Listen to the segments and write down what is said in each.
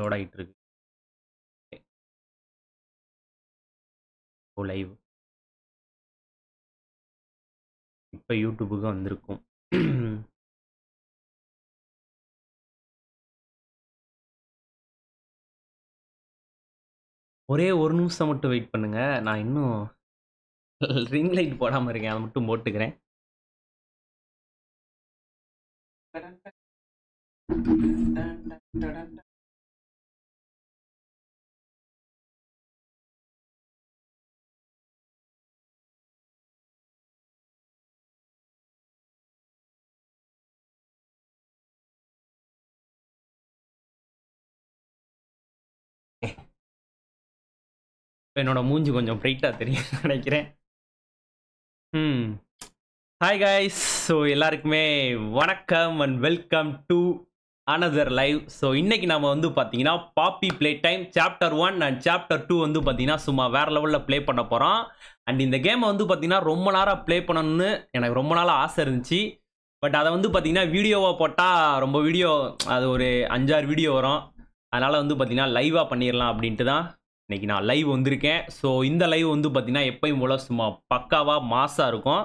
Load ஆயிட்டு இருக்கு. Live. இப்போ யூடியூபுக்கு வந்திருக்கும். ஒரே ஒரு நிமிஷம் மட்டும் வெயிட் பண்ணுங்க. நான் இன்னும் ரிங் லைட் போடாம இருக்கேன். அதை மட்டும் போட்டுக்கிறேன். என்னோட மூஞ்சி கொஞ்சம் பிரைட்டாக தெரியும் நினைக்கிறேன் ம். Hi guys. ஸோ எல்லாருக்குமே வணக்கம் and welcome to another live. So இன்றைக்கி நம்ம வந்து பார்த்தீங்கன்னா, Poppy playtime chapter one and chapter two வந்து பார்த்தீங்கன்னா, சும்மா வேறு லெவலில் ப்ளே பண்ண போகிறோம் அண்ட் இந்த கேமை வந்து பார்த்தீங்கன்னா, ரொம்ப நேரம் ப்ளே பண்ணணும்னு எனக்கு ரொம்ப நாளாக ஆசை இருந்துச்சு. பட் அதை வந்து பார்த்தீங்கன்னா, வீடியோவாக போட்டால் ரொம்ப வீடியோ அது ஒரு 5, 6 வீடியோ வரும். அதனால் வந்து பார்த்தீங்கன்னா, லைவாக பண்ணிடலாம் அப்படின்ட்டு தான் இன்றைக்கி நான் லைவ் வந்திருக்கேன். ஸோ இந்த லைவ் வந்து பார்த்தீங்கன்னா, எப்பயும் போல் சும்மா பக்காவாக மாசாக இருக்கும்.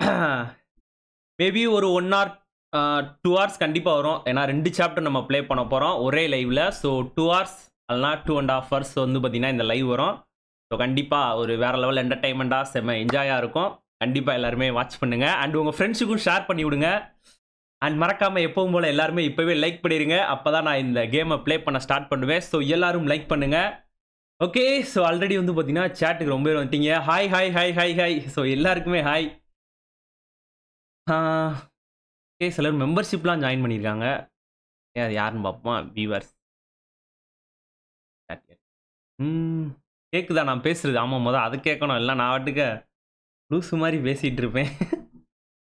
மேபி ஒரு ஒன் ஆர் அ 2 ஹார்ஸ் வரும். ஏன்னா ரெண்டு சாப்டர் நம்ம ப்ளே பண்ண போகிறோம் ஒரே லைவில் ஸோ டூ ஹார்ஸ் இல்லனா 2 1/2 ஹார்ஸ் வந்து பார்த்திங்கன்னா இந்த லைவ் வரும். ஸோ கண்டிப்பாக ஒரு வேறு லெவல் என்டர்டைன்மெண்ட்டாக செம்ம என்ஜாயாக இருக்கும். கண்டிப்பாக எல்லாருமே வாட்ச் பண்ணுங்க. அண்ட் உங்கள் ஃப்ரெண்ட்ஸுக்கும் ஷேர் பண்ணி விடுங்க. அண்ட் மறக்காமல் எப்பவும் போல் எல்லாருமே இப்போவே லைக் பண்ணிடுங்க அப்போ தான் நான் இந்த கேமை ப்ளே பண்ண ஸ்டார்ட் பண்ணுவேன். ஸோ எல்லோரும் லைக் பண்ணுங்கள் ஓகே. ஸோ ஆல்ரெடி வந்து பார்த்தீங்கன்னா, சேட்டுக்கு ரொம்ப பேர் வந்துட்டீங்க. Hi, hi, hi, hi, hi. So எல்லாருக்குமே ஹாய். ஓகே சிலர் மெம்பர்ஷிப்லாம் ஜாயின் பண்ணியிருக்காங்க. ஏன் அது யாருன்னு பார்ப்போமா? வியூவர்ஸ். ம். நான் பேசுறது? ஆமாம் மொதல் அது கேட்கணும். இல்ல நான் வாட்டுக்க லூசு மாதிரி பேசிகிட்டு இருப்பேன்.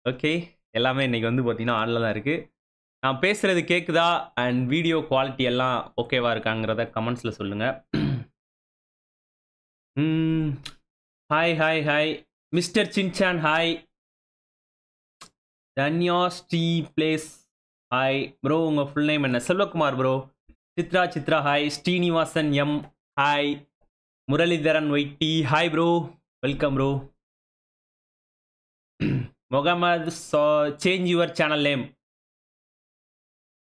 ஓகே. எல்லாமே இன்றைக்கி வந்து பார்த்தீங்கன்னா, ஆளில் தான் இருக்குது நான் பேசுகிறது கேட்குதா அண்ட் வீடியோ குவாலிட்டி எல்லாம் ஓகேவா இருக்காங்கிறத கமெண்ட்ஸில் சொல்லுங்கள் ம். Hi, hi, hi. Mister Shinchan hi. Dhanya Sri plays hi. Bro உங்கள் ஃபுல் நேம் என்ன? Selvakumar bro. Chitra Chitra hi. Srinivasan M hi. Muralidharan YT hi bro. Welcome bro. Mohammed so change your channel name.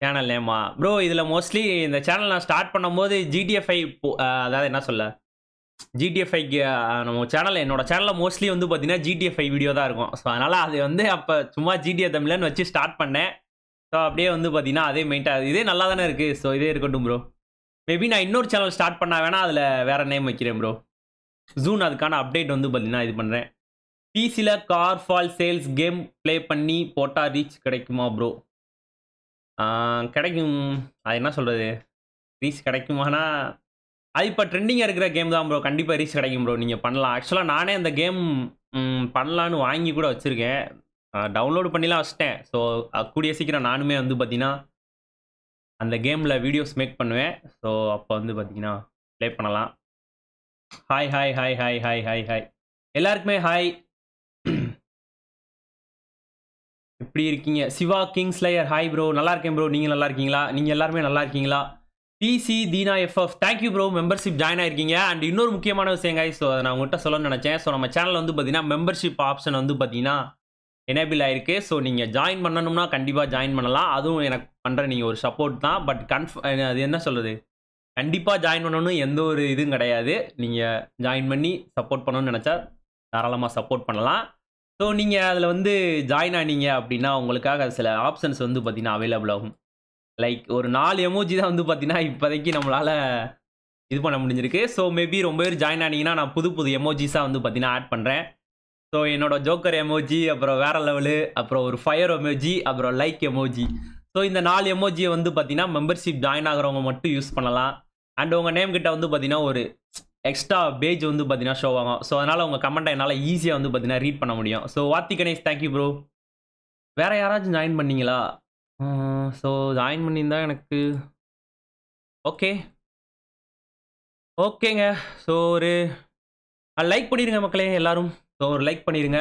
Channel நேமா? Bro இதில் mostly இந்த channel நான் start பண்ணும்போது GTFI அதாவது என்ன சொல்ல? ஜிடிஎஃப்ஐக்கு uh, நம்ம சேனல் என்னோட சேனலில் மோஸ்ட்லி வந்து பார்த்தீங்கன்னா, ஜிடிஎஃப்ஐ வீடியோ தான் இருக்கும். ஸோ அதனால் அது வந்து அப்போ சும்மா ஜிடிஏ தமிழ்னு வச்சு ஸ்டார்ட் பண்ணேன். ஸோ அப்படியே வந்து பார்த்தீங்கன்னா, அதே மெயின்டாக இதே நல்லா தானே இருக்குது ஸோ இதே இருக்கட்டும் ப்ரோ. மேபி நான் இன்னொரு சேனல் ஸ்டார்ட் பண்ணால் வேணா அதில் வேறு நேம் வைக்கிறேன் ப்ரோ. ஜூன் அதுக்கான அப்டேட் வந்து பார்த்தீங்கன்னா, இது பண்ணுறேன் பிசியில் car fall sales game play பண்ணி போட்டா ரீச் கிடைக்குமா ப்ரோ? கிடைக்கும். அது என்ன சொல்கிறது ரீச் கிடைக்குமானா, அது இப்போ ட்ரெண்டிங்காக இருக்கிற கேம் தான் ப்ரோ. கண்டிப்பாக ரீச் கிடைக்கும் ப்ரோ. நீங்கள் பண்ணலாம். ஆக்சுவலாக நானே அந்த கேம் பண்ணலான்னு வாங்கி கூட வச்சுருக்கேன் டவுன்லோடு பண்ணிலாம் வச்சுட்டேன். ஸோ கூடிய சீக்கிரம் நானுமே வந்து பார்த்தீங்கன்னா, அந்த கேமில் வீடியோஸ் மேக் பண்ணுவேன். ஸோ அப்போ வந்து பார்த்தீங்கன்னா, ப்ளே பண்ணலாம். Hi, hi, hi, hi, hi, hi, hi. எல்லாருக்குமே ஹாய். எப்படி இருக்கீங்க? Siva king slayer hi bro. நல்லா இருக்கேன் ப்ரோ. நீங்கள் நல்லா இருக்கீங்களா? நீங்கள் எல்லாருமே நல்லா இருக்கீங்களா? PC Dheena FF thank you bro. Membership join ஆயிருக்கீங்க. And இன்னொரு முக்கியமான விஷயம் கைஸ். ஸோ அதை நான் உங்கள்கிட்ட சொல்லணும்னு நினச்சேன் ஸோ நம்ம சேனல் வந்து பார்த்தீங்கன்னா, மெம்பர்ஷிப் ஆப்ஷன் வந்து பார்த்தீங்கன்னா, எனேபிள் ஆயிருக்கு. ஸோ நீங்கள் ஜாயின் பண்ணணும்னா கண்டிப்பாக ஜாயின் பண்ணலாம். அதுவும் எனக்கு பண்ணுற நீங்கள் ஒரு சப்போர்ட் தான். பட் கன்ஃப் அது என்ன சொல்கிறது கண்டிப்பாக ஜாயின் பண்ணணும்னு எந்த ஒரு இதுவும் கிடையாது. நீங்கள் ஜாயின் பண்ணி சப்போர்ட் பண்ணணும்னு நினச்சா தாராளமாக சப்போர்ட் பண்ணலாம். ஸோ நீங்கள் அதில் வந்து ஜாயின் ஆனீங்க அப்படின்னா, உங்களுக்காக சில ஆப்ஷன்ஸ் வந்து பார்த்தீங்கன்னா, அவைலபிள் ஆகும். லைக் ஒரு நாலு எமோஜி தான் வந்து பார்த்தீங்கன்னா, இப்போதைக்கு நம்மளால் இது பண்ண முடிஞ்சிருக்கு. ஸோ மேபி ரொம்ப பேர் ஜாயின் ஆனீங்கன்னா, நான் புது புது எமோஜிஸாக வந்து பார்த்தீங்கன்னா, ஆட் பண்ணுறேன் ஸோ என்னோட ஜோக்கர் எமோஜி, அப்புறம் வேற லெவலு, அப்புறம் ஒரு ஃபயர் எமோஜி, அப்புறம் லைக் எமோஜி. ஸோ இந்த நாலு எமோஜியை வந்து பார்த்தீங்கன்னா, மெம்பர்ஷிப் ஜாயின் ஆகிறவங்க மட்டும் யூஸ் பண்ணலாம். அண்ட் உங்கள் நேம் கிட்ட வந்து பார்த்தீங்கன்னா, ஒரு எக்ஸ்ட்ரா பேஜ் வந்து பார்த்தீங்கன்னா, ஷோ ஆகும். ஸோ அதனால் உங்கள் கமெண்ட்டை என்னால் ஈஸியாக வந்து பார்த்தீங்கன்னா, ரீட் பண்ண முடியும். So Vaathi Ganesh thank you bro. வேறு யாராச்சும் ஜாயின் பண்ணீங்களா? ஸோ ஜாயின் பண்ணியிருந்தா எனக்கு ஓகே. ஓகேங்க. ஸோ ஒரு லைக் பண்ணிடுங்க மக்களே எல்லாரும். ஸோ ஒரு லைக் பண்ணிடுங்க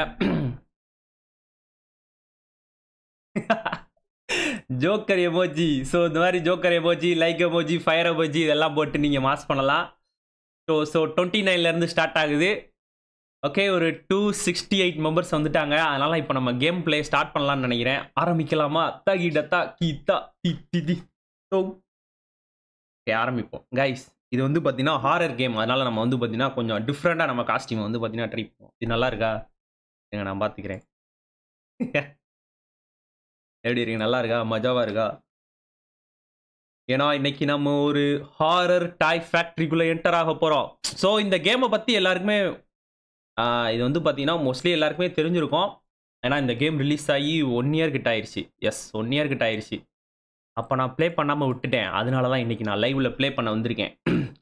ஜோக்கர் எமோஜி ஸோ இந்த மாதிரி joker emoji like emoji fire emoji இதெல்லாம் போட்டு நீங்கள் மாஸ் பண்ணலாம் ஸோ ஸோ டுவெண்ட்டி நைன்லேருந்து ஸ்டார்ட் ஆகுது ஓகே ஒரு டூ சிக்ஸ்டி எயிட் மெம்பர்ஸ் வந்துட்டாங்க. அதனால் இப்போ நம்ம கேம் பிளே ஸ்டார்ட் பண்ணலாம்னு நினைக்கிறேன். ஆரம்பிக்கலாமா? தகி டத்தா கீத்தா தி தி தி ஓகே ஆரம்பிப்போம். கைஸ் இது வந்து பார்த்தீங்கன்னா ஹாரர் கேம் அதனால் நம்ம வந்து பார்த்தீங்கன்னா கொஞ்சம் டிஃப்ரெண்ட்டாக நம்ம காஸ்டியூம் வந்து பார்த்தீங்கன்னா ட்ரை பண்ணுவோம். இது நல்லா இருக்கா? எங்க நான் பார்த்துக்கிறேன் எப்படி இருக்கு? நல்லா இருக்கா? மஜாவாக இருக்கா? ஏன்னா இன்னைக்கு நம்ம ஒரு ஹாரர் டாய் ஃபேக்ட்ரிக்குள்ளே என்டர் ஆக போகிறோம் ஸோ இந்த கேமை பற்றி எல்லாருக்குமே இது வந்து பார்த்தீங்கன்னா மோஸ்ட்லி எல்லாருக்குமே தெரிஞ்சிருக்கும். ஏன்னா இந்த கேம் ரிலீஸ் ஆகி ஒன் இயர் கிட்ட ஆயிடுச்சு எஸ் ஒன் இயர் கிட்ட ஆயிடுச்சு அப்போ நான் ப்ளே பண்ணாமல் விட்டுட்டேன். அதனால தான் இன்றைக்கி நான் லைவில் ப்ளே பண்ண வந்திருக்கேன்.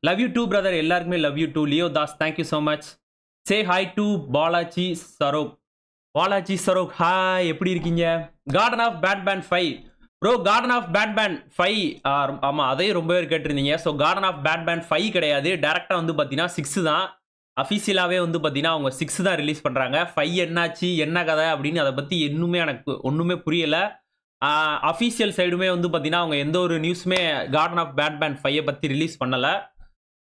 லவ் யூ டூ பிரதர் எல்லாருக்குமே love you too Leo Das thank you so much say hi to Balaji சரோக் Balaji சரோக் ஹாய் எப்படி இருக்கீங்க? Garten of Banban five bro Garten of Banban five ஆமாம் அதையும் ரொம்ப பேர் கேட்டிருந்தீங்க. So Garten of Banban five கிடையாது. டேரெக்டாக வந்து பார்த்தீங்கன்னா சிக்ஸ் தான். அஃபிஷியலாகவே வந்து பார்த்தீங்கன்னா அவங்க சிக்ஸ் தான் ரிலீஸ் பண்ணுறாங்க ஃபைவ் என்னாச்சு என்ன கதை அப்படின்னு அதை பற்றி இன்னுமே எனக்கு ஒன்றுமே புரியலை. அஃபீஷியல் சைடுமே வந்து பார்த்தீங்கன்னா அவங்க எந்த ஒரு நியூஸுமே கார்டன் ஆஃப் பேட் பேண்ட் ஃபைவை பற்றி ரிலீஸ் பண்ணலை.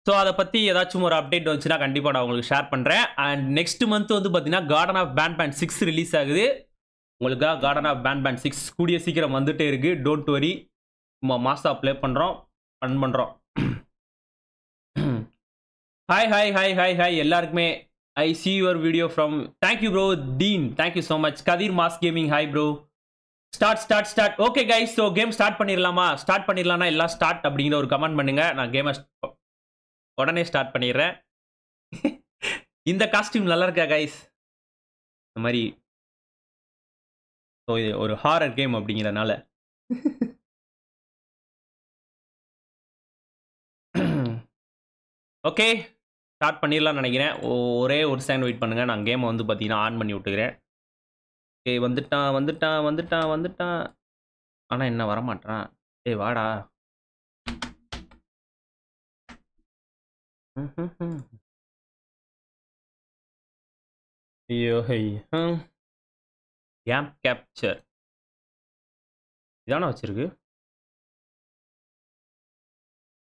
ஸோ அதை பற்றி ஏதாச்சும் ஒரு அப்டேட் வந்துச்சுன்னா கண்டிப்பாக நான் உங்களுக்கு ஷேர் பண்ணுறேன் அண்ட் நெக்ஸ்ட் மந்த் வந்து பார்த்தீங்கன்னா Garten of Banban six release ஆகுது. உங்களுக்காக garden of Banban six கூடிய சீக்கிரம் வந்துகிட்டே இருக்குது டோன்ட் வரி சும்மா மாசா ப்ளே பண்ணுறோம் ரன் பண்ணுறோம் hi hi hi hi hi எல்லாருக்குமே I see your video from thank you bro Dean thank you so much Kathir mass gaming hi bro start start start okay guys so game start பண்ணிடலாமா start பண்ணிடலாம்னா எல்லாம் start அப்படிங்கிற ஒரு comment பண்ணுங்க. நான் கேமை உடனே ஸ்டார்ட் பண்ணிடுறேன். இந்த காஸ்டியூம் நல்லா இருக்கா கைஸ் இந்த மாதிரி. ஸோ இது ஒரு ஹாரர் கேம் அப்படிங்கிறனால. ஓகே ஸ்டார்ட் பண்ணிடலாம்னு நினைக்கிறேன். ஒரே ஒரு செகண்ட் வெயிட் பண்ணுங்கள் நான் கேமை வந்து பார்த்தீங்கன்னா ஆன் பண்ணி விட்டுக்கிறேன். ஓகே வந்துட்டான் வந்துட்டான் வந்துட்டான் வந்துட்டான். ஆனால் என்ன வரமாட்டான் ஏய் வாடா. ஐயோ ஹை. கேம் கேப்சர் இதானே வச்சுருக்கு?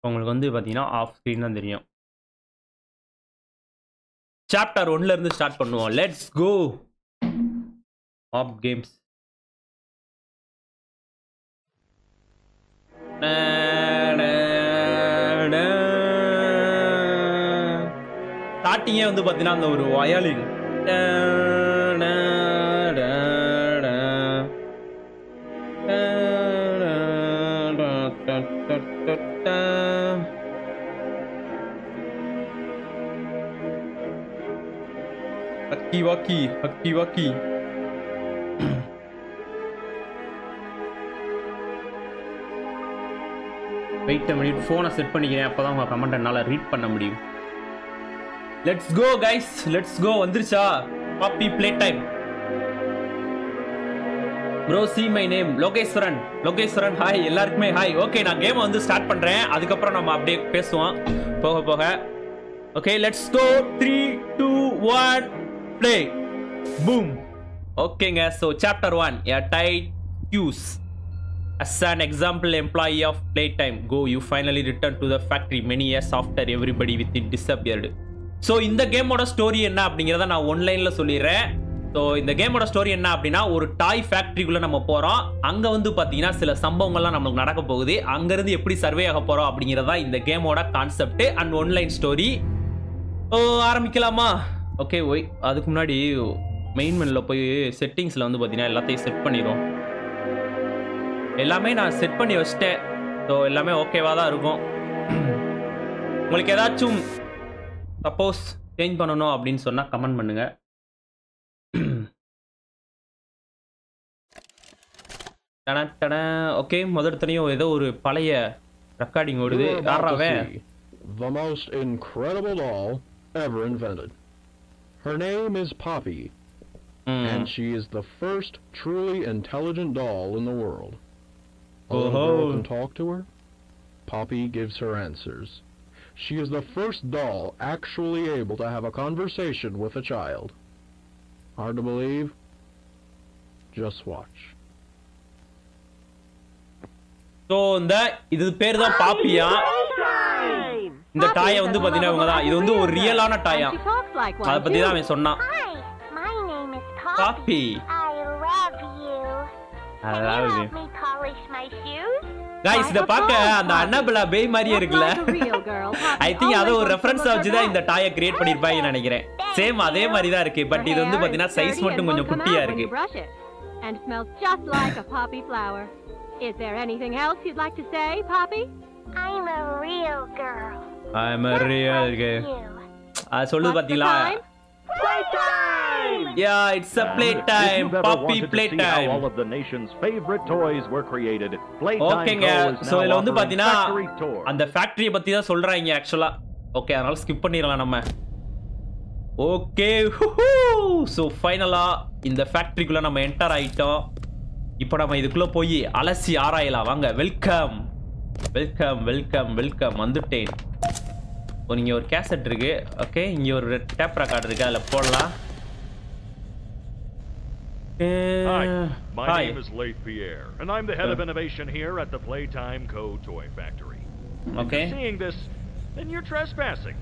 உங்களுக்கு வந்து பார்த்தீங்கன்னா ஆஃப் ஸ்க்ரீன் தான் தெரியும். சாப்டர் ஒன்ல இருந்து ஸ்டார்ட் பண்ணுவோம். லெட்ஸ் கோ ஆப் கேம்ஸ் ஸ்டார்டிங்கே வந்து பார்த்தீங்கன்னா அந்த ஒரு violin. Huggy Wuggy Huggy Wuggy wait minute ஃபோனை செட் பண்ணிக்கிறேன் அப்போ தான் உங்கள் கமெண்ட் என்னால் ரீட் பண்ண முடியும். Let's go guys let's go வந்துருச்சா? Poppy playtime bro see my name Lokeshwaran. Lokeshwaran hi எல்லாருக்குமே ஹாய் ஓகே நான் கேமை வந்து ஸ்டார்ட் பண்ணுறேன் அதுக்கப்புறம் நம்ம அப்படியே பேசுவோம். போக போக. Okay let's go three two one play boom ஓகேங்க so chapter one a tight use As an example employee of Playtime, go, you finally return to the factory many years after everybody with it disappeared. So இந்த கேமோட story என்ன அப்படிங்கிறத நான் ஒன்லைனில் சொல்லிடுறேன். So இந்த கேமோட story என்ன அப்படின்னா ஒரு டாய் ஃபேக்ட்ரிக்குள்ளே நம்ம போகிறோம் அங்கே வந்து பார்த்தீங்கன்னா சில சம்பவங்கள்லாம் நம்மளுக்கு நடக்க போகுது. அங்கேருந்து எப்படி சர்வே ஆக போகிறோம் அப்படிங்கிறதா இந்த கேமோட concept and one line story oh ஆரம்பிக்கலாமா? ஓகே ஒய் அதுக்கு முன்னாடி மெயின் மெனில் போய் செட்டிங்ஸில் வந்து பார்த்தீங்கன்னா எல்லாத்தையும் செட் பண்ணிடும் எல்லாமே நான் செட் பண்ணி வச்சிட்டேன். ஸோ எல்லாமே ஓகேவா தான் இருக்கும். உங்களுக்கு ஏதாச்சும் சப்போஸ் சேஞ்ச் பண்ணணும் அப்படின்னு சொன்னால் கமெண்ட் பண்ணுங்க. ஓகே முதல்த்தனையும் ஏதோ ஒரு பழைய ரெக்கார்டிங் ஓடுது. See the most incredible doll ever invented. Her name is Poppy, and she is the first truly intelligent doll in the world. A little girl Oh. can talk to her. Poppy gives her answers. She is the first doll actually able to have a conversation with a child. Hard to believe? Just watch. So இந்த இது பேர் தான் பாப்பியா இந்த டாயை வந்து பார்த்தீங்கன்னா இவங்க தான் இது வந்து ஒரு ரியலான டாயா அதை பத்தி தான் அவன் சொன்னான். காப்பி காய்ஸ் இத பாக்க அந்த அன்னபலா பேய் மாதிரியே இருக்குல்ல? ஐ திங்க் அத ஒரு ரெஃபரன்ஸ் வச்சு தான் இந்த டாயை கிரியேட் பண்ணிருப்பாங்க நினைக்கிறேன். சேம் அதே மாதிரி தான் இருக்கு பட் இது வந்து பாத்தீங்கன்னா சைஸ் மட்டும் கொஞ்சம் குட்டியா இருக்கு. and smells just like a poppy flower. Is there anything else you'd like to say, Poppy? I'm a real girl. I a real gay அது ah, சொல்லுது பாத்தீங்களா Yeah, it's a playtime. Puppy playtime. All of the nation's favorite toys were created. Playtime so இதுல வந்து பாத்தீனா அந்த ஃபேக்டரிய பத்தி தான் சொல்றாங்க ஆக்சுவலா. ஓகே, அதனால ஸ்கிப் பண்ணிரலாம் நம்ம. ஓகே. சோ ஃபைனலா இந்த ஃபேக்டரிக்குள்ள நம்ம என்டர் ஆயிட்டோம். இப்போ நம்ம இதுக்குள்ள போய் அலசி ஆராயலாம். வாங்க, வெல்கம். Welcome, welcome, welcome. வந்துட்டேன். இப்போ நீங்க ஒரு கேசட் இருக்கு ஓகே இங்க ஒரு டேப் ரெக்கார்ட் இருக்கு அதுல போடலாம் Hi, my Hi. name is Leif Pierre, and I'm the head of innovation here at the Playtime Co. Toy Factory. If Okay. you're seeing this, then you're trespassing.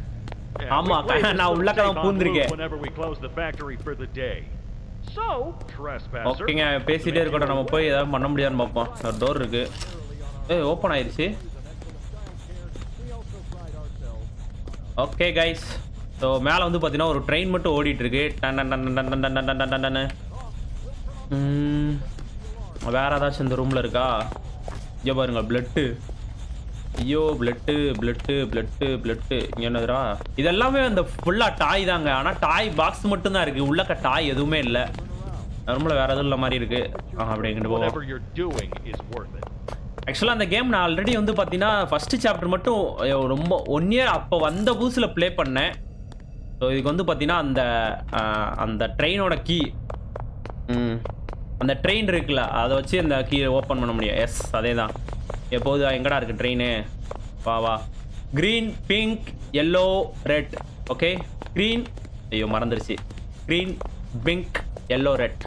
Yeah, ஆமா, we play this நான் little உள்ளக்க tape தான் on பூந்திருக்கேன். loop whenever we close the factory for the day. So, trespasser. ஓகேங்க பேசிட்டே இருக்கட்டும் நம்ம போய் ஏதாவது பண்ண முடியாதுன்னு பார்ப்போம் ஒரு டோர் இருக்கு ஏய் ஓப்பன் ஆயிருச்சு ஓகே கைஸ் ஸோ மேலே வந்து பார்த்தீங்கன்னா ஒரு ட்ரெயின் மட்டும் ஓடிட்டுருக்கு. டன் வேறு ஏதாச்சும் இந்த ரூமில் இருக்கா? ஐயோ பாருங்கள் பிளட்டு ஐயோ பிளட்டு பிளட்டு பிளட்டு பிளட்டு என்னதுரா இதெல்லாமே அந்த ஃபுல்லாக டாய் தாங்க. ஆனால் டாய் பாக்ஸ் மட்டும்தான் இருக்குது உள்ளக்க டாய் எதுவுமே இல்லை. ரூமில் வேறு எதுவும் இல்லை மாதிரி இருக்குது ஆ அப்படி எங்கிட்டு போவோம் ஆக்சுவலாக அந்த கேம் நான் ஆல்ரெடி வந்து பார்த்தீங்கன்னா ஃபஸ்ட்டு சாப்டர் மட்டும் ரொம்ப ஒன் இயர் அப்போ வந்த புதுசில் ப்ளே பண்ணேன். ஸோ இதுக்கு வந்து பார்த்தீங்கன்னா அந்த அந்த ட்ரெயினோட கீ அந்த ட்ரெயின் இருக்குல்ல அதை வச்சு அந்த கீ ஓப்பன் பண்ண முடியும். எஸ் அதே தான் எப்போது எங்கடா இருக்கு ட்ரெயின் வா வா. Green pink yellow red okay green ஐயோ மறந்துருச்சு. Green pink yellow red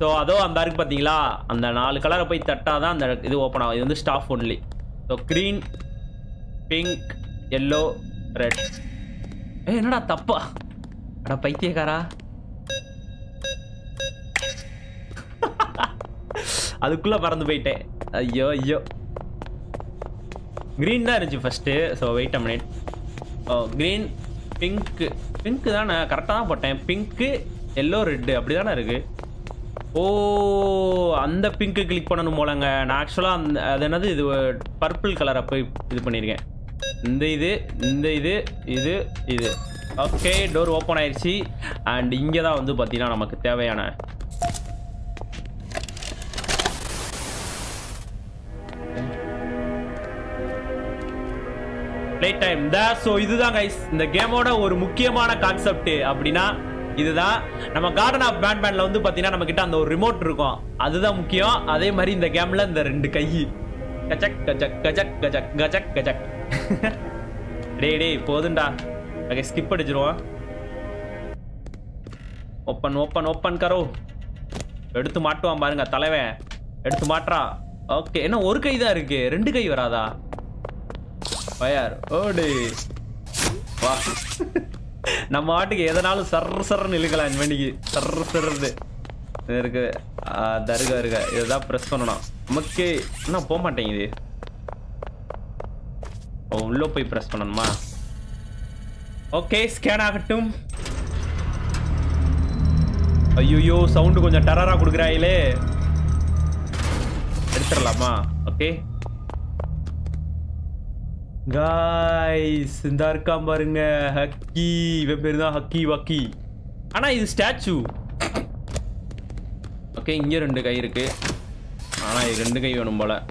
so அதோ அந்த இருக்கு பார்த்தீங்களா அந்த நாலு கலரை போய் தட்டால் தான் அந்த இது ஓப்பன் ஆகும். இது வந்து staff only so green pink yellow red ஏ என்னடா தப்பா? அடா பைத்தியக்காரா. அதுக்குள்ளே பறந்து போயிட்டேன். ஐயோ ஐயோ. க்ரீன் தான் இருந்துச்சு first so wait a minute oh green pink பிங்க்கு தானே கரெக்டாக தான் போட்டேன். பிங்க்கு எல்லோ ரெட்டு அப்படி தானே இருக்குது ஓ அந்த பிங்க்கு கிளிக் பண்ணணும் போலங்க. நான் ஆக்சுவலாக அந்த அது என்னது இது பர்பிள் கலரை போய் இது பண்ணியிருக்கேன் இந்த இது இந்த இது இது இது. ஓகே டோர் ஓப்பன் ஆயிடுச்சு அண்ட் இங்கே தான் வந்து பார்த்தீங்கன்னா நமக்கு தேவையான ப்ளே டைம் த ஸோ இதுதான் கைஸ் இந்த கேமோட ஒரு முக்கியமான கான்செப்ட் அப்படின்னா இதுதான் நம்ம கார்டன் ஆஃப் பேண்ட்மேன்ல வந்து பார்த்தீங்கன்னா நம்ம கிட்ட அந்த ஒரு ரிமோட் இருக்கும். அதுதான் முக்கியம். அதே மாதிரி இந்த கேம்ல இந்த ரெண்டு கை. கஜக் கஜக் கஜக் கஜக் கஜக் கஜக். டேய் டேய் போதும்டா. ஓகே ஸ்கிப் அடிச்சிருவோம். ஓப்பன் ஓப்பன் ஓப்பன் கரோ எடுத்து மாட்டுவான் பாருங்க தலைவன். எடுத்து மாட்டுறா. ஓகே என்ன ஒரு கை தான் இருக்கு. ரெண்டு கை வராதா? ஃபயர் oh, ஓடு வா. நம்ம ஆட்டுக்கு எதனாலும் சர் சர்ன்னு இழுக்கலாம் இந்த வண்டிக்கு சர் சர்றது இருக்கு. தருக இருக்க இதுதான் ப்ரெஸ் பண்ணணும். நமக்கு என்ன போக மாட்டேங்குது. ஓ உள்ள போய் ப்ரெஸ் பண்ணணுமா? ஓகே ஸ்கேன் ஆகட்டும். ஐயோ சவுண்டு கொஞ்சம் டரராக கொடுக்குறாயிலே. எடுத்துடலாமா? ஓகே. காய்ஸ் இந்த இருக்கான் பாருங்க. ஹக்கி இவன் பேர் தான் ஹக்கி வக்கி. ஆனா இது ஸ்டாச்சு. ஓகே இங்கே ரெண்டு கை இருக்கு. ஆனா இது ரெண்டு கை வேணும் போல.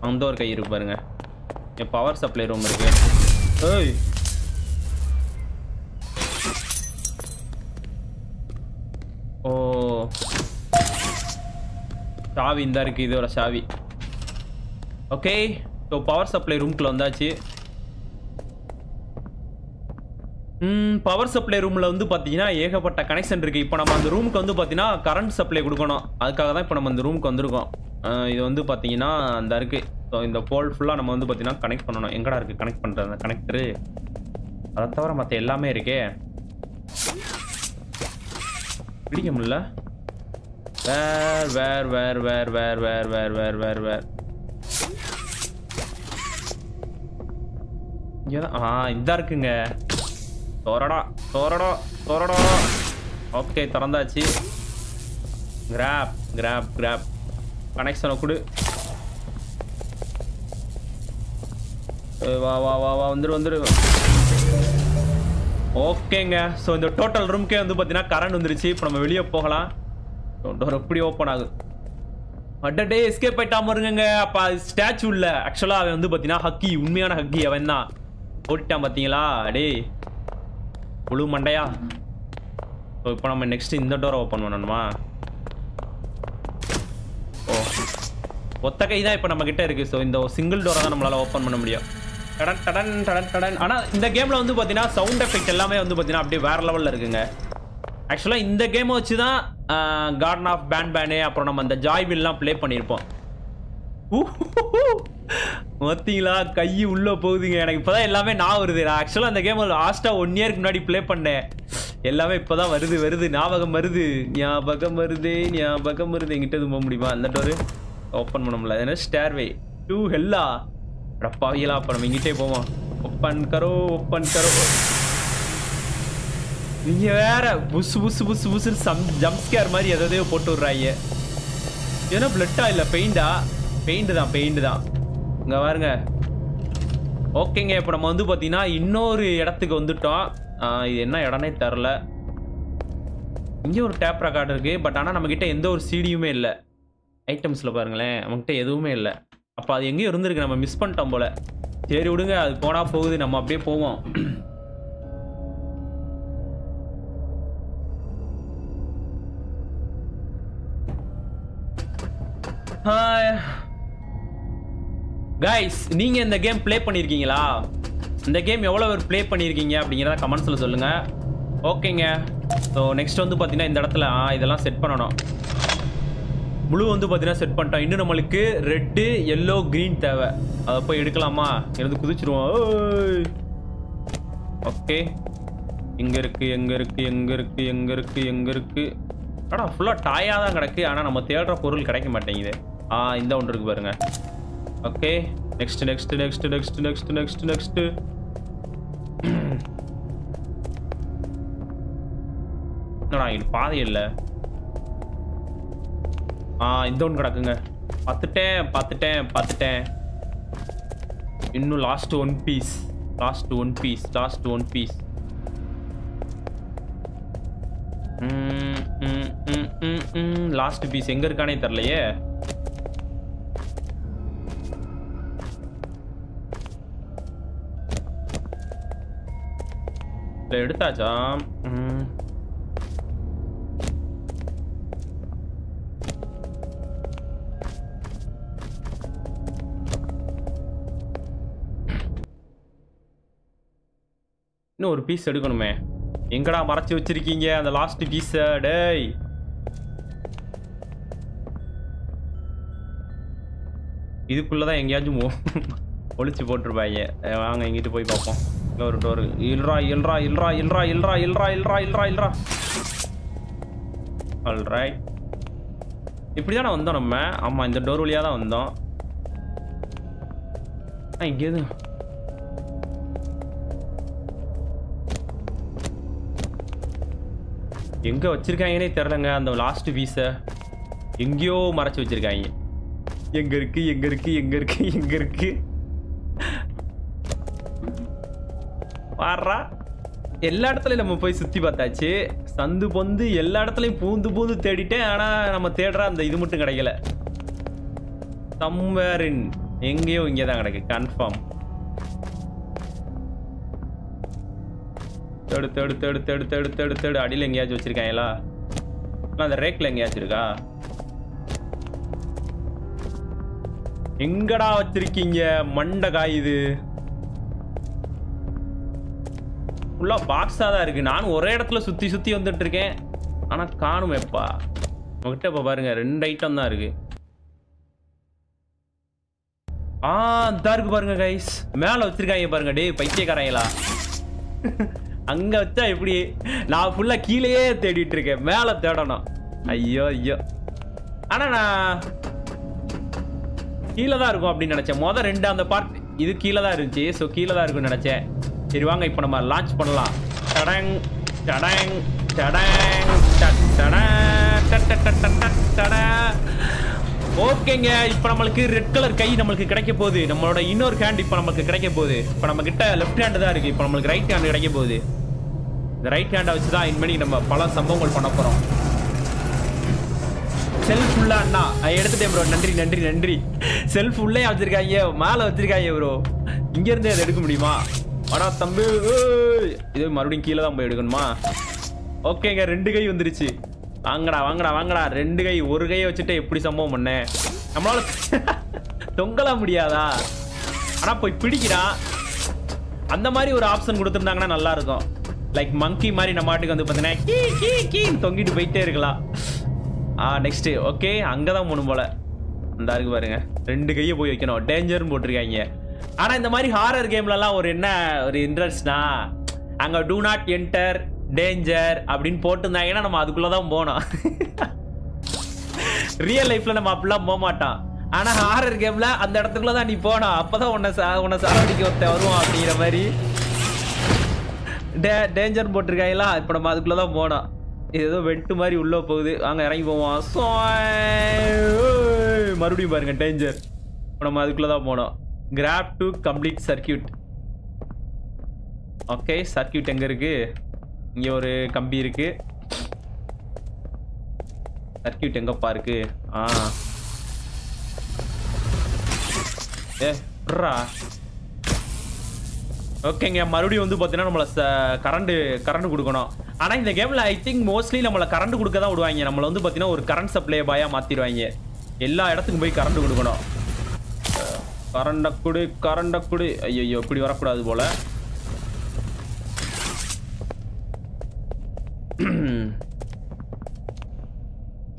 அந்த ஒரு கை இருக்கு பாருங்க. என் பவர் சப்ளை ரூம் இருக்கு. ஏய். ஓ. சாவி இந்த இருக்கு இதோட சாவி. ஓகே. ஸோ பவர் சப்ளை ரூம்குள்ள வந்தாச்சு. பவர் சப்ளை ரூமில் வந்து பார்த்தீங்கன்னா ஏகப்பட்ட கனெக்ஷன் இருக்குது இப்போ நம்ம அந்த ரூமுக்கு வந்து பார்த்தீங்கன்னா கரண்ட் சப்ளை கொடுக்கணும். அதுக்காக தான் இப்போ நம்ம அந்த ரூமுக்கு வந்திருக்கோம். இது வந்து பார்த்தீங்கன்னா அந்த இருக்குது ஸோ இந்த போல் ஃபுல்லாக நம்ம வந்து பார்த்தீங்கன்னா கனெக்ட் பண்ணணும். எங்கடா இருக்குது கனெக்ட் பண்ணுறது அந்த கனெக்டரு அதை தவிர மற்ற எல்லாமே இருக்கே. பிடிக்க முடியல. வேர் வேர் வேர் வேர் வேர் வேர் வேர் வேர் வேர் வேர். இங்கதான் ஆ இருக்குங்க. தோரடா தோரடா தோரடா. ஓகே திறந்தாச்சு. கிராப் கிராப் கிராப் கனெக்ஷனை கொடு. வா வா வா வா வந்துரு வந்துரு. ஓகேங்க ஸோ இந்த டோட்டல் ரூம்க்கே வந்து பார்த்தீங்கன்னா கரண்ட் வந்துருச்சு. இப்போ நம்ம வெளியே போகலாம். டோர் எப்படி ஓப்பன் ஆகுது? அட்டே எஸ்கேப் ஆயிட்டாம இருங்க அப்ப ஸ்டாச்சு இல்லை. ஆக்சுவலாக அவன் வந்து பார்த்தீங்கன்னா ஹக்கி உண்மையான ஹக்கி அவன் தான் ஓடிட்டான் பார்த்தீங்களா டேய் முழு மண்டையா? ஓ இப்போ நம்ம நெக்ஸ்ட் இந்த டோரை ஓப்பன் பண்ணணுமா? ஓ ஒத்த கை தான் இப்போ நம்ம கிட்ட இருக்கு. ஸோ இந்த சிங்கிள் டோரை தான் நம்மளால ஓப்பன் பண்ண முடியும். டடன் டடன் டடன் டடன். ஆனால் இந்த கேமில் வந்து பார்த்தீங்கன்னா சவுண்ட் எஃபெக்ட் எல்லாமே வந்து பார்த்தீங்கன்னா அப்படியே வேற லெவலில் இருக்குங்க. ஆக்சுவலாக இந்த கேமை வச்சு தான் கார்டன் ஆஃப் பேன் பேனு அப்புறம் நம்ம அந்த ஜாய் வில்லாம் ப்ளே பண்ணியிருப்போம். பார்த்தீங்களா கை உள்ளே போகுதுங்க. எனக்கு இப்போதான் எல்லாமே நான் வருது. நான் ஆக்சுவலாக அந்த கேம் லாஸ்ட்டாக ஒன் இயருக்கு முன்னாடி ப்ளே பண்ணேன். எல்லாமே இப்போ தான் வருது வருது. ஞாபகம் வருது. ஞாபகம் வருது ஞாபகம் வருது. எங்கிட்ட எதுவும் போக முடியுமா? அந்த டோரு ஓப்பன் பண்ண முடியல. என்ன? ஸ்டேர்வே டூ ஹெல்லா ரப்பாவியலா அப்போ நம்ம இங்கிட்டே போவோம். ஓப்பன் கரோ ஓப்பன் கரோ. நீங்க வேற புசு புசு புசு புசு சம் ஜம்ப் ஸ்கேர் மாதிரி எதையோ போட்டு விட்றாங்க ஏன்னா பிளட்டா இல்லை பெயிண்டா பெயிண்ட் தான் பெயிண்ட் தான். இங்கே பாருங்க. ஓகேங்க இப்போ நம்ம வந்து பார்த்தீங்கன்னா இன்னொரு இடத்துக்கு வந்துட்டோம். இது என்ன இடம்னே தெரில இங்கே ஒரு டேப் ரெக்கார்டு இருக்குது பட் ஆனால் நம்மக்கிட்ட எந்த ஒரு சீடியுமே இல்லை. ஐட்டம்ஸில் பாருங்களேன் நம்மக்கிட்ட எதுவுமே இல்லை. அப்போ அது எங்கேயும் இருந்திருக்கு நம்ம மிஸ் பண்ணிட்டோம் போல். சரி விடுங்க அது போனால் போகுது நம்ம அப்படியே போவோம். கைஸ் நீங்கள் இந்த கேம் ப்ளே பண்ணியிருக்கீங்களா இந்த கேம் எவ்வளோ பேர் ப்ளே பண்ணியிருக்கீங்க அப்படிங்கிறத கமெண்ட்ஸில் சொல்லுங்கள் ஓகேங்க ஸோ நெக்ஸ்ட் வந்து பார்த்தீங்கன்னா இந்த இடத்துல ஆ, இதெல்லாம் செட் பண்ணணும். ப்ளூ வந்து பார்த்தீங்கன்னா செட் பண்ணிட்டோம். இன்னும் நம்மளுக்கு ரெட்டு எல்லோ க்ரீன் தேவை. அதை போய் எடுக்கலாமா? இருந்து குதிச்சிருவோம். ஓகே எங்கே இருக்குது எங்கே இருக்குது எங்கே இருக்குது எங்கே இருக்குது எங்கே இருக்குது ஆனால் ஃபுல்லாக டாயாக தான் கிடக்கு. ஆனால் நம்ம தேடுற பொருள் கிடைக்க மாட்டேங்குது. ஆ இந்த ஒன்று இருக்குது பாருங்கள் okay next next next next next next next என்னடா இது பாதை இல்லை. ஆ இந்த ஒன்று கிடக்குங்க. பார்த்துட்டேன் பார்த்துட்டேன் பார்த்துட்டேன். இன்னும் last one piece last one piece last one piece last piece எங்கே இருக்கானே தெரிலையே இல்ல, எடுத்தாச்சா? இன்னும் ஒரு பீஸ் எடுக்கணுமே. எங்கடா மறைச்சு வச்சிருக்கீங்க அந்த லாஸ்ட் பீஸ டேய். இதுக்குள்ளதான் எங்கேயாச்சும் ஒழிச்சு போட்டிருப்பாங்க வாங்க எங்கிட்டு போய் பார்ப்போம். இங்கே ஒரு டோர் இல்ரா இல்ரா இல்ரா இல்ரா இல்ரா இல்ரா இல்ரா இல்ரா இல்ரா ஆல்ரைட் இப்படி தானே வந்தோம் நம்ம? ஆமா இந்த டோர் வழியாக தான் வந்தோம். ஆ இங்கே தான் எங்கே வச்சிருக்காங்கன்னே தெரிலங்க அந்த லாஸ்ட் பீஸ எங்கேயோ மறைச்சு வச்சிருக்காங்க. எங்க இருக்கு எங்க இருக்கு எங்க இருக்கு எங்க இருக்கு? பாடுறா எல்லா இடத்துலையும் நம்ம போய் சுற்றி பார்த்தாச்சு. சந்து பொந்து எல்லா இடத்துலையும் பூந்து பூந்து தேடிட்டேன். ஆனால் நம்ம தேடுற அந்த இது மட்டும் கிடைக்கல. சம்வேரின் இன் எங்கேயோ இங்கே தான் கிடைக்கு. கன்ஃபார்ம் தேடு தேடு தேடு தேடு தேடு தேடு தேடு. அடியில் எங்கேயாச்சும் வச்சிருக்காங்களா இல்லை அந்த ரேக்கில் எங்கேயாச்சும் இருக்கா? எங்கடா வச்சிருக்கீங்க? மண்டை காயுது ஃபுல்லாக பாக்ஸாக தான் இருக்குது நானும் ஒரே இடத்துல சுற்றி சுற்றி வந்துட்டு இருக்கேன் ஆனால் காணுமேப்பா. நம்மகிட்ட இப்போ பாருங்கள் ரெண்டு ஐட்டம் தான் இருக்குது ஆ இதாக இருக்குது பாருங்க கைஸ் மேலே வச்சுருக்காங்க பாருங்க டேய் பைத்தியக்காரங்களா. அங்கே வச்சா எப்படி? நான் ஃபுல்லாக கீழேயே தேடிட்டு இருக்கேன். மேலே தேடணும். ஐயோ ஐயோ. ஆனால் நான் கீழே தான் இருக்கும் அப்படின்னு நினைச்சேன். மொதல் ரெண்டு அந்த பார்ட் இது கீழே தான் இருந்துச்சு. ஸோ கீழே தான் இருக்கும்னு நினச்சேன். சரி வாங்க இப்போ நம்ம லான்ச் பண்ணலாம். டடங் டடங் டடங் ஓகேங்க இப்போ நம்மளுக்கு ரெட் கலர் கை நம்மளுக்கு கிடைக்க போகுது. நம்மளோட இன்னொரு ஹேண்ட் இப்போ நம்மளுக்கு கிடைக்க போகுது. இப்போ நம்ம கிட்ட லெஃப்ட் ஹேண்டு தான் இருக்கு. இப்போ நம்மளுக்கு ரைட் ஹேண்ட் கிடைக்க போகுது. இந்த ரைட் ஹேண்டை வச்சு தான் இனிமேல் நம்ம பல சம்பவங்கள் பண்ண போகிறோம் செல்ஃப் உள்ள அண்ணா. எடுத்துட்டேன் ப்ரோ நன்றி நன்றி நன்றி. செல்ஃப் உள்ளே வச்சிருக்காங்க. மேலே வச்சிருக்காங்க ப்ரோ இங்கேருந்து அதை எடுக்க முடியுமா? வாடா தம்பி. இது மறுபடியும் கீழே தான் போய் எடுக்கணுமா? ஓகேங்க ரெண்டு கை வந்துருச்சு. வாங்கடா வாங்கடா வாங்கடா. ரெண்டு கை ஒரு கையை வச்சுட்டு எப்படி சம்பவம் பண்ணேன் நம்மளால தொங்கல முடியாதா? ஆனால் போய் பிடிக்கிறான் அந்த மாதிரி ஒரு ஆப்ஷன் கொடுத்துருந்தாங்கன்னா நல்லா இருக்கும் லைக் மங்கி மாதிரி நம்ம ஆட்டுக்கு வந்து பார்த்தீங்கன்னா கீ கீ கீன்னு தொங்கிட்டு போயிட்டே இருக்கலாம். ஆ நெக்ஸ்ட்டு ஓகே அங்கே தான் போகணும் போல். அந்த இருக்கு பாருங்க. ரெண்டு கையை போய் வைக்கணும். டேஞ்சர்னு போட்டிருக்காங்க. ஆனால் இந்த மாதிரி ஹாரர் கேம்லலாம் ஒரு என்ன ஒரு இன்ட்ரெஸ்ட்னா அங்கே டூ நாட் என்டர் டேஞ்சர் அப்படின்னு போட்டிருந்தாங்கன்னா நம்ம அதுக்குள்ளே தான் போனோம். ரியல் லைஃப்ல நம்ம அப்படிலாம் போக மாட்டோம். ஆனா ஹாரர் கேம்ல அந்த இடத்துக்குள்ள தான் நீ போனோம் அப்பதான் உன்னை சா உன்னை சாவடிக்க ஒருத்த வருவான் அப்படிங்கிற மாதிரி. டே டேஞ்சர் போட்டிருக்காங்களா? இப்போ நம்ம அதுக்குள்ள தான் போனோம். இது ஏதோ வெட்டு மாதிரி உள்ளே போகுது. அங்கே இறங்கி போவோம். சோய். மறுபடியும் பாருங்க டேஞ்சர் இப்போ நம்ம அதுக்குள்ளே தான் போனோம். Grab to complete circuit okay circuit எங்க இருக்கு? இங்க ஒரு கம்பி இருக்கு. சர்க்கியூட் எங்கப்பா இருக்கு? ஆ. ஏ விட்றா ஓகேங்க மறுபடியும் வந்து பார்த்தீங்கன்னா நம்மளை கரண்ட் கரண்ட் கொடுக்கணும். ஆனால் இந்த கேமில் ஐ திங்க் மோஸ்ட்லி நம்மளை கரண்ட் கொடுக்க தான் விடுவாங்க. நம்மளை வந்து பார்த்தீங்கன்னா ஒரு கரண்ட் சப்ளை பாயாக மாற்றிடுவாங்க எல்லா இடத்துக்கும் போய் கரண்ட் கொடுக்கணும். கரண்டை குடு கரண்டை குடு. ஐயோ இப்படி வரக்கூடாது போல.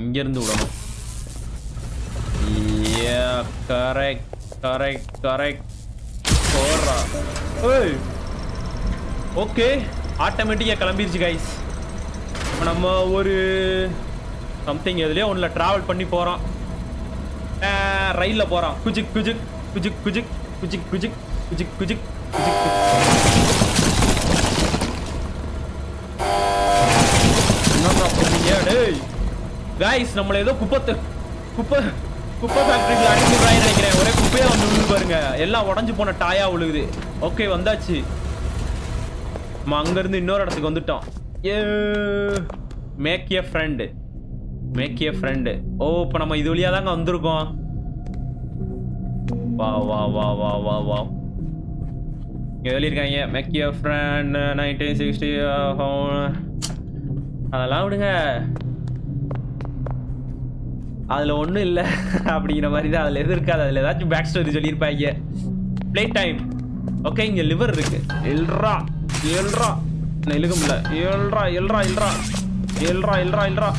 இங்கிருந்து விடணும். கரெக்ட் கரெக்ட் கரெக்ட் போடுறா ஏய். ஓகே ஆட்டோமேட்டிக்காக கிளம்பிருச்சு கைஸ் இப்போ நம்ம ஒரு சம்திங் எதுலேயோ ஒன்றில் ட்ராவல் பண்ணி போகிறோம் ரயிலில் போகிறோம் குஜிக் குஜிக். குஜிக் குஜிக் குஜிக் குஜிக் குஜிக் குஜிக் குஜிக் டேய் கைஸ் நம்மள ஏதோ குப்பத்தை குப்பை குப்பை ஃபேக்டரியில் அடிக்கிறாங்க நினைக்கிறேன். ஒரே குப்பையா வந்து விழுது பாருங்க. எல்லாம் உடஞ்சு போன டாயா விழுகுது ஓகே வந்தாச்சு. நம்ம அங்கேருந்து இன்னொரு இடத்துக்கு வந்துட்டோம். ஏ make a friend make a friend oh இப்போ நம்ம இது வழியாக தாங்க வந்திருக்கோம். வா வா வா வா வா வா இங்கே எழுதியிருக்காங்க மெக்கிய ஃப்ரெண்ட் நைன்டீன் சிக்ஸ்டி அதெல்லாம் விடுங்க. அதில் ஒன்றும் இல்லை. அப்படிங்கிற மாதிரி தான் அதில் எது இருக்காது. அதில் ஏதாச்சும் பேக் ஸ்டோரி சொல்லியிருப்பாங்க. ப்ளே டைம் ஓகே இங்கே லிவர் இருக்கு. எல்ரா எல்ரா நான் இழுக்க முடியல. எல்ரா எல்ரா எல்ரா எல்ரா எல்ரா எல்ரா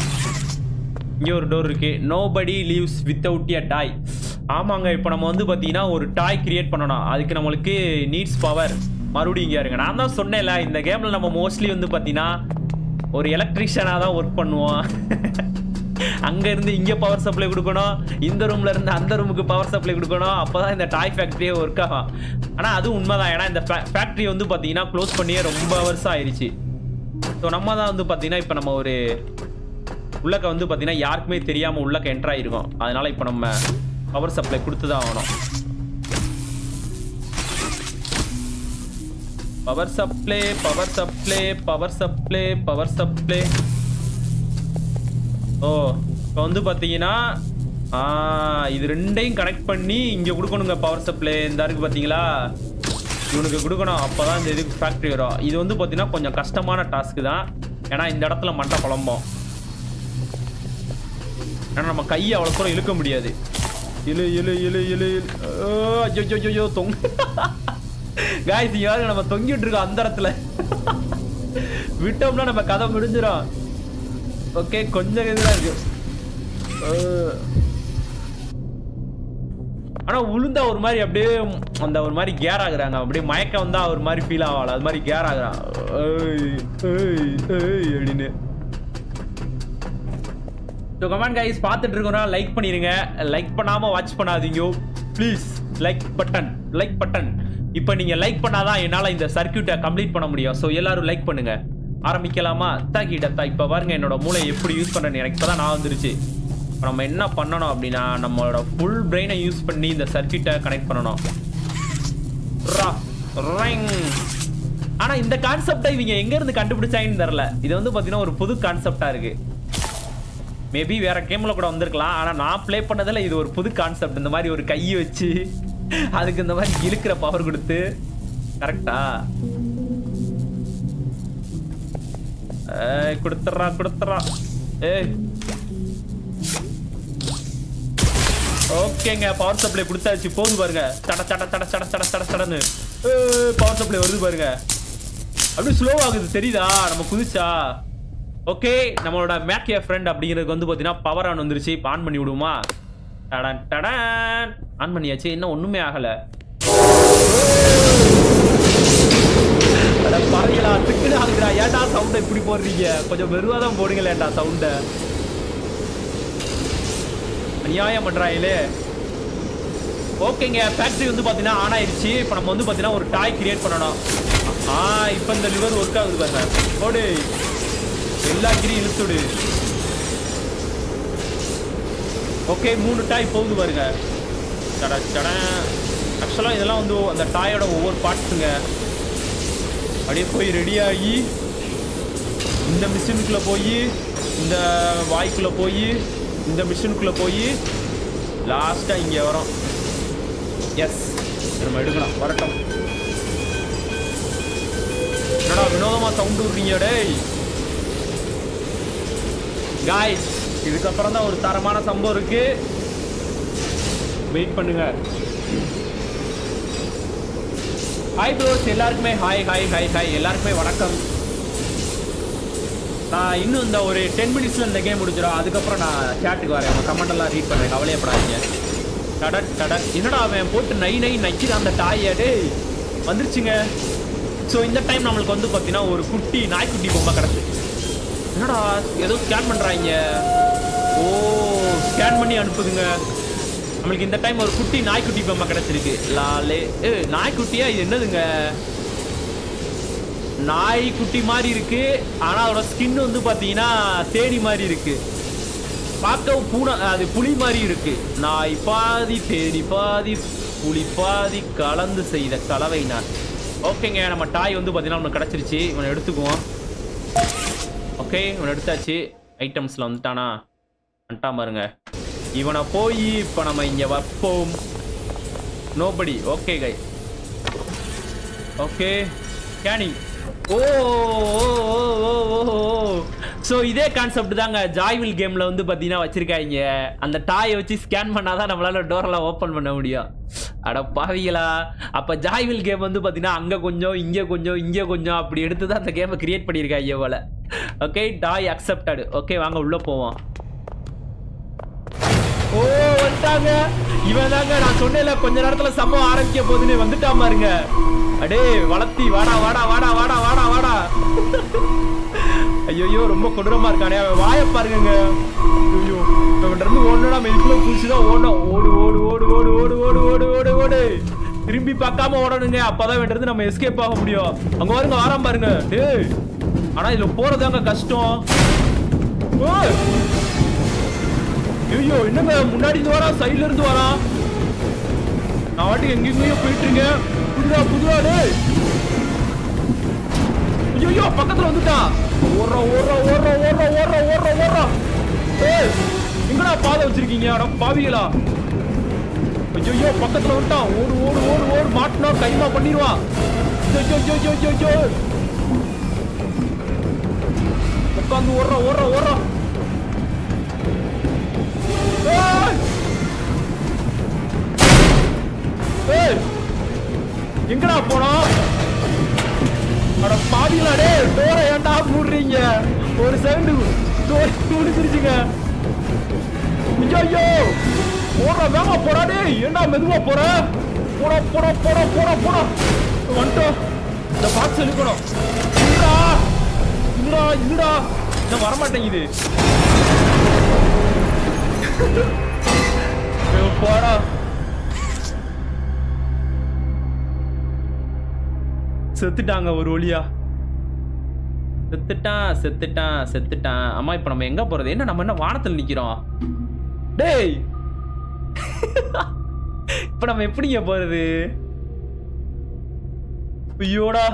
இங்கே ஒரு டோர் இருக்கு. Nobody leaves without a toy ஆமாங்க இப்போ நம்ம வந்து பார்த்தீங்கன்னா ஒரு டாய் கிரியேட் பண்ணணும். அதுக்கு நம்மளுக்கு நீட்ஸ் பவர் மறுபடியும் இங்கே இருங்க. நான் தான் சொன்னேன்ல இந்த கேமில் நம்ம மோஸ்ட்லி வந்து பார்த்தீங்கன்னா ஒரு எலக்ட்ரிஷியனாக தான் ஒர்க் பண்ணுவோம். அங்கேருந்து இருந்து பவர் சப்ளை கொடுக்கணும். இந்த ரூமில் இருந்து அந்த ரூமுக்கு பவர் சப்ளை கொடுக்கணும். அப்போ தான் இந்த டாய் ஃபேக்ட்ரியே ஒர்க் ஆகும். ஆனால் அது உண்மைதான். ஏன்னா இந்த ஃபேக்ட்ரி வந்து பார்த்தீங்கன்னா க்ளோஸ் பண்ணியே ரொம்ப வருஷம் ஆயிடுச்சு ஸோ நம்ம தான் வந்து பார்த்தீங்கன்னா இப்போ நம்ம ஒரு உள்ளக்க வந்து பார்த்தீங்கன்னா யாருக்குமே தெரியாமல் உள்ளக்க என்ட்ராயிருக்கோம் அதனால் இப்போ நம்ம பவர் சப்ளை கொடுத்து தான் ஆகணும். Power supply power supply power supply power supply. Oh இப்போ வந்து பார்த்தீங்கன்னா இது ரெண்டையும் கனெக்ட் பண்ணி இங்கே கொடுக்கணுங்க பவர் சப்ளை இந்த இருக்கு பார்த்தீங்களா இவனுக்கு கொடுக்கணும். அப்போ தான் இந்த இதுக்கு ஃபேக்ட்ரி வரும். இது வந்து பார்த்தீங்கன்னா கொஞ்சம் கஷ்டமான டாஸ்க்கு தான். ஏன்னா இந்த இடத்துல மண்டை குழம்போம். ஏன்னா நம்ம கையை அவ்வளோ தூரம் இழுக்க முடியாது. இழு இழு இழு இழு ஓ, ஐயோ ஐயோ, ஐயோ தொங். காய்ஸ் யாரு நம்ம தொங்கிட்டு இருக்கோம் அந்த இடத்துல. விட்டோம்னா நம்ம கதை முடிஞ்சிடும் ஓகே கொஞ்சம் இதுதான் இருக்கு. ஆனால் ஆனா உளுந்தா ஒரு மாதிரி அப்படியே அந்த ஒரு மாதிரி கேர் ஆகுறாங்க. அப்படியே மயக்கம் தான் ஒரு மாதிரி ஃபீல் ஆகல அது மாதிரி கேர் ஆகுறான். அப்படின்னு. ஸோ கமெண்ட் கைஸ் பார்த்துட்டு இருக்கோம்னா லைக் பண்ணிடுங்க லைக் பண்ணாமல் வாட்ச் பண்ணாதீங்க. Please like button like button இப்போ நீங்கள் லைக் பண்ணாதான் என்னால் இந்த சர்க்கியூட்டை கம்ப்ளீட் பண்ண முடியும். ஸோ எல்லாரும் லைக் பண்ணுங்க. ஆரம்பிக்கலாமா? தாக்கிட்டத்தா இப்போ பாருங்க என்னோட மூளை எப்படி யூஸ் பண்ணுறேன்னு எனக்கு இப்பதான் நான் வந்துருச்சு. இப்போ நம்ம என்ன பண்ணணும் அப்படின்னா நம்மளோட ஃபுல் பிரெயினை யூஸ் பண்ணி இந்த சர்க்கியூட்டை கனெக்ட் பண்ணணும். ஆனால் இந்த கான்செப்டை இவங்க எங்கேருந்து கண்டுபிடிச்சாங்கன்னு தெரில இது வந்து பார்த்தீங்கன்னா ஒரு புது கான்செப்டாக இருக்குது மேபி வேற கேம்ல கூட வந்திருக்கலாம். ஆனா நான் ப்ளே பண்ணதுல இது ஒரு புது கான்செப்ட் இந்த மாதிரி ஒரு கையை வச்சு அதுக்கு இந்த மாதிரி இழுக்கிற பவர் கொடுத்து. கரெக்டா ஏய் கொடுத்துறா கொடுத்துறா ஏய். ஓகேங்க பவர் சப்ளை கொடுத்தாச்சு. போகுது பாருங்க. தட தட தட தட தட தட தடன்னு பவர் சப்ளை வருது பாருங்க. அப்படியே ஸ்லோ ஆகுது. தெரியுதா? நம்ம குதிச்சா? ஓகே நம்மளோட மேக்கிய ஃப்ரெண்ட் அப்படிங்கிறதுக்கு வந்து பார்த்தீங்கன்னா பவர் ஆன் வந்துருச்சு. இப்போ ஆன் பண்ணி விடுமா டடன் டடன். ஆன் பண்ணியாச்சு. இன்னும் ஒன்றுமே ஆகலை. பாருங்களா திக்குன்னு ஆகுதுடா. ஏன்டா சவுண்டை இப்படி போடுறீங்க? கொஞ்சம் மெதுவாக தான் போடுங்களேன்டா சவுண்டை அநியாயம் பண்றாங்களே ஓகேங்க ஃபேக்ட்ரி வந்து பார்த்தீங்கன்னா ஆன் ஆயிடுச்சு இப்போ நம்ம வந்து பார்த்தீங்கன்னா ஒரு டாய் கிரியேட் பண்ணணும். ஆ இப்போ இந்த லிவர் ஒர்க் ஆகுது பாருங்க. ஓடு எல்லா கிரி இழுத்துடு. ஓகே மூணு டாய் போகுது பாருங்க. சட சட. ஆக்சுவலாக இதெல்லாம் வந்து அந்த டாயோட ஒவ்வொரு பார்ட்ஸுங்க அப்படியே போய் ரெடி ஆகி இந்த மிஷினுக்குள்ளே போய் இந்த வாய்க்குள்ளே போய் இந்த மிஷினுக்குள்ளே போய் லாஸ்ட்டாக இங்கே வரோம். எஸ் நம்ம எடுக்கலாம் வரட்டும். என்னடா வினோதமாக சவுண்டு விடுறீங்க டேய். காய்ஸ் இதுக்கப்புறம் தான் ஒரு தரமான சம்பவம் இருக்கு. வெயிட் பண்ணுங்க. ஹாய் ப்ரோஸ் எல்லாருக்குமே ஹாய் ஹாய் ஹாய் ஹாய் எல்லாருக்குமே வணக்கம். நான் இன்னும் இந்த ஒரு டென் மினிட்ஸ்ல இந்த கேம் முடிஞ்சிடும். அதுக்கப்புறம் நான் சேட்டுக்கு வரேன். உங்கள் கமெண்டெல்லாம் ரீட் பண்ணுறேன் கவலையப்படாதீங்க. டடட் டடட். என்னடா அவன் போட்டு நை நை நக்கிற அந்த டாயை வந்துருச்சுங்க. ஸோ இந்த டைம் நம்மளுக்கு வந்து பார்த்தீங்கன்னா ஒரு குட்டி நாய்க்குட்டி பொம்மை கிடச்சிருக்கு என்னடா ஏதோ ஸ்கேன் பண்ணுறாங்க ஓ ஸ்கேன் பண்ணி அனுப்புதுங்க. நம்மளுக்கு இந்த டைம் ஒரு குட்டி நாய்க்குட்டி பொம்மை கிடச்சிருக்கு. லாலே. ஏ நாய்க்குட்டியா? இது என்னதுங்க? நாய்க்குட்டி மாதிரி இருக்கு. ஆனால் அதோட ஸ்கின் வந்து பார்த்தீங்கன்னா தேனி மாதிரி இருக்கு. பார்க்க பூனை அது புலி மாதிரி இருக்கு. நாய் பாதி தேடி பாதி புலி பாதி கலந்து செய்த கலவை நான் ஓகேங்க நம்ம டாய் வந்து பார்த்தீங்கன்னா நம்மளுக்கு கிடச்சிருச்சு. இவனை எடுத்துக்குவோம். ஓகே இவனை எடுத்தாச்சு. ஐட்டம்ஸில் வந்துட்டானா? வந்துட்டா பாருங்க. இவனை போய் இப்போ நம்ம இங்கே வைப்போம். நோபடி ஓகே கை ஓகே கேனிங் ஓ. ஸோ இதே கான்செப்ட் தாங்க. ஜாய்வில் கேமில் வந்து பார்த்தீங்கன்னா வச்சுருக்காங்க. அந்த டாயை வச்சு ஸ்கேன் பண்ணால் தான் நம்மளால் டோரெல்லாம் ஓப்பன் பண்ண முடியும். அட பாவிகளா. அப்போ ஜாய்வில் கேம் வந்து பார்த்தீங்கன்னா அங்கே கொஞ்சம் இங்கே கொஞ்சம் இங்கே கொஞ்சம் அப்படி எடுத்து தான் அந்த கேமை கிரியேட் பண்ணியிருக்காங்க போல. ஓகே டாய் அக்செப்டடு ஓகே வாங்க உள்ளே போவோம். ஓ வந்துட்டாங்க. இவன் தாங்க நான் சொன்னேன்ல கொஞ்ச நேரத்துல சம்பவம் ஆரம்பிக்க போதுன்னு வந்துட்டான் பாருங்க. அடே வளர்த்தி வாடா வாடா வாடா வாடா வாடா வாடா. ஐயோ ரொம்ப கொடூரமா இருக்கானே. அவன் வாய பாருங்க ஐயோ இவன் இருந்து ஓடணும்னா மெதுக்குள்ள குளிச்சுதான் ஓடணும். ஓடு ஓடு ஓடு ஓடு ஓடு ஓடு ஓடு ஓடு ஓடு. திரும்பி பார்க்காம ஓடணுங்க அப்பதான் வேண்டியது நம்ம எஸ்கேப் ஆக முடியும். அங்க பாருங்க ஆறாம் பாருங்க. டேய் ஆனா இதுல போறதாங்க கஷ்டம். ஐயோ என்னங்க முன்னாடி இருந்து வரா சைட்ல இருந்து வரா நான் வாட்டுக்கு எங்கெங்கயோ போயிட்டு இருக்கேன். புதுவா புதுடா டேய். ஐயோ பக்கத்துல வந்துட்டான் ஓடுறா ஓடுறா ஓடுறா ஓடுறா ஓடுறா ஓடுறா ஓடுறா. ஏய் எங்கடா பாதை வச்சிருக்கீங்க? அட பாவிகளா. ஐயோ பக்கத்துல வந்துட்டான் ஓடு ஓடு ஓடு ஓடு. மாட்டினா கைமா பண்ணிடுவான் ஐயோ ஐயோ ஐயோ ஐயோ ஐயோ உட்காந்து ஓடுறா ஓடுறா ஓடுறா. ஏய்! எங்கடா போனோம் பாவிங்களா டேய் டோரை ஏன்டா மூடுறீங்க? ஒரு செகண்ட் டோர் முடிச்சிருச்சுங்க ஐயோ போடா வேமா போடா டேய். என்ன மெதுவா போற? போட போட போட போட போட. வந்துட்டோம். இந்த பாக்ஸ் எடுக்கணும் இல்லடா இல்லடா இல்லடா. இன்னும் வரமாட்டேங்குது. போடா. செத்துட்டாங்க ஒரு வழியா செத்துட்டான் செத்துட்டான் செத்துட்டான். அம்மா இப்ப நம்ம எங்க போறது? என்ன நம்ம என்ன வானத்துல நிக்கிறோம்? டேய்! இப்ப நம்ம எப்படிங்க போறது? ஐயோடா.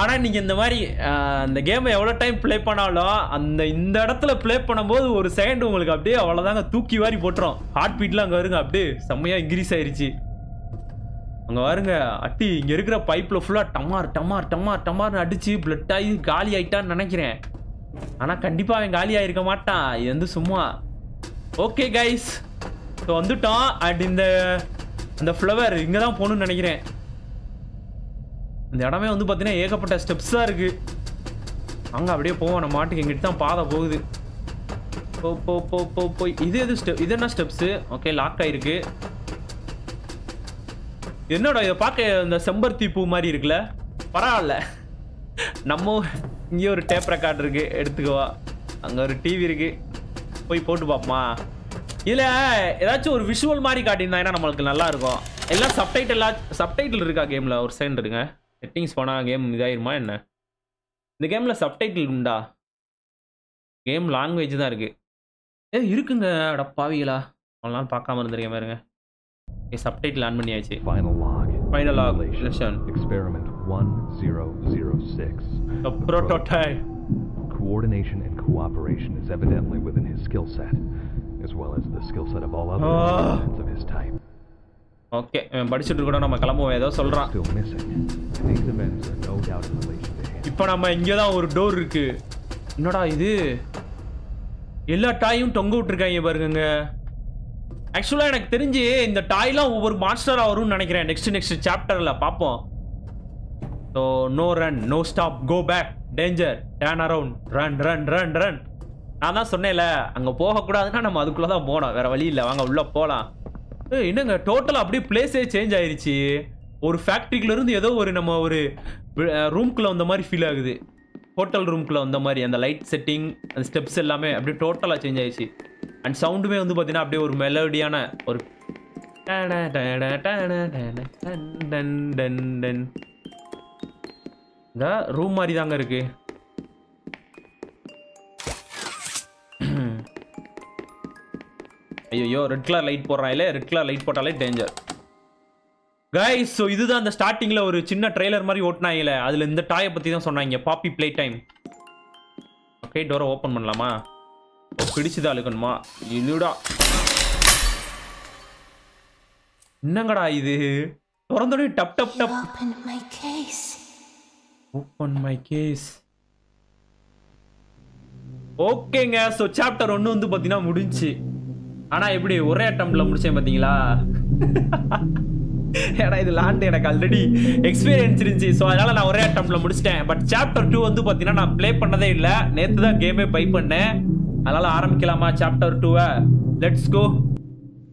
ஆனா நீங்க இந்த மாதிரி இந்த கேமை எவ்வளவு டைம் ப்ளே பண்ணாலும் அந்த இந்த இடத்துல ப்ளே பண்ணும்போது ஒரு செகண்ட் உங்களுக்கு அப்படியே அவ்வளவுதாங்க தூக்கி வாரி போட்டுரும். ஹார்ட் பீட்லாம் அங்க வருங்க அப்படியே செம்மையா இன்க்ரீஸ் ஆயிருச்சு. அங்கே பாருங்க அட்டி இங்கே இருக்கிற பைப்பில் ஃபுல்லாக டமார் டமார் டமார் டமார்னு அடிச்சு பிளட் ஆகி காலி ஆகிட்டான்னு நினைக்கிறேன். ஆனால் கண்டிப்பாக அவன் காலி ஆகிருக்க மாட்டான். இது வந்து சும்மா. ஓகே கைஸ் ஸோ வந்துட்டோம் அண்ட் இந்த இந்த ஃப்ளவர் இங்கே தான் போகணும்னு நினைக்கிறேன். இந்த இடமே வந்து பார்த்தீங்கன்னா ஏகப்பட்ட ஸ்டெப்ஸாக இருக்குது அங்கே அப்படியே போவோம். நம்ம மாட்டுக்கு எங்கிட்ட தான் பாதை போகுது. போ போ போ போ போய். இது எது ஸ்டெப் இது என்ன ஸ்டெப்ஸு ஓகே லாக் ஆகிருக்கு என்னடா இதை பார்க்க இந்த செம்பருத்தி பூ மாதிரி இருக்குல்ல? பரவாயில்ல. நம்ம இங்கே ஒரு டேப் ரெக்கார்ட் இருக்கு எடுத்துக்கவா அங்கே ஒரு டிவி இருக்கு. போய் போட்டு பார்ப்போமா? இதில் ஏதாச்சும் ஒரு விஷுவல் மாதிரி காட்டியிருந்தாங்கன்னா நம்மளுக்கு நல்லா இருக்கும்? எல்லாம் சப்டைட்டில் சப்டைட்டில் இருக்கா கேமில் ஒரு செகண்ட் இருங்க. செட்டிங்ஸ் போனால் கேம் இதாயிருமா என்ன? இந்த கேமில் சப்டைட்டில் உண்டா? கேம் லாங்குவேஜ் தான் இருக்குது ஏ இருக்குங்க அட அவ்வளோ நாள் பார்க்காம இருந்திருக்கேன் பாருங்க. சப்டைட்டில் ஆன் பண்ணியாச்சு Final log. Final log. Simulation. Listen. Experiment 1006. The prototype. Coordination and cooperation is evidently within his skill set, as well as the skill set of all other Ah. inhabitants of his type. Okay படிச்சுட்டு கூட நம்ம கிளம்புவோம் ஏதோ சொல்கிறான் Still missing. These events are no doubt in relation to him. இப்போ நம்ம இங்கே தான் ஒரு டோர் இருக்கு என்னடா இது எல்லா டாயும் தொங்க விட்டுருக்காங்க பாருங்க ஆக்சுவலாக எனக்கு தெரிஞ்சு இந்த டாய்லாம் ஒவ்வொரு மாஸ்டராக வரும்னு நினைக்கிறேன். நெக்ஸ்ட் நெக்ஸ்ட் சாப்டரில் பார்ப்போம். So no run no stop go back danger tan around run run run run நான் தான் சொன்னேன்ல அங்கே போகக்கூடாதுன்னா நம்ம அதுக்குள்ளே தான் போனோம் வேறு வழி இல்லை. வாங்க உள்ளே போகலாம். என்னங்க டோட்டலாக அப்படியே பிளேஸே சேஞ்ச் ஆயிடுச்சு ஒரு ஃபேக்ட்ரிக்குலேருந்து ஏதோ ஒரு நம்ம ஒரு ரூம்குள்ளே வந்த மாதிரி ஃபீல் ஆகுது. ஹோட்டல் ரூம்குள்ளே வந்த மாதிரி அந்த லைட் செட்டிங் அந்த ஸ்டெப்ஸ் எல்லாமே அப்படியே டோட்டலாக சேஞ்ச் ஆயிடுச்சு அண்ட் சவுண்டுமே வந்து பார்த்தீங்கன்னா அப்படியே ஒரு மெலோடியான ஒரு இந்த ரூம் மாதிரி தாங்க இருக்கு. ஐயோ ரெட் கலர் லைட் போடுறாங்களே ரெட் கலர் லைட் போட்டாலே டேஞ்சர் கைஸ் ஸோ இதுதான் அந்த ஸ்டார்டிங்கில் ஒரு சின்ன ட்ரெய்லர் மாதிரி ஓட்டினாங்களே அதில் இந்த டாயை பற்றி தான் சொன்னாங்க. பாப்பி ப்ளே டைம் ஓகே டோரை ஓப்பன் பண்ணலாமா? பிடிச்சுதான் அழுக்கணுமா இதுடா என்னங்கடா இது? திறந்தோடனே டப் டப் டப். ஓப்பன் மை கேஸ் ஓகேங்க. ஸோ சாப்டர் ஒன்று வந்து பார்த்தீங்கன்னா முடிஞ்சுச்சு ஆனால் எப்படி ஒரே அட்டம்ப்ட்ல முடிச்சேன் பார்த்தீங்களா ஏன்னா இது லாண்ட் எனக்கு ஆல்ரெடி எக்ஸ்பீரியன்ஸ் இருந்துச்சு. ஸோ அதனால நான் ஒரே அட்டம்ப்ட்ல முடிச்சிட்டேன். பட் சாப்டர் டூ வந்து பார்த்தீங்கன்னா நான் ப்ளே பண்ணதே இல்லை. நேற்று தான் கேமே பை பண்ணேன். அதனால் ஆரம்பிக்கலாமா? சாப்டர் டூவை லெட்ஸ் கோ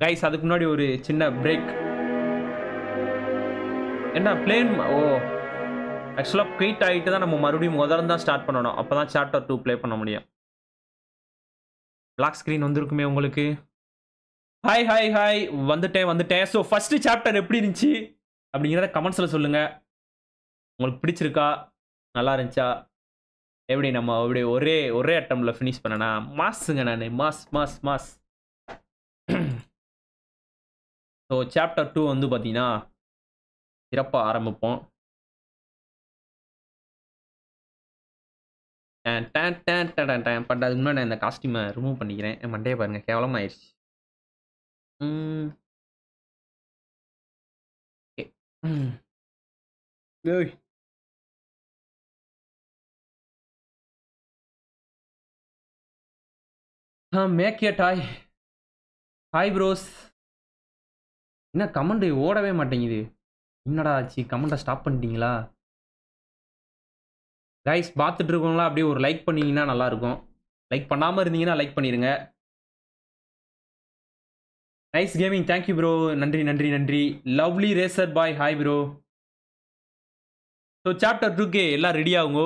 கைஸ் அதுக்கு முன்னாடி ஒரு சின்ன பிரேக் என்ன பிளேன் ஓ. ஆக்சுவலாக குயிட் ஆகிட்டு தான் நம்ம மறுபடியும் முதல்ல தான் ஸ்டார்ட் பண்ணணும். அப்போ தான் சாப்டர் டூ ப்ளே பண்ண முடியும். பிளாக் ஸ்க்ரீன் வந்திருக்குமே உங்களுக்கு. ஹாய் ஹாய் ஹாய் வந்துட்டேன் வந்துட்டேன். ஸோ ஃபஸ்ட்டு சாப்டர் எப்படி இருந்துச்சு? அப்படிங்கிறத கமெண்ட்ஸில் சொல்லுங்கள் உங்களுக்கு பிடிச்சிருக்கா? நல்லா இருந்துச்சா? எப்படி நம்ம அப்படி ஒரே ஒரே அட்டம்ல ஃபினிஷ் பண்ணனா மாஸுங்க நான் mass mass mass. So chapter two வந்து பார்த்தீங்கன்னா சிறப்பாக ஆரம்பிப்போம். டேன் டேன் டேன் டேன் பட் அதுக்கு முன்னாடி நான் இந்த காஸ்டியூமை ரிமூவ் பண்ணிக்கிறேன். என் பாருங்கள் பாருங்க கேவலமாயிடுச்சு ம். ஆ மேக் ஏ டாய் ஹாய் ப்ரோஸ் என்ன கமெண்ட் ஓடவே மாட்டேங்குது. என்னடா ஆச்சு? கமெண்ட்டை ஸ்டாப் பண்ணிட்டீங்களா? கைஸ் பார்த்துட்டு இருக்கோங்களா அப்படியே ஒரு லைக் பண்ணீங்கன்னா நல்லாயிருக்கும். லைக் பண்ணாமல் இருந்தீங்கன்னா லைக் பண்ணிடுங்க நைஸ் கேமிங் தேங்க்யூ ப்ரோ நன்றி நன்றி நன்றி. Lovely racer boy hi bro so chapter டூக்கு எல்லாம் ரெடி ஆகுங்க?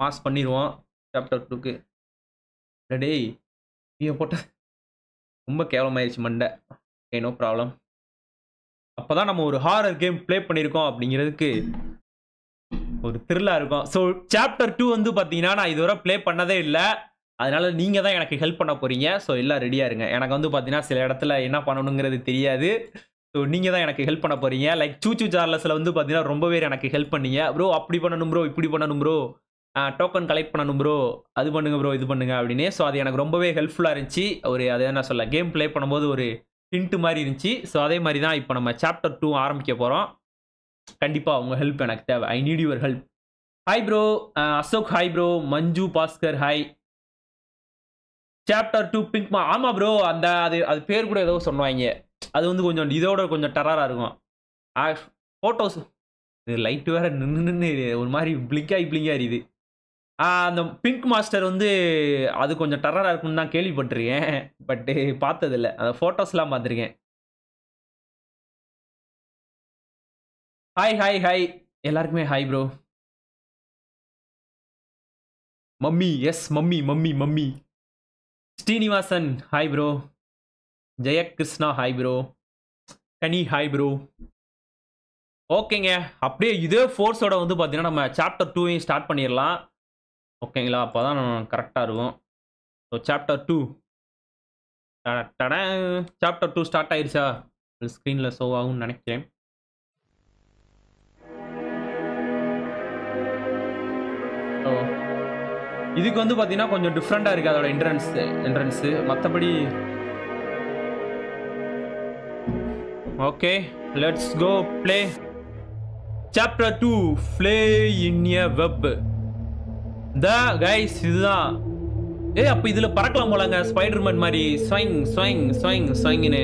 பாஸ் பண்ணிடுவோம். சாப்டர் டூக்கு டேய் நீ போட்ட ரொம்ப கேவலமாயிருச்சு மண்டை. ஓகே நோ ப்ராப்ளம் அப்போ தான் நம்ம ஒரு ஹாரர் கேம் ப்ளே பண்ணியிருக்கோம் அப்படிங்கிறதுக்கு ஒரு த்ரில்லாக இருக்கும். ஸோ சாப்டர் டூ வந்து பார்த்தீங்கன்னா நான் இதுவரை ப்ளே பண்ணதே இல்லை. அதனால நீங்கள் தான் எனக்கு ஹெல்ப் பண்ண போகிறீங்க ஸோ எல்லாம் ரெடியாக இருங்க. எனக்கு வந்து பார்த்தீங்கன்னா சில இடத்துல என்ன பண்ணணுங்கிறது தெரியாது. ஸோ நீங்கள் தான் எனக்கு ஹெல்ப் பண்ண போகிறீங்க லைக் சூச்சு சார்லஸில் வந்து பார்த்தீங்கன்னா ரொம்ப பேர் எனக்கு ஹெல்ப் பண்ணீங்க. ப்ரோ அப்படி பண்ணணும் ப்ரோ இப்படி பண்ணணும் ப்ரோ டோக்கன் கலெக்ட் பண்ணணும் ப்ரோ அது பண்ணுங்க ப்ரோ இது பண்ணுங்க அப்படின்னு. ஸோ அது எனக்கு ரொம்பவே ஹெல்ப்ஃபுல்லாக இருந்துச்சு. ஒரு அதை என்ன சொல்ல கேம் ப்ளே பண்ணும்போது ஒரு ஹிண்ட்டு மாதிரி இருந்துச்சு. ஸோ அதே மாதிரி தான் இப்போ நம்ம சாப்டர் டூ ஆரம்பிக்க போகிறோம் கண்டிப்பாக உங்கள் ஹெல்ப் எனக்கு தேவை. I need your help hi bro Ashok hi bro Manju Bhaskar hi chapter two pink மா ஆமாம் ப்ரோ அந்த அது அது பேர் கூட ஏதோ சொன்னாங்க. அது வந்து கொஞ்சம் இதோட கொஞ்சம் டராராக இருக்கும். ஃபோட்டோஸ் இது லைட்டு வேற நின்று நின்று ஒரு மாதிரி பிளிங்காகி பிளிங்காக இருக்குது. அந்த பிங்க் மாஸ்டர் வந்து அது கொஞ்சம் டெரராக இருக்கும்னு தான் கேள்விப்பட்டிருக்கேன். பட்டு பார்த்ததில்ல. அந்த ஃபோட்டோஸ்லாம் பார்த்துருக்கேன். ஹாய் ஹாய் ஹாய் எல்லாருக்குமே hi bro mummy yes mummy mummy mummy Srinivasan hi bro Jayakrishna hi bro Kani hi bro ஓகேங்க அப்படியே இதே ஃபோர்ஸோட வந்து பார்த்தீங்கன்னா நம்ம சாப்டர் டூவையும் ஸ்டார்ட் பண்ணிடலாம். ஓகேங்களா? அப்போ தான் கரெக்டாக இருக்கும் so chapter two chapter two start ஆயிருச்சா? ஸ்க்ரீனில் ஷோ ஆகும்னு நினைக்கிறேன். ஸோ இதுக்கு வந்து பார்த்தீங்கன்னா கொஞ்சம் டிஃப்ரெண்ட்டாக இருக்குது அதோட என்ட்ரன்ஸ் என்ட்ரன்ஸு மற்றபடி okay let's go play chapter two fly in a web the guys இதுதான். ஏ அப்போ இதில் பறக்கலாம் போலாங்க. ஸ்பைடர்மேன் மாதிரி. Swing swing swing ஸ்வைங்னு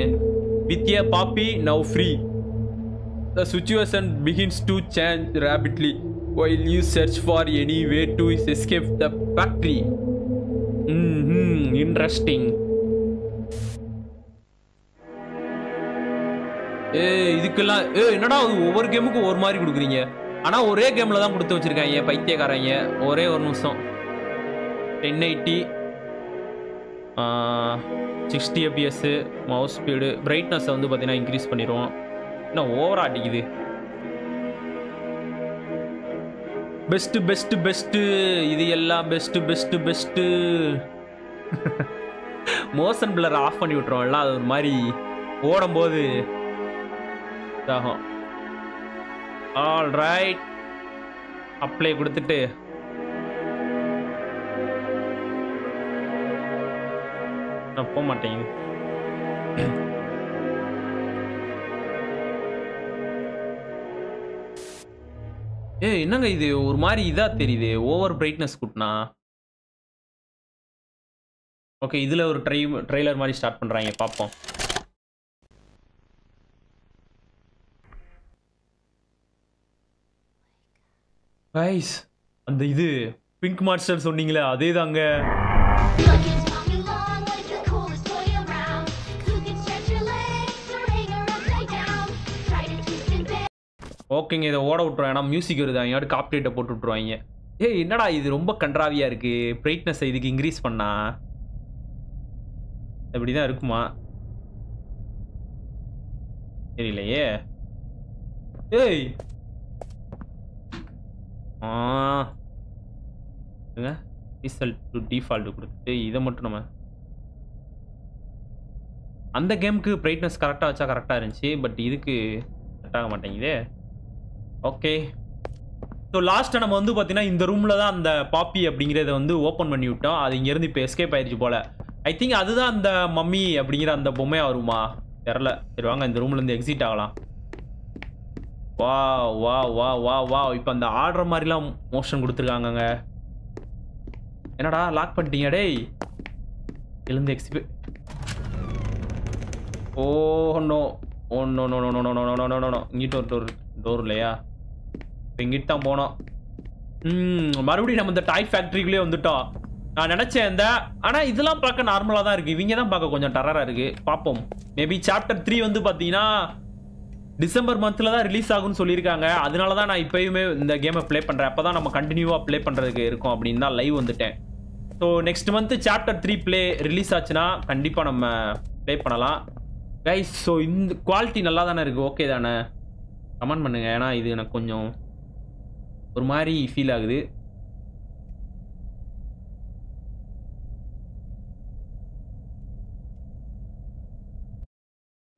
with a Poppy now free the situation begins to change rapidly while you search for any way to escape the factory hmm hmm interesting ஏ இதுக்கெல்லாம் ஏ என்னடா அது ஒவ்வொரு கேமுக்கும் ஒரு மாதிரி கொடுக்குறீங்க. ஆனா ஒரே கேம்ல தான் கொடுத்து வச்சிருக்காங்க பைத்தியக்காரங்க ஒரே ஒரு நிமிஷம். Ten eighty sixty FPS mouse speed brightness வந்து பார்த்திங்கன்னா இன்க்ரீஸ் பண்ணிடுவோம் இன்னும் ஓவரா அடிக்குது. பெஸ்ட் பெஸ்ட் பெஸ்ட் இது எல்லாம் best best best motion blur off பண்ணி விட்டுருவோம் எல்லாம் அது ஒரு மாதிரி ஓடும்போது இதாகும். ஆல் ரைட் அப்ளை கொடுத்துட்டு. நான் போக மாட்டேங்குது ஏ என்னங்க இது? ஒரு மாதிரி இதாக தெரியுது. ஓவர் பிரைட்னஸ் கூட்டினா ஓகே இதில் ஒரு ட்ரை ட்ரெய்லர் மாதிரி ஸ்டார்ட் பண்ணுறாங்க பார்ப்போம் கைஸ் அந்த இது பிங்க் மாஸ்டர் சொன்னீங்களே அதே தாங்க ஓகேங்க இதை ஓட விட்ருவோம் ஏன்னா மியூசிக் வருது. அவங்க காப்ரேட்டை போட்டு விட்ருவாங்க ஏய் என்னடா இது? ரொம்ப கன்றாவியாக இருக்குது பிரைட்னஸ் இதுக்கு இன்க்ரீஸ் பண்ணா? அப்படி தான் இருக்குமா? தெரியலையே. ஏய் ரிசல்ட் டு டிஃபால்ட் கொடுத்துட்டு இதை மட்டும் நம்ம அந்த கேமுக்கு பிரைட்னஸ் கரெக்டாக வச்சா கரெக்டாக இருந்துச்சு பட் இதுக்கு செட் ஆக மாட்டேங்குதே. ஓகே ஸோ லாஸ்ட்டை நம்ம வந்து பார்த்தீங்கன்னா இந்த ரூமில் தான் அந்த பாப்பி அப்படிங்கிறத வந்து ஓப்பன் பண்ணி விட்டோம். அது இங்கேருந்து இப்போ எஸ்கேப் ஆயிடுச்சு போல். ஐ திங்க் அதுதான் அந்த மம்மி அப்படிங்கிற அந்த பொம்மையாக வருமா? தெரில சரி வாங்க இந்த ரூம்லேருந்து எக்ஸிட் ஆகலாம். வா வா வா வா வா இப்போ அந்த ஆடுற மாதிரிலாம் மோஷன் கொடுத்துருக்காங்கங்க என்னடா லாக் பண்ணிட்டீங்க டேய் எழுந்து XP oh no oh no no no no no no no no no இங்கிட்ட ஒரு டோர் டோர் இல்லையா இப்போ இங்கிட்ட தான் போனோம் ம் மறுபடியும் நம்ம இந்த டாய் ஃபேக்ட்ரிக்குள்ளே வந்துட்டோம் நான் நினச்சேன் இந்த ஆனால் இதெல்லாம் பார்க்க நார்மலாக தான் இருக்குது இவங்க தான் பார்க்க கொஞ்சம் டரராக இருக்குது பார்ப்போம் மேபி சாப்டர் த்ரீ வந்து பார்த்தீங்கன்னா டிசம்பர் மந்த்தில் தான் ரிலீஸ் ஆகும்னு சொல்லியிருக்காங்க. அதனால தான் நான் இப்போயுமே இந்த கேமை ப்ளே பண்ணுறேன் அப்போ தான் நம்ம கண்டினியூவாக ப்ளே பண்ணுறதுக்கு இருக்கும் அப்படின்னு தான் லைவ் வந்துட்டேன். So next month chapter three play release ஆச்சுன்னா கண்டிப்பாக நம்ம ப்ளே பண்ணலாம். கைஸ் ஸோ இந்த குவாலிட்டி நல்லா தானே இருக்குது ஓகே தானே? கமெண்ட் பண்ணுங்கள் ஏன்னா இது எனக்கு கொஞ்சம் ஒரு மாதிரி ஃபீல் ஆகுது.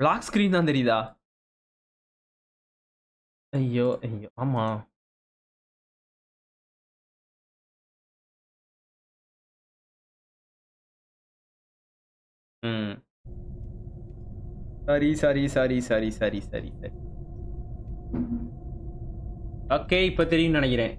லாக் ஸ்க்ரீன் தான் தெரியுதா? ஐயோ ஐயோ ஆமா. ம். Sorry sorry sorry sorry sorry sorry சரி. ஓகே இப்போ தெரியும்னு நினைக்கிறேன்.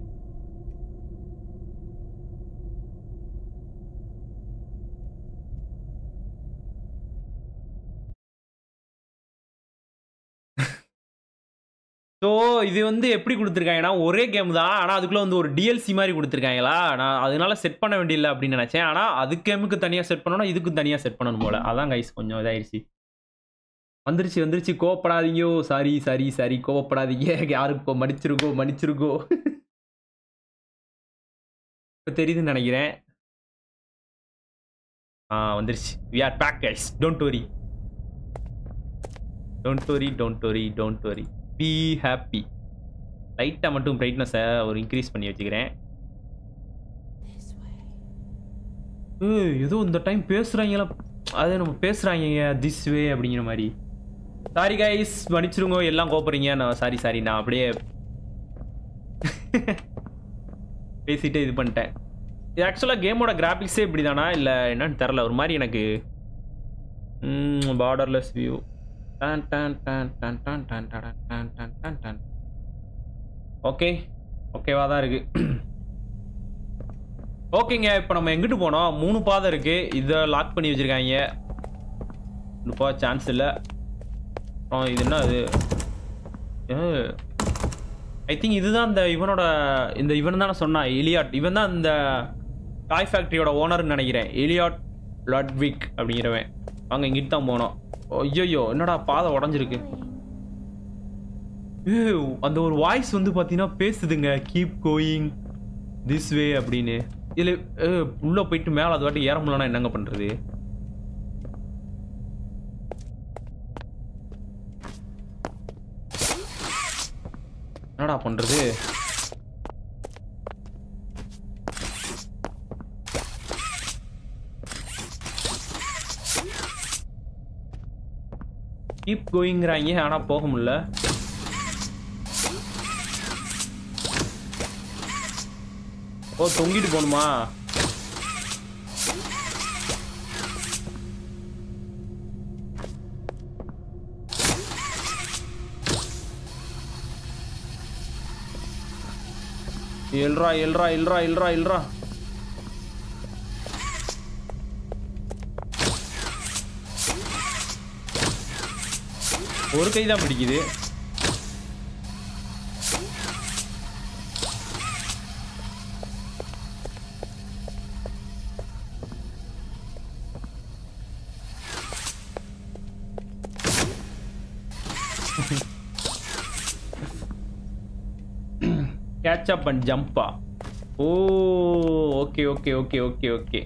ஸோ இது வந்து எப்படி கொடுத்துருக்காங்கன்னா ஒரே கேம் தான். ஆனால் அதுக்குள்ளே வந்து ஒரு டிஎல்சி மாதிரி கொடுத்துருக்காங்களா? நான் அதனால செட் பண்ண வேண்டியதில்லை அப்படின்னு நினச்சேன். ஆனால் அது கேமுக்கு தனியாக செட் பண்ணணும் இதுக்கும் தனியாக செட் பண்ணணும் போல. அதான் கைஸ் கொஞ்சம் இதாகிடுச்சு வந்துருச்சு வந்துருச்சு. கோவப்படாதீங்கோ. சாரி சாரி சாரி கோவப்படாதீங்க. யாருக்கோ மடிச்சிருக்கோ மடிச்சிருக்கோ இப்போ தெரியுதுன்னு நினைக்கிறேன். ஆ வந்துருச்சு. We are back guys don't worry don't worry don't worry don't worry be happy லைட்டாக மட்டும் பிரைட்னஸை ஒரு இன்க்ரீஸ் பண்ணி வச்சுக்கிறேன். ஏய், ஏதோ இந்த டைம் பேசுகிறாங்களா அதே நம்ம பேசுகிறாங்க திஸ் வே அப்படிங்கிற மாதிரி. சாரி கைஸ் மன்னிச்சிருங்க எல்லாம் கோப்பறீங்க நான் சாரி சாரி நான் அப்படியே பேசிட்டு இது பண்ணிட்டேன். இது ஆக்சுவலாக கேமோட கிராஃபிக்ஸே இப்படி தானா இல்லை என்னன்னு தெரில ஒரு மாதிரி எனக்கு பார்டர்லெஸ் வியூ டான் டான் டான் டான் டான் டான் டான் டான் டான் டான் டான் ஓகே ஓகேவா தான் இருக்கு ஓகேங்க இப்போ நம்ம எங்கிட்டு போனோம் மூணு பாதை இருக்கு இதை லாக் பண்ணி வச்சிருக்காங்க இப்போ சான்ஸ் இல்லை அப்புறம் இது என்ன அது ஐ திங்க் இதுதான் இந்த இவனோட இந்த இவன் தான் சொன்னான் எலியாட் இவன் தான் இந்த டாய் ஃபேக்டரியோட ஓனர்னு நினைக்கிறேன் எலியாட் லாட்விக் அப்படிங்கிறவன் வாங்க இங்கிட்டு தான் போனோம். ஐயோ என்னடா பாதை உடஞ்சிருக்கு? அந்த ஒரு வாய்ஸ் வந்து பார்த்தீங்கன்னா பேசுதுங்க. கீப் கோயிங் திஸ் வே அப்படின்னு. இதில் உள்ளே போயிட்டு மேலே அது வாட்டி ஏற முடியலன்னா என்னங்க பண்ணுறது என்னடா பண்ணுறது கீப் கோயிங்கிறாங்க ஆனா போக முடியல. ஓ தொங்கிட்டு போகணுமா? எல்ரா எல்ரா எல்ரா எல்ரா எல்ரா ஒரு கை தான் பிடிக்குது. கேட்ச் அப் அண்ட் ஜம்பா ஓ okay okay okay okay okay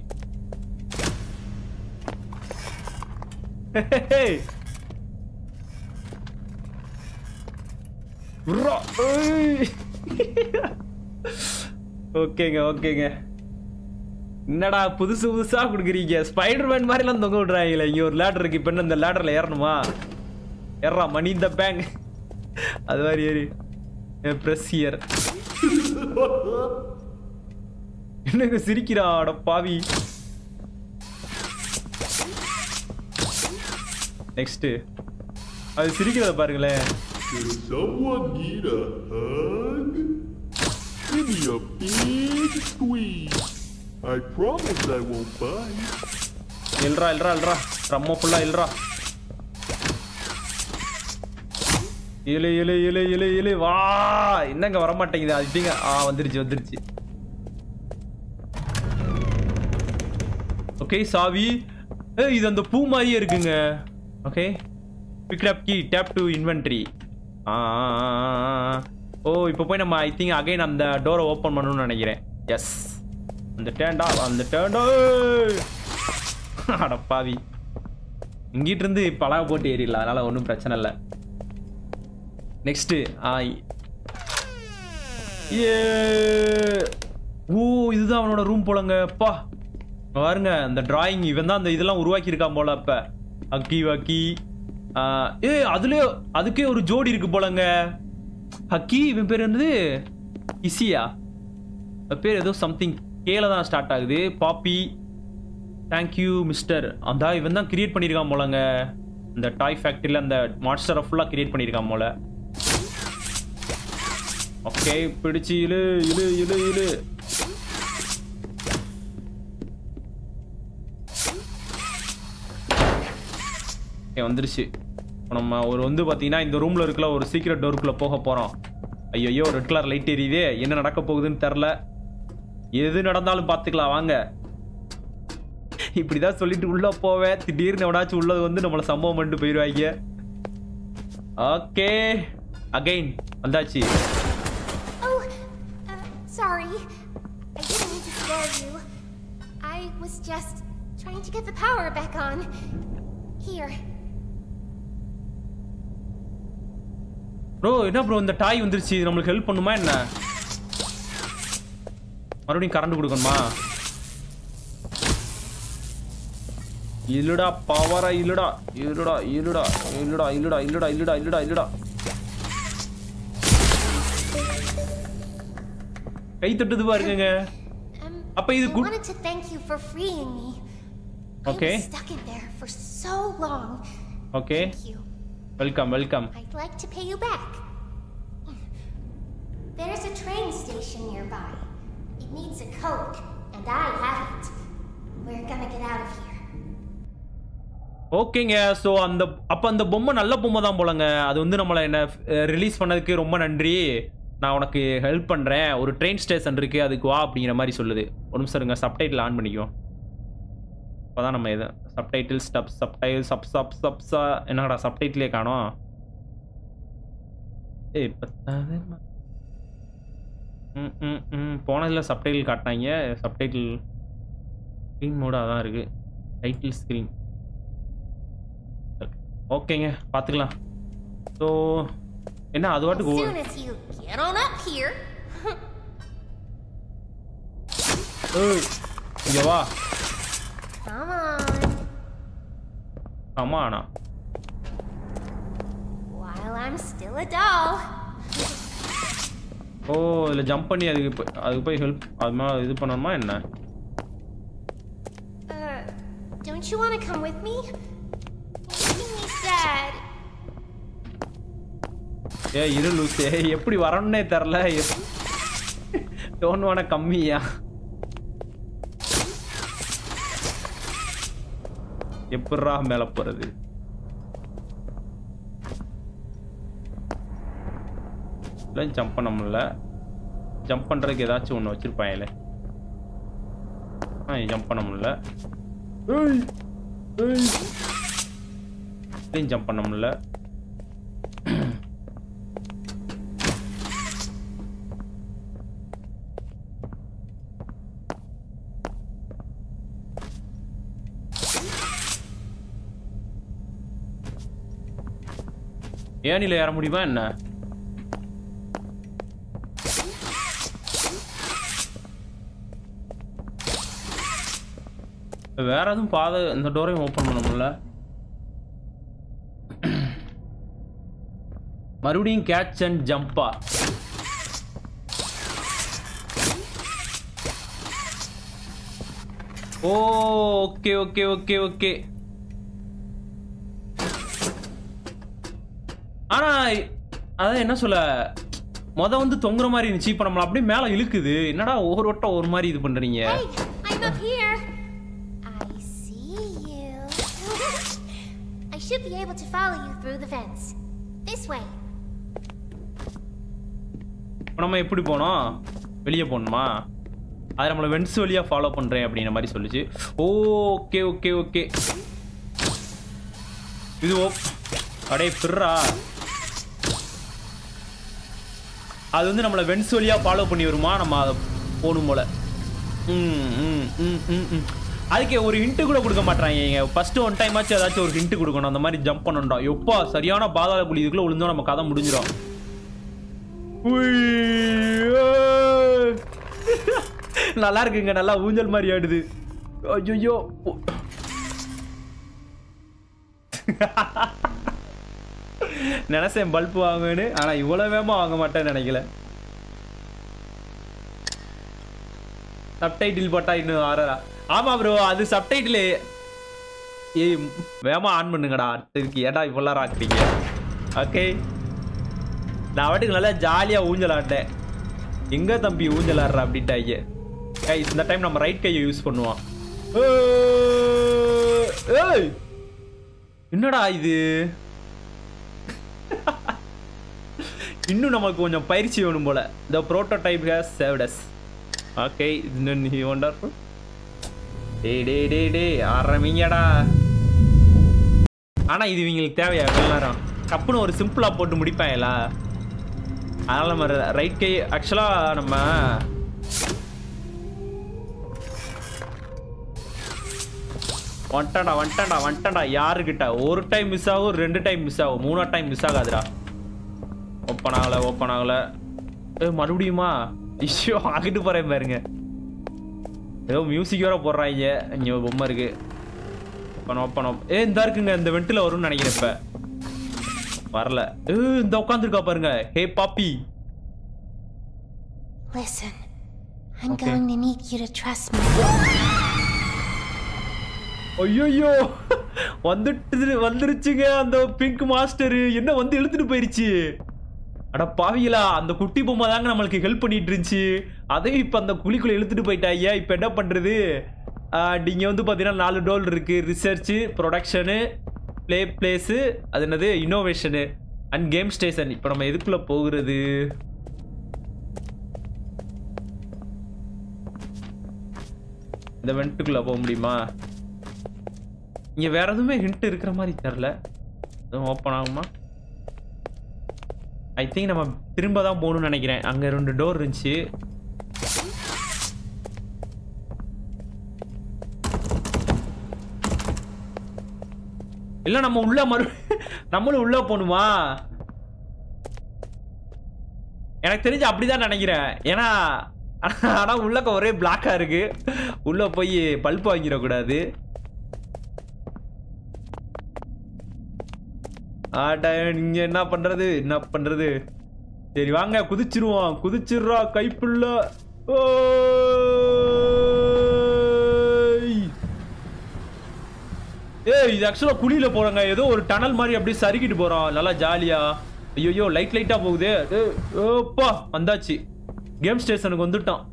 ஓகேங்க ஓகேங்க. என்னடா புதுசு புதுசா கொடுக்குறீங்க? ஸ்பைடர்மேன் மாதிரிலாம் தொங்க விடுறாங்களே. இங்க ஒரு லேடர் இருக்கு. இப்ப என்ன இந்த லேடர்ல ஏறணுமா? ஏறா மணி இந்த பேங்க் அது மாதிரி ஏறி. ப்ரெஸ் இயர் என்னங்க சிரிக்கிறாட பாவி. நெக்ஸ்ட் அது சிரிக்கிறத பாருங்களேன். Should someone need a hug? Give me a big squeeze. I promise I won't bite. இல்றா இல்றா இல்றா. ரொம்ப ஃபுல்லா இல்றா. இலு இலு இலு இலு இலு வா! என்னங்க வர மாட்டேங்குது அது இப்படிங்க ஆ வந்துருச்சு வந்துருச்சு. ஓகே சாவி. இது அந்த பூ மாதிரியே இருக்குங்க. Okay pick up key tape to inventory oh இப்போ போய் நம்ம ஐ திங்க் அகைன் அந்த டோரை ஓப்பன் பண்ணணும்னு நினைக்கிறேன். எஸ் அந்த டேண்டா அந்த டேண்டா அடப்பாவி இங்கிட்டு இருந்து பழக போட்டு ஏறிடலாம். அதனால ஒன்றும் பிரச்சனை இல்லை. நெக்ஸ்ட்டு ஆய் ஏ ஓ இதுதான் அவனோட ரூம் போலங்க. அப்பா பாருங்க அந்த டிராயிங் இவன் தான் அந்த இதெல்லாம் உருவாக்கியிருக்கான் போல அப்போ. அக்கி வக்கி. ஏ அதுலயே அதுக்கே ஒரு ஜோடி இருக்கு போலங்க. ஹக்கி இவன் பேர் என்னது? இசியா. பேர் ஏதோ சம்திங் கேல தான் ஸ்டார்ட் ஆகுது. பாப்பி தேங்க்யூ மிஸ்டர் அந்த இவன் தான் கிரியேட் பண்ணியிருக்கான் போலங்க. இந்த டாய் ஃபேக்டரியில் அந்த மாஸ்டரை ஃபுல்லாக கிரியேட் பண்ணியிருக்கான் போல. ஓகே பிடிச்சி இழு இழு இழு இழு. ஓகே வந்துருச்சு. இப்போ நம்ம ஒரு வந்து பார்த்தீங்கன்னா இந்த ரூமில் இருக்கல ஒரு சீக்ரெட் டோருக்குள்ளே போக போகிறோம் ஐயோ ரெட் கலர் லைட் எரியுதே. என்ன நடக்க போகுதுன்னு தெரில எது நடந்தாலும் பார்த்துக்கலாம் வாங்க. இப்படிதான் சொல்லிட்டு உள்ள போவேன். திடீர்னு எவனாச்சும் உள்ளது வந்து நம்மளை சம்பவம் பண்ணிட்டு போயிடுவாங்க ஓகே அகைன் வந்தாச்சு. Oh, uh, sorry. I didn't mean to scare you. I was just trying to get the power back on. Here. Bro என்ன ப்ரோ இந்த டாய் வந்துருச்சு நம்மளுக்கு ஹெல்ப் பண்ணுமா என்ன மறுபடியும் கரண்ட் கொடுக்கணுமா இல்லடா பவரா இல்லடா இல்லடா இல்லடா இல்லடா இல்லடா இல்லடா இல்லடா இல்லடா இல்லடா கை தட்டுது பாருங்க Um, அப்ப இது wanted to thank you for freeing me. Okay. stuck in there for so long. Okay Thank you. Welcome welcome I'd like to pay you back. There's a train station nearby. It needs a code, and I have it. We're gonna get out of here. ஓகேங்க so அந்த அப்போ அந்த பொம்மை நல்ல பொம்மை தான் போலங்க அது வந்து நம்மளை என்ன ரிலீஸ் பண்ணதுக்கு ரொம்ப நன்றி நான் உனக்கு ஹெல்ப் பண்ணுறேன் ஒரு ட்ரெயின் ஸ்டேஷன் இருக்கு அதுக்கு வா அப்படிங்கிற மாதிரி சொல்லுது ஒரு நிமிஷம் இருங்க சப்டைட்டில் ஆன் பண்ணிக்குவோம் அப்போ தான் நம்ம எது subtitle stuff subtitle sub sub sabja என்னடா சப்டைட்டிலே காணோம்? ஏய் பத்தாவது ம- ம் ம் போனதில் சப்டைட்டில் காட்டினாங்க. சப்டைட்டில் ஸ்க்ரீன் மோடாக தான் இருக்குது டைட்டில் ஸ்க்ரீன் ஓகேங்க பார்த்துக்கலாம் ஸோ என்ன அது வாட்டுக்கு. ஏய், இங்க வா. Come on. ஆமா ஆனா While I'm still a doll. ஓ இதில் ஜம்ப் பண்ணி அதுக்கு போய் அதுக்கு போய் ஹெல்ப் அது மாதிரி இது பண்ணணுமா என்ன Uh, don't you want to come with me? You're making me sad. ஏ இரு லூசே எப்படி வரணும்னே தெரில டோன் வான கம்மியா எப்படா மேல போறது? இல்லை ஜம்ப் பண்ண முடில ஜம்ப் பண்றதுக்கு ஏதாச்சும் ஒன்று வச்சுருப்பாங்களே. ஆ ஜம்ப் பண்ண முடில ஜம்ப் பண்ண முடில ஏனில ஏற முடியுமா என்ன? வேற எதுவும் பாதை இந்த டோரையும் ஓப்பன் பண்ண முடியல மறுபடியும் கேட்ச் அண்ட் ஜம்பா ஓ ஓகே ஓகே ஓகே ஓகே ஆனா அதான் என்ன சொல்ல மொத வந்து தொங்குற மாதிரி இருந்துச்சு இப்ப நம்மள அப்படியே மேல இழுக்குது என்னடா ஒவ்வொரு வட்டம் ஒரு மாதிரி இது பண்றீங்க Hey, I'm up here. I see you. I should be able to follow you through the vents. This way. இப்ப நம்ம எப்படி போனோம் வெளியே போகணுமா அது நம்மளை வென்ஸ் வழியாக ஃபாலோ பண்ணுறேன் அப்படின்ற மாதிரி சொல்லுச்சு ஓகே ஓகே ஓகே இது ஓ அடே பிர்ரா அது வந்து நம்மளை வென்ஸ் வழியாக ஃபாலோ பண்ணி வருமா? நம்ம அதை போகணும் போல். ம் ம் ம் ம் ம். அதுக்கு ஒரு ஹிண்ட்டு கூட கொடுக்க மாட்டாங்க ஃபர்ஸ்ட் ஒன் டைம் ஆச்சு ஏதாச்சும் ஒரு ஹிண்ட்டு கொடுக்கணும். அந்த மாதிரி ஜம்ப் பண்ணணும்டா. எப்பா சரியான பாதாள குழி இதுக்குள்ளே விழுந்தோம் நம்ம கதை முடிஞ்சிடும். நல்லா இருக்குங்க நல்லா ஊஞ்சல் மாதிரி ஆடுது. ஐயோ நினைச்சேன் பல்ப் வாங்குன்னு ஆனால் இவ்வளோ வேகமாக வாங்க மாட்டேன்னு நினைக்கல. சப்டைட்டில் போட்டால் இன்னும் ஆறரா ஆமாம் ப்ரோ அது சப்டைட்டில் ஏய் வேகமாக ஆன் பண்ணுங்கடா அடுத்ததுக்கு. ஏடா இவ்வளோ ஆக்குறீங்க? ஓகே நான் வாட்டுக்கு நல்லா ஜாலியாக ஊஞ்சல் ஆட்டேன் எங்க தம்பி ஊஞ்சல் ஆடுற அப்படின்ட்டாங்க கை இந்த டைம் நம்ம ரைட் கையை யூஸ் பண்ணுவோம் ஏய் என்னடா இது? இன்னும் நமக்கு கொஞ்சம் பயிற்சி வேணும் போல. The prototype has saved us okay இது wonderful day day day day ஆரம்பிங்கடா. ஆனா இது இவங்களுக்கு தேவையா எல்லாரும் கப்புன்னு ஒரு சிம்பிளா போட்டு முடிப்பாங்களா அதனால நம்ம ரைட் கை ஆக்சுவலா நம்ம வந்துட்டான்டா வந்துட்டான்டா வந்துட்டான்டா யாருக்கிட்ட ஒரு டைம் மிஸ் ஆகும் ரெண்டு டைம் மிஸ் ஆகும். மூணா டைம் மிஸ் ஆகாதுடா. ஓப்பன் ஆகல ஓப்பன் ஆகல. ஏ மறுபடியுமா? இஷ்யோ ஆகிட்டு போறேன் பாருங்க. ஏதோ மியூசிக் வேற போடுறாங்க இங்க பொம்மை இருக்கு. ஓப்பன் ஓப்பன் ஏ இந்த இருக்குங்க. இந்த வெண்டில் வரும்னு நினைக்கிறேன் இப்ப. வரல. ஏ இந்த உட்காந்துருக்கா பாருங்க. ஹே பாப்பி Listen, I'm Okay. going to need you to trust me. ஐயோ வந்துட்டு வந்துருச்சுங்க அந்த பிங்க் மாஸ்டர் என்ன வந்து இழுத்துட்டு போயிருச்சு? அட பாவிகளா அந்த குட்டி பொம்மை தாங்க நம்மளுக்கு ஹெல்ப் பண்ணிட்டு இருந்துச்சு. அதையும் இப்போ அந்த குழிக்குள்ள இழுத்துட்டு போயிட்டாங்க இப்போ என்ன பண்றது? நீங்க வந்து பார்த்தீங்கன்னா நாலு டோல் இருக்கு. ரிசர்ச் ப்ரொடக்ஷனு ப்ளே பிளேஸு அது என்னது? இன்னோவேஷனு அண்ட் கேம் ஸ்டேஷன் இப்போ நம்ம எதுக்குள்ளே போகிறது? இந்த வெண்ட்டுக்குள்ள போக முடியுமா? இங்க வேற எதுவுமே ஹிண்ட் இருக்கிற மாதிரி தெரில எதுவும் ஓப்பன் ஆகுமா? ஐ திங்க் நம்ம திரும்ப தான் போகணும்னு நினைக்கிறேன். அங்கே ரெண்டு டோர் இருந்துச்சு. இல்லை நம்ம உள்ள மறு நம்மளும் உள்ள போகணுமா? எனக்கு தெரிஞ்சு அப்படிதான் நினைக்கிறேன். ஏன்னா ஆனால் உள்ளக்க ஒரே பிளாக்காக இருக்குது உள்ளே போய் பல்ப் வாங்கிடக்கூடாது. ஆட்டா நீங்க என்ன பண்றது? என்ன பண்றது? சரி வாங்க குதிச்சிருவோம். குதிச்சிடுறா கைப்புள்ள. ஓய். ஏய் இது ஆக்சுவலாக குழியில போறோங்க. ஏதோ ஒரு டனல் மாதிரி அப்படியே சறுக்கிட்டு போறோம் நல்லா ஜாலியா. ஐயோ லைட் லைட்டா போகுது. ஓப்பா வந்தாச்சு. கேம் ஸ்டேஷனுக்கு வந்துட்டோம்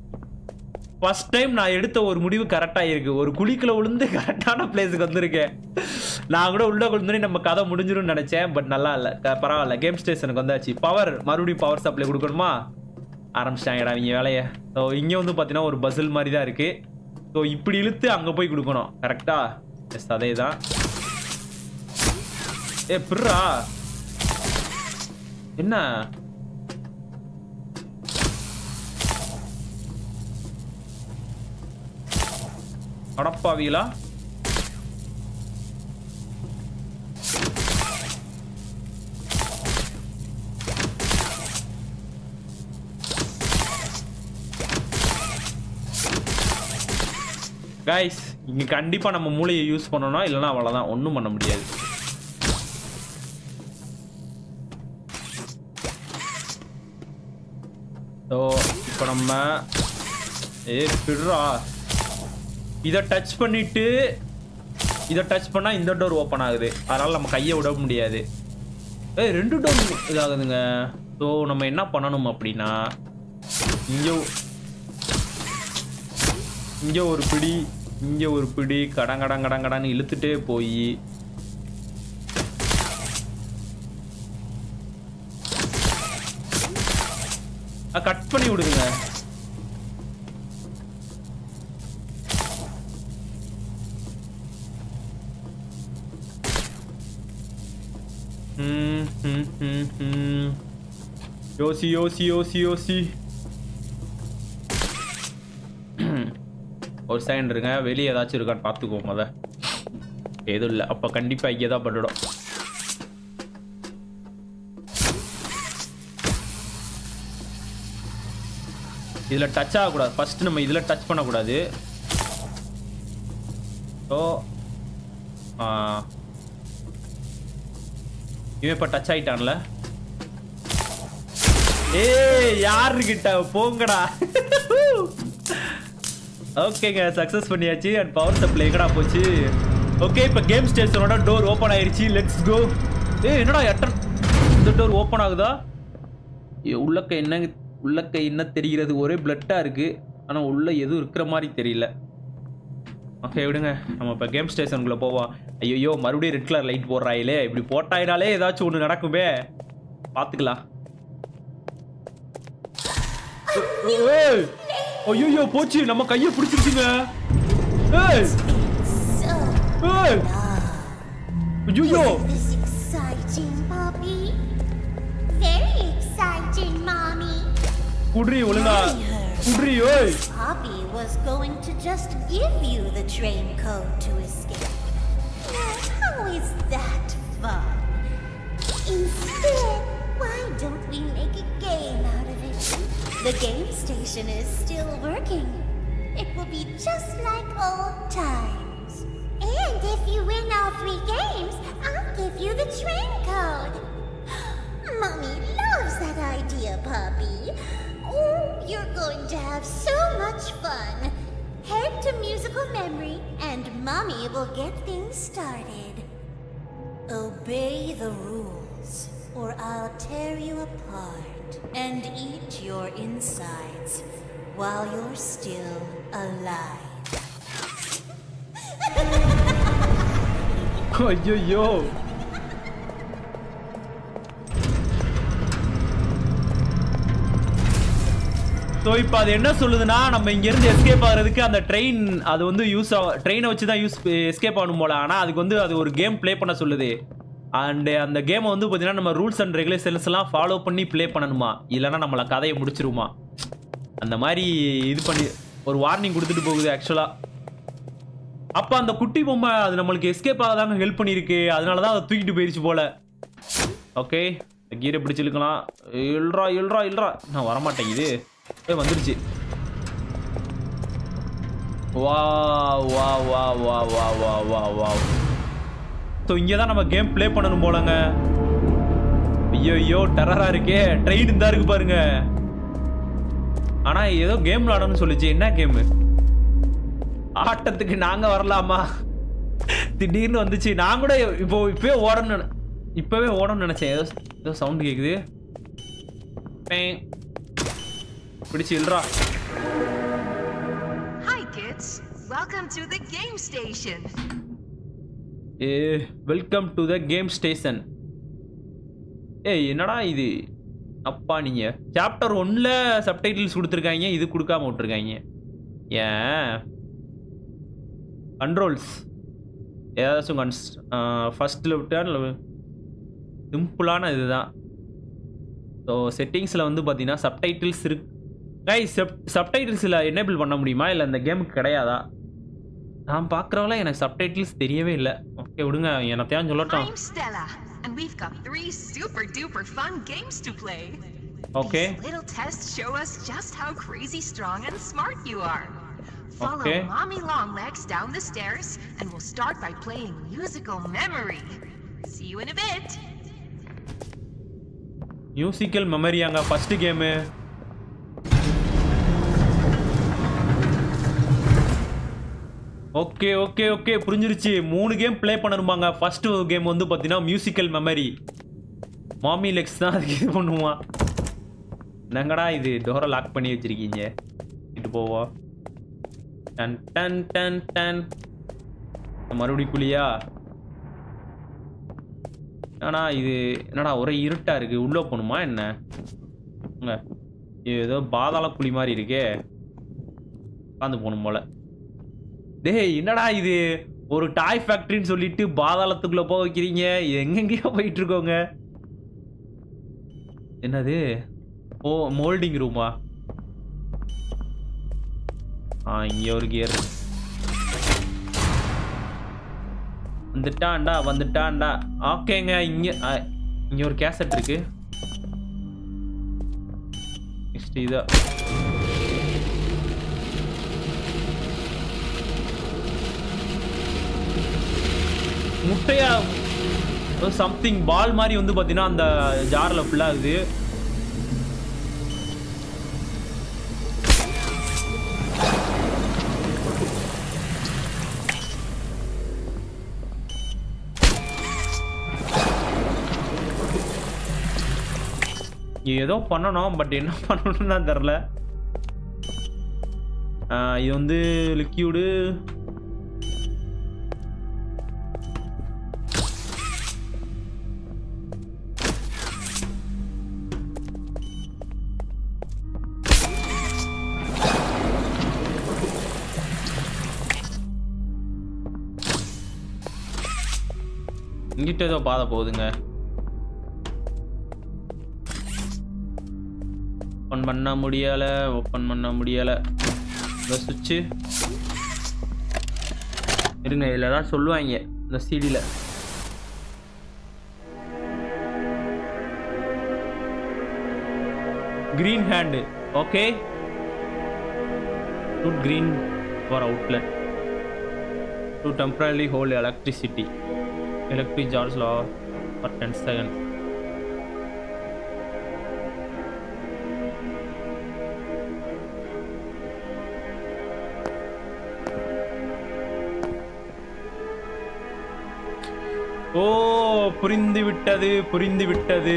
ஃபர்ஸ்ட் டைம் நான் எடுத்த ஒரு முடிவு கரெக்டாக இருக்குது ஒரு குழிக்குள்ள விழுந்து கரெக்டான பிளேஸுக்கு வந்திருக்கேன். நான் கூட உள்ள விழுந்தோடனே நம்ம கதை முடிஞ்சிடும் நினச்சேன். பட் நல்லா இல்லை. பரவாயில்ல. கேம் ஸ்டேஷனுக்கு வந்தாச்சு. பவர் மறுபடியும் பவர் சப்ளை கொடுக்கணுமா? ஆரம்பிச்சிட்டாங்கடா இங்கே வேலையை. ஸோ இங்கே வந்து பார்த்தீங்கன்னா ஒரு பசில் மாதிரி தான் இருக்குது ஸோ இப்படி இழுத்து அங்கே போய் கொடுக்கணும். கரெக்டாக எஸ் அதே தான் ஏ பிர்ரா என்ன? அடப்பாவீங்களா கைஸ் இங்க கண்டிப்பா நம்ம மூளையை யூஸ் பண்ணணும் இல்லைனா அவ்வளவுதான். ஒன்றும் பண்ண முடியாது. ஸோ இப்போ நம்ம ஏ பிடுறா. இதை டச் பண்ணிட்டு இதை டச் பண்ணால் இந்த டோர் ஓப்பன் ஆகுது. அதனால் நம்ம கையை விட முடியாது. ஏ ரெண்டு டோர் இதாகுதுங்க. ஸோ நம்ம என்ன பண்ணணும் அப்படின்னா இங்கே இங்கே ஒரு பிடி இங்கே ஒரு பிடி கடன் கடன் கடன் கடன்னு இழுத்துட்டே போய் கட் பண்ணி விடுதுங்க. யோசி யோசி யோசி யோசி ஒரு செகண்ட் இருங்க. வெளியே ஏதாச்சும் இருக்கான்னு பார்த்துக்குவோம் முத. எதுவும் இல்லை. அப்போ கண்டிப்பாக இங்கே தான் பண்ணிடும். இதில் டச் ஆகக்கூடாது. ஃபர்ஸ்ட் நம்ம இதில் டச் பண்ணக்கூடாது. ஸோ இவன் இப்போ டச் ஆயிட்டான்ல. ஏய் யாருக்கிட்ட போங்கடா. ஓகேங்க சக்ஸஸ் பண்ணியாச்சு. அண்ட் பவர் சப்ளை எங்கடா போச்சு? ஓகே இப்போ கேம் ஸ்டேஷனோட டோர் ஓப்பன் ஆயிருச்சு. லெட்ஸ் கோ ஏய் என்னடா எட்டன் இந்த டோர் ஓப்பன் ஆகுதா? உள்ளக்க என்ன உள்ளக்க என்ன தெரிகிறது? ஒரே பிளட்டாக இருக்குது ஆனால் உள்ள எதுவும் இருக்கிற மாதிரி தெரியல. ஓகே விடுங்க. நம்ம இப்போ கேம் ஸ்டேஷனுக்குள்ளே போவோம். ஐயோ மறுபடியும் ரெட் கலர் லைட் போடுறாயிலே. இப்படி போட்டாயினாலே ஏதாச்சும் ஒன்று நடக்குமே. பார்த்துக்கலாம் ஐயோ போச்சு நம்ம கையை பிடிச்சிருச்சுங்க ஏய் So, ஏய் ஐயோ this exciting, Poppy? Very exciting, Mommy. குட்ரி ஒழுங்கா குட்ரி ஓய் Poppy was going to just give you the train code to escape. Now, how is that fun? Instead, why don't we make a game out of it? the game station is still working. It will be just like old times. And if you win all three games, I'll give you the train code. Mommy loves that idea, Poppy. Oh, you're going to have so much fun. Head to musical memory, and Mommy will get things started. Obey the rules, or I'll tear you apart and eat your insides while you're still alive. ஐயோ so இப்போ அது என்ன சொல்லுதுன்னா நம்ம இங்கேருந்து escape ஆகிறதுக்கு அந்த train அது வந்து யூஸ் ஆகும் ட்ரெயினை வச்சு தான் யூஸ் எஸ்கேப் ஆகணும் போல. ஆனால் அதுக்கு வந்து அது ஒரு கேம் ப்ளே பண்ண சொல்லுது. அண்டு eh, அந்த கேமை வந்து பார்த்தீங்கன்னா நம்ம ரூல்ஸ் அண்ட் ரெகுலேஷன்ஸ்லாம் ஃபாலோ பண்ணி ப்ளே பண்ணணுமா? இல்லைனா நம்மளை கதையை முடிச்சிருமா? அந்த மாதிரி இது பண்ணி ஒரு வார்னிங் கொடுத்துட்டு போகுது ஆக்சுவலாக அப்போ அந்த குட்டி பொம்மை அது நம்மளுக்கு எஸ்கேப் ஆகாதாங்க ஹெல்ப் பண்ணியிருக்கு. அதனால தான் அதை தூக்கிட்டு போயிடுச்சு போல. ஓகே கீரை பிடிச்சிருக்கலாம் இல்றா இல்றா இல்றா. நான் இது. ஏ வந்துருச்சு. வா வா வா வா வா வா வா வா. ஸோ இங்கே தான் நம்ம கேம் ப்ளே பண்ணணும் போலங்க. ஐயோ ஐயோ டெரராக இருக்கே. ட்ரெயின் இருந்தா இருக்கு பாருங்க. ஆனால் ஏதோ கேம் விளாடணும்னு சொல்லுச்சு. என்ன கேமு ஆட்டத்துக்கு நாங்கள் வரலாமா? திடீர்னு வந்துச்சு. நான் கூட இப்போ இப்பவே ஓடணும்னு இப்போவே ஓடணும்னு நினச்சேன். ஏதோ ஏதோ சவுண்டு கேட்குது பிடிச்சி பிடிச்சு இல்றா. Welcome to the game station. A welcome to the game station ஏய் என்னடா இது? அப்பா நீங்கள் சாப்டர் ஒன்னில் சப்டைட்டில்ஸ் கொடுத்துருக்காங்க இது கொடுக்காம விட்ருக்காங்க ஏன்? கண்ட்ரோல்ஸ் ஏதாச்சும் கன்ஸ் ஃபஸ்ட்டில் விட்டால் சிம்பிளான இதுதான். ஸோ செட்டிங்ஸில் வந்து பார்த்தீங்கன்னா சப்டைட்டில்ஸ் இருக்கு. கை சப் சப்டைட்டில்ஸில் எனேபிள் பண்ண முடியுமா? இல்லை அந்த கேமுக்கு கிடையாதா? நான் பார்க்குறவங்கள எனக்கு சப்டைட்டில்ஸ் தெரியவே இல்லை ஓகே விடுங்க என்னத்தையும் சொல்லட்டும் I'm Stella, and we've got three super duper fun games to play. Okay. These little tests show us just how crazy strong and smart you are. Follow Okay. Mommy Longlegs down the stairs, and we'll start by playing musical memory. See you in a bit. Musical மெமரியாங்க first game Okay okay okay புரிஞ்சிருச்சு. மூணு game play பண்ணணுமாங்க first game வந்து பார்த்தீங்கன்னா musical memory மாமி Lex தான் அதுக்கு இது பண்ணுவான். என்னங்கடா இது? டோரை லாக் பண்ணி வச்சிருக்கீங்க. இது போவோம் டன் டன் டன் டன். மறுபடியும் குழியா ஆனா இது? என்னடா ஒரே இருட்டா இருக்கு? உள்ளே போகணுமா என்ன? இது ஏதோ பாதாள குழி மாதிரி இருக்கே. உட்காந்து போகணும் போல. டேய் என்னடா இது? ஒரு டாய் ஃபேக்ட்ரின்னு சொல்லிட்டு பாதாளத்துக்குள்ள போக வைக்கிறீங்க? எங்கெங்கேயோ போயிட்டு இருக்கோங்க என்னது? ஓ மோல்டிங் ரூமா? ஆ இங்கே ஒரு கியர். வந்துட்டான்டா வந்துட்டான்டா. ஓகேங்க இங்கே இங்கே ஒரு கேசட் இருக்கு. நெக்ஸ்ட் இதா. முட்டையா சம்திங் பால் மாதிரி வந்து பார்த்தீங்கன்னா அந்த ஜாரில் ஃபுல்லாக இருக்குது ஏதோ பண்ணணும் பட் என்ன பண்ணணும்னு தான் தெரில. இது வந்து லிக்யூடு எங்கிட்ட ஏதோ பாதை போகுதுங்க. ஓப்பன் பண்ண முடியல ஓப்பன் பண்ண முடியலை. இந்த சுவிட்சு இருங்க இதில் தான் சொல்லுவாங்க இந்த சிடியில் green hand okay to green for outlet to temporary hole electricity electric charge law for 10 seconds. Oh புரிந்து விட்டது புரிந்து விட்டது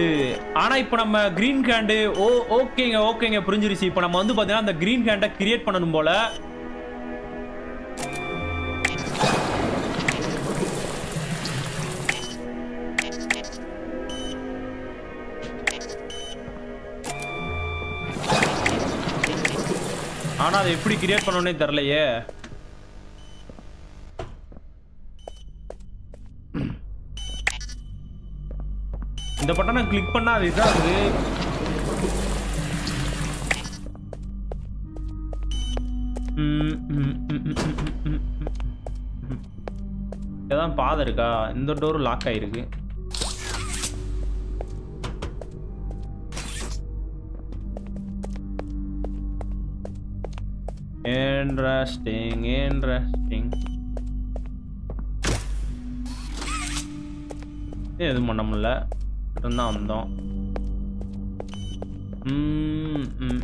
ஆனா இப்போ நம்ம கிரீன் கேண்டு ஓ ஓகேங்க ஓகேங்க புரிஞ்சிருச்சு. இப்போ நம்ம வந்து பாத்தீங்கன்னா அந்த கிரீன் கேண்டை கிரியேட் பண்ணணும் போல. அதை எப்படி கிரியேட் பண்ணணும்னே தெரியலையே. இந்த பட்டனை கிளிக் பண்ணா அது இதாகுது. ம், ம், பாதை இருக்கா? இந்த டோர் லாக் ஆயிருக்கு. Interesting, interesting. எதுவும் பண்ண முடியல தான் வந்தோம் ம், ம்.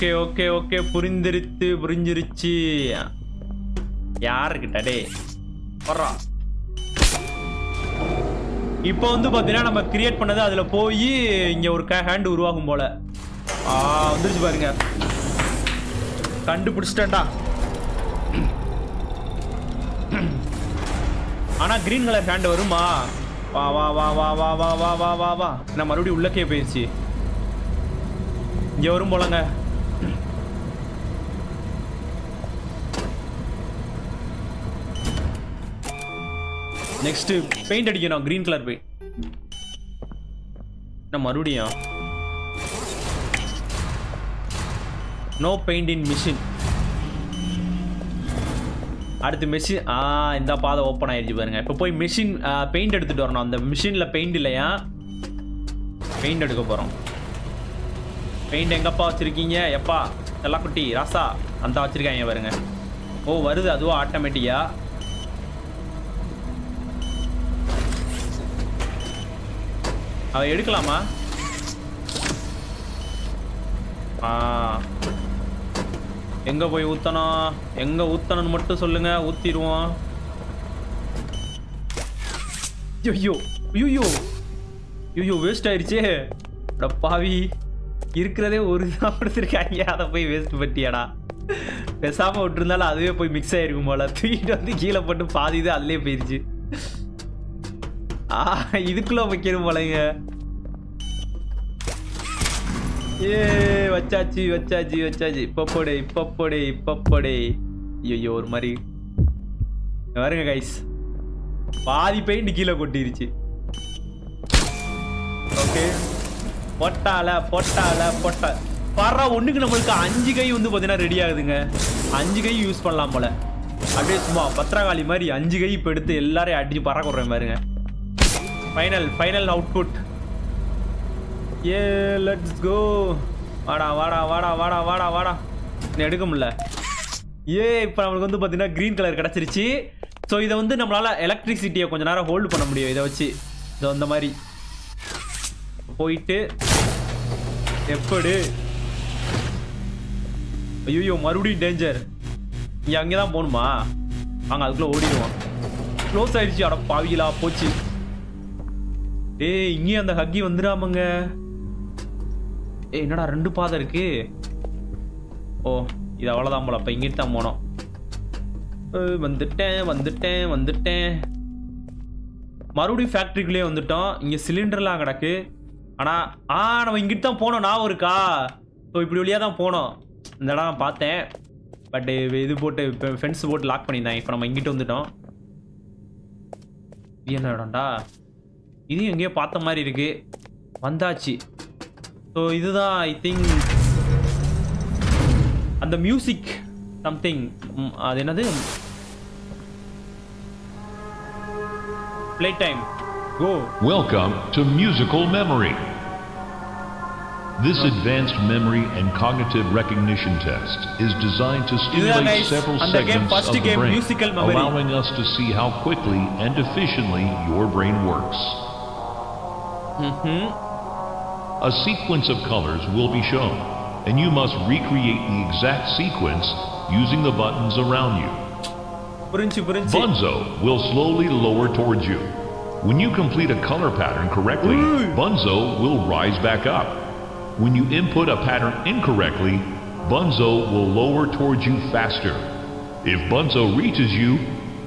Okay okay okay. புரிந்திருத்து புரிஞ்சிருச்சு. யாருக்கிட்ட? டே வர்றா. இப்போ வந்து பார்த்தீங்கன்னா நம்ம கிரியேட் பண்ணது அதில் போய் இங்கே ஒரு ஹேண்டு உருவாகும் போல. ஆ வந்துருச்சு பாருங்க. கண்டுபிடிச்சிட்டேன்டா. ஆனால் கிரீன் கலர் ஹேண்டு வருமா? வா வா வா வா வா வா வா வா வா வா. நான் மறுபடியும் உள்ளக்கே போயிடுச்சு இங்கே வரும் போலங்க. நெக்ஸ்ட் பெயிண்ட் அடிக்கணும். கிரீன் கலர் பெயிண்ட் என்ன மறுபடியும்? நோ பெயிண்ட் இன் மிஷின் அடுத்து மெஷின் ஆ இந்த பாதை ஓப்பன் ஆயிடுச்சு பாருங்க. இப்போ போய் மிஷின் பெயிண்ட் எடுத்துட்டு வரணும். அந்த மிஷினில் பெயிண்ட் இல்லையா? பெயிண்ட் எடுக்க போகிறோம் பெயிண்ட் எங்கப்பா வச்சுருக்கீங்க? எப்பா? குட்டி ராசா. அந்த வச்சுருக்காங்க பாருங்க. ஓ வருது. அதுவும் ஆட்டோமேட்டிக்காக அதை எடுக்கலாமா? எங்க போய் ஊத்தணும் எங்க ஊத்தணும்னு மட்டும் சொல்லுங்க ஊத்திடுவோம். ஐயோ ஐயோ ஐயோ வேஸ்ட் ஆயிடுச்சே பாவி. இருக்கிறதே ஒரு தான் கொடுத்துருக்காங்க. அதை போய் வேஸ்ட் பண்ணியாடா பேசாமல் விட்டுருந்தாலும் அதுவே போய் மிக்ஸ் ஆயிருக்கும் போல. தூக்கிட்டு வந்து கீழே போட்டு பாதி இது அதுலயே போயிருச்சு. இதுக்குள்ள வைக்கணும் போலங்க. ஏ வச்சாச்சு வச்சாச்சு வச்சாச்சு. இப்போ போடு இப்போ போடு இப்போ போடு. ஐயோ ஒரு மாதிரி. வருங்க கைஸ் பாதி பெயிண்ட் கீழே கொட்டிருச்சு. ஓகே பொட்டால பொட்டால பொட்டா. பரா ஒண்ணுக்கு நம்மளுக்கு அஞ்சு கை வந்து பார்த்தீங்கன்னா ரெடி ஆகுதுங்க. அஞ்சு கை யூஸ் பண்ணலாம் போல. அப்படியே சும்மா பத்திரகாளி மாதிரி அஞ்சு கை இப்போ எடுத்து எல்லாரையும் அடிச்சு பறக்க விடுறேன் பாருங்க. ஃபைனல் ஃபைனல் அவுட்புட் ஏ லெட்ஸ் கோ வாடா வாடா வாடா வாடா வாடா வாடா. இன்னும் எடுக்க முடியல. ஏ இப்போ நம்மளுக்கு வந்து பார்த்தீங்கன்னா க்ரீன் கலர் கிடச்சிருச்சு. ஸோ இதை வந்து நம்மளால் எலக்ட்ரிசிட்டியை கொஞ்சம் நேரம் ஹோல்டு பண்ண முடியும். இதை வச்சு. இதோ அந்த மாதிரி. போயிட்டு எப்படி ஐயோ மறுபடியும் டேஞ்சர் இங்கே அங்கே தான் போகணுமா? வாங்க அதுக்குள்ளே ஓடிடுவோம். க்ளோஸ் ஆயிடுச்சு. அட பாவிகளா போச்சு. ஏய் இங்கேயும் அந்த ஹக்கி வந்துடாமங்க. ஏ என்னடா ரெண்டு பாதை இருக்கு. ஓ இது அவ்வளோதான் போல. அப்போ இங்கிட்டு தான் போனோம். வந்துட்டேன் வந்துட்டேன் வந்துட்டேன். மறுபடியும் ஃபேக்ட்ரிக்குள்ளேயே வந்துட்டோம். இங்கே சிலிண்டர்லாம் கிடக்கு. ஆனால் ஆ நம்ம இங்கிட்டு தான் போனோம். ஞாபகம் இருக்கா? ஸோ இப்படி வழியாக தான் போனோம். இந்த இடம் பார்த்தேன். பட் இது போட்டு ஃபென்ஸ் போட்டு லாக் பண்ணியிருந்தேன் இப்போ நம்ம இங்கிட்டு வந்துட்டோம். என்ன இடம்டா? இது எங்கேயோ பார்த்த மாதிரி இருக்கு வந்தாச்சு ஸோ இதுதான் ஐ திங்க் அந்த மியூசிக் சம்திங் அது என்னது play time go Welcome to Musical Memory. This advanced memory and cognitive recognition test is designed to stimulate guys, several and the game, segments first of the game, brain, musical memory. allowing us to see how quickly and efficiently your brain works. Mm -hmm. A sequence of colors will be shown, and you must recreate the exact sequence using the buttons around you. Bunzo will slowly lower towards you. When you complete a color pattern correctly, Bunzo will rise back up. When you input a pattern incorrectly, Bunzo will lower towards you faster. If Bunzo reaches you,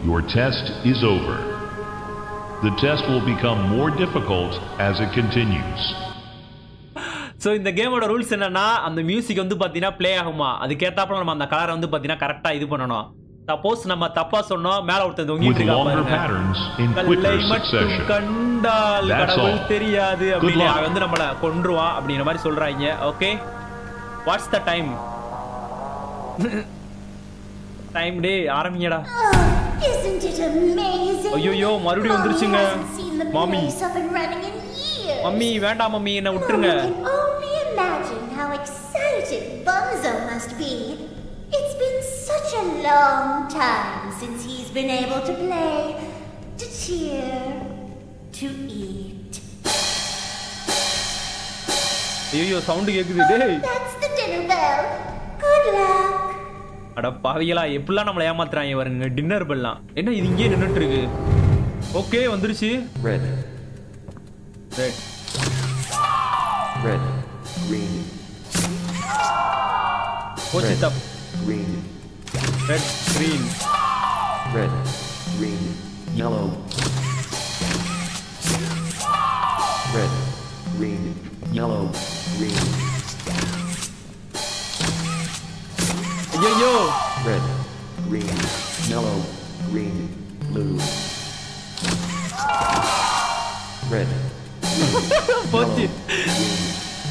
your test is over. The test will become more difficult as it continues. So இந்த கேமோட rules என்னன்னா அந்த music வந்து பார்த்தீங்கன்னா play ஆகுமா அதுக்கேற்றாப்புல நம்ம அந்த கலரை வந்து பார்த்தீங்கன்னா கரெக்டாக இது பண்ணணும் சப்போஸ் நம்ம தப்பா சொன்னோம் மேல ஒருத்தன் With தொங்கிட்டு இருக்கா longer பாருங்க patterns in கல்லை quicker மட்டும் succession. கண்டால் That's கடவுள் all. தெரியாது Good அப்படின்னு luck. அவன் வந்து நம்மள கொன்றுவான் அப்படிங்கிற மாதிரி சொல்றாங்க okay what's the time time day ஆரம்பிங்கடா Isn't it amazing? ஐயோ மறுபடியும் வந்துருச்சுங்க Mommy hasn't seen the மாமி place up and running in years. Mummy வேண்டாம் மம்மி என்ன Oh, விட்டுருங்க I can only imagine how excited Bunzo must be. It's been such a long time since he's been able to play, to cheer, to eat. ஐயோ sound கேக்குது டேய் That's the dinner bell. Good luck. அட பாவிகளா எப்படிலாம் நம்மளை ஏமாத்துறாங்க பாருங்க dinner Pellam என்ன இது இங்கேயே நின்னுட்டு இருக்கு? ஓகே வந்துருச்சு. Red, ரெட் red, green, போச்சு தப். Green, red green red, green, yellow. Red, green, yellow, green, ஐயோ red, green, yellow, green, blue. Red, போச்சு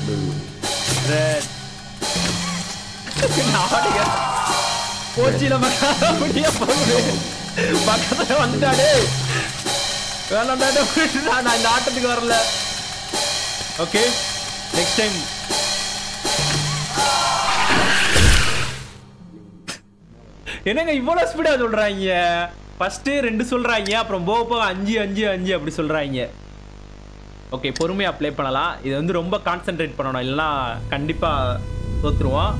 blue. ரெட் நாடுங்க போச்சு நம்ம முடிய போகுது பக்கத்துல வந்துட்டாடே வேணாம்டா டேய், விட்டுடா, நான் இந்த ஆட்டத்துக்கு வரல ஓகே நெக்ஸ்ட் டைம் என்னங்க இவ்வளவு ஸ்பீடா சொல்றாங்க ஃபர்ஸ்ட் ரெண்டு சொல்றாங்க அப்புறம் போக போக அஞ்சு அஞ்சு அஞ்சு அப்படி சொல்றாங்க ஓகே பொறுமையா ப்ளே பண்ணலாம் இது வந்து ரொம்ப கான்சென்ட்ரேட் பண்ணணும் இல்லைன்னா கண்டிப்பா தோத்துருவோம்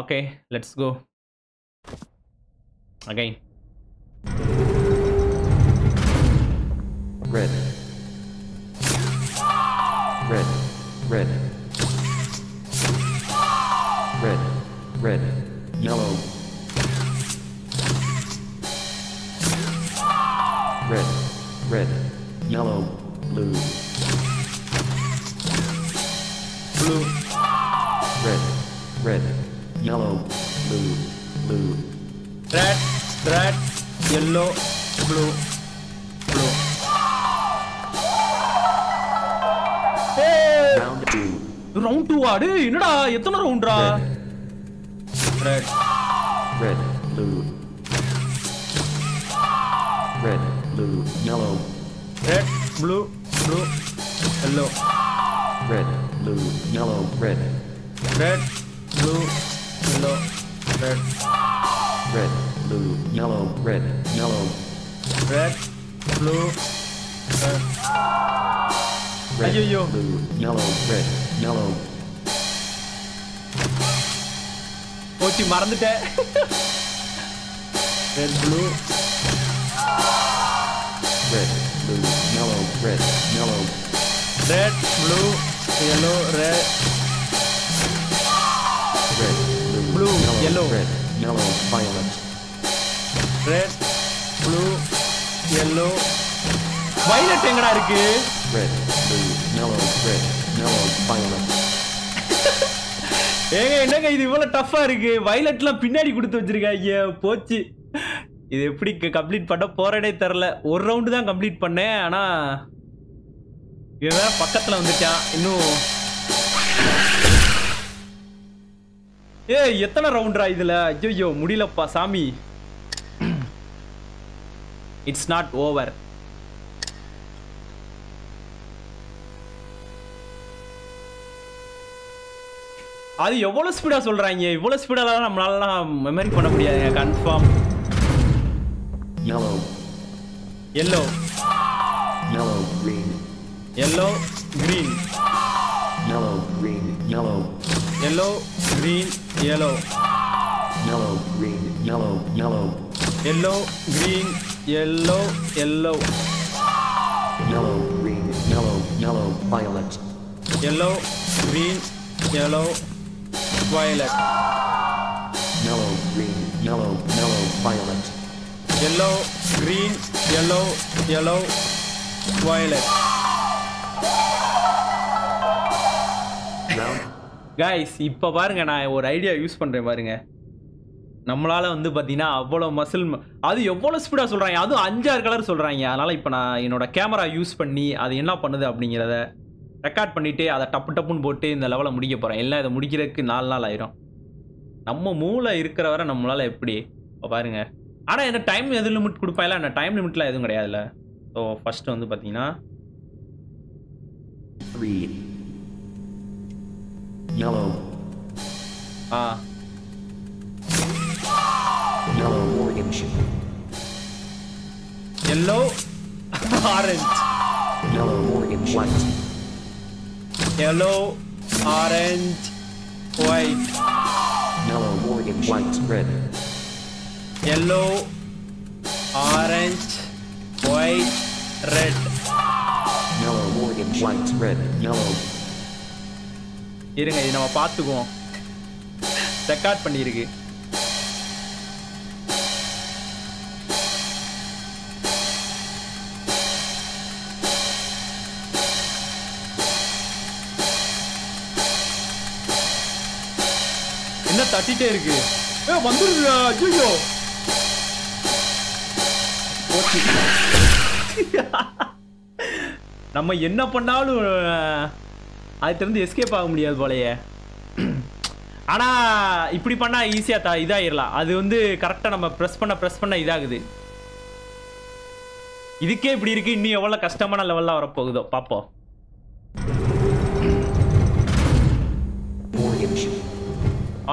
okay let's go again Red. Red. Red. Red. Red. Yellow. Red. Red. Yellow. Blue. Blue. Red. Red. Yellow. Blue. Blue. Red. Red. Yellow. Blue. Blue. Hey! Round two. Round two ஆடு என்னடா எத்தனை ரவுண்டா Red. Red, blue. Red, blue, yellow. Red, blue, blue, yellow. Red, blue, yellow, red. Red, blue, yellow, red. Red, blue, yellow, red, yellow. Red, blue, red. Red, blue, yellow, red, yellow. போச்சு மறந்துட்டேன் red blue red, blue, yellow, red, yellow, red blue yellow red red, blue, Blue, yellow. red, yellow, violet, red blue yellow violet எங்கடா இருக்கு red, blue, yellow, red, yellow, violet, ஏங்க என்னங்க இது? இவ்வளவு டஃபா இருக்கு. வயலட்லாம் பின்னாடி கொடுத்து வச்சிருக்காங்க போச்சு. இது எப்படி கம்ப்ளீட் பண்ண போறேனே தெரில ஒரு ரவுண்டு தான் கம்ப்ளீட் பண்ணேன் ஆனா இவன் பக்கத்துல வந்துட்டான். இன்னும் ஏய் எத்தனை ரவுண்டரா இதுல? ஐயோ முடியலப்பா சாமி. இட்ஸ் நாட் ஓவர் அது எவ்வளவு ஸ்பீடா சொல்றாங்க? இவ்வளவு ஸ்பீடாலாம் நம்மளால மெமரி பண்ண முடியாதுங்க confirm yellow, yellow yellow, green, yellow green yellow, green, yellow, yellow green yellow yellow, green, yellow, yellow, yellow green yellow yellow yellow, green, yellow, yellow, violet, yellow green yellow violet yellow, green, yellow, yellow, violet, yellow green yellow yellow violet round, guys இப்போ பாருங்க நான் ஒரு idea use பண்ணுறேன் பாருங்க. நம்மளால வந்து பார்த்தீங்கன்னா அவ்வளோ மசில் அது எவ்வளோ ஸ்பீடாக சொல்கிறாங்க அதுவும் அஞ்சாறு கலர் சொல்கிறாங்க அதனால் இப்போ நான் என்னோட கேமரா யூஸ் பண்ணி அது என்ன பண்ணுது அப்படிங்கிறத ரெக்கார்ட் பண்ணிவிட்டு அதை டப்பு டப்புன்னு போட்டு இந்த லெவலை முடிக்க போகிறேன் எல்லாம் இதை முடிக்கிறதுக்கு நாலு நாள் ஆயிரும். நம்ம மூளை இருக்கிற வரை நம்மளால எப்படி? இப்போ பாருங்க. ஆனால் என்ன டைம் எது லிமிட் கொடுப்பாங்களா என்ன டைம் லிமிட்லாம் எதுவும் கிடையாதுல்ல. ஸோ ஃபஸ்ட்டு வந்து பார்த்தீங்கன்னா ஆ. Yellow, orange, yellow orange yellow, orange, white, yellow, orange, white, yellow, orange, white, red, yellow, orange, white, red. yellow, orange, white, red, yellow, இருங்க இது நம்ம பார்த்துக்குவோம் ரெக்கார்ட் பண்ணியிருக்கு தட்டிட்டே இருக்கு. ஏ வந்துருங்க ஐயோ நம்ம என்ன பண்ணாலும் அதுலேருந்து எஸ்கேப் ஆக முடியாது போலயே. ஆனா இப்படி பண்ணா ஈஸியா த இதாகிடலாம் அது வந்து கரெக்டா நம்ம ப்ரெஸ் பண்ண ப்ரெஸ் பண்ண இதாகுது. இதுக்கே இப்படி இருக்குது இன்னும் எவ்வளோ கஷ்டமான லெவலில் வரப்போகுதோ பார்ப்போம்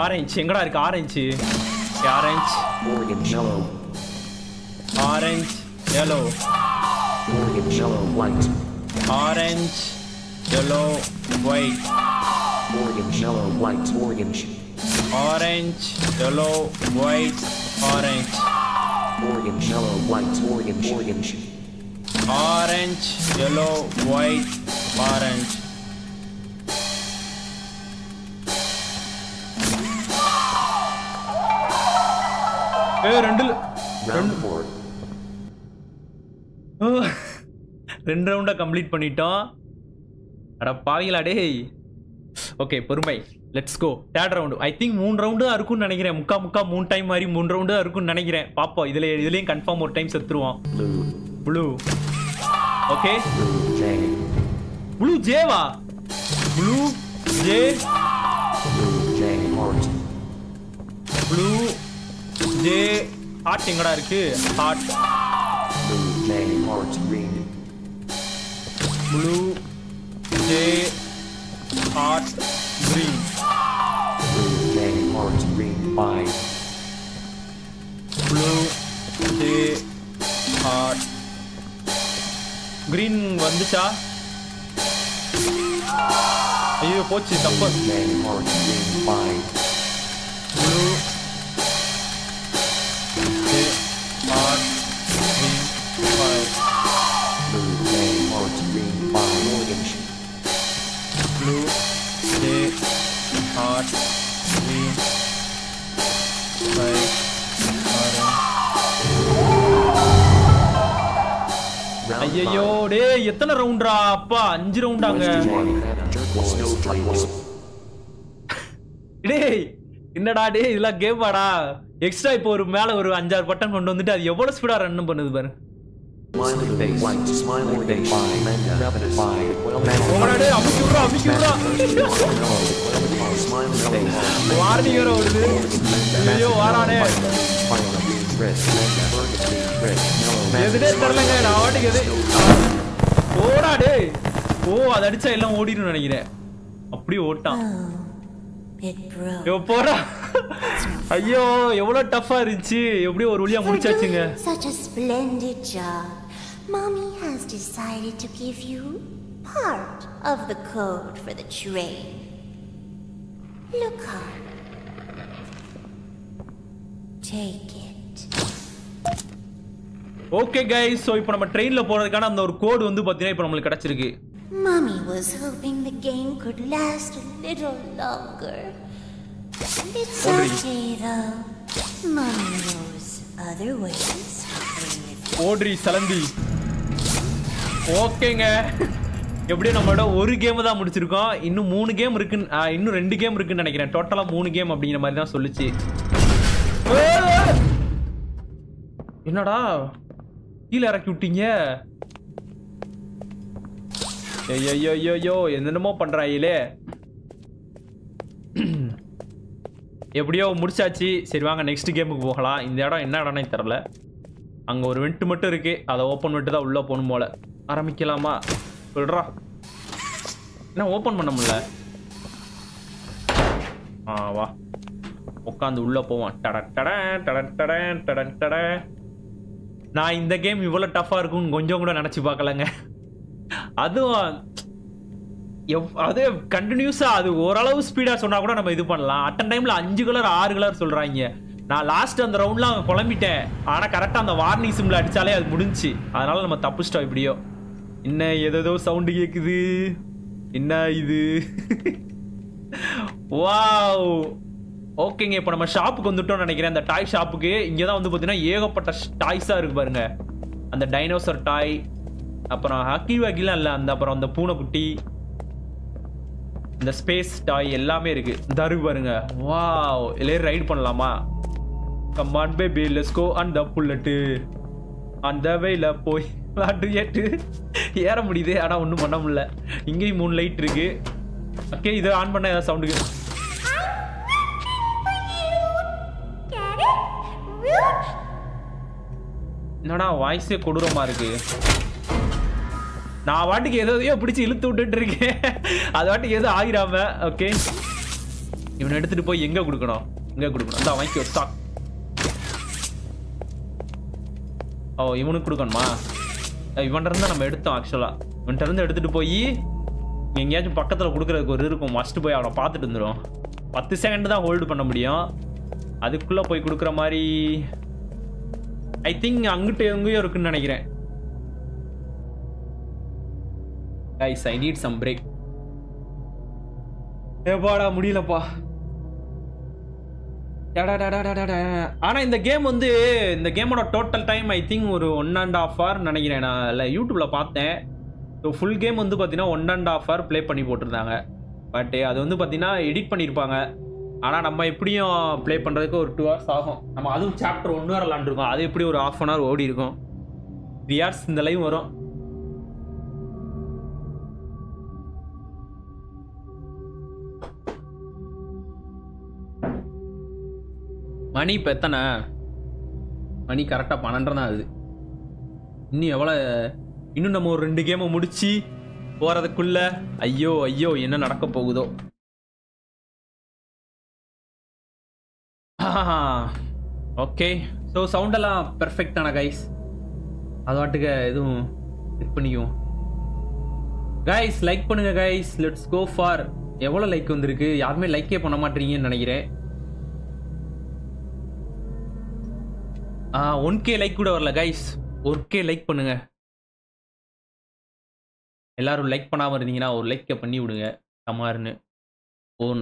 ஆரஞ்சு எங்கடா இருக்கு orange orange orange, yellow, orange yellow orange, yellow, white, orange yellow white orange, yellow, white, orange, orange yellow white orange orange, yellow, white, orange, orange, orange yellow white orange ரெண்டு ரெண்டு ரவுண்டை கம்ப்ளீட் பண்ணிட்டோம். அட பாவிங்களா டேய். Okay பொறுமை. Let's go third round I think மூணு round தான் இருக்கும்னு நினைக்கிறேன். முக்கா முக்கா மூணு டைம் மாதிரி மூணு ரவுண்டு தான் இருக்கும்னு நினைக்கிறேன். பார்ப்போம் இதுல இதுலயும் கன்ஃபார்ம் ஒரு டைம் செத்துருவோம். Blue okay blue ஜேவா blue jay blue jay heart எங்கடா இருக்கு? Heart blue jay heart green blue jay heart green வந்துச்சா? ஐயோ போச்சு தப்பு. ப்ளூ ஃபைவ் ஐயோ டேய் எத்தனை ரவுண்டா அப்பா அஞ்சு ரவுண்டாங்க டேய் என்னடா டேய் இதெல்லாம் கேமாடா எக்ஸ்ட்ரா இப்போ ஒரு மேல ஒரு அஞ்சாறு பட்டன் கொண்டு வந்துட்டு அது எவ்வளவு ஸ்பீடா ரன் பண்ணுது பாரு. உங்களோட டேய் அமுக்கி விட்றா அமுக்கி விட்றா வார்னிங் வேற ஓடுது ஐயோ வாரானே எதுனே தெரியலங்க நான் வாட்டுக்கு எது ஓடா டேய் ஓ அது அடிச்சா எல்லாம் ஓடிடும் நினைக்கிறேன் அப்படியே ஓட்டான் போடா ஐயோ எவ்வளவு டஃபா இருந்துச்சு எப்படியோ ஒரு வழியா முடிச்சாச்சுங்க Such a splendid job. Mommy has decided to give you part of the code for the train. Look up. Take it. Okay guys so இப்போ நம்ம ட்ரெயின்ல போறதுக்கான அந்த ஒரு கோடு வந்து பார்த்தீங்கன்னா இப்போ நம்மளுக்கு கிடைச்சிருக்கு Mommy was hoping the game could last a little longer. It's Audrey. okay though. Mommy knows other ways to play with ஓட்ரி சலந்தி. ஓகேங்க. எப்படியும் நம்மளோட ஒரு கேம் தான் முடிச்சிருக்கோம். இன்னும் மூணு கேம் இருக்குன்னு ஆ, இன்னும் ரெண்டு கேம் இருக்குன்னு நினைக்கிறேன். டோட்டலா மூணு கேம் அப்படிங்கிற மாதிரி தான் சொல்லுச்சு. என்னடா? கீழே இறக்கி விட்டீங்க. ஐயோ ஐயோ என்னென்னமோ பண்றாயிலே எப்படியோ முடிச்சாச்சு. சரி வாங்க நெக்ஸ்ட் கேமுக்கு போகலாம். இந்த இடம் என்ன இடம்னே தெரில அங்கே ஒரு வெண்ட் மட்டும் இருக்கு. அதை ஓப்பன் விட்டு தான் உள்ளே போகணும் போல. ஆரம்பிக்கலாமா? விடுறா. என்ன ஓப்பன் பண்ண முடியல? ஆ வா. உட்காந்து உள்ளே போவான் டட டட டட டட டட டட. நான் இந்த கேம் இவ்வளோ டஃப்பாக இருக்கும்னு கொஞ்சம் கூட நினச்சி பார்க்கலங்க. அதுவும் எவ் அது கண்டினியூஸாக அது ஓரளவு ஸ்பீடாக சொன்னால் கூட நம்ம இது பண்ணலாம். அட்டன் டைமில் அஞ்சு கலர் ஆறு கலர் சொல்கிறாங்க நான் லாஸ்ட் அந்த ரவுண்ட்ல குழம்பிட்டேன். ஆனா கரெக்டா அந்த வார்னிங் சிம்ல அடிச்சாலே அது முடிஞ்சுச்சு. அதனால நம்ம தப்பிச்சிட்டோம் இப்படியோ என்ன ஏதேதோ சவுண்டு கேக்குது. என்ன இது? வாவ் ஓகேங்க இப்போ நம்ம ஷாப்புக்கு வந்துட்டோம்னு நினைக்கிறேன். அந்த டாய் ஷாப்புக்கு இங்கே தான் வந்து பார்த்தீங்கன்னா ஏகப்பட்ட டாய்ஸாக இருக்கு பாருங்க. அந்த டைனோசர் டாய் அப்புறம் ஹக்கி வாக்கிலாம் இல்லை அந்த அப்புறம் அந்த பூனைக்குட்டி இந்த ஸ்பேஸ் டாய் எல்லாமே இருக்கு. தரு பாருங்க. வாவ் எல்லாரும் ரைட் பண்ணலாமா? Come on baby let's go and the bullet அந்த வேல போய் விளாண்டு ஏட்டு ஏற முடியுது ஆனால் ஒன்றும் பண்ண முடியல. இங்கேயும் மூணு லைட் இருக்கு. ஓகே இதை ஆன் பண்ண ஏதாவது சவுண்டுக்கு என்னடா வாய்ஸே கொடூரமா இருக்கு. நான் வாட்டுக்கு எதையோ பிடிச்சி இழுத்து விட்டுட்டு இருக்கேன். அது வாட்டுக்கு எதுவும் ஆகிராம ஓகே இவனை எடுத்துட்டு போய் எங்க கொடுக்கணும்? எங்க கொடுக்கணும். இந்த வாங்கிக்கோ ஸ்டாக் ஓ இவனுக்கு கொடுக்கணுமா? அஹ் நம்ம எடுத்தோம் ஆக்சுவலாக இவன்ட்ட இருந்து போய் எங்கேயாச்சும் பக்கத்தில் கொடுக்குறதுக்கு ஒரு இருக்கும். மஸ்ட் போய் அவனை பார்த்துட்டு வந்துடும் பத்து செகண்ட் தான் ஹோல்டு பண்ண முடியும். அதுக்குள்ளே போய் கொடுக்குற மாதிரி ஐ திங்க் அங்கிட்ட எங்கேயோ இருக்குன்னு நினைக்கிறேன். Guys I need some break ஏப்பாடா முடியலப்பா. ஆனால் இந்த கேம் வந்து இந்த கேமோட டோட்டல் டைம் ஐ திங்க் ஒரு ஒன் அண்ட் ஆஃப் ஹவர் நினைக்கிறேன். நான் இல்லை யூடியூப்பில் பார்த்தேன். ஸோ ஃபுல் கேம் வந்து பார்த்தீங்கன்னா one and half hour play பண்ணி போட்டிருந்தாங்க. பட் அது வந்து பார்த்தீங்கன்னா எடிட் பண்ணியிருப்பாங்க ஆனால் நம்ம எப்படியும் ப்ளே பண்ணுறதுக்கு ஒரு டூ ஹவர்ஸ் ஆகும். நம்ம அதுவும் சாப்டர் ஒன்று வர விளாண்டுருக்கோம். அது எப்படி ஒரு ஆஃப் அன் ஹவர் ஓடி இருக்கும் த்ரீ ஹவர்ஸ் இந்த லைவ் வரும். மணி இப்போ எத்தனை? மணி கரெக்டாக பன்னெண்டரை தான் ஆகுது. இன்னும் எவ்வளோ இன்னும் நம்ம ஒரு ரெண்டு கேமை முடிச்சு போகிறதுக்குள்ள ஐயோ ஐயோ என்ன நடக்க போகுதோ. ஓகே ஸோ சவுண்டெல்லாம் பெர்ஃபெக்டான கைஸ் அது வாட்டுக்க எதுவும் இது பண்ணிக்குவோம். கைஸ் லைக் பண்ணுங்கள் கைஸ் லெட்ஸ் கோ ஃபார் எவ்வளோ லைக் வந்திருக்கு? யாருமே லைக்கே பண்ண மாட்டீங்கன்னு நினைக்கிறேன். ஒன் கே லைக் கூட வரல கைஸ் ஒரு கே லைக் பண்ணுங்க. எல்லாரும் லைக் பண்ணாமல் இருந்தீங்கன்னா ஒரு லைக்கை பண்ணி விடுங்க சமாருன்னு ஒன்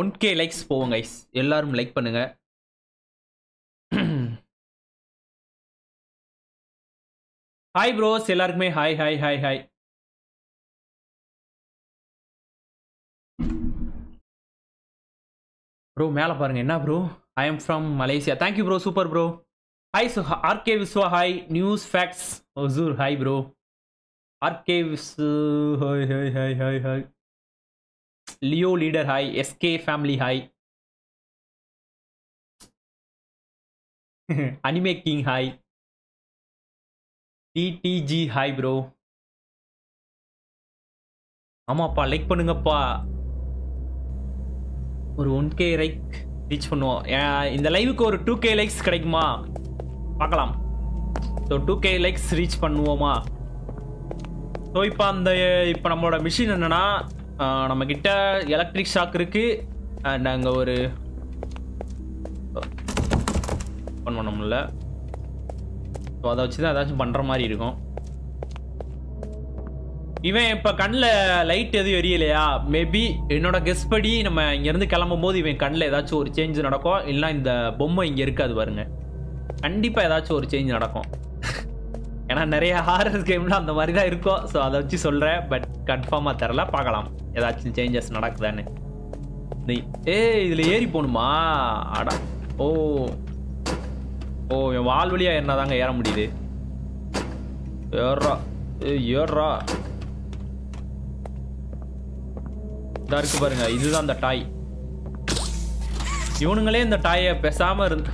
ஒன் கே லைக்ஸ் போவோம் கைஸ் எல்லாரும் லைக் பண்ணுங்க. ஹாய் ப்ரோஸ் எல்லாருக்குமே hi hi hi hi bro மேலே பாருங்க. என்ன bro I am from Malaysia thank you bro super bro hi சு RK Viswa hi news facts Hosur hi bro RK Viswa hi hi hi hi hi Leo leader hi SK family hi anime king hi DDG hi bro ஆமாப்பா like பண்ணுங்கப்பா. ஒரு one K like reach பண்ணுவோம். இந்த லைவுக்கு ஒரு two K likes கிடைக்குமா? பார்க்கலாம். So two K likes reach பண்ணுவோமா? ஸோ இப்போ அந்த இப்போ நம்மளோட மிஷின் என்னென்னா நம்மக்கிட்ட நம்ம எலக்ட்ரிக் ஷாக் இருக்குது அண்ட் அங்கே ஒரு ஓப்பன் பண்ண முடியல. ஸோ அதை வச்சு தான் ஏதாச்சும் பண்ணுற மாதிரி இருக்கும். இவன் இப்போ கண்ணில் லைட் எதுவும் எரியலையா? மேபி என்னோட கெஸ் படி நம்ம இங்கேருந்து கிளம்பும் போது இவன் கண்ணில் ஏதாச்சும் ஒரு சேஞ்ச் நடக்கும். இல்லைனா இந்த பொம்மை இங்கே இருக்காது பாருங்க. கண்டிப்பாக ஏதாச்சும் ஒரு சேஞ்ச் நடக்கும். ஏன்னா நிறைய ஹாரர் கேம்ல அந்த மாதிரி தான் இருக்கும். ஸோ அதை வச்சு சொல்கிறேன் பட் கன்ஃபார்மாக தெரில பார்க்கலாம். ஏதாச்சும் சேஞ்சஸ் நடக்குதான்னு. நீ- ஏய் இதில் ஏறி போகணுமா? அடா. ஓ. ஓ என் வால் வழியாக என்ன தாங்க ஏற முடியுது. ஏறா ஏய் ஏறா இதா இருக்கு பாருங்க இதுதான் அந்த டாய். இவனுங்களே இந்த டாயை பேசாம இருந்து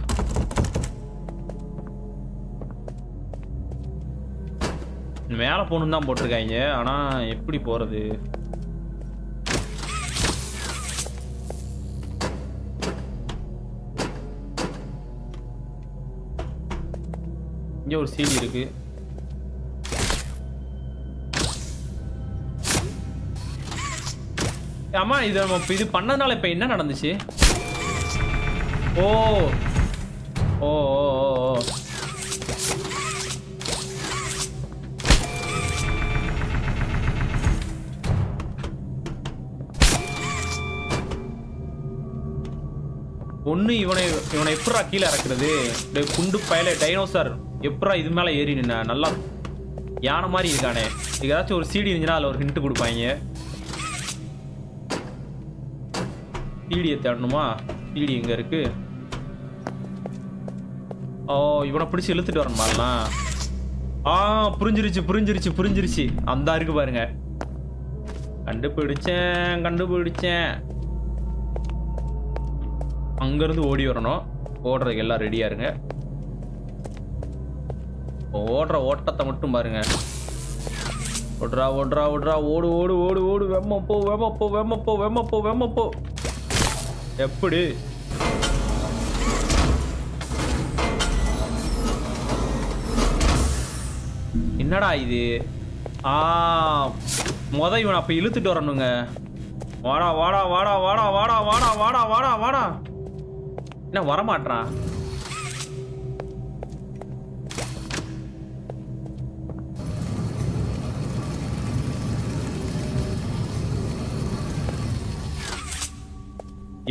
மேலே போகணும் தான் போட்டிருக்காங்க ஆனா எப்படி போறது? இங்க ஒரு சீடி இருக்கு. ஆமா இது நம்ம இது பண்ணதுனால இப்ப என்ன நடந்துச்சு? ஓ. ஓ ஓ ஓ, ஓ. இவனை இவனை எப்படா கீழே இறக்குறது? இந்த குண்டு பயல டைனோசர் எப்படா இது மேலே ஏறி நின்ன? நல்லா யானை மாதிரி இருக்கானே. இதுக்கு ஏதாச்சும் ஒரு சீடி இருந்துச்சுன்னா அதில் ஒரு ஹிண்ட்டு கொடுப்பாங்க. பீடியை தேடணுமா? பீடி எங்கே இருக்கு? ஓ இவனை பிடிச்சி இழுத்துட்டு வரணுமா ஆ புரிஞ்சிருச்சு புரிஞ்சிருச்சு புரிஞ்சிருச்சு. அந்த இருக்கு பாருங்க. கண்டுபிடிச்சேன் கண்டுபிடிச்சேன். அங்கிருந்து ஓடி வரணும். ஓடுறதுக்கு எல்லாம் ரெடியா இருங்க. ஓடுற ஓட்டத்தை மட்டும் பாருங்க. ஓடுறா ஓடுறா ஓடுறா. ஓடு ஓடு ஓடு ஓடு. வெம்ம போ வெம்ம போ வெம்ம போ வெம்ம போ வெம்ம போ. எப்படி? என்னடா இது? ஆ மொத இவன் அப்ப இழுத்துட்டு வரணுங்க. வாடா வாடா வாடா வாடா வாடா வாடா வாடா வாடா. வாடா என்ன வரமாட்றான்?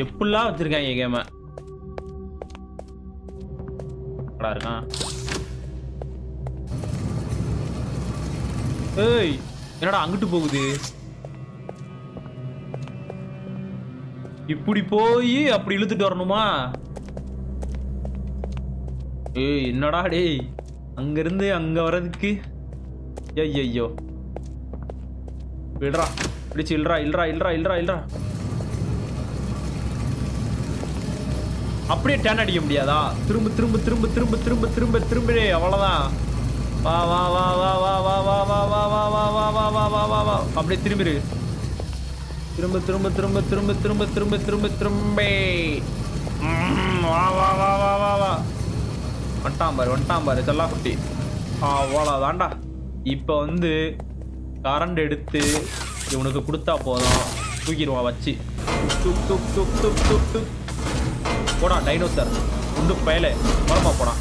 எப்படிலாம் வச்சிருக்காங்க கேம இருக்கான். ஏய் என்னடா அங்கிட்டு போகுது? இப்படி போய் அப்படி இழுத்துட்டு வரணுமா? ஏய் என்னடா டேய்? அங்க இருந்து அங்க வர்றதுக்கு? ஐயோ விடுறா பிடிச்சு இல்றா இல்றா இல்றா இல்றா இல்றா. அப்படியே டேன் அடிக்க முடியாதா திரும்ப திரும்ப திரும்ப திரும்ப திரும்ப திரும்ப திரும்ப அவ்வளோதான் வா வா வா வா வா வா வா வா வா வா வா வா வா வா வா வா வா அப்படியே திரும்பிரு திரும்ப திரும்ப திரும்ப திரும்ப திரும்ப திரும்ப திரும்ப திரும்ப வா வா வா வா வா வா வண்டாம் பாரு வண்டாம் பாரு செல்லா குட்டி அவ்வளோதான்டா இப்போ வந்து கரண்ட் எடுத்து இவனுக்கு கொடுத்தா போதும் தூக்கிடுவான் வச்சு துக் துக் துக் துக் துக் துக் போடா டைனோசர் உண்டு பயலே. மரமா போடா.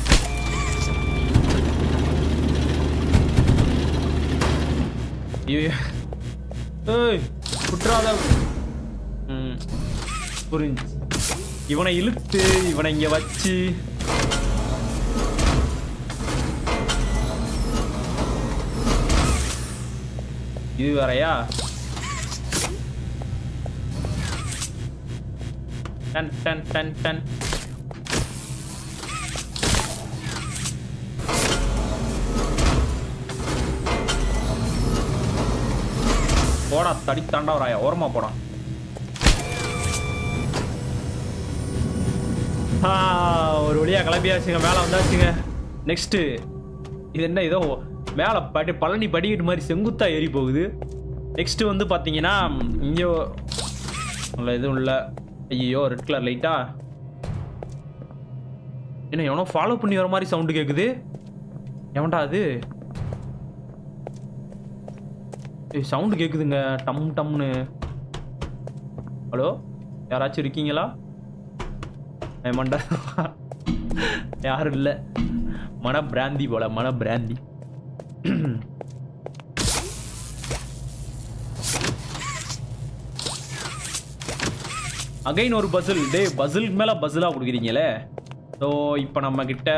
ஏய் குற்றாத புரிஞ்சு. இவனை இழுத்து இவனை இங்க வச்சு. இது வேறயா? டன் டன் டன் டன் போடா தடி தாண்டா வராயா ஓரமா போடா. ஒரு வழியா கிளம்பியாச்சுங்க. மேலே வந்தாச்சுங்க. நெக்ஸ்ட்டு இது என்ன ஏதோ? மேலே படி பழனி படிக்கட்டு மாதிரி செங்குத்தா ஏறி போகுது. நெக்ஸ்ட்டு வந்து பார்த்தீங்கன்னா இங்கே எதுவும் இல்லை. ஐயோ ரெட் கலர் லைட்டா என்ன எவனோ ஃபாலோ பண்ணி வர மாதிரி சவுண்டு கேட்குது எவன்டா அது? சவுண்டு கேட்குதுங்க டம் டம்னு. ஹலோ? யாராச்சும் இருக்கீங்களா? ஏமாண்டா யாரும் இல்லை. மன பிராந்தி போல மன பிராந்தி. அகைன் ஒரு பசில் டே பசிலுக்கு மேலே பசிலாக கொடுக்குறீங்களே. ஸோ இப்போ நம்மக்கிட்ட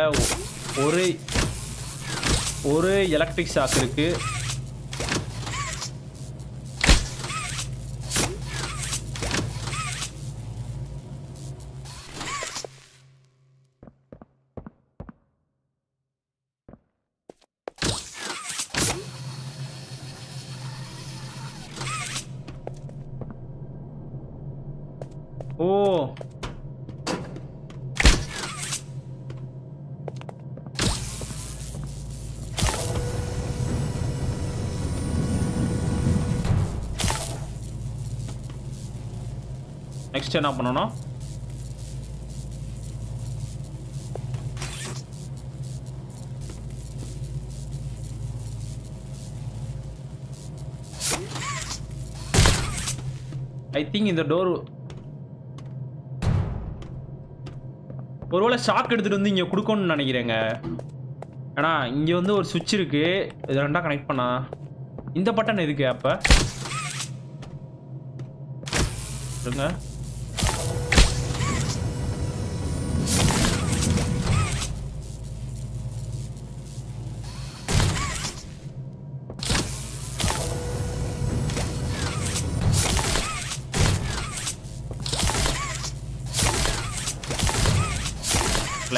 ஒரு ஒரு எலக்ட்ரிக் ஷாக் இருக்குது நெக்ஸ்ட் என்ன பண்ணணும்? ஐ திங்க் இந்த டோர் ஒருவேளை ஷாக் எடுத்துட்டு வந்து இங்க கொடுக்கணும்னு நினைக்கிறேங்க. ஏன்னா இங்க வந்து ஒரு சுவிட்ச் இருக்கு. இது ரெண்டா கனெக்ட் பண்ணா. இந்த பட்டன் எதுக்கு அப்ப? இருங்க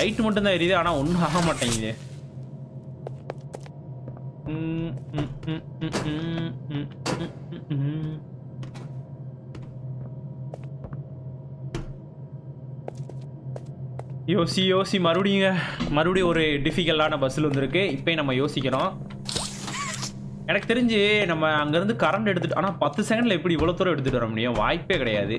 லைட் மட்டும்தான் எரியுது ஆனால் ஒன்றும் ஆக மாட்டேங்குது. யோசி யோசி மறுபடியும் மறுபடியும் ஒரு டிஃபிகல்ட்டான பஸ்ஸில் வந்திருக்கு. இப்போயும் நம்ம யோசிக்கிறோம். எனக்கு தெரிஞ்சு நம்ம அங்கேருந்து கரண்ட் எடுத்துட்டு ஆனால் பத்து செகண்டில் எப்படி இவ்வளோ தூரம் எடுத்துகிட்டு வர முடியும்? வாய்ப்பே கிடையாது.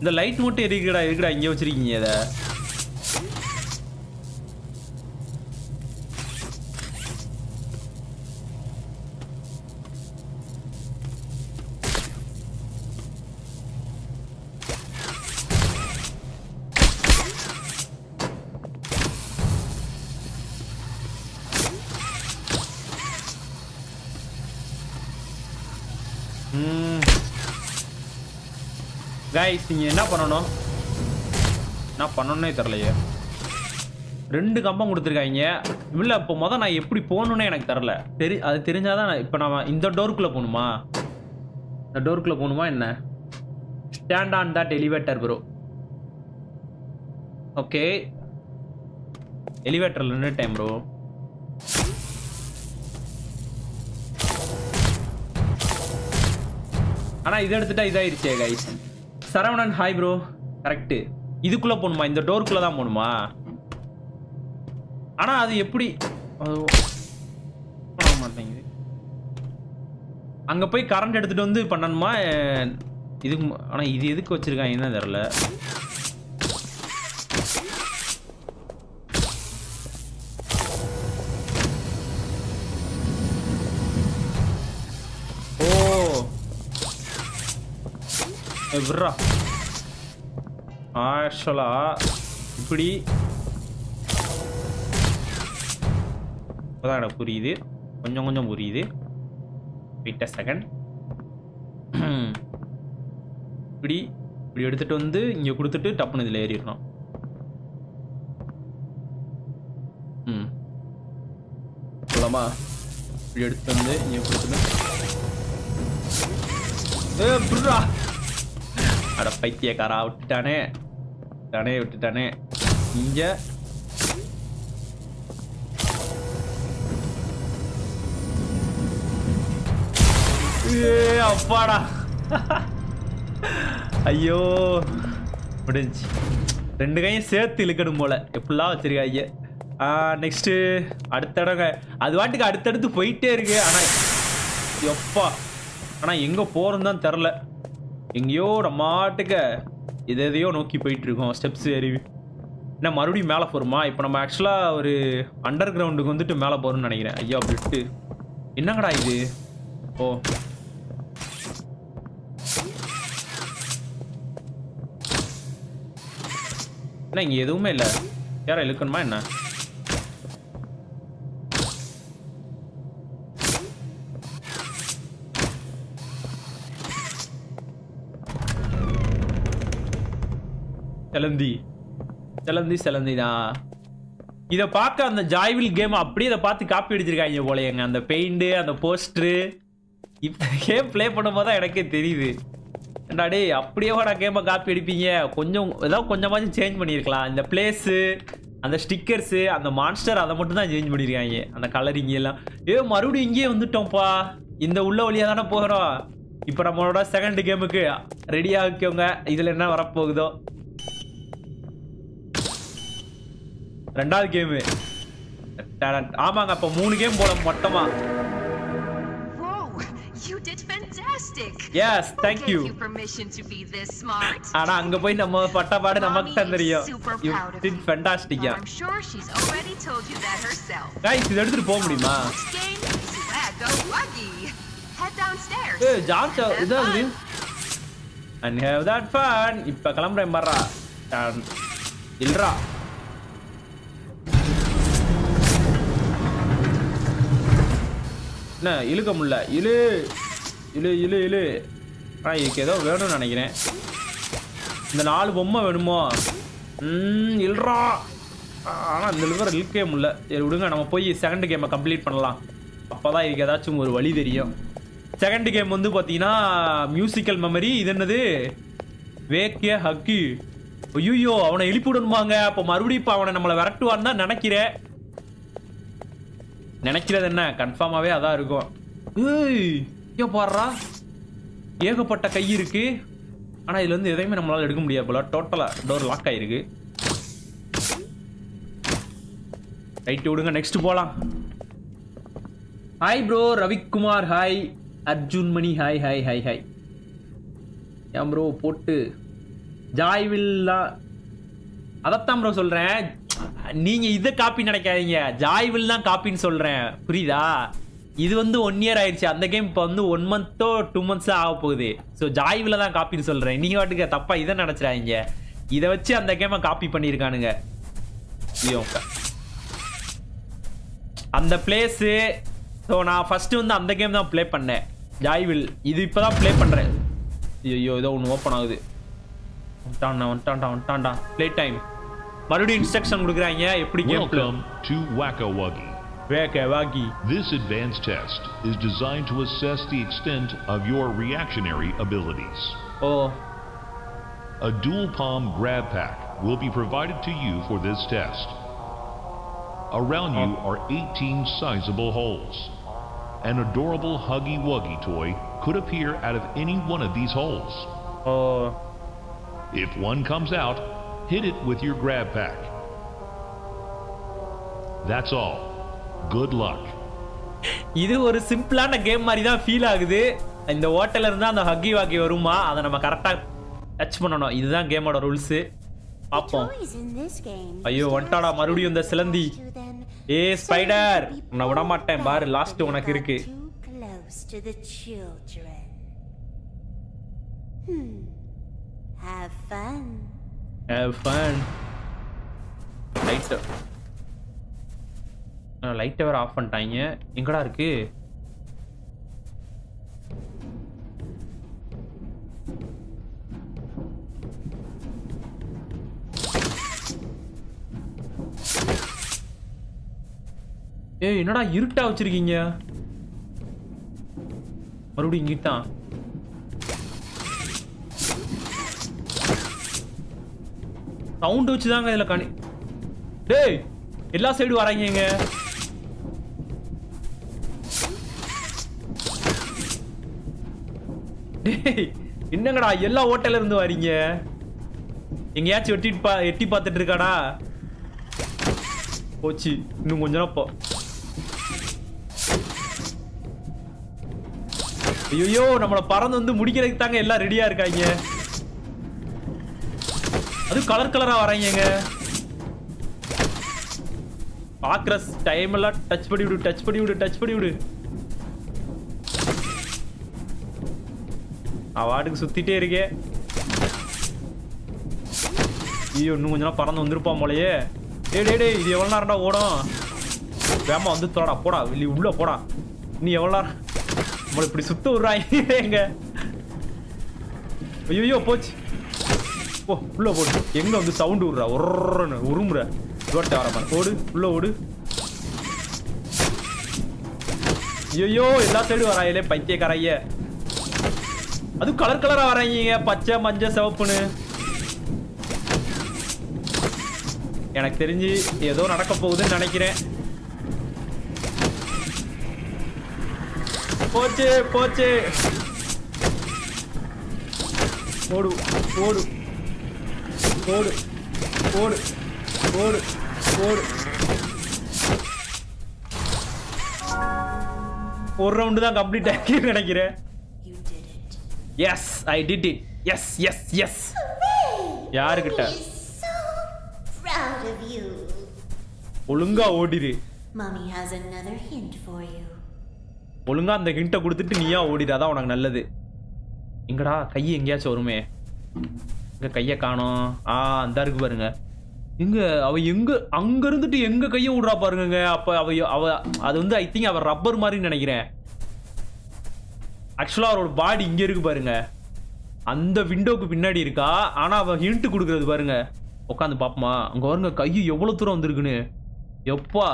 இந்த லைட் மட்டும் இருக்குடா இருக்குடா இங்கே வச்சிருக்கீங்க இதை? கைஸ் நீங்கள் என்ன பண்ணணும்? என்ன பண்ணணுன்னே தெரிலையே ரெண்டு கம்பம் கொடுத்துருக்காங்க இல்லை இப்போ மொதல் நான் எப்படி போகணுன்னே எனக்கு தெரில தெரி அது தெரிஞ்சாதான் நான் இப்போ நான் இந்த டோருக்குள்ளே போகணுமா? இந்த டோருக்குள்ளே போகணுமா என்ன? Stand on that elevator bro okay எலிவேட்டரில் நின்று டைம் ப்ரோ ஆனால் இதை எடுத்துட்டா இதாயிருச்சே guys Saravanan hi bro correct இதுக்குள்ளே போகணுமா இந்த டோருக்குள்ளே தான் போகணுமா ஆனால் அது எப்படி? மாட்டேங்குது. அங்கே போய் கரண்ட் எடுத்துகிட்டு வந்து பண்ணணுமா? இதுக்கு ஆனால் இது எதுக்கு வச்சுருக்காங்க என்ன தெரில. விட்றா. ஆக்சுவலா இப்படி. இப்போதான் எனக்கு புரியுது. கொஞ்சம் கொஞ்சம் புரியுது. வெயிட் அ செகண்ட் இப்படி இப்படி எடுத்துட்டு வந்து இங்கே கொடுத்துட்டு டப்புன்னு இதில் ஏறிடணும். ம். போலாமா இப்படி எடுத்துட்டு வந்து இங்கே கொடுத்துட்டு. ஏ புர்ரா அட பைத்தியக்காரா விட்டுட்டானே. விட்டானே விட்டுட்டானே. இங்க. ஏ அப்பாடா. ஐயோ முடிஞ்சு ரெண்டு கையும் சேர்த்து இழுக்கணும் போல. எப்படிலாம் வச்சிருக்காங்க நெக்ஸ்ட்டு அடுத்த இடங்க அது வாட்டுக்கு அடுத்தடுத்து போயிட்டே இருக்கு. ஆனால் எப்பா. ஆனால் எங்கே போகிறோம் தான் தெரில. எங்கேயோ நம்ம மாட்டுக்க எது எதையோ நோக்கி போயிட்டு இருக்கோம் ஸ்டெப்ஸ் ஏறி. என்ன மறுபடியும் மேலே போகிறோமா இப்போ நம்ம ஆக்சுவலாக ஒரு அண்டர் கிரவுண்டுக்கு வந்துட்டு மேலே போகிறோம்னு நினைக்கிறேன். ஐயா விட்டு என்னங்கடா இது? ஓ. என்ன இங்கே எதுவுமே இல்லை. யாரா இழுக்கணுமா என்ன? செலந்தி. செலந்தி செலந்தி தான் இதை பார்க்க அந்த ஜாய்வில் கேம் அப்படியே இதை பார்த்து காப்பி அடிச்சிருக்காங்க போலயேங்க. அந்த பெயிண்ட்டு அந்த போஸ்டரு இப்போ கேம் ப்ளே பண்ணும்போது தான் எனக்கே தெரியுது. ஏன்டா டேய் அப்படியே கூட கேமை காப்பி அடிப்பீங்க. கொஞ்சம் ஏதாவது கொஞ்சமாச்சும் சேஞ்ச் பண்ணியிருக்கலாம். இந்த பிளேஸு அந்த ஸ்டிக்கர்ஸு அந்த மான்ஸ்டர் அதை மட்டும் தான் சேஞ்ச் பண்ணியிருக்காங்க அந்த கலரிங் எல்லாம். ஏ மறுபடியும் இங்கேயே வந்துட்டோம்ப்பா. இந்த உள்ள வழியாக தானே போகிறோம். இப்போ நம்மளோட செகண்ட் கேமுக்கு ரெடி ஆகிக்கோங்க இதில் என்ன வரப்போகுதோ. ரெண்டாவது கேமு ஆமாங்க அப்போ மூணு கேம் போல மொத்தமா Whoa, you did fantastic. Yes, Who thank gave you. you permission to be this smart? ஆனா அங்க போய் நம்ம பட்ட பாடு நமக்கு தான் தெரியும் யூ டிட் ஃபென்டாஸ்டிக்கா I'm sure she's already told you that herself. Guys இதை எடுத்துட்டு போக முடியுமா. ஏய் ஜார்ஜ் இதான் இது அண்ட் ஹேவ் தட் ஃபன் இப்ப கிளம்புறேன் பாரா இல்லரா என்ன இழுக்க முடியல. இழு இழு இழு இழு. ஆ இதுக்கு ஏதோ வேணும்னு நினைக்கிறேன். இந்த நாலு பொம்மை வேணுமோ? ம் இல்றா. ஆனால் இந்த லிவர் இழுக்கவே முடியல. சரி விடுங்க நம்ம போய் செகண்ட் கேமை கம்ப்ளீட் பண்ணலாம். அப்போ தான் இதுக்கு ஏதாச்சும் ஒரு வழி தெரியும். செகண்ட் கேம் வந்து பார்த்தீங்கன்னா மியூசிக்கல் மெமரி இது என்னது? வேக்கிய ஹக்கி. ஐயோ அவனை எழுப்பி விடணுமாங்க அப்போ மறுபடியும் இப்போ அவனை நம்மளை விரட்டுவான்னு தான் நினைக்கிறேன். நினைக்கிறது என்ன கன்ஃபார்மாகவே அதான் இருக்கும். ஏய் ஐயோ பாடுறா ஏகப்பட்ட கை இருக்கு. ஆனால் இதுல இருந்து எதையுமே நம்மளால எடுக்க முடியாது போல. டோட்டலாக டோர் லாக் ஆயிருக்கு. ரைட்டு விடுங்க நெக்ஸ்ட் போகலாம் hi bro Ravikumar hi Arjun Mani hi hi hi hi ஏன் ப்ரோ போட்டு. ஜாய் வில்லா அதைத்தான் ப்ரோ சொல்கிறேன் நீங்க இதை காப்பி நினைக்காதீங்க. ஜாய் வில் தான் காப்பின்னு சொல்றேன். புரியுதா? இது வந்து ஒன் இயர் ஆயிடுச்சு. அந்த கேம் இப்போ வந்து ஒன் மந்த்தோ டூ மந்த்ஸ் ஆக போகுது. ஸோ ஜாய்வில் தான் காப்பின்னு சொல்றேன். நீங்க வாட்டுக்கு தப்பா இதை நினைச்சிடாதீங்க. இதை வச்சு அந்த கேமை காப்பி பண்ணியிருக்கானுங்க அந்த பிளேஸு ஸோ நான் ஃபர்ஸ்ட் வந்து அந்த கேம் தான் ப்ளே பண்ணேன். ஜாய்வில் இது இப்போ தான் ப்ளே பண்ணுறேன் ஐயோ ஏதோ ஒன்று ஓப்பன் ஆகுது. வந்துட்டான்டா வந்துட்டான்டா வந்துட்டான்டா. ப்ளே டைம் மறுபடியும் இன்ஸ்ட்ரக்ஷன் கொடுக்குறாங்க எப்படி game Welcome to Wacka Wuggy. Wacka Wuggy. This advanced test is designed to assess the extent of your reactionary abilities. Oh. A dual palm grab pack will be provided to you for this test. Around you are 18 sizable holes. An adorable Huggy Wuggy toy could appear out of any one of these holes. Oh. If one comes out, hit it with your grab pack. That's all. Good luck. இது ஒரு சிம்பிளான game மாதிரி தான் feel ஆகுது இந்த ஹோட்டல்ல இருந்தா அந்த ஹக்கி வாக்கி வருமா அதை நம்ம கரெக்டா டச் பண்ணணும் இதுதான் கேமோட ரூல்ஸ் பார்ப்போம் ஐயோ வந்துட்டாடா மறுபடியும் இந்த சிலந்தி ஏ ஸ்பைடர் நான் விட மாட்டேன் பாரு லாஸ்ட் உனக்கு இருக்கு. Hmm. Have fun. Have fun. Light லைட்டை வேற ஆஃப் பண்ணிட்டாங்க. எங்கடா இருக்கு? ஏய் என்னடா இருட்டா வச்சிருக்கீங்க? மறுபடியும் இங்கிட்டான் சவுண்ட் வச்சு தாங்க இதில் கணி டேய் எல்லா சைடு வராங்க டேய் என்னங்கடா எல்லா ஹோட்டல்ல இருந்து வரீங்க எங்கேயாச்சும் எட்டி பா எட்டி பார்த்துட்டு இருக்காடா? போச்சு இன்னும் கொஞ்ச நேரம் போ. ஐயோ நம்மளை பறந்து வந்து முடிக்கிறதுக்கு தாங்க எல்லாம் ரெடியா இருக்காங்க. கலர் கலரா வராங்க பாக்குற டைம் எல்லாம் டச் பண்ணி விடு டச் பண்ணி விடு டச் பண்ணி விடு. அவார்டுக்கு சுத்திட்டே இருக்கே. ஐயோ இன்னும் கொஞ்ச நேரம் பறந்து வந்திருப்பான் போலயே. டே டே டே இது எவ்வளோ நேரம்டா ஓடும்? வேமா வந்து தோடா போடா இல்லை உள்ள போடா. நீ எவ்வளோ நேரம் நம்மளை இப்படி சுத்த விடுறாங்க எங்க ஐயோ போச்சு. ஓ உள்ள போடு எங்க வந்து சவுண்ட் விடுறா ஒர்றன்னு உருமுற ரோட்டை வர மாதிரி ஓடு உள்ள ஓடு. ஐயோ எல்லா சைடும் வராயிலே பைத்தியக்காரைய. அது கலர் கலரா வராங்க பச்சை மஞ்சள் சிவப்புன்னு. எனக்கு தெரிஞ்சு ஏதோ நடக்க போகுதுன்னு நினைக்கிறேன். போச்சு போச்சு. ஓடு ஓடு. ஓடு ஓடு ஓடு ஓடு ஒரு ரவுண்டு தான் கம்ப்ளீட் ஆகி நினைக்கிறேன். Yes I did it yes yes yes யாருக்கிட்ட. ஒழுங்கா ஓடிரு. Mommy has another hint for you. ஒழுங்கா அந்த ஹிண்ட்டை கொடுத்துட்டு நீயா ஓடிடு அதான் உனக்கு நல்லது. எங்கடா கை எங்கேயாச்சும் வருமே. எங்கள் கையை காணோம். ஆ அந்த இருக்கு பாருங்க. எங்க அவ எங்க அங்க இருந்துட்டு எங்க கையை விடுறா பாருங்க அப்ப அவ அவ அது வந்து ஐ திங்க் அவ ரப்பர் மாதிரி நினைக்கிறேன். ஆக்சுவலா அவரோட பாடி இங்க இருக்கு பாருங்க. அந்த விண்டோக்கு பின்னாடி இருக்கா? ஆனா அவ ஹிண்ட் கொடுக்கறது பாருங்க. உட்காந்து பாப்போமா? அங்க வருங்க கையை எவ்வளவு தூரம் வந்திருக்குன்னு. எப்பா?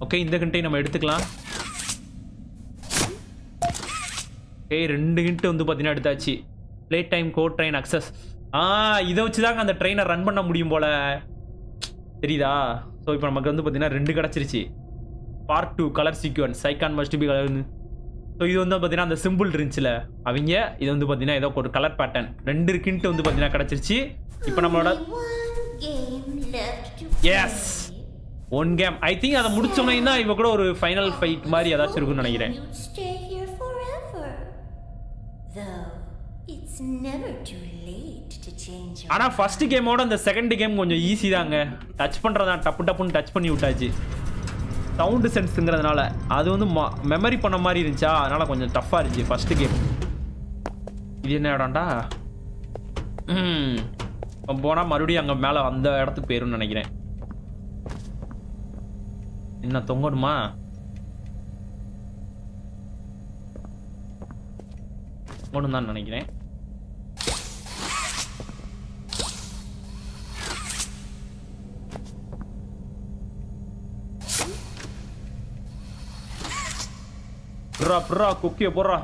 ஓகே இந்த ஹிண்ட்டை நம்ம எடுத்துக்கலாம். ஏய் ரெண்டு ஹிண்ட் வந்து பார்த்தீங்கன்னா எடுத்தாச்சு. Play time code train access ஆ இதை வச்சு தாங்க அந்த ட்ரெயினை ரன் பண்ண முடியும் போல. தெரியுதா? ஸோ இப்போ நமக்கு வந்து பார்த்தீங்கன்னா ரெண்டு கிடச்சிருச்சு. பார்ட் டூ கலர் சீக்வன்ஸ் சைக்கான் மஸ்ட் பி கலர்னு ஸோ இது வந்து பார்த்தீங்கன்னா அந்த சிம்பிள் இருந்துச்சுல. அவங்க இது வந்து பார்த்தீங்கன்னா ஏதோ ஒரு கலர் பேட்டர்ன் ரெண்டு ஹிண்ட் வந்து பார்த்தீங்கன்னா கிடச்சிருச்சு. இப்போ நம்மளோட S one game I think அதை முடிச்சோன்னே இவ கூட ஒரு ஃபைனல் ஃபைட் மாதிரி ஏதாச்சும் இருக்குன்னு நினைக்கிறேன் You'd stay here forever. Though, it's never too late to change your ஆனா ஃபர்ஸ்ட் கேமோட அந்த செகண்ட் கேம் கொஞ்சம் ஈஸி தாங்க. டச் பண்றதா டப்பு டப்புன்னு டச் பண்ணி விட்டாச்சு. சவுண்டு சென்ஸுங்கிறதுனால அது வந்து மெமரி பண்ண மாதிரி இருந்துச்சா? அதனால கொஞ்சம் டஃப்பாக இருந்துச்சு ஃபர்ஸ்ட் கேம் இது என்ன இடம்டா? ம் போனால் மறுபடியும் அங்கே மேலே அந்த இடத்துக்கு போயிரும்னு நினைக்கிறேன். என்ன தொங்கணுமா? தொங்கணும் தான் நினைக்கிறேன். புறா புறா குக்கிய போடுறா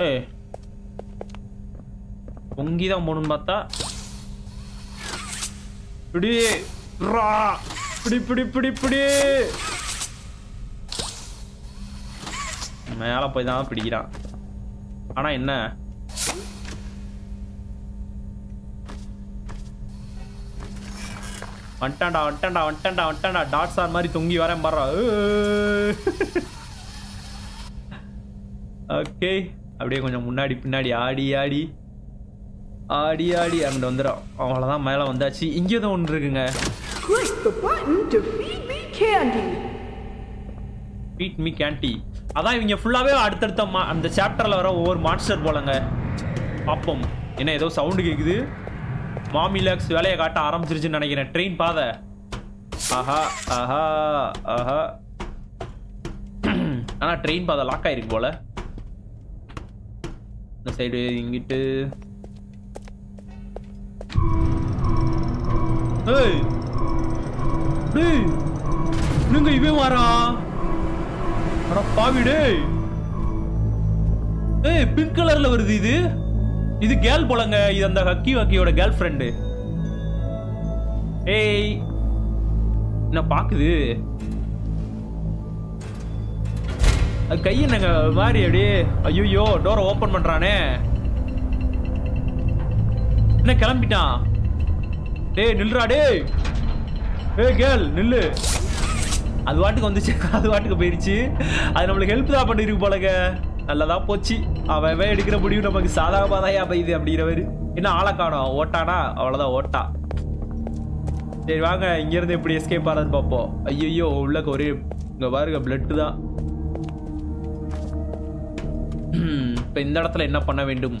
ஏ பொங்கி தான் போகணும்னு பார்த்தா பிடி புறா பிடி பிடி பிடி பிடி மேல போய் தான் பிடிக்கிறான் ஆனா என்ன வந்துட்டான்டா வந்துட்டான்டா வந்துட்டான்டா வந்துட்டான்டா. டாட் ஸ்டார் மாதிரி தொங்கி வரேன் பாடுறா ஓகே அப்படியே கொஞ்சம் முன்னாடி பின்னாடி ஆடி ஆடி. ஆடி ஆடி. அங்கிட்டு வந்துடும் அவ்வளோதான் மேலே வந்தாச்சு. இங்கே தான் ஒன்று இருக்குங்க. பீட் மீ கேண்டி அதான் இவங்க ஃபுல்லாகவே அடுத்தடுத்த மா அந்த சாப்டரில் வர ஒவ்வொரு மான்ஸ்டர் போலங்க. பார்ப்போம். என்ன ஏதோ சவுண்டு கேட்குது மாமிலாக்ஸ் வேலையை காட்ட ஆரம்பிச்சிருச்சுன்னு நினைக்கிறேன். ட்ரெயின் பாதை. ஆஹா ஆஹா ஆஹா. ஆனால் ட்ரெயின் பாதை லாக் ஆயிருக்கு போல. இந்த சைடு இங்கிட்டு. ஏய் இவன் வரான் அட ஏய் பிங்க் கலர்ல வருது இது. இது கேர்ள் போலங்க இது அந்த ஹக்கி வக்கியோட கேர்ள் ஃப்ரெண்டு ஏய் என்ன பாக்குது அது கை என்னங்க? மாதிரி அப்படியே ஐயோ டோரை ஓப்பன் பண்றானே. என்ன கிளம்பிட்டான்? டேய் நில்றா டேய். ஏய் கேர்ள் நில்லு. அது வாட்டுக்கு வந்துச்சு. அது வாட்டுக்கு போயிருச்சு. அது நம்மளுக்கு ஹெல்ப் தான் பண்ணிருக்கு போலங்க. நல்லதா போச்சு. அவன் எடுக்கிற முடிவு நமக்கு சாதா பாதாயா பையுது அப்படிங்கிற மாதிரி என்ன ஆளை காணும்? ஓட்டானா? அவ்வளோதான் ஓட்டா. சரி வாங்க. இங்கேருந்து எப்படி எஸ்கேப் ஆகிறது பார்ப்போம். ஐயோ உள்ளக்கு ஒரே இங்கே பாருங்க பிளட்டு தான். இப்போ இந்த இடத்துல என்ன பண்ண வேண்டும்?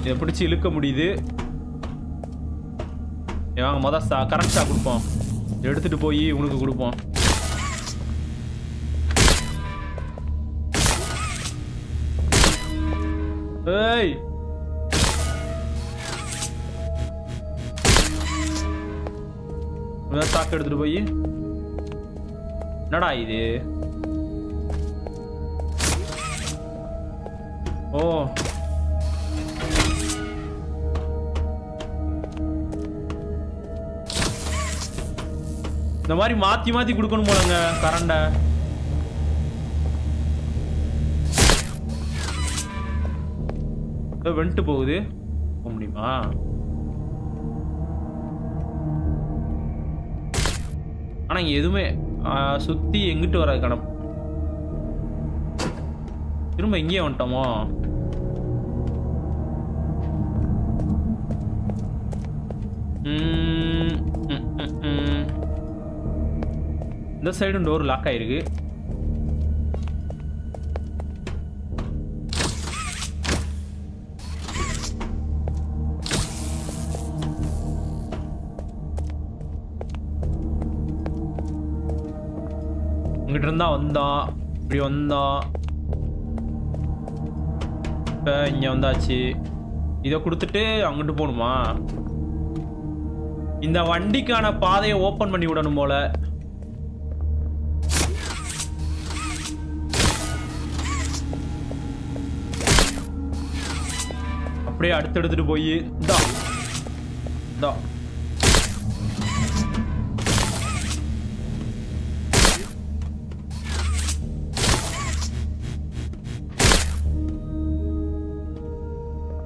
இதை பிடிச்சி இழுக்க முடியுது. வாங்க மொதல் சா கரண்ட் கொடுப்போம். எடுத்துட்டு போய் உனக்கு கொடுப்போம். ஏய்! முதல் சாக்கு எடுத்துட்டு போய். என்னடா இது? ஓ. இந்த மாதிரி மாத்தி மாத்தி கொடுக்கணும் போலங்க கரண்ட வென்ட்டு போகுது. போக முடியுமா? ஆனா இங்க எதுவுமே சுற்றி சுத்தி எங்கிட்டு வராது கணம். திரும்ப இங்கேயே வந்துட்டோமோ? ம். இந்த சைடும் டோர் லாக் ஆயிருக்கு. இங்கிட்ட இருந்தா வந்தோம் இப்படி வந்தான் இப்போ இங்க வந்தாச்சு. இதை கொடுத்துட்டு அங்கிட்டு போகணுமா? இந்த வண்டிக்கான பாதையை ஓப்பன் பண்ணி விடணும் போல. அப்படியே அடுத்து எடுத்துட்டு போய் இந்தா. இந்தா.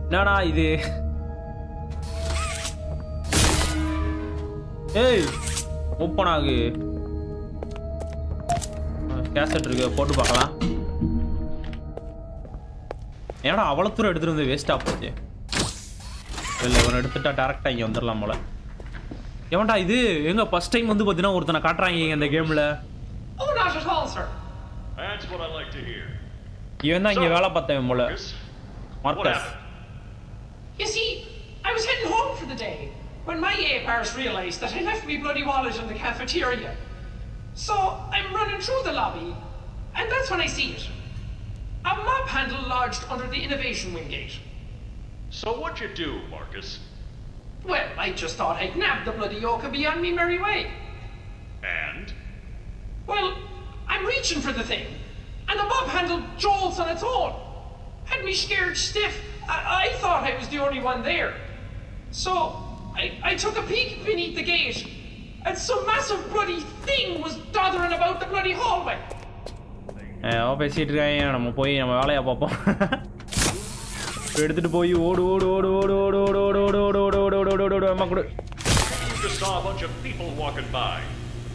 என்னடா இது? ஏய் ஓப்பன் ஆகு கேசட் இருக்கு போட்டு பார்க்கலாம். ஏன்னா அவ்வளோ தூரம் எடுத்துகிட்டு வந்து வேஸ்ட்டாக போச்சு. இல்லை இவன் எடுத்துட்டா டேரெக்டாக இங்கே வந்துடலாம் போல எவன்டா இது எங்க ஃபர்ஸ்ட் டைம் வந்து பார்த்தீங்கன்னா ஒருத்தனை காட்டுறாங்க இந்த கேமில் Oh, not at all, sir. That's what I like to hear. இவன் தான் இங்கே வேலை பார்த்தவன் போல What Marcus happened? You see, I was heading home for the day when my apars realized that I left my bloody wallet in the cafeteria. So I'm running through the lobby, and that's when I see it. A mop handle lodged under the innovation wing gate. So what'd you do, Marcus? Well, I just thought I'd nab the bloody yoke and be on me merry way. And? Well, I'm reaching for the thing, and the mop handle jolts on its own. Had me scared stiff. I, I thought I was the only one there. So, I, I took a peek beneath the gate, and some massive bloody thing was doddering about the bloody hallway. ஏதோ பேசிட்டு இருக்காங்க நம்ம போய் நம்ம வேலையை பார்ப்போம் எடுத்துட்டு போய் ஓடு ஓடு ஓடு ஓடு ஓடு ஓடு ஓடு ஓடு ஓடு ஓடு ஓடு ஓடு ஓடு ஓடு அம்மா கொடு You just saw a bunch of people walking by.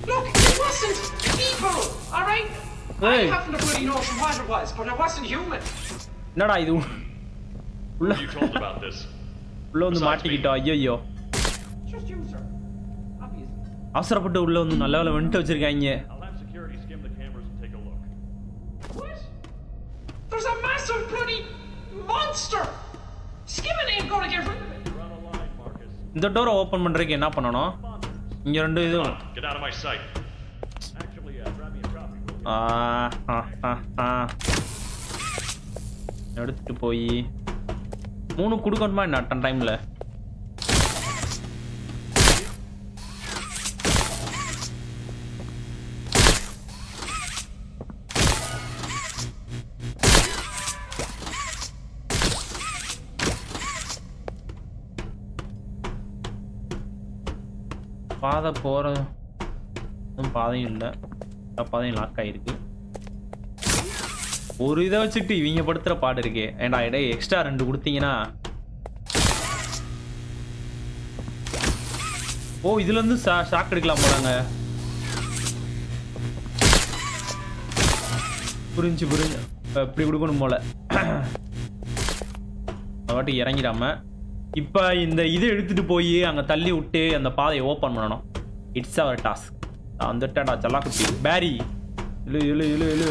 Look, it wasn't people, alright? Hey. I haven't a bloody notion what it was, but it wasn't human. என்னடா இது Who were you told about this? உள்ள வந்து மாட்டிக்கிட்டோம் ஐயோ Just you, sir. Obviously. அவசரப்பட்டு உள்ள வந்து நல்ல வேலை வந்துட்டு வச்சிருக்காங்க I'll have security skim the cameras and take a look. What? There's a massive bloody monster! Skimming ain't gonna get rid of it. You're on a line, Marcus. இந்த டோரை open பண்றதுக்கு என்ன பண்ணணும் இங்க ரெண்டு இது Get out of my sight. Actually, uh, grab me a copy. will you? ஆ, ஆ, ஆ, ஆ. எடுத்துட்டு போய் மூணு கொடுக்கணுமா என்ன அட்டன் டைம்ல பாதை போற பாதையும் இல்லை. எல்லா பாதையும் லாக் ஆகிருக்கு ஒரு இதை வச்சுட்டு இவங்க படுத்துகிற பாடு இருக்கே. ஏன்டா இடையே எக்ஸ்ட்ரா ரெண்டு கொடுத்தீங்கன்னா. ஓ இதுலேருந்து ஷா ஷாக் எடுக்கலாம் போகிறாங்க புரிஞ்சு புரிஞ்சு. இப்ப இப்படி கொடுக்கணும் போல். வாட்டி இறங்கிடாம. இப்போ இந்த இதை எடுத்துட்டு போய் அங்கே தள்ளி விட்டு அந்த பாதையை ஓப்பன் பண்ணணும் இட்ஸ் அவர் டாஸ்க் நான் செல்லா குட்டி பேரி இழு இழு இழு இழு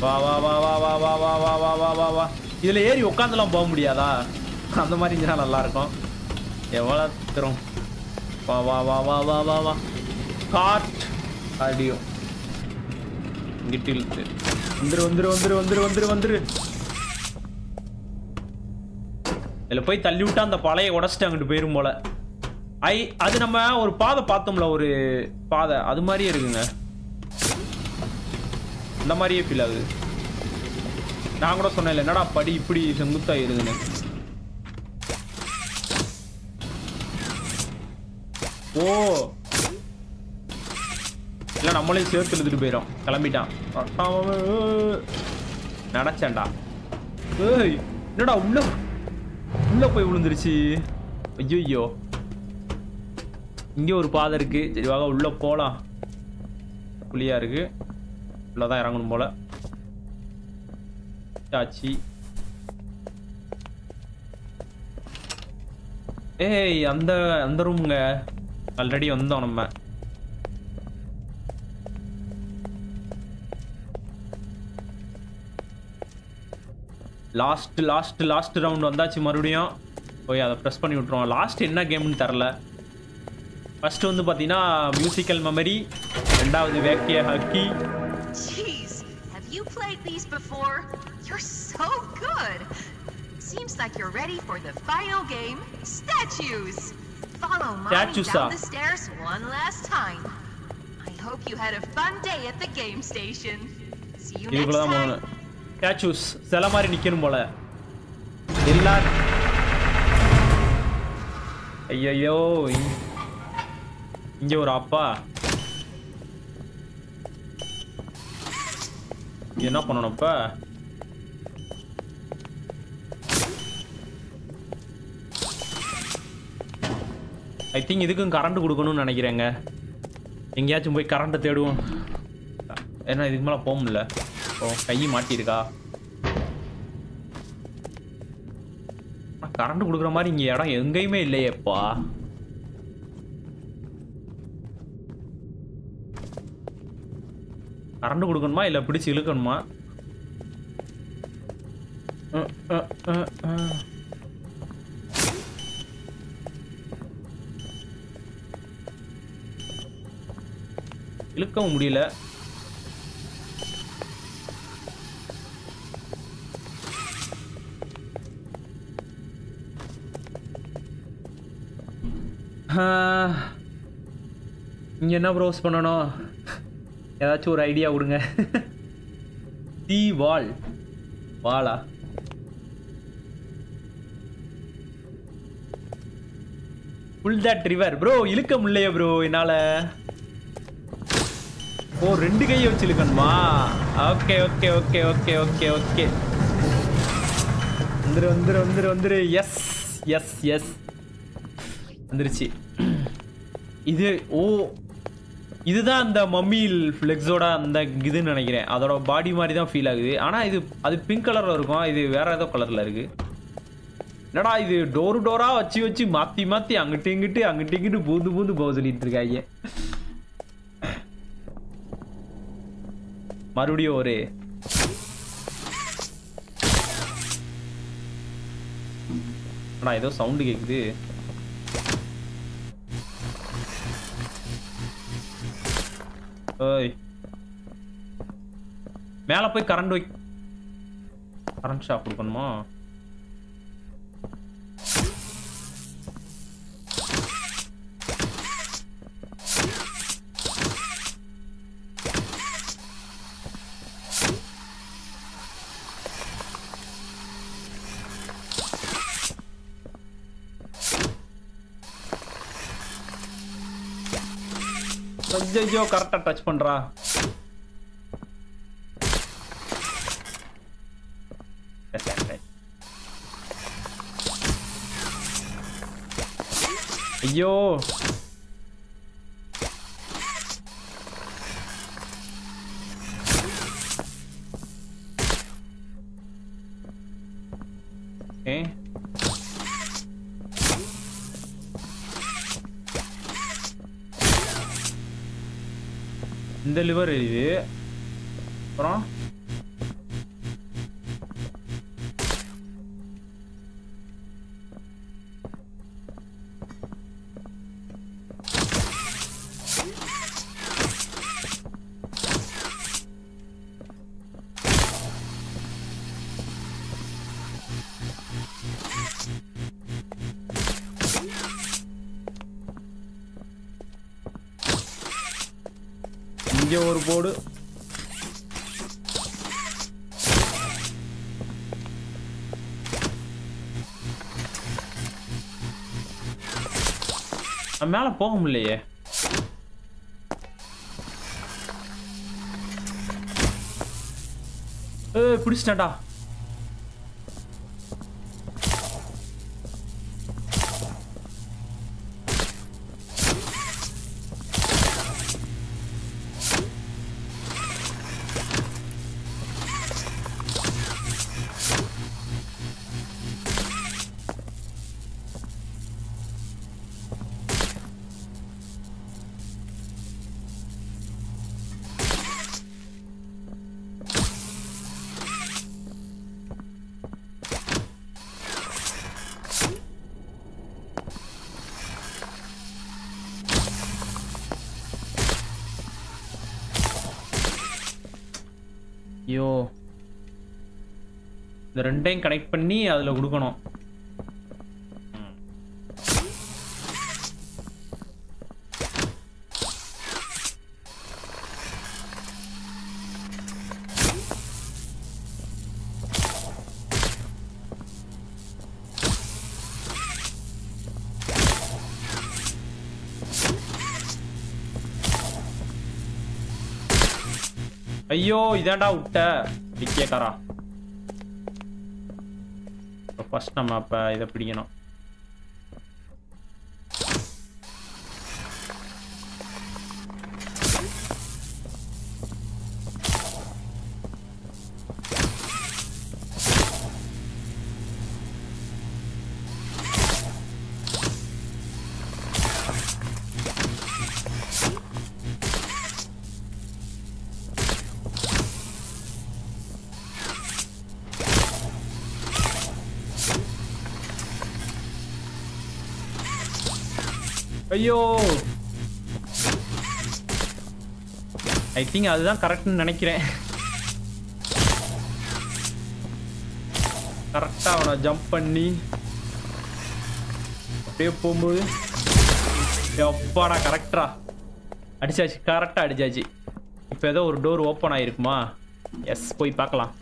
வா வா வா வா வா வா வா வா வா வா வா வா இதில் ஏறி உட்காந்துலாம் போக முடியாதா அந்த மாதிரி இருந்துச்சுன்னா நல்லாயிருக்கும் எவ்வளோ தரும் வா வா வா வா வா வா வா காட் அடியும் இங்கிட்டு இழுத்து வந்துரு வந்துரு வந்துரு வந்துரு வந்துரு வந்துரு. இதில் போய் தள்ளி விட்டா அந்த பழைய உடச்சிட்டு அங்கிட்டு போயிரும் போல. ஐ அது நம்ம ஒரு பாதை பார்த்தோம்ல ஒரு பாதை. அது மாதிரியே இருக்குங்க. இந்த மாதிரியே ஃபீல் ஆகுது. நான் கூட சொன்னேன் என்னடா படி இப்படி செங்குத்தா இருக்குன்னு ஓ. இல்லை நம்மளையும் சேர்த்து இழுத்துட்டு போயிடும் கிளம்பிட்டான். நினச்சேன்டா. ஏய் என்னடா உள்ள உள்ள போய் விழுந்துருச்சு. ஐயோ இங்கே ஒரு பாதை இருக்கு. சரி வாங்க உள்ள போகலாம் புளியா இருக்கு. உள்ளதான் இறங்கணும் போல. ஆச்சு ஏய் அந்த அந்த ரூமுங்க ஆல்ரெடி வந்தோம் நம்ம. லாஸ்ட் லாஸ்ட் லாஸ்ட் ரவுண்ட் வந்தாச்சு மறுபடியும் போய் அதை ப்ரெஸ் பண்ணி விட்ருவோம் லாஸ்ட் என்ன கேம்னு தெரில ஃபர்ஸ்ட் வந்து பார்த்தீங்கன்னா மியூசிக்கல் மெமரி ரெண்டாவது வேக்கிய Hakki Jeez, have you played these before? You're so good. Seems like you're ready for the final game, statues. Follow mommy Statues, down ah. the stairs one last time. I hope you had a fun day at the game station. See you next இதுக்குள்ள தான் time. Statues சில மாதிரி நிற்கணும் போல. எல்லா ஐயோ இங்கே ஒரு அப்பா. என்ன பண்ணணும் இப்போ? ஐ திங்க் இதுக்கும் கரண்ட் கொடுக்கணும்னு நினைக்கிறேங்க. எங்கேயாச்சும் போய் கரண்ட்டை தேடுவோம். ஏன்னா இதுக்கு மேலே போக முடியல. ஓ கை மாட்டியிருக்கா? கரண்ட் கொடுக்குற மாதிரி இங்கே இடம் எங்கேயுமே இல்லையேப்பா. கரண்ட் கொடுக்கணுமா? இல்லை பிடிச்சி இழுக்கணுமா? இழுக்கவும் முடியல. இங்கே என்ன ப்ரோஸ் பண்ணணும்? ஏதாச்சும் ஒரு ஐடியா கொடுங்க. தி வால் வாலா புல் தட் ரிவர் ப்ரோ இழுக்க முடியலையே ப்ரோ என்னால். ஓ ரெண்டு கையை வச்சு இழுக்கணுமா okay okay okay okay okay okay வந்துரு வந்துரு வந்துரு வந்துரு. எஸ் எஸ் எஸ் வந்துருச்சு. இது ஓ இதுதான் அந்த மம்மியில் ஃப்ளெக்ஸோட அந்த இதுன்னு நினைக்கிறேன். அதோட பாடி மாதிரி தான் ஃபீல் ஆகுது. ஆனால் இது அது பிங்க் கலரில் இருக்கும். இது வேற ஏதோ கலரில் இருக்கு. என்னடா இது டோர் டோராக வச்சு வச்சு மாற்றி மாற்றி அங்கிட்டு இங்கிட்டு அங்கிட்டு இங்கிட்டு பூந்து பூந்து போக சொல்லிட்டு இருக்காங்க. மறுபடியும் ஒரு அடா ஏதோ சவுண்டு கேட்குது ஓய் மேல போய் கரண்ட் வை. கரண்ட் ஷாக் கொடுக்கணுமா? ஐயோ கரெக்டா டச் பண்றா. ஐயோ. இந்த லிவர் இது. அப்புறம் நான் மேல போக முடியலையே. ஏய் பிடிச்சிட்டேன்டா. ரெண்டையும் கனெக்ட் பண்ணி அதில் கொடுக்கணும். ஐயோ இதாண்டா விட்ட விக்கியக்காரா? ஃபஸ்ட் நம்ம அப்போ இதை பிடிக்கணும். ஐயோ. ஐ திங்க் அதுதான் கரெக்ட்னு நினைக்கிறேன். கரெக்டாக அவனை ஜம்ப் பண்ணி அப்படியே போகும்போது எப்பாடா கரெக்டா அடிச்சாச்சு கரெக்டாக அடிச்சாச்சு. இப்போ ஏதோ ஒரு டோர் ஓப்பன் ஆகிருக்குமா எஸ் போய் பார்க்கலாம்.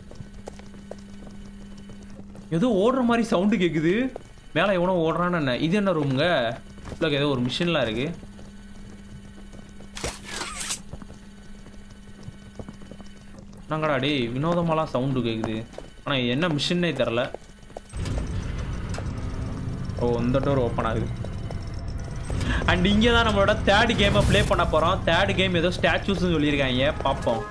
ஏதோ ஓடுற மாதிரி சவுண்டு கேட்குது மேலே எவனோ ஓடுறான்னு என்ன? இது என்ன ரூமுங்க இல்லை ஏதோ ஒரு மிஷின்லாம் இருக்கு. நாங்கடா வினோதமாலாம் சவுண்டு கேட்குது ஆனால் என்ன மிஷின்னே தெரில ஓ இந்த டோர் ஓப்பன் ஆகுது. அண்ட் இங்கே தான் நம்மளோட தேர்ட் கேமை ப்ளே பண்ண போகிறோம் தேர்ட் கேம் ஏதோ ஸ்டாச்சூஸ்னு சொல்லியிருக்காங்க. பார்ப்போம்.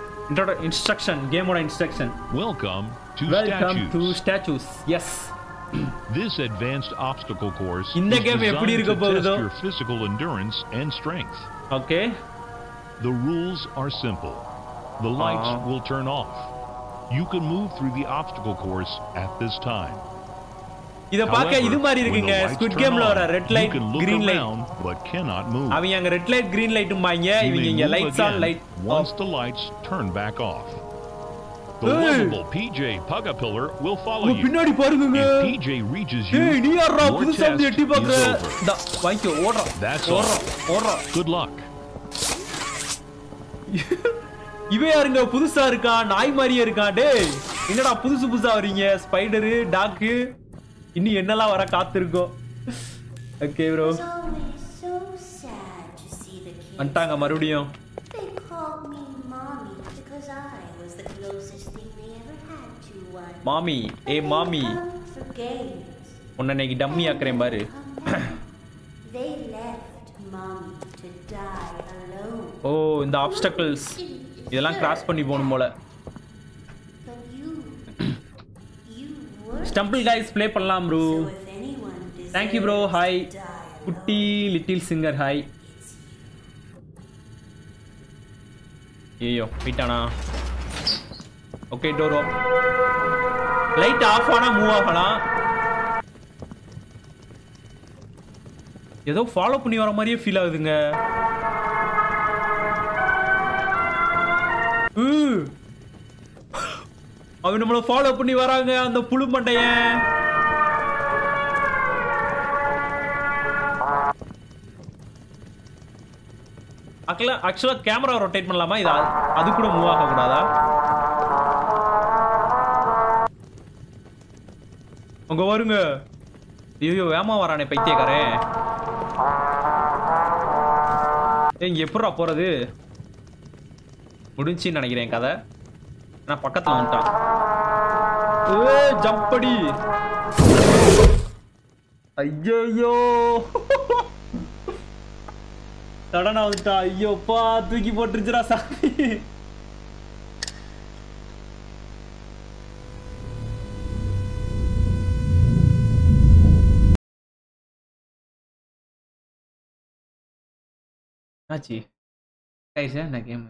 இன்ஸ்ட்ரக்ஷன் கேமோட instruction Welcome to welcome. To statues S This advanced obstacle course இந்த is game எப்படி designed இருக்க to போகுதோ? test your physical endurance and strength. Okay. The rules are simple. The lights Uh-huh. will turn off. You can move through the obstacle course at this time. இத பார்க்க However, இது மாதிரி when the இருக்குங்க lights ஸ்குட் turn கேம்ல on, வர red you light can look green light around but cannot move. அவங்க அங்க red light green லைட்டும்பாங்க You இவங்க may இங்க move lights on again light once the lights turn back off. The Hey! lovable PJ Pugapillar will follow you. பின்னாடி பாருங்கங்க. If PJ reaches you, ஏய் நீ யாரா your புதுசா வந்து எட்டி is பாக்குற. over. இந்த வாங்கிக்கோ ஓடுறா. That's all. ஓடுறா. ஓடுறா Good luck. இவன் யாருங்க? புதுசா இருக்கான் நாய் மாதிரியே இருக்கான் டேய் என்னடா புதுசு புதுசா வரீங்க ஸ்பைடரு டாக்கு இன்னும் என்னெல்லாம் வர காத்திருக்கோம் ஓகே ப்ரோ It's always மாமி ஏ மாமி. உன்னை இன்னைக்கு டம்மி ஆக்குறேன் பாரு. ஓ இந்த ஆப்ஸ்டக்கிள்ஸ் இதெல்லாம் கிராஸ் பண்ணி போகணும் போல. ஸ்டம்பிள் கைஸ் ப்ளே பண்ணலாம் bro thank you bro hi குட்டி லிட்டில் சிங்கர் ஹாய் ஐயோ போயிட்டானா? ஓகே டோர் லைட் ஆஃப் ஆனா மூவ் ஆகலாம் ஏதோ ஃபாலோ பண்ணி வர மாதிரியே ஃபீல் ஆகுதுங்க. அவன் நம்மள ஃபாலோ பண்ணி வராங்க அந்த புழு மண்டையன் ஆக்சுவலா கேமரா ரொட்டேட் பண்ணலாமா? இது அது- கூட மூவ் ஆக அங்க உங்க வருங்க. ஐயோ வேமா வரானே பைத்தியக்காரே. இங்க எப்படா போறது? முடிஞ்சுன்னு நினைக்கிறேன் கதை. நான் பக்கத்துல வந்துட்டான். ஏ ஜம்படி ஐயோ தடனா வந்துட்டா ஐயோப்பா தூக்கி போட்டுருச்சுடா சாமி. ஆச்சு ஆயிடுச்சா என்ன கேம்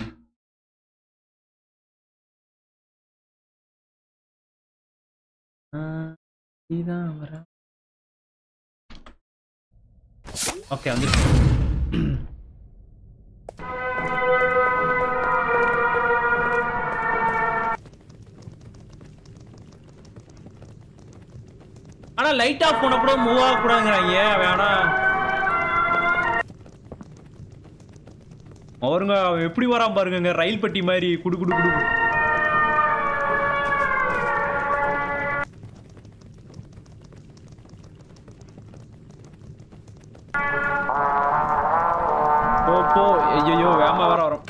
இதான் வர ஓகே வந்து ஆனா லைட் ஆஃப் பண்ண கூட மூவ் ஆக கூடாதுங்கிறாங்க வேணா அவருங்க அவன் எப்படி வரான் பாருங்க ரயில் பெட்டி மாதிரி குடு குடு குடு குடு. போ போ. ஐயோ வேமா வர வரும்.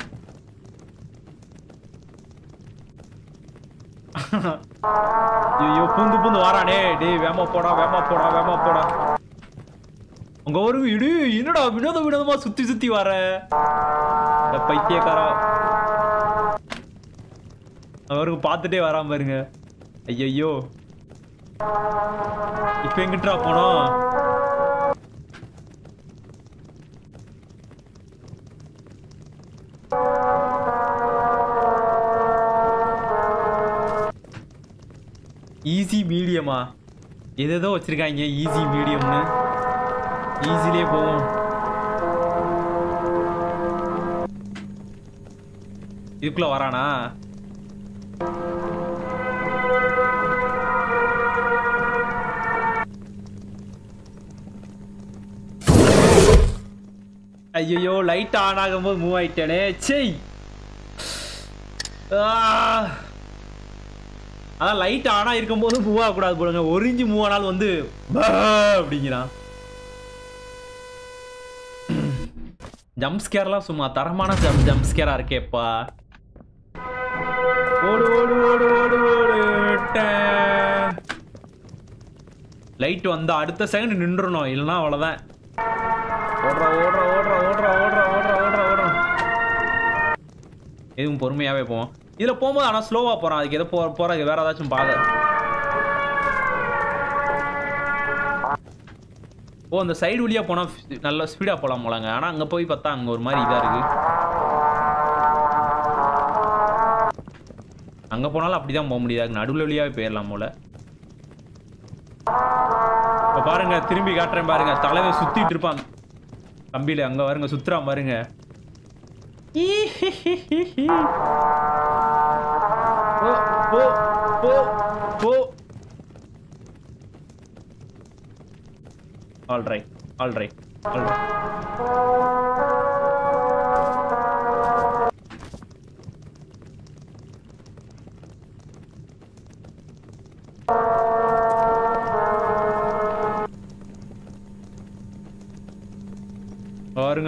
ஐயோ பூந்து பூந்து வாரானே. டேய் வேமா போடா வேமா போடா வேமா போடா. அங்க ஒரு இடு என்னடா வினோத வினோதமா சுத்தி சுத்தி வர? பைத்தியக்காரா. அவருக்கு பார்த்துட்டே வராம பாருங்க. ஐயோ இப்ப எங்கிட்டா போனோம் ஈஸி மீடியமா எதோ வச்சிருக்காங்க ஈஸி மீடியம்னு ஈஸிலே போவோம். இதுக்குள்ள வரானா? ஐயோ லைட் ஆன் ஆகும்போது மூவ் ஆயிட்டேனே. செய் அதான் லைட் ஆனா இருக்கும்போது மூவ் ஆகக்கூடாது போடுங்க ஒரிஞ்சு மூவ் ஆனாலும் வந்து அப்படிங்கிறான். ஜம்ப் ஸ்கேர்லாம் சும்மா தரமான ஜம்ப் ஜம்ப் ஸ்கேரா இருக்கேப்பா. லைட் வந்தா அடுத்த செகண்ட் நின்றுணும் இல்லைன்னா அவ்வளோதான் ஓடுறா ஓடுறா ஓடுறா ஓடுறா ஓடுறா ஓடுறா ஓடுறா ஓடுறா. எதுவும் பொறுமையாவே போவோம். இதுல போகும்போது ஆனா ஸ்லோவா போறான். அதுக்கு எதோ போ போறது வேற ஏதாச்சும் பாதை. ஓ அந்த சைடு வழியா போனா நல்ல ஸ்பீடா போலாம் போலாங்க. ஆனா அங்க போய் பார்த்தா அங்க ஒரு மாதிரி இதா இருக்கு. அங்க போனாலும் அப்படிதான் போக முடியாது. நடுவுல வழியாவே போயிடலாம் போல. பாருங்க திரும்பி காட்டுறேன் பாருங்க. தலைவன் சுத்திட்டு இருப்பான். கம்பியில அங்க பாருங்க சுத்துறான் பாருங்க. போ போ போ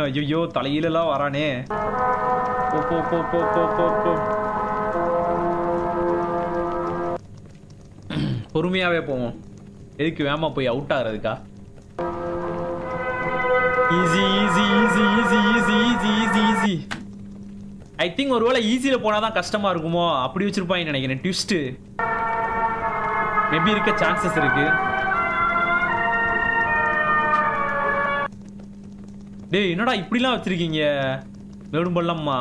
பாருங்க. ஐயோ தலையிலலாம் வரானே. போ போ போ போ போ போ போ. பொறுமையாவே போவோம். எதுக்கு வேமா போய் out ஆகுறதுக்கா? Easy easy easy easy easy easy easy easy I think ஒருவேளை ஈஸியில போனா தான் கஷ்டமா இருக்குமோ? அப்படி வச்சிருப்பாங்க நினைக்கிறேன். ட்விஸ்ட் மேபி இருக்க சான்சஸ் இருக்கு. டேய் என்னடா இப்படிலாம் வச்சிருக்கீங்க? மேடும் பள்ளம்மா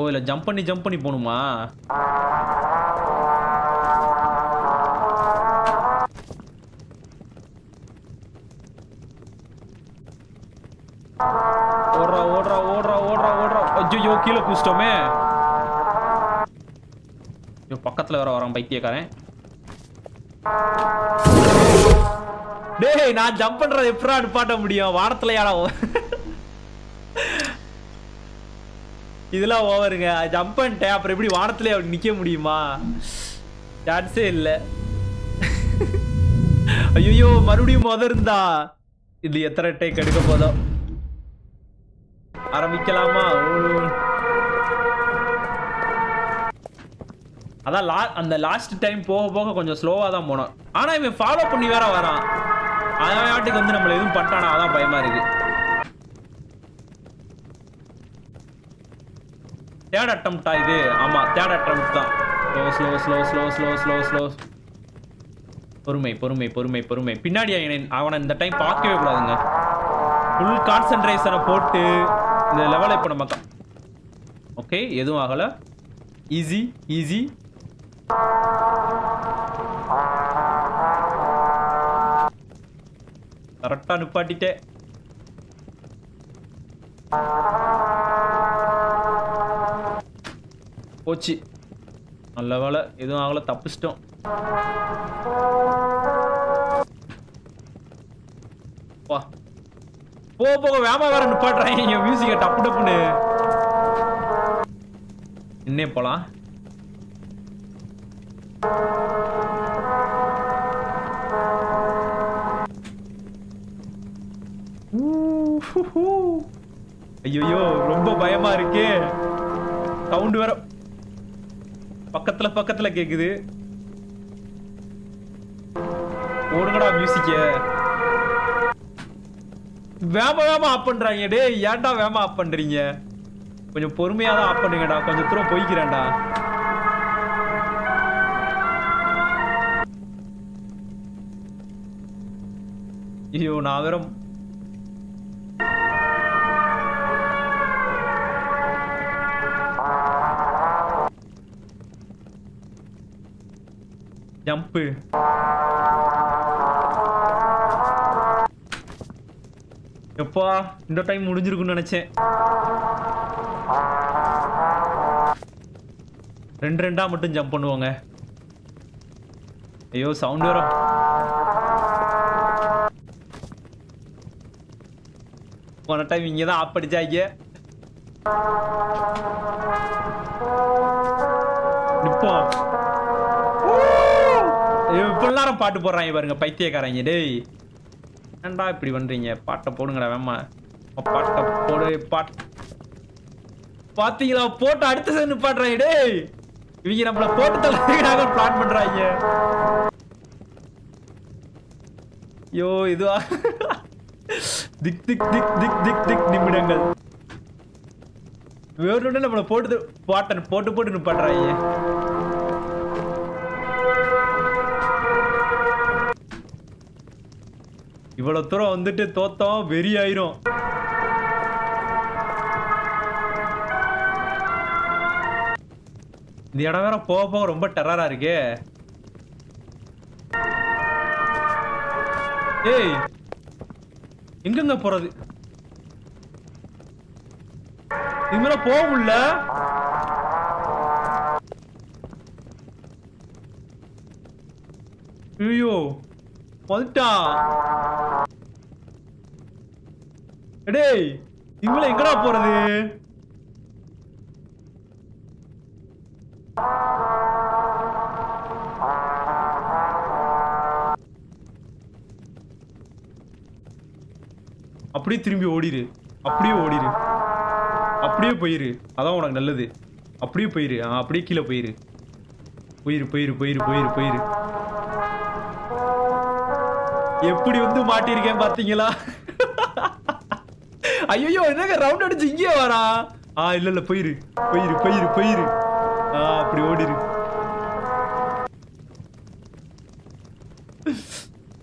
ஓ இல்ல ஜம்ப் பண்ணி ஜம்ப் பண்ணி போகணுமா? ஓடுறா ஓடுறா ஓடுறா ஓடுறா ஓடுறா. ஐயோ கீழே குச்சிட்டோமே பக்கத்தில் பக்கத்துல வேற வரான் பைத்தியக்காரன். டேய் நான் ஜம்ப் பண்றது எப்படா நிப்பாட்ட முடியும்? வாரத்துல யாரா இதெல்லாம் ஓவருங்க. ஜம்ப் பண்ணிட்டேன். அப்புறம் எப்படி வானத்துல அப்படி நிக்க முடியுமா? சான்ஸே இல்ல. ஐயோ மறுபடியும் முத இருந்தா இது எத்தனை டேக் எடுக்க போதோ. ஆரம்பிக்கலாமா? அதான் லா அந்த லாஸ்ட் டைம் போக போக கொஞ்சம் ஸ்லோவாக தான் போனோம் ஆனால் இவன் ஃபாலோ பண்ணி வேற வரான். அவன் வந்து நம்மள எதுவும் பட்டானா அதான் பயமா இருக்கு. தேர்ட் அட்டம்ப்டா இது? ஆமா தேர்ட் அட்டம்ப்ட் தான். Slow slow slow slow slow slow slow பொறுமை பொறுமை பொறுமை பொறுமை. பின்னாடி அவனை- அவனை இந்த டைம் பார்க்கவே கூடாதுங்க. ஃபுல் கான்சென்ட்ரேஷனை போட்டு இந்த லெவலை இப்போ நம்ம ஓகே எதுவும் ஆகலை. ஈஸி ஈஸி கரெக்டா நிப்பாட்டிட்டே போச்சு. நல்ல வேலை எதுவும் ஆகல தப்பிச்சிட்டோம். வா. போக போக வேமா வேற நிப்பாட்டுறாங்க மியூசிக்கை டப்பு டப்புன்னு. இன்னே போலாம். ஐயோ ரொம்ப பயமா இருக்கே. சவுண்ட் வேற பக்கத்துல பக்கத்துல கேக்குது. ஓடுங்கடா மியூசிக்க வேம வேம ஆப் பண்றாங்க. டேய் ஏன்டா வேம ஆப் பண்றீங்க? கொஞ்சம் பொறுமையா தான் ஆப் பண்ணுங்கடா. கொஞ்சம் தூரம் போய்க்கிறேன்டா. ஐயோ நான் வெறும் ஜம்ப்பு எப்பா இந்த டைம் முடிஞ்சிருக்குன்னு நினைச்சேன். ரெண்டு ரெண்டா மட்டும் ஜம்ப் பண்ணுவாங்க. ஐயோ சவுண்ட் வரும் போன டைம் இங்கதான் தான் ஆப் அடிச்சாங்க. நிப்போம். ஐயோ பாட்டு போடுறாங்க பாருங்க பைத்தியக்காரங்க. டேய் ஏன்டா இப்படி பண்றீங்க? பாட்டை போடுங்கடா வேமா பாட்டை போடு பாட்டு பாத்தீங்களா? போட்டு அடுத்த சென்னு பாடுறாங்க டேய். இவங்க நம்மள போட்டு தள்ளுறாங்க பிளான் பண்றாங்க. ஐயோ இதுவா? திக் திக் திக் திக் திக் திக் நிமிடங்கள். வேறு நம்மள போட்டு பாட்டன் போட்டு போட்டு நிப்பாடுறாங்க இவ்வளவு தூரம் வந்துட்டு தோத்தோம் வெறி ஆயிரும் இந்த இடம் வேற போக போக ரொம்ப டெரரா இருக்கே. ஏய் எங்கங்க போறது? இது போக முடியல. ஐயோ வந்துட்டான் டேய் இவங்கள எங்கடா போறது? அப்படியே திரும்பி ஓடிரு. அப்படியே ஓடிரு. அப்படியே போயிரு. அதான் உனக்கு நல்லது. அப்படியே போயிரு. அப்படியே கீழே போயிரு. போயிரு போயிரு போயிரு போயிரு போயிரு. எப்படி வந்து மாட்டிருக்கேன் பாத்தீங்களா ஐயோ என்னங்க ரவுண்ட் அடிச்சு இங்கே வரா? ஆ இல்ல இல்ல போயிரு போயிரு போயிரு போயிரு. ஆ அப்படி ஓடிரு.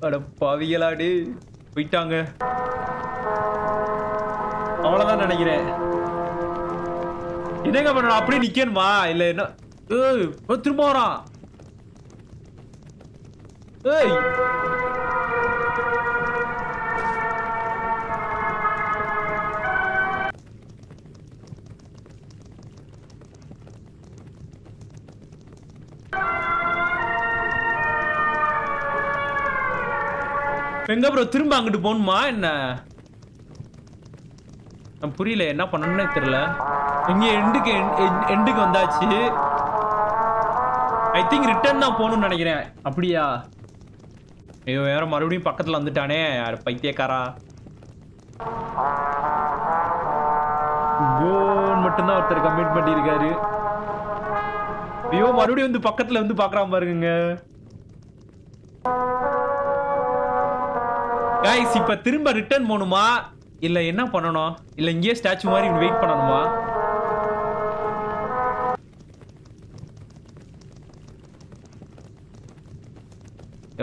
அட பாவிகளா போயிட்டாங்க. அவ்வளவுதான் நினைக்கிறேன். என்னங்க பண்ணணும்? அப்படியே நிக்கணுமா? இல்ல என்ன? ஏய் ஓ, திரும்ப வரான் ஏய் எங்க ப்ரோ திரும்ப அங்கிட்டு போகணுமா? என்ன? புரியல என்ன பண்ணணும்னே தெரியல. இங்க எண்டுக்கு எண்டுக்கு வந்தாச்சு. ஐ திங்க் ரிட்டர்ன் தான் போகணும்னு நினைக்கிறேன். அப்படியா? ஐயோ வேற மறுபடியும் பக்கத்துல வந்துட்டானே யார் பைத்தியக்காரா? கோன் மட்டும்தான் ஒருத்தர் கம்ப்ளீட் பண்ணியிருக்காரு. ஐயோ மறுபடியும் வந்து பக்கத்துல வந்து பாக்குறான் பாருங்க. கைஸ் இப்ப திரும்ப ரிட்டர்ன் போகணுமா? இல்ல என்ன பண்ணணும்? இல்ல இங்கேயே ஸ்டாச்சு மாதிரி வெயிட் பண்ணணுமா?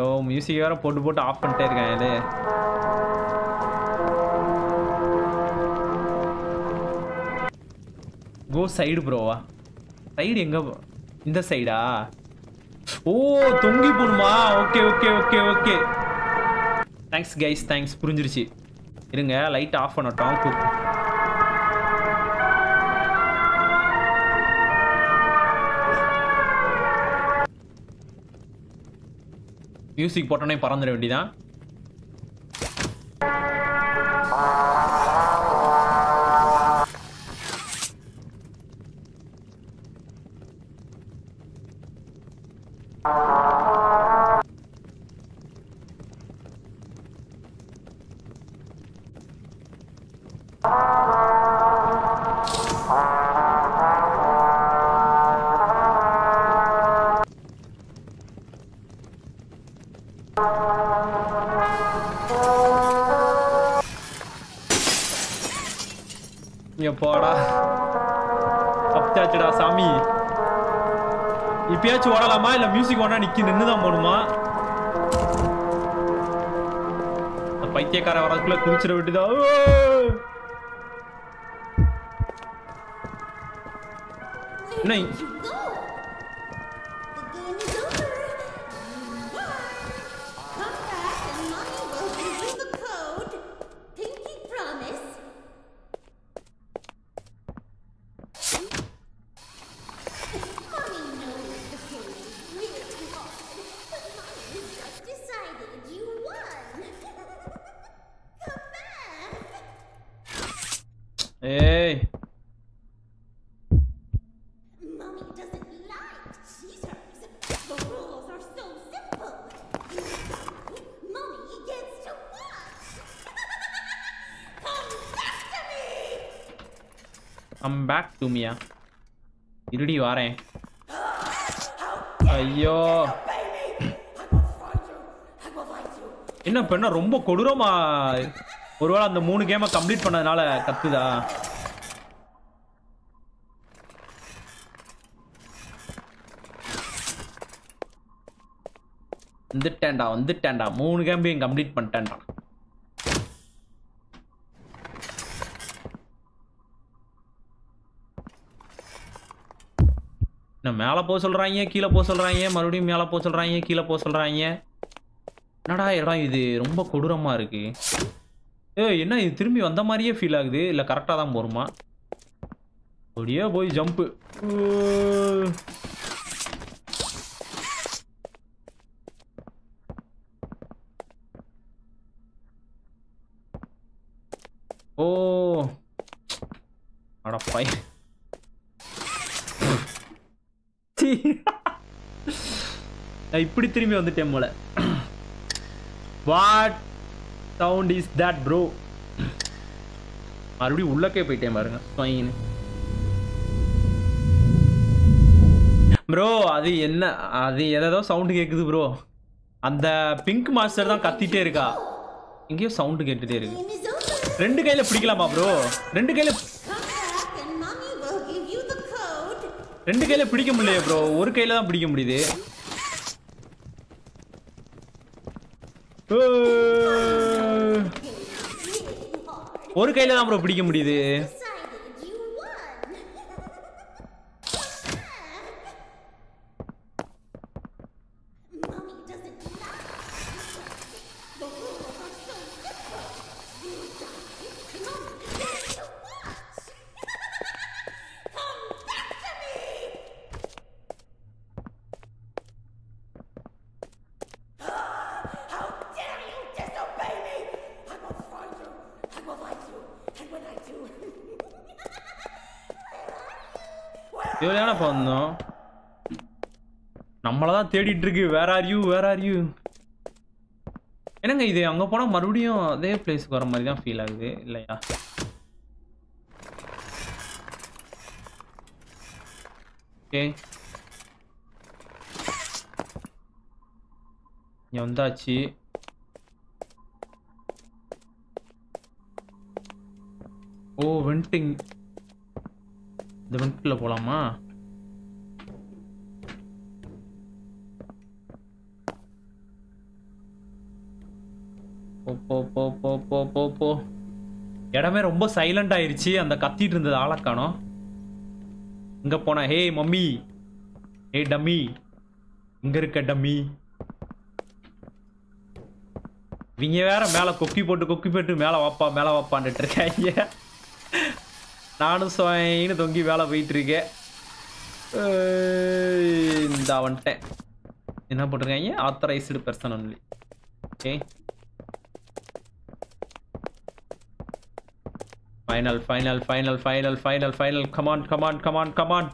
ஓ மியூசிக் வேற போட்டு போட்டு ஆஃப் பண்ணிட்டே இருக்கேன் இது. கோ சைடு ப்ரோவா சைடு எங்க இந்த சைடா ஓ தொங்கி போணுமா okay okay okay okay thanks guys thanks புரிஞ்சிருச்சு. இருங்க லைட் ஆஃப் பண்ணட்டும். கு- மியூசிக் போட்டோன்னே பறந்துட வேண்டியதான் நிக்கி நின்றுதான் போகணுமா பைத்தியக்கார வரதுக்குள்ள குதிச்சிட விட்டுதா தூமியா. இருடி வாரேன். ஐயோ. என்ன பெண்ணா ரொம்ப கொடூரமா ஒருவேளை அந்த மூணு கேமை கம்ப்ளீட் பண்ணதுனால கத்துதா வந்துட்டேன்டா வந்துட்டேன்டா. மூணு கேம்பையும் கம்ப்ளீட் பண்ணிட்டேன்டா என்ன மேலே போக சொல்கிறாங்க கீழே போக சொல்கிறாங்க மறுபடியும் மேலே போக சொல்கிறாங்க கீழே போக சொல்கிறாங்க என்னடா இடம் இது? ரொம்ப கொடூரமாக இருக்குது ஏ என்ன இது? திரும்பி வந்த மாதிரியே ஃபீல் ஆகுது. இல்லை கரெக்டாக தான் போகிறோமா அப்படியே போய் ஜம்ப்பு ஓ அட பை சீ. நான் இப்படி திரும்பி வந்துட்டேன் போல. What sound is that bro மறுபடியும் உள்ளக்கே போயிட்டேன் பாருங்க. ஃபைன் ப்ரோ அது என்ன அது எதோ சவுண்டு கேட்குது ப்ரோ அந்த பிங்க் மாஸ்டர் தான் கத்திட்டே இருக்கா. எங்கேயோ சவுண்டு கேட்டுட்டே இருக்கு. ரெண்டு கையில் பிடிக்கலாமா ப்ரோ ரெண்டு கையில் ரெண்டு கையில் பிடிக்க முடியல ப்ரோ ஒரு கையில் தான் பிடிக்க முடியுது ஏய். ஒரு கையில தான் ப்ரோ பிடிக்க முடியுது. இவ்வளோ வந்தோம் நம்மளை தான் தேடிட்டு இருக்கு where are you where are you என்னங்க இது? அங்கே போனால் மறுபடியும் அதே பிளேஸ்க்கு வர மாதிரி தான் ஃபீல் ஆகுது. இல்லையா? ஓகே இங்கே வந்தாச்சு. ஓ வெண்டிங் இந்த வெண்ட்ல போகலாமா போ போ போ போ போ போ. போ இடமே ரொம்ப சைலண்ட் ஆயிருச்சு. அந்த கத்திட்டு இருந்தது ஆளை இங்கே இங்க போன ஹே மம்மி. ஹே டம்மி. இங்கே இருக்க டம்மி. இவங்க வேற மேலே கொக்கி போட்டு கொக்கி போட்டு மேலே வாப்பா மேலே வாப்பான்ட்டு இருக்காங்க. நானும் சுவைன்னு தொங்கி வேலை போயிட்டு இருக்கேன் இந்த வந்துட்டேன் என்ன போட்டிருக்காங்க? Authorised person only okay final final final final final final come on come on come on come on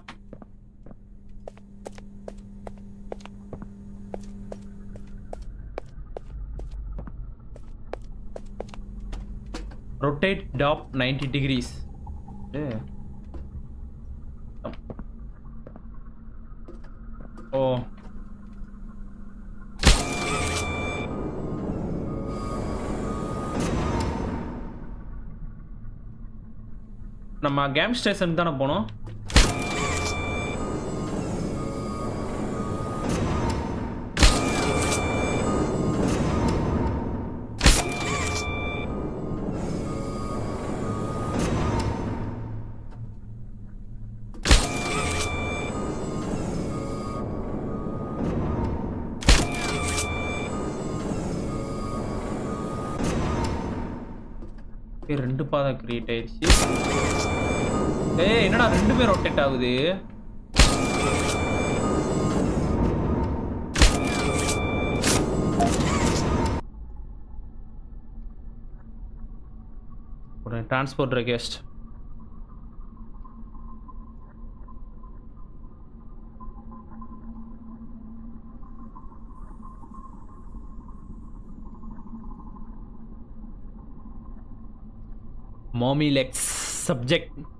rotate top 90 degrees. நம்ம கேம் ஸ்டேஷன் தானே போனோம். ரெண்டு பாதை கிரியேட் ஆயிடுச்சு. ஏய் என்னடா ரெண்டுமே ரொட்டேட் ஆகுது? ஒரு transport request mommy subject subject.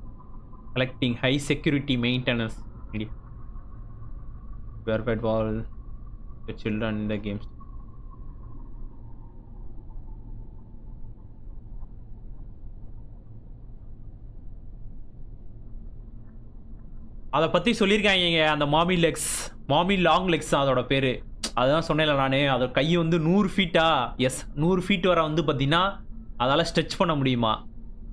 Collecting high security maintenance. Media verified wall the children in the games. அதை பற்றி சொல்லியிருக்காங்க அந்த மாமி லெக்ஸ். மாமி லாங் லெக்ஸ் அதோட பேர். அதுதான் சொன்னேன்ல நான். அதோட கை வந்து நூறு ஃபீட்டா எஸ் நூறு ஃபீட் வர வந்து பார்த்தீங்கன்னா அதால் ஸ்ட்ரெச் பண்ண முடியுமா?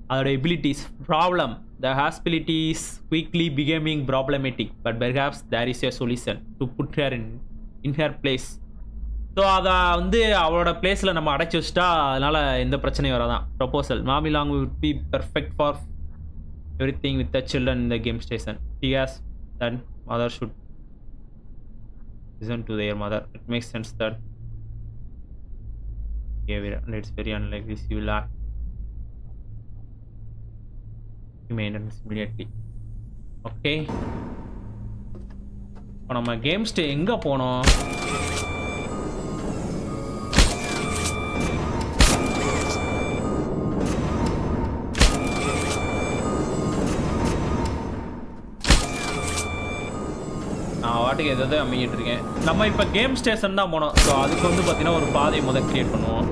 அதோட abilities problem the hospitalities quickly becoming problematic but perhaps there is a solution to put her in in her place so அதை வந்து அவளோட பிளேஸில் நம்ம அடைச்சி வச்சிட்டா அதனால் எந்த பிரச்சனையும் வராதான் proposal mommy long would be perfect for everything with the children in the game station. He has that mother should listen to their mother. It makes sense that behavior and it's very unlikely she will act maintenance immediately. Okay இப்போ நம்ம game stay எங்கே போனோம்? நான் வாட்டுக்கு எதாவது அமைக்கிட்டு இருக்கேன். நம்ம இப்போ கேம் ஸ்டேஷன் தான் போனோம். ஸோ அதுக்கு வந்து பார்த்தீங்கன்னா ஒரு பாதையை முதல் கிரியேட் பண்ணுவோம்.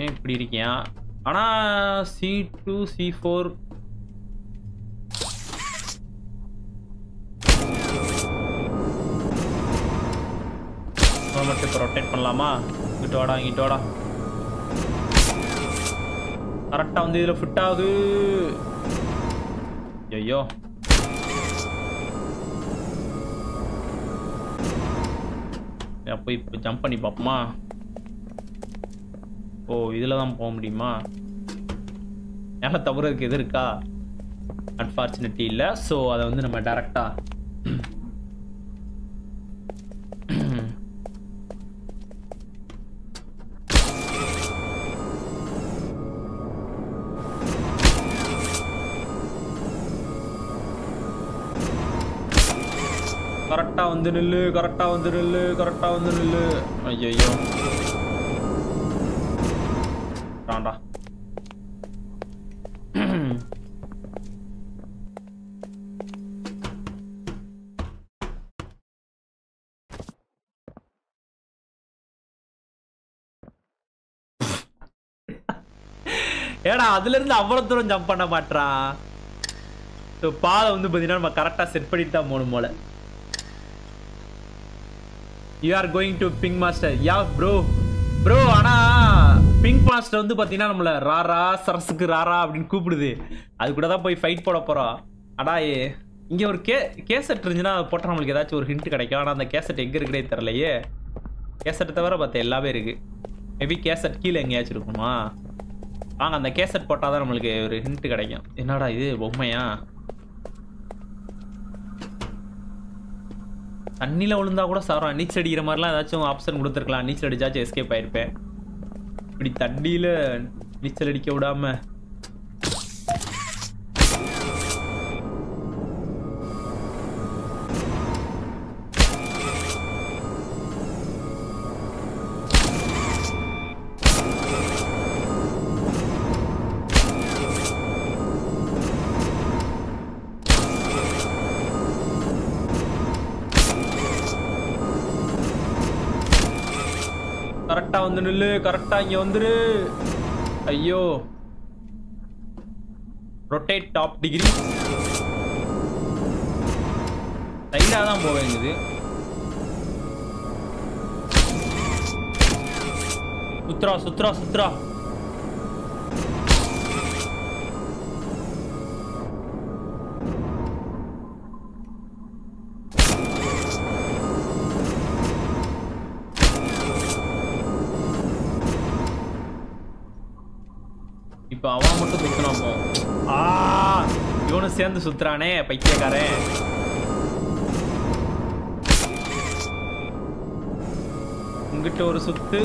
ஏன் இப்படி இருக்கியா? ஆனால் சி டூ சி ஃபோர் மட்டும் இப்போ ரொட்டேட் பண்ணலாமா? இங்கிட்டு வாடா இங்கிட்டு வாடா. கரெக்டாக வந்து இதில் ஃபிட் ஆகுது. ஐயோ போய் இப்போ ஜம்ப் பண்ணி பார்ப்போமா? ஓ இதில் தான் போக முடியுமா? மேலே தவறதுக்கு எது இருக்கா? அன்ஃபார்ச்சுனேட்லி இல்லை. ஸோ அதை வந்து நம்ம டேரெக்டாக கரெக்டாக வந்து நில்லு கரெக்டாக வந்து நில்லு கரெக்டாக வந்து நில்லு. ஐயோ வேண்டா ஏடா அதுல இருந்து அவ்வளவு தூரம் ஜம்ப் பண்ண மாட்டா பாதை வந்து பாத்தீங்கன்னா நம்ம கரெக்டா செட் பண்ணிட்டு தான் போகணும் போல. You are going to pink master yeah bro bro ஆனா பிங்க் மாஸ்டர் வந்து பார்த்தீங்கன்னா நம்மள ராரா சரஸுக்கு ராரா அப்படின்னு கூப்பிடுது. அது கூட தான் போய் ஃபைட் போட போகிறோம் ஆனா இங்கே ஒரு கே கேசட் இருந்துச்சுன்னா அதை போட்டால் நம்மளுக்கு ஏதாச்சும் ஒரு ஹிண்ட் கிடைக்கும். ஆனால் அந்த கேசட் எங்கே இருக்குன்னே தெரிலையே கேசட்டை தவிர பார்த்த எல்லாமே இருக்குது மேபி கேசட் கீழே எங்கேயாச்சும் இருக்குமா? வாங்க அந்த கேசட் போட்டால் தான் நம்மளுக்கு ஒரு ஹிண்ட் கிடைக்கும். என்னடா இது பொம்மையா? தண்ணியில் விழுந்தா கூட சாரம் நீச்சல் அடிக்கிற மாதிரிலாம் ஏதாச்சும் ஆப்ஷன் கொடுத்துருக்கலாம். நீச்சல் அடிச்சாச்சும் எஸ்கேப் ஆயிருப்பேன். இப்படி தண்ணியில் நீச்சல் அடிக்க விடாம நில்லு கரெக்டா இங்க வந்துரு. ஐயோ. ரொட்டேட் டாப் டிகிரி சைடா தான் போக வேண்டியது. சுத்ரா சுத்ரா சுத்ரா. இப்போ அவன் மட்டும் சுத்தினான் போ. ஆ இவனும் சேர்ந்து சுத்துறானே பைத்தியக்காரன். உங்ககிட்ட ஒரு சுத்து.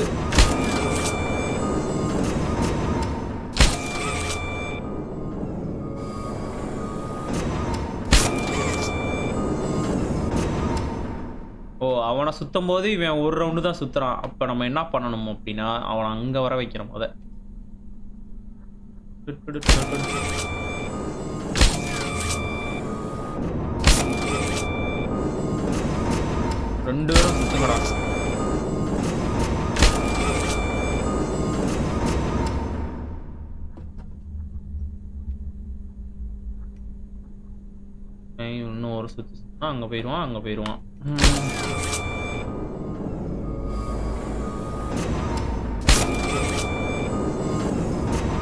ஓ அவனை சுத்தும் போது இவன் ஒரு ரவுண்டு தான் சுத்துறான். அப்ப நம்ம என்ன பண்ணணும் அப்படின்னா அவனை அங்க வர வைக்கிறோம் ரெண்டு பேரும் சுத்துங்கடா இன்னும் ஒரு சுத்து சுத்தினா அங்க போயிடுவான் அங்க போயிடுவான்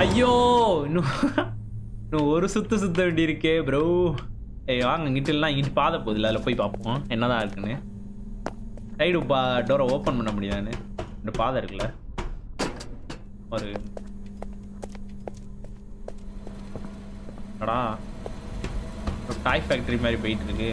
ஐயோ இன்னும். இன்னும் ஒரு சுத்து சுத்த வேண்டியிருக்கே ப்ரோ ஏய் வாங்க இங்கிட்ட எல்லாம் இங்கிட்டு பாதை போகுதுல அதில் போய் பார்ப்போம். என்னதான் இருக்குன்னு. சைடு பா டோரை ஓப்பன் பண்ண முடியாதுன்னு. இந்த பாதை இருக்குல்ல. ஒரு அடா டாய் ஃபேக்ட்ரி மாதிரி போயிட்டு இருக்கு.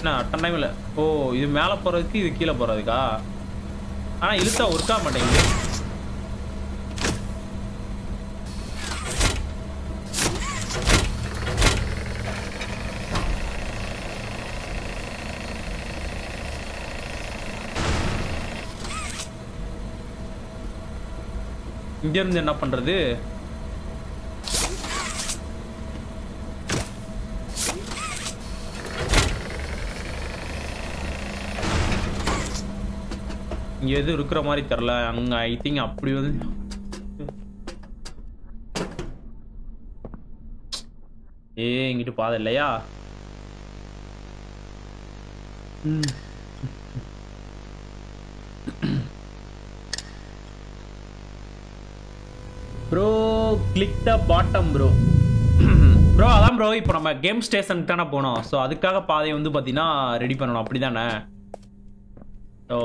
என்ன அட்டன் டைமில் ஓ இது மேலே போகிறதுக்கு இது கீழே போகிறதுக்கா ஆனால் இழுத்தா ஒர்க் ஆக மாட்டேங்குது. இங்க இருந்து என்ன பண்றது? எதுவும் இருக்கிற மாதிரி தெரியல. அங்க ஐ திங்க் அப்படி வந்து ஏ இங்கிட்டு பாதை இல்லையா? Bro click the bottom bro bro அதான் ப்ரோ இப்போ நம்ம கேம் ஸ்டேஷனுக்கு தானே போனோம். ஸோ அதுக்காக பாதையை வந்து பார்த்தீங்கன்னா ரெடி பண்ணணும். அப்படி தானே ஸோ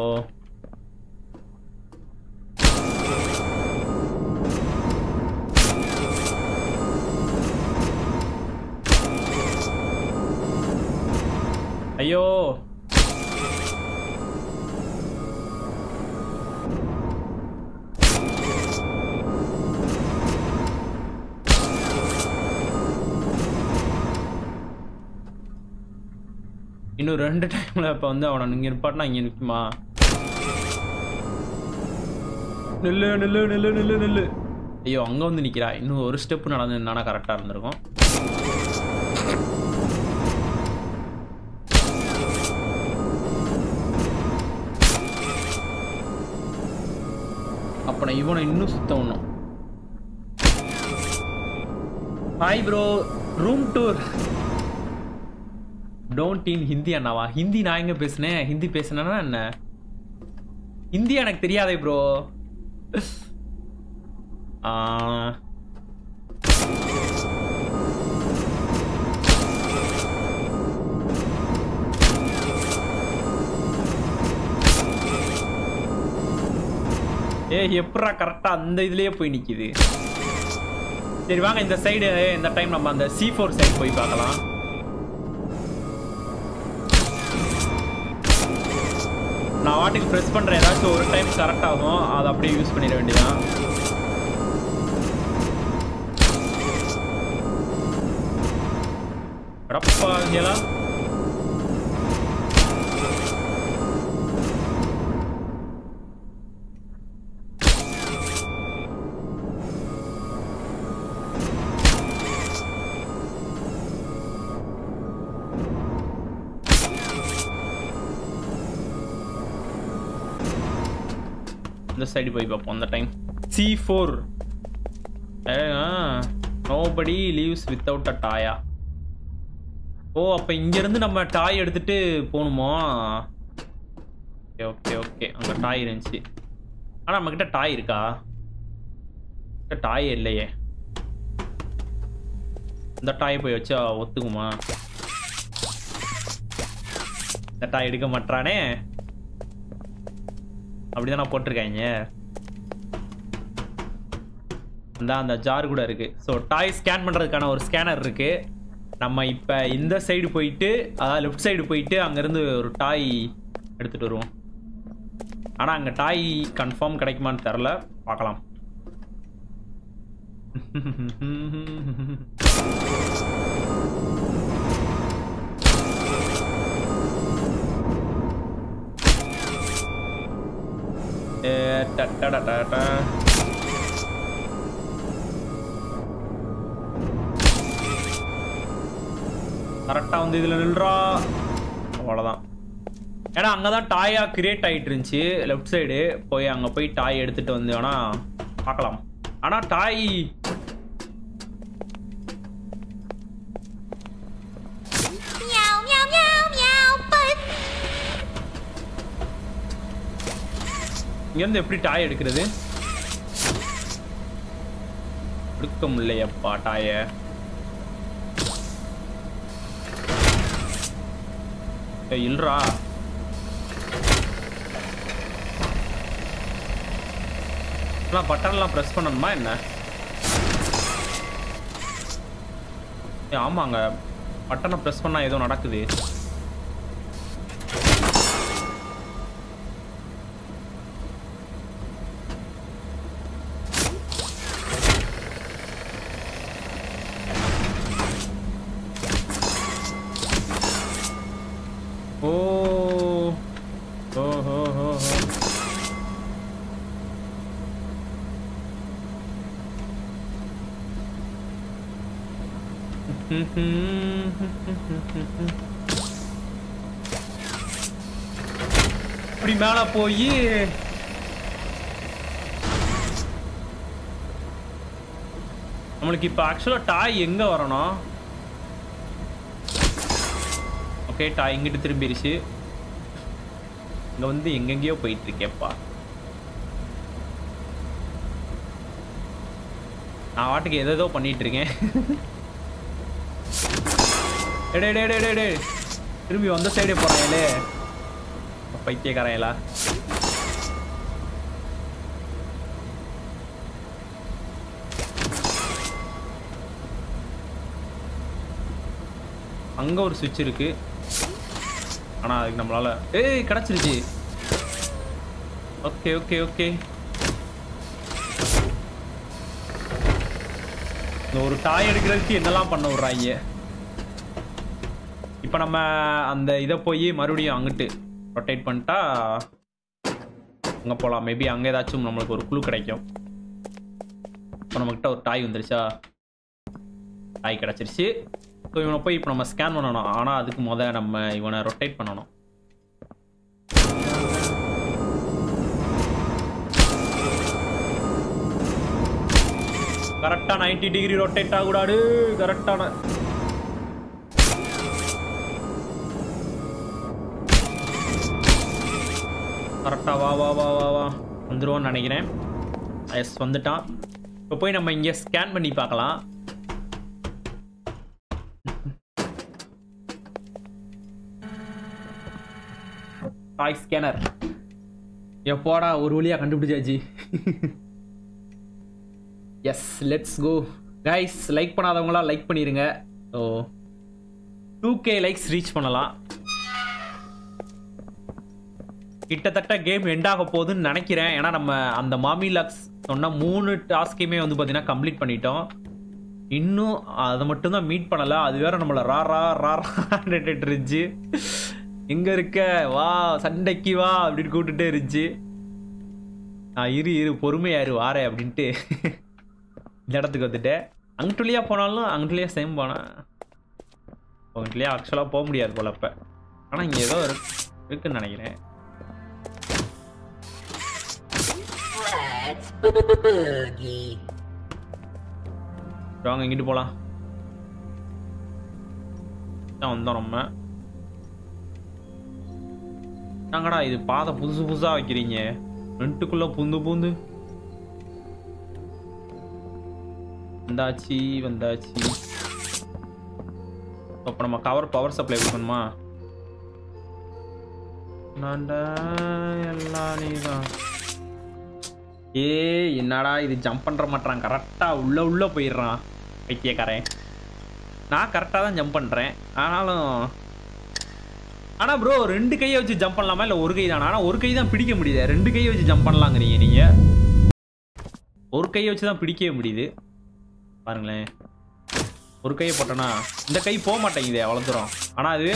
ஐயோ. இன்னும் ரெண்டு டைம்ல இப்ப வந்து அவனை இங்கே நிப்பாட்டினா இங்க நிற்குமா நில்லு நில்லு நில்லு நில்லு நில்லு. ஐயோ அங்க வந்து நிக்கிறா. இன்னும் ஒரு ஸ்டெப் நடந்து நின்னா கரெக்டா இருந்திருக்கும். அப்ப இவனை இன்னும் சுத்த ஒண்ணும் hi bro room tour don't in Hindi அண்ணாவா? Hindi நான் எங்க பேசினேன்? ஹிந்தி பேசுனேன்னா என்ன? ஹிந்தி எனக்கு தெரியாதே ப்ரோ ஏ எப்படா கரெக்டாக அந்த இதுலேயே போய் நிற்கிது சரி வாங்க இந்த சைடு இந்த டைம் நம்ம அந்த சி ஃபோர் சைடு போய் பார்க்கலாம். நான் வாட்டுக்கு ப்ரெஸ் பண்ணுறேன் ஏதாச்சும் ஒரு டைம் கரெக்ட் ஆகும் அதை அப்படியே யூஸ் பண்ணிட வேண்டியதான் அடப்பா இங்கெல்லாம். சைடு போய் பார்ப்போம் அந்த time C four nobody leaves without a டாயா ஓ அப்போ இங்கேருந்து நம்ம டாய் எடுத்துட்டு போகணுமா? ஓகே ஓகே ஓகே அங்கே டாய் இருந்துச்சு. ஆனால் நம்மக்கிட்ட டாய் இருக்கா? டாய் இல்லையே. இந்த டாயை போய் வச்சா ஒத்துக்குமா? இந்த டாய் எடுக்க மாட்டானே அப்படிதான் போட்டிருக்காங்க. அந்த அந்த ஜார் கூட இருக்குது ஸோ டாய் ஸ்கேன் பண்ணுறதுக்கான ஒரு ஸ்கேனர் இருக்குது நம்ம இப்போ இந்த சைடு போயிட்டு அதாவது லெஃப்ட் சைடு போயிட்டு அங்கேருந்து ஒரு டாய் எடுத்துகிட்டு வருவோம். ஆனால் அங்கே டாய் கன்ஃபார்ம் கிடைக்குமான்னு தெரில பார்க்கலாம். Eh, டடடடா. கரெக்டா வந்து இதுல நில்றா. அவ்வளோதான் ஏன்னா அங்கதான் டாயாக கிரியேட் ஆயிட்டு இருந்துச்சு லெஃப்ட் சைடு போய் அங்கே போய் டாய் எடுத்துட்டு வந்தோன்னா பார்க்கலாம். ஆனா டாய் இங்கேருந்து எப்படி டாய் எடுக்கிறது? எடுக்க முடியலையப்பா டாய ஏய், இல்லறா பட்டன்லாம் ப்ரெஸ் பண்ணணுமா என்ன? ஆமாங்க. பட்டனை ப்ரெஸ் பண்ணா ஏதோ நடக்குது. போய் நம்மளுக்கு இப்ப ஆக்சுவலா டாய் எங்க வரணும்? ஓகே டாய் இங்கிட்டு திரும்பிடுச்சு இங்க வந்து எங்கெங்கேயோ போயிட்டு இருக்கேப்பா நான் வாட்டுக்கு எதோ பண்ணிட்டு இருக்கேன் டே டே டே திரும்பி வந்த சைடே போறாங்களே. பைத்தியக்காரையலா அங்க ஒரு சுவிட்ச் இருக்கு ஆனா அதுக்கு நம்மளால ஏய் கிடைச்சிருச்சு ஓகே ஓகே ஓகே இந்த ஒரு டாய் எடுக்கிறதுக்கு என்னெல்லாம் பண்ண விடுறாங்க இப்போ நம்ம அந்த இதை போய் மறுபடியும் அங்கிட்டு ரொட்டேட் பண்ணிட்டா அங்கே போகலாம் மேபி அங்கே ஏதாச்சும் நம்மளுக்கு ஒரு குழு கிடைக்கும். இப்போ நம்மக்கிட்ட ஒரு டாய் வந்துருச்சா? டாய் கிடச்சிருச்சு. ஸோ இவனை போய் இப்போ நம்ம ஸ்கேன் பண்ணணும். ஆனால் அதுக்கு முதல் நம்ம இவனை ரொட்டேட் பண்ணணும். கரெக்டாக நைன்டி டிகிரி ரொட்டேட் ஆகக்கூடாது. கரெக்டான கரெக்டாக வா வா வா வா வா. வந்துருவோன்னு நினைக்கிறேன். எஸ் வந்துட்டான் இப்போ போய் நம்ம இங்கே ஸ்கேன் பண்ணி பார்க்கலாம். டாய் ஸ்கேனர் எப்போடா ஒரு வழியாக கண்டுபிடிச்சாச்சு. Yes let's go guys like பண்ணாதவங்களாம் like பண்ணிடுங்க so two K likes reach பண்ணலாம். கிட்டத்தட்ட கேம் எண்ட் ஆக போகுதுன்னு நினைக்கிறேன். ஏன்னா நம்ம அந்த மாமி லக்ஸ் சொன்ன மூணு டாஸ்கையுமே வந்து பார்த்தீங்கன்னா கம்ப்ளீட் பண்ணிட்டோம். இன்னும் அதை மட்டும்தான் மீட் பண்ணலை. அது வேற நம்மளை ரா ரா ரா ராட்டு இருந்துச்சு எங்கே இருக்க? வா சண்டைக்கு வா அப்படின்னு கூப்பிட்டுட்டே இருந்துச்சு. நான் இரு இரு பொறுமையாரு வாரே அப்படின்ட்டு இந்த இடத்துக்கு வந்துட்டேன். அங்கிட்டுலியா போனாலும் அங்கிட்டுலியா சேம் போனேன் அங்கிட்டுலியா ஆக்சுவலாக போக முடியாது போல அப்போ. ஆனால் இங்கே ஏதோ இருக்குன்னு நினைக்கிறேன். That's boogie. வாங்க இங்கிட்டு போலாம். தான் வந்தோம் நம்ம. நாங்கடா இது பாதை புதுசு புதுசா வைக்கிறீங்க. ரெண்டுக்குள்ள புந்து பூந்து. வந்தாச்சு வந்தாச்சு. அப்ப நம்ம கவர் பவர் சப்ளை கொடுக்கணுமா நான்டா எல்லாம் நீதான். ஏ என்னடா இது? ஜம்ப் பண்ற மாட்டான் கரெக்டா உள்ள உள்ள போயிடுறான். வைத்தியக்காரன் நான் கரெக்டாக தான் ஜம்ப் பண்றேன். ஆனாலும் ஆனா ப்ரோ ரெண்டு கையை வச்சு ஜம்ப் பண்ணலாமா? இல்ல ஒரு கை தானா? ஆனா ஒரு கை தான் பிடிக்க முடியுது. ரெண்டு கையை வச்சு ஜம்ப் பண்ணலாங்கிறீங்க நீங்க ஒரு கையை வச்சு தான் பிடிக்கவே முடியுது. பாருங்களேன். ஒரு கையை போட்டோன்னா இந்த கை போக மாட்டேங்குது அவ்வளோ தூரம். ஆனால் அது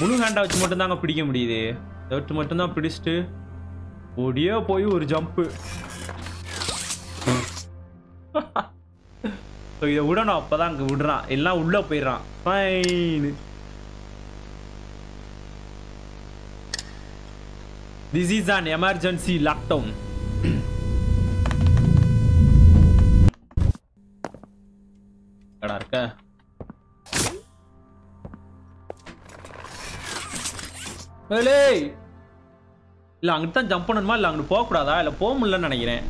முழு ஹேண்டா வச்சு மட்டும்தாங்க பிடிக்க முடியுது. இதை வச்சு மட்டும்தான் பிடிச்சிட்டு ஓடியே போய் ஒரு ஜம்ப்பு. இதை விடணும். அப்பதான் அங்க விடுறான். எல்லாம் உள்ள போயிடுறான். Fine this is an emergency lockdown கடா இருக்க? ஏலே! இல்ல அங்கிட்டு தான் ஜம்ப் பண்ணணுமா? இல்லை அங்கிட்டு போகக்கூடாதா? இல்லை போக முடியலன்னு நினைக்கிறேன்.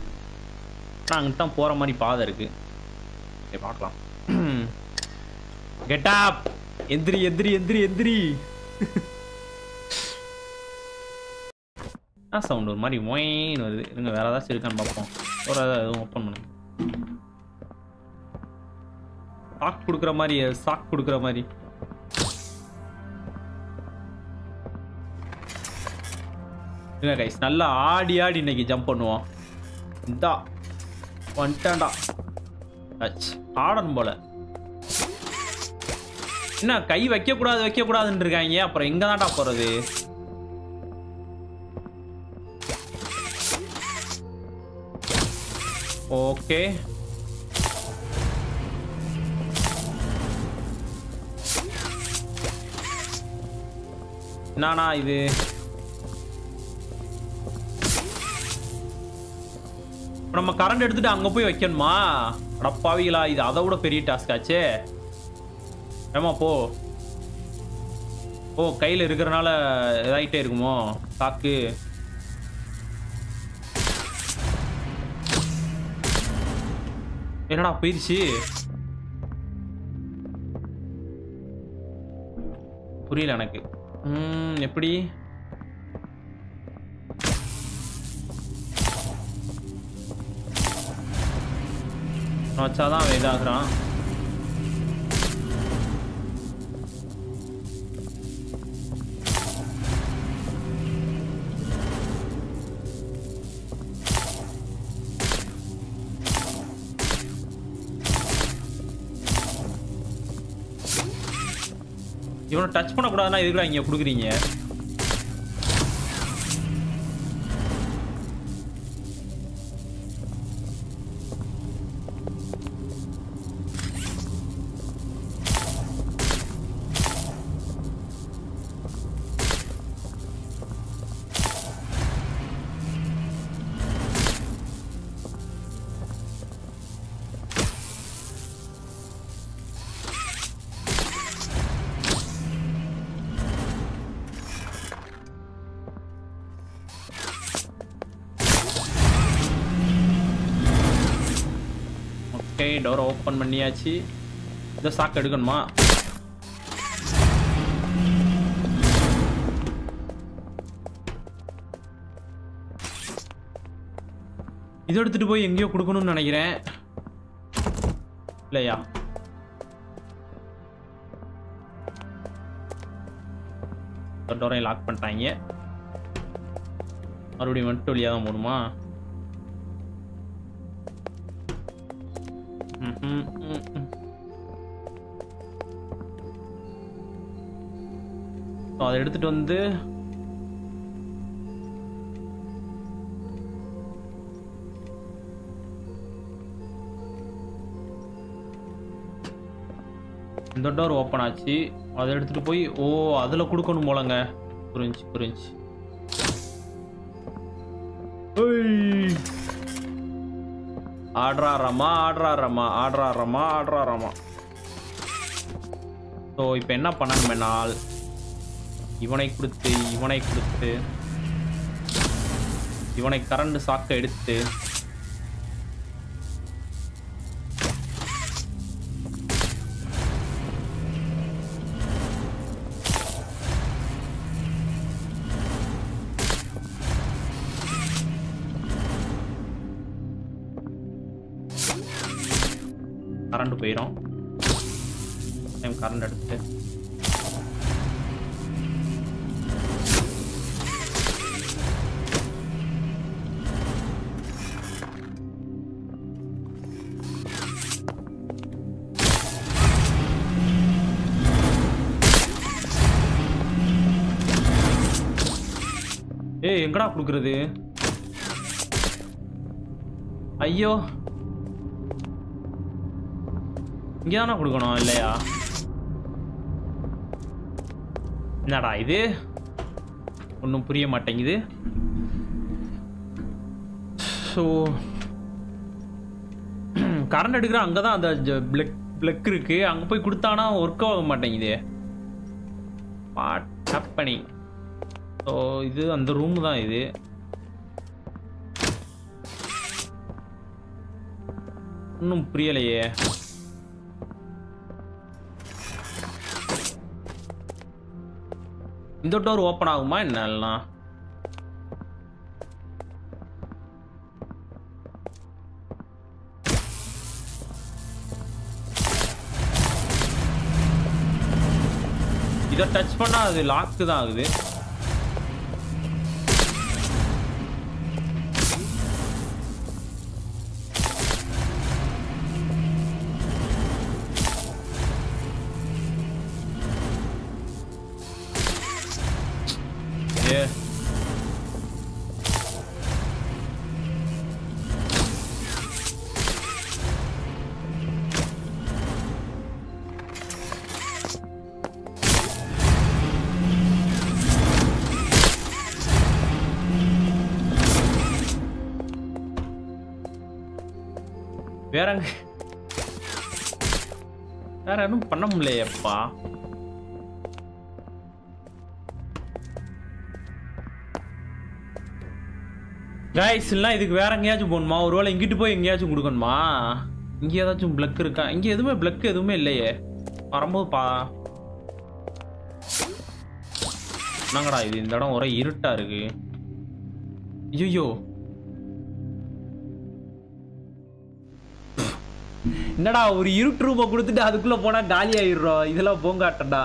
நான் அங்கிட்டு தான் போற மாதிரி பாதை இருக்கு. ஓகே பார்க்கலாம். கெட் அப் எந்திரி எந்திரி எந்திரி எந்திரி. என்ன சவுண்ட் ஒரு மாதிரி ஒயின்னு வருது. இருங்க வேற ஏதாச்சும் இருக்கான்னு பார்ப்போம். ஒரு எதுவும் ஓப்பன் பண்ணுங்க சாக் கொடுக்குற மாதிரி சாக் கொடுக்குற மாதிரி. இருங்க கைஸ் நல்லா ஆடி ஆடி இன்னைக்கு ஜம்ப் பண்ணுவோம். இந்தா வந்துட்டாண்டா ஆடன் ஆடணும் போல. என்ன கை வைக்க கூடாது இருக்காங்க. அப்புறம் எங்க தான்டா போறது? ஓகே. என்னண்ணா இது? இப்போ நம்ம கரண்ட் எடுத்துட்டு அங்கே போய் வைக்கணுமா? அடப்பாவிகளா இது அதை விட பெரிய டாஸ்க் ஆச்சே. ஏமா போ. ஓ கையில் இருக்கிறனால இதாயிட்டே இருக்குமோ? காக்கு. என்னடா போயிடுச்சு புரியல எனக்கு. எப்படி? வச்சா தான் அவன் இதாகிறான். இவனை டச் பண்ணக்கூடாதுன்னா எதுக்குடா இங்கே கொடுக்குறீங்க? ஓப்பன் பண்ணியாச்சு. இந்த சாக்கு எடுக்கணுமா? இது எடுத்துட்டு போய் எங்கேயோ கொடுக்கணும்னு நினைக்கிறேன். இல்லையா? டோரையும் லாக் பண்ணிட்டாங்க. மறுபடியும் வந்துட்டு வழியாக தான் போகணுமா? அதை எடுத்துட்டு வந்து இந்த டோர் ஓப்பன் ஆச்சு. அதை எடுத்துட்டு போய் ஓ அதுல கொடுக்கணும் போலங்க. புரிஞ்சு புரிஞ்சு. ஆடுறாரம்மா ஆடுறாரம்மா ஆடுறாரம்மா ஆடுறாரம்மா ஸோ இப்போ என்ன பண்ணணுமென்னால் இவனை கொடுத்து இவனை கொடுத்து இவனை கரண்ட் சாக்கை எடுத்து கொடுக்குறது? ஐயோ. இங்கே தானே கொடுக்கணும் இல்லையா? என்னடா இது? ஒன்றும் புரிய மாட்டேங்குது. ஸோ கரண்ட் எடுக்கிற அங்கே தான் அந்த பிளக் பிளக் இருக்கு. அங்கே போய் கொடுத்தானா ஒர்க் ஆக மாட்டேங்குது. வாட் ஹப்பனிங் ஸோ இது அந்த ரூம் தான் இது. ஒன்றும் புரியலையே. இந்த டோர் ஓப்பன் ஆகுமா என்ன இதை டச் பண்ணால் அது லாக்கு தான் ஆகுது. முடியலையேப்பா கைஸ் இல்லை இதுக்கு வேற எங்கேயாச்சும் போகணுமா? ஒரு வேளை இங்கிட்டு போய் எங்கேயாச்சும் கொடுக்கணுமா? இங்கே ஏதாச்சும் பிளக் இருக்கா? இங்கே எதுவுமே பிளக் எதுவுமே இல்லையே. வரும்போது பா. என்னங்கடா இது? இந்த இடம் ஒரே இருட்டா இருக்கு. ஐயோ என்னடா ஒரு இருட்டு ரூமை கொடுத்துட்டு அதுக்குள்ள போனா காலி ஆயிடுறோம் இதெல்லாம் போங்காட்டடா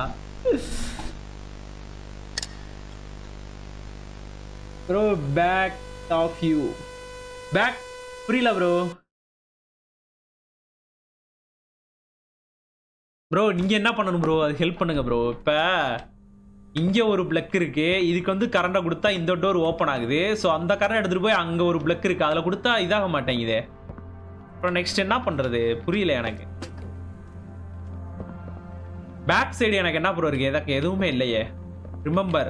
bro back off you back புரியல ப்ரோ ப்ரோ நீங்க என்ன பண்ணணும் ப்ரோ அது ஹெல்ப் பண்ணுங்க ப்ரோ இப்ப இங்க ஒரு பிளக் இருக்கு. இதுக்கு வந்து கரண்டை கொடுத்தா இந்த டோர் ஓப்பன் ஆகுது. ஸோ அந்த கரண்ட் எடுத்துட்டு போய் அங்க ஒரு பிளக் இருக்கு. அதில் கொடுத்தா இதாக மாட்டேங்குதே அப்புறம் நெக்ஸ்ட் என்ன பண்ணுறது புரியல எனக்கு. பேக் சைடு எனக்கு என்ன ப்ரோ இருக்குது எனக்கு எதுவுமே இல்லையே. Remember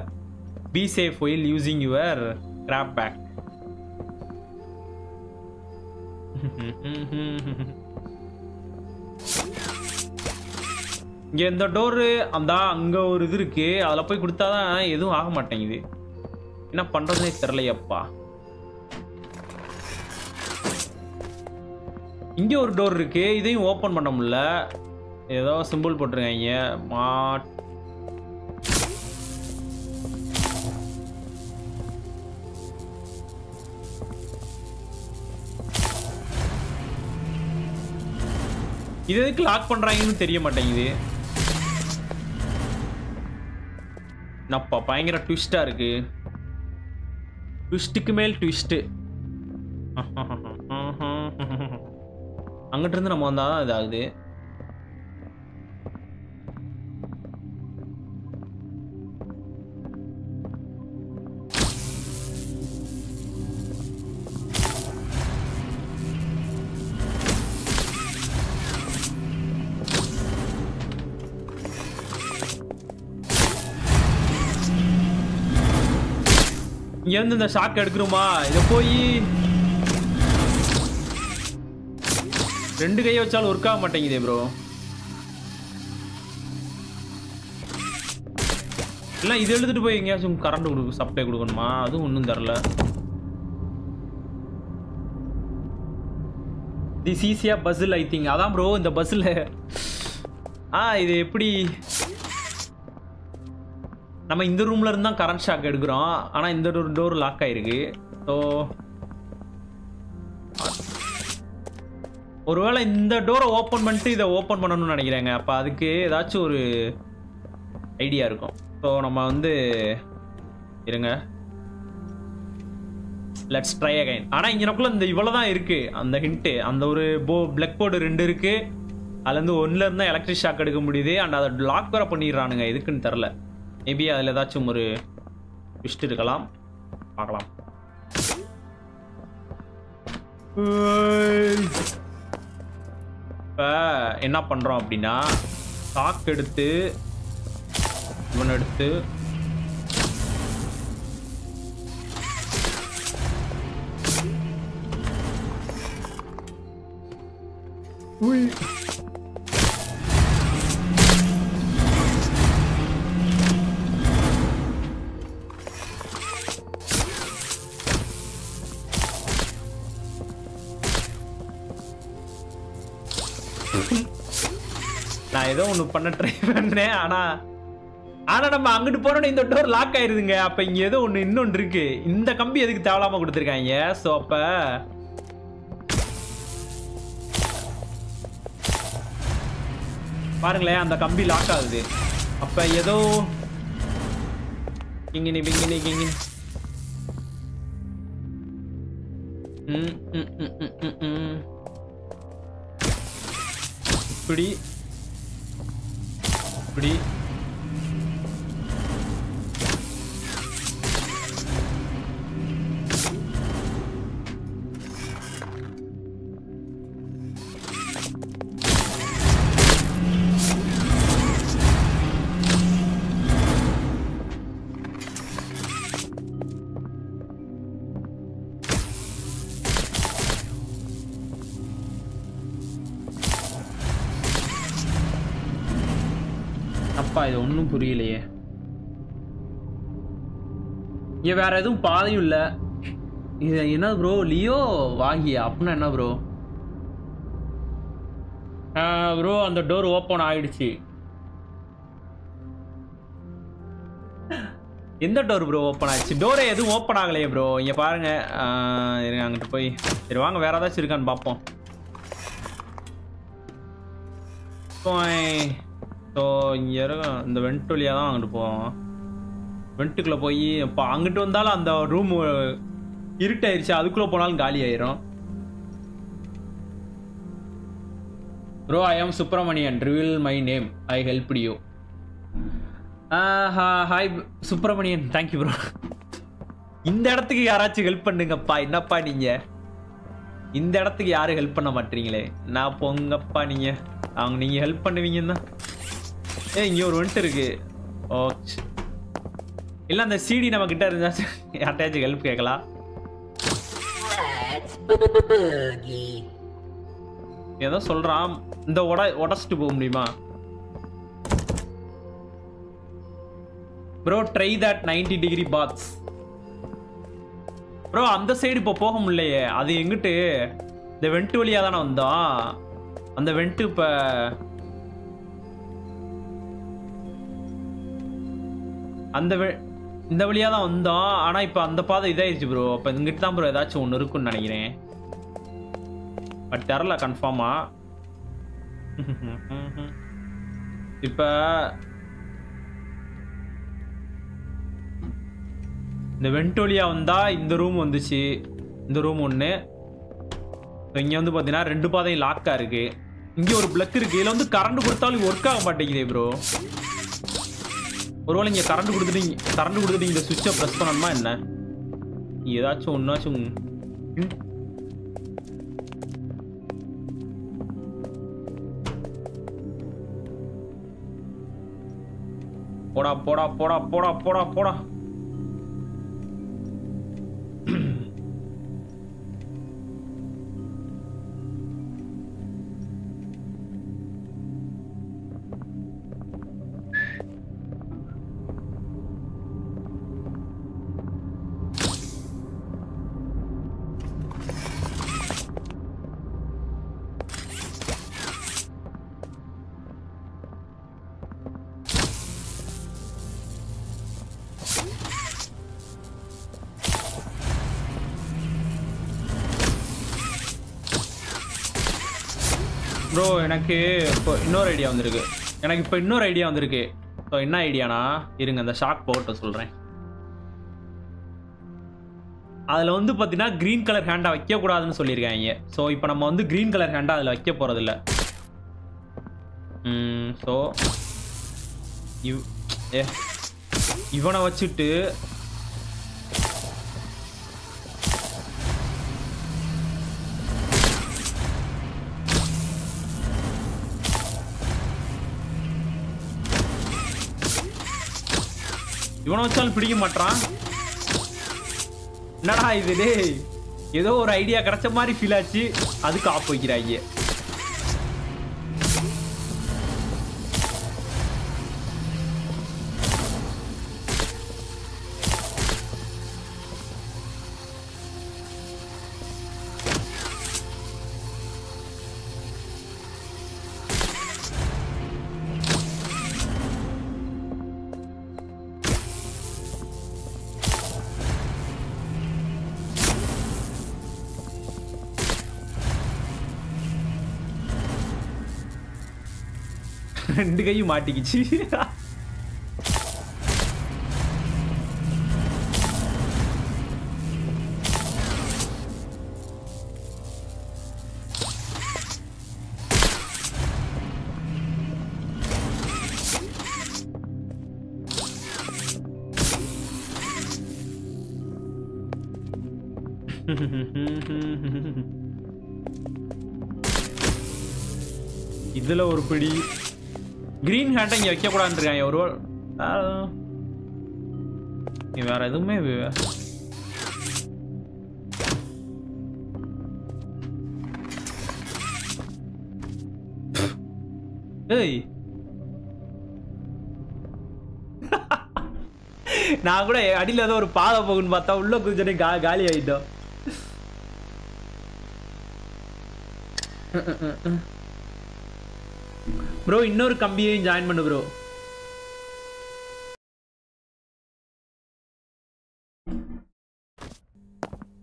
be safe while using your grab pack இங்க இந்த டோரு அந்த அங்க ஒரு இது இருக்கு. அதுல போய் கொடுத்தாதான் எதுவும் ஆக மாட்டேங்குது. என்ன பண்ணுறதுனே தெரியலையப்பா. இங்கே ஒரு டோர் இருக்கு. இதையும் ஓப்பன் பண்ண முடியல. ஏதோ சிம்பிள் போட்டிருக்காங்க. மாட் இது எதுக்கு லாக் பண்ணுறாங்கன்னு தெரிய மாட்டேங்குது நப்பா பயங்கர ட்விஸ்ட்டாக இருக்கு. ட்விஸ்ட்டுக்கு மேல் ட்விஸ்ட்டு அங்கிட்ட இருந்து நம்ம வந்தாதான் இதாகுது. இங்க இந்த ஷாக் எடுக்கணுமா? இதை போய். ரெண்டு கையை வச்சாலும் ஒர்க் ஆக மாட்டேங்குதே ப்ரோ இல்லை இது எடுத்துட்டு போய் எங்கேயாச்சும் கரண்ட் கொடுக்கு சப்ளை கொடுக்கணுமா? அதுவும் ஒன்றும் தரல. திஸ் ஈஸியா பஸ்ஸில் ஐ திங்க் அதான் ப்ரோ இந்த பஸ்ஸில் ஆ இது எப்படி? நம்ம இந்த ரூம்ல இருந்து தான் கரண்ட் ஷாக் எடுக்கிறோம். ஆனால் இந்த டோர் டோர் லாக் ஆயிருக்கு. ஸோ ஒருவேளை இந்த டோரை ஓப்பன் பண்ணிட்டு இதை ஓப்பன் பண்ணணும்னு நினைக்கிறேங்க. அப்போ அதுக்கு ஏதாச்சும் ஒரு ஐடியா இருக்கும். ஸோ நம்ம வந்து இருங்க. லெட்ஸ் ட்ரை அகைன் ஆனால் இங்கே இந்த இவ்வளோ தான் இருக்குது அந்த ஹிண்ட்டு அந்த ஒரு போ பிளக் போர்டு ரெண்டு இருக்குது அதுலேருந்து ஒன்றில் இருந்தால் எலக்ட்ரிக் ஷாக் எடுக்க முடியுது. அண்ட் அதை லாக் வேற பண்ணிடுறானுங்க. எதுக்குன்னு தெரில மேபி அதில் ஏதாச்சும் ஒரு விஷ்ட் இருக்கலாம். பார்க்கலாம். இப்போ என்ன பண்ணுறோம் அப்படின்னா ஸ்டாக் எடுத்து இவன் எடுத்து நான் ஏதோ ஒன்று பண்ண ட்ரை பண்ணேன். ஆனால் ஆனால் நம்ம அங்கிட்டு போனோட இந்த டோர் லாக் ஆயிருதுங்க. அப்போ இங்கே ஏதோ ஒன்று இன்னொன்று இருக்கு. இந்த கம்பி எதுக்கு தேவலாமல் கொடுத்துருக்காங்க? ஸோ அப்போ பாருங்களேன் அந்த கம்பி லாக் ஆகுது. அப்போ ஏதோ கிங்கினி பிங்கினி கிங்கினி. ம், ம், ம், ம், ம், ம். இப்படி இப்படி அப்பா இது ஒன்றும் புரியலையே. இங்க வேற எதுவும் பாதையும் இல்ல. இது என்ன ப்ரோ லியோ? வாகியா? அப்படின்னா என்ன ப்ரோ ப்ரோ அந்த டோர் ஓப்பன் ஆயிடுச்சு. எந்த டோர் ப்ரோ ஓப்பன் ஆச்சு? டோரே எதுவும் ஓப்பன் ஆகலையே ப்ரோ இங்க பாருங்க. அங்கிட்ட இருங்க போய். சரி வாங்க வேற ஏதாச்சும் இருக்கான்னு பார்ப்போம் ஸோ இங்கே இருக்கும் இந்த வெண்ட் வழியாக தான் அங்கிட்டு போவோம். வெண்ட்டுக்குள்ளே போய் இப்போ அங்கிட்டு வந்தாலும் அந்த ரூம் இருட்டாயிருச்சு. அதுக்குள்ளே போனாலும் காலி ஆயிரும். Bro I am Subramanian reveal my name I help you hi Subramanian thank you bro இந்த இடத்துக்கு யாராச்சும் ஹெல்ப் பண்ணுங்கப்பா. என்னப்பா நீங்கள் இந்த இடத்துக்கு யாரும் ஹெல்ப் பண்ண மாட்டீங்களே. நான் போங்கப்பா நீங்கள் அவங்க நீங்கள் ஹெல்ப் பண்ணுவீங்கன்னா ஏ இங்க ஒரு வந்துட்டு இருக்கு. ஓ இல்லை இல்ல அந்த சிடி நம்ம கிட்ட இருந்தா யார்ட்டாச்சும் ஹெல்ப் கேட்கலாம் ஏதோ சொல்றான். இந்த உட உடச்சிட்டு போக முடியுமா? Bro try that 90 degree paths bro அந்த சைடு இப்போ போக முடியலையே. அது எங்கிட்டு? இந்த வெண்ட் வழியாக தானே வந்தோம் அந்த வெண்ட்டு இப்போ அந்த இந்த வழியா தான் வந்தோம் ஆனால் இப்போ அந்த பாதை இதாயிருச்சு ப்ரோ அப்போ இங்கிட்டு தான் ப்ரோ ஏதாச்சும் ஒன்று இருக்குன்னு நினைக்கிறேன். பட் தெரில கன்ஃபார்மாக இப்போ இந்த வெண்ட் வந்தால் இந்த ரூம் வந்துச்சு. இந்த ரூம் ஒன்று இங்கே வந்து பார்த்தீங்கன்னா ரெண்டு பாதையும் லாக்காக இருக்குது இங்கே ஒரு பிளக் இருக்குது இதில் வந்து கரண்ட் கொடுத்தாலும் ஒர்க் ஆக மாட்டேங்குதே ப்ரோ ஒருவேளை இங்கே கரண்ட் கொடுத்துட்டு கரண்ட் கொடுத்துட்டு இந்த சுவிட்சை ப்ரெஸ் பண்ணணுமா என்ன? ஏதாச்சும் ஒன்னாச்சும் போடா போடா போடா போடா போடா போடா. எனக்கு இப்போ இன்னொரு ஐடியா வந்திருக்கு. எனக்கு இப்போ இன்னொரு ஐடியா வந்திருக்கு. ஸோ என்ன ஐடியானா இருங்க அந்த ஷாக் போட்ட சொல்கிறேன் அதில் வந்து பார்த்தீங்கன்னா க்ரீன் கலர் ஹேண்டாக வைக்கக்கூடாதுன்னு சொல்லியிருக்காங்க. ஸோ இப்போ நம்ம வந்து க்ரீன் கலர் ஹேண்டாக அதில் வைக்க போகிறதில்ல ஸோ இவ் ஏ இவனை வச்சுட்டு இவனை வச்சாலும் பிடிக்க மாட்டான் என்னடா இது டேய்? ஏதோ ஒரு ஐடியா கிடைச்ச மாதிரி ஃபீல் ஆச்சு. அதுக்கு ஆப் வைக்கிறாங்க கையும் மாட்டிக்கிச்சு. ஹேண்டை இங்கே வைக்க இருக்காங்க ஒரு நீ வேற எதுவுமே ஏய். நான் கூட அடியில ஏதோ ஒரு பாதை போகுன்னு பார்த்தா உள்ள குதிச்சோடனே கா காலி ஆயிட்டோம். ப்ரோ இன்னொரு கம்பியையும் ஜாயின் பண்ணு ப்ரோ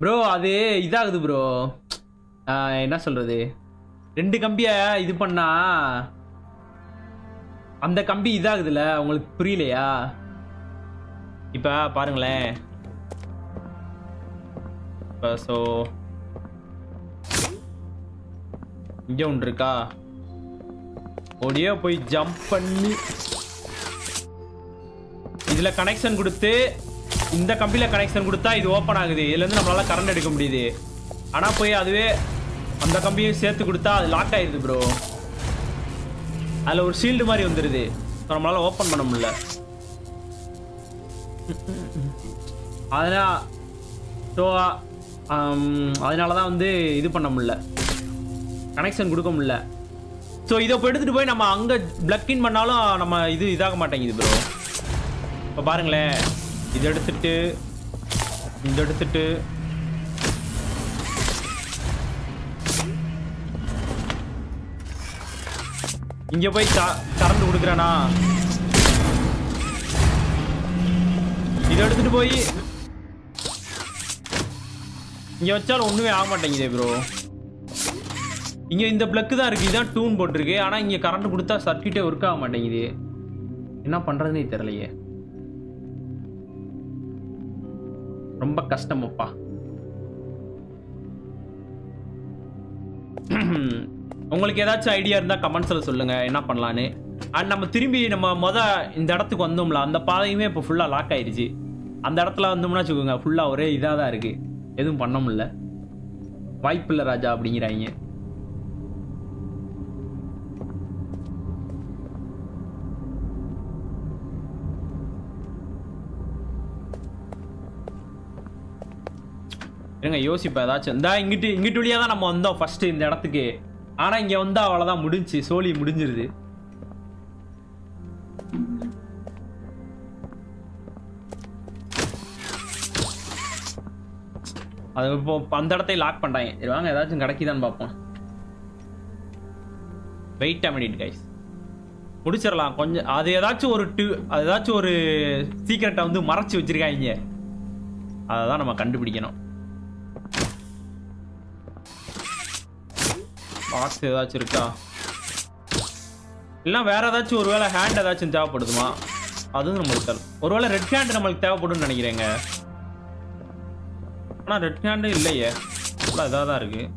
ப்ரோ அது இதாகுது ப்ரோ என்ன சொல்றது? ரெண்டு கம்பியை இது பண்ணா அந்த கம்பி இதாகுதுல உங்களுக்கு புரியலையா? இப்ப பாருங்களேன். ஸோ இங்க ஒன்று இருக்கா? ஒடியே போய் ஜம்ப் பண்ணி. இதுல கனெக்ஷன் கொடுத்து இந்த கம்பியில கனெக்ஷன் கொடுத்தா இது ஓப்பன் ஆகுது. இதுல இருந்து நம்மளால கரண்ட் எடுக்க முடியுது. ஆனா போய் அதுவே அந்த கம்பியும் சேர்த்து கொடுத்தா அது லாக் ஆயிருது ப்ரோ அதுல ஒரு ஷீல்டு மாதிரி வந்துருது. So, நம்மளால ஓப்பன் பண்ண முடியல. அதனால் ஸோ um, அதனால தான் வந்து இது பண்ண முடியல. கனெக்ஷன் கொடுக்க முடியல. ஸோ இதை இப்போ எடுத்துகிட்டு போய் நம்ம அங்கே பிளக் இன் பண்ணாலும் நம்ம இது இதாக மாட்டேங்குது ப்ரோ இப்போ பாருங்களேன். இதை எடுத்துட்டு இதை எடுத்துட்டு. இங்கே போய் திறந்து கொடுக்குறேனா? இதை எடுத்துட்டு போய் இங்கே வச்சாலும் ஒன்றுமே ஆக மாட்டேங்குதே ப்ரோ இங்கே இந்த பிளக்கு தான் இருக்குது இதான் டூன் போட்டிருக்கு. ஆனால் இங்கே கரண்ட் கொடுத்தா சர்க்கியூட்டே ஒர்க் ஆக மாட்டேங்குது. என்ன பண்ணுறதுனே தெரியலையே. ரொம்ப கஷ்டமப்பா உங்களுக்கு ஏதாச்சும் ஐடியா இருந்தால் கமெண்ட்ஸில் சொல்லுங்கள் என்ன பண்ணலான்னு. அண்ட் நம்ம திரும்பி நம்ம மொதல் இந்த இடத்துக்கு வந்தோம்ல அந்த பாதையுமே இப்போ ஃபுல்லாக லாக் ஆயிருச்சு. அந்த இடத்துல வந்தோம்னா வச்சுக்கோங்க ஃபுல்லாக ஒரே இதாக தான் இருக்குது எதுவும் பண்ண முடியல. வாய்ப்பில்லை ராஜா அப்படிங்கிறாங்க. இருங்க யோசிப்பா ஏதாச்சும். இந்தா இங்கிட்டு இங்கிட்டு வழியாக தான் நம்ம வந்தோம் ஃபர்ஸ்ட் இந்த இடத்துக்கு. ஆனா இங்க வந்தா அவ்வளவுதான் முடிஞ்சு சோழி முடிஞ்சிருது. அது இப்போ அந்த இடத்தை லாக் பண்ணிட்டாங்க. சரி வாங்க ஏதாச்சும் கிடைக்குதான்னு பார்ப்போம். வெயிட் மினிட் கைஸ் முடிச்சிடலாம். கொஞ்சம் அது ஏதாச்சும் ஒரு டூ அது ஏதாச்சும் ஒரு சீக்கிரட்டை வந்து மறைச்சி வச்சிருக்காங்க. அதை தான் நம்ம கண்டுபிடிக்கணும். பாக்ஸ் ஏதாச்சும் இருக்கா? இல்லைனா வேற ஏதாச்சும் ஒரு வேளை ஹேண்ட் ஏதாச்சும் தேவைப்படுதுமா? அதுவும் நம்மளுக்கு ஒரு ஒருவேளை ரெட் ஹேண்ட் நம்மளுக்கு தேவைப்படும்னு நினைக்கிறேங்க. ஆனால் ரெட் ஹேண்டு இல்லையே. ஃபுல்லாக இதாக தான் இருக்கு.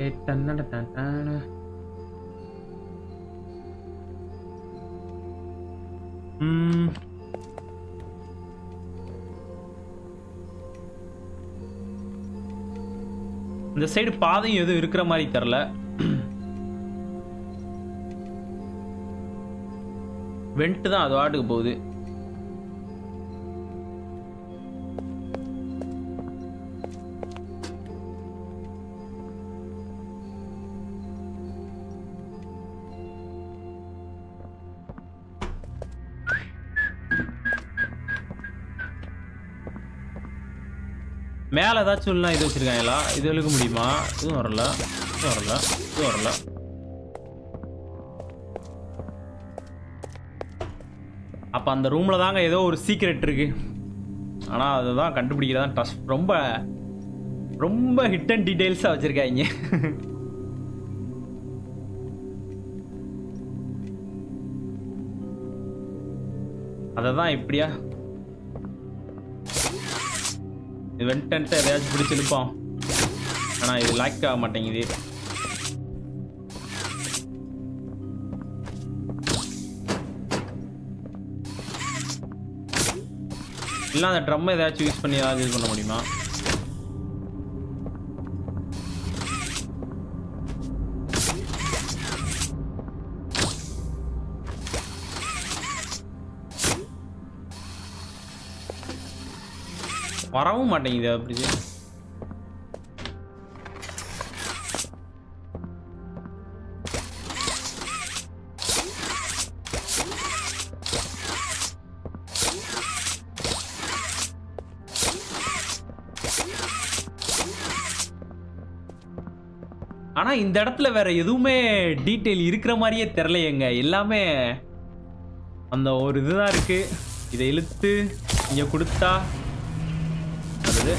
ஏ, தன்னட தான. ம். இந்த சைடு பாதையும் எதுவும் இருக்கிற மாதிரி தெரில வெண்ட்டு தான் அது வாட்டுக்கு போகுது. மேலே ஏதாச்சும் இல்லை இது எல்லாம் இது எழுக்க முடியுமா? இதுவும் வரல. இதுவும் வரல. இதுவும் வரல. அப்போ அந்த ரூமில் தாங்க ஏதோ ஒரு சீக்ரெட் இருக்கு. ஆனால் அதுதான் கண்டுபிடிக்கிறதான் டஸ் ரொம்ப ரொம்ப ஹிட் அண்ட் டீட்டெயில்ஸாக வச்சுருக்காங்க. அதை தான் இப்படியா இது வெண்டன்ட்டு எதையாச்சும் பிடிச்சி இழுப்போம். ஆனால் இது லாக் ஆக மாட்டேங்குது. இல்லை அந்த ட்ரம் ஏதாச்சும் யூஸ் பண்ணி ஏதாவது இது பண்ண முடியுமா? வரவும் மாட்டேங்குது அப்படி ஆனால் இந்த இடத்துல வேற எதுவுமே டீட்டெயில் இருக்கிற மாதிரியே தெரிலையேங்க எல்லாமே அந்த ஒரு இதுதான் இருக்குது இதை இழுத்து இங்கே கொடுத்தா வருது.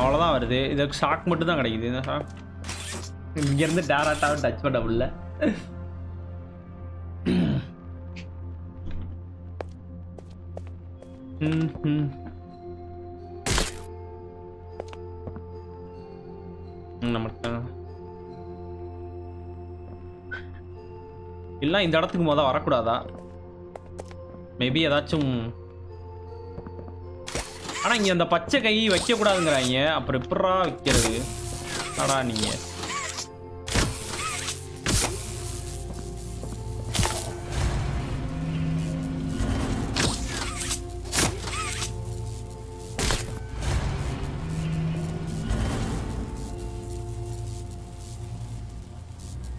அவ்வளோதான் வருது. இதுக்கு ஷாக் மட்டும் தான் கிடைக்குது. இந்த ஷாக் இங்கேருந்து டேரக்டாக டச் பண்ண முடியல. நமக்கு இல்லை இந்த இடத்துக்கு மொதல் வரக்கூடாதா? மேபி ஏதாச்சும். ஆனா இங்க அந்த பச்சை கை வைக்க கூடாதுங்கிறாங்க அப்புறம் எப்படா வைக்கிறது? ஆடா நீங்க?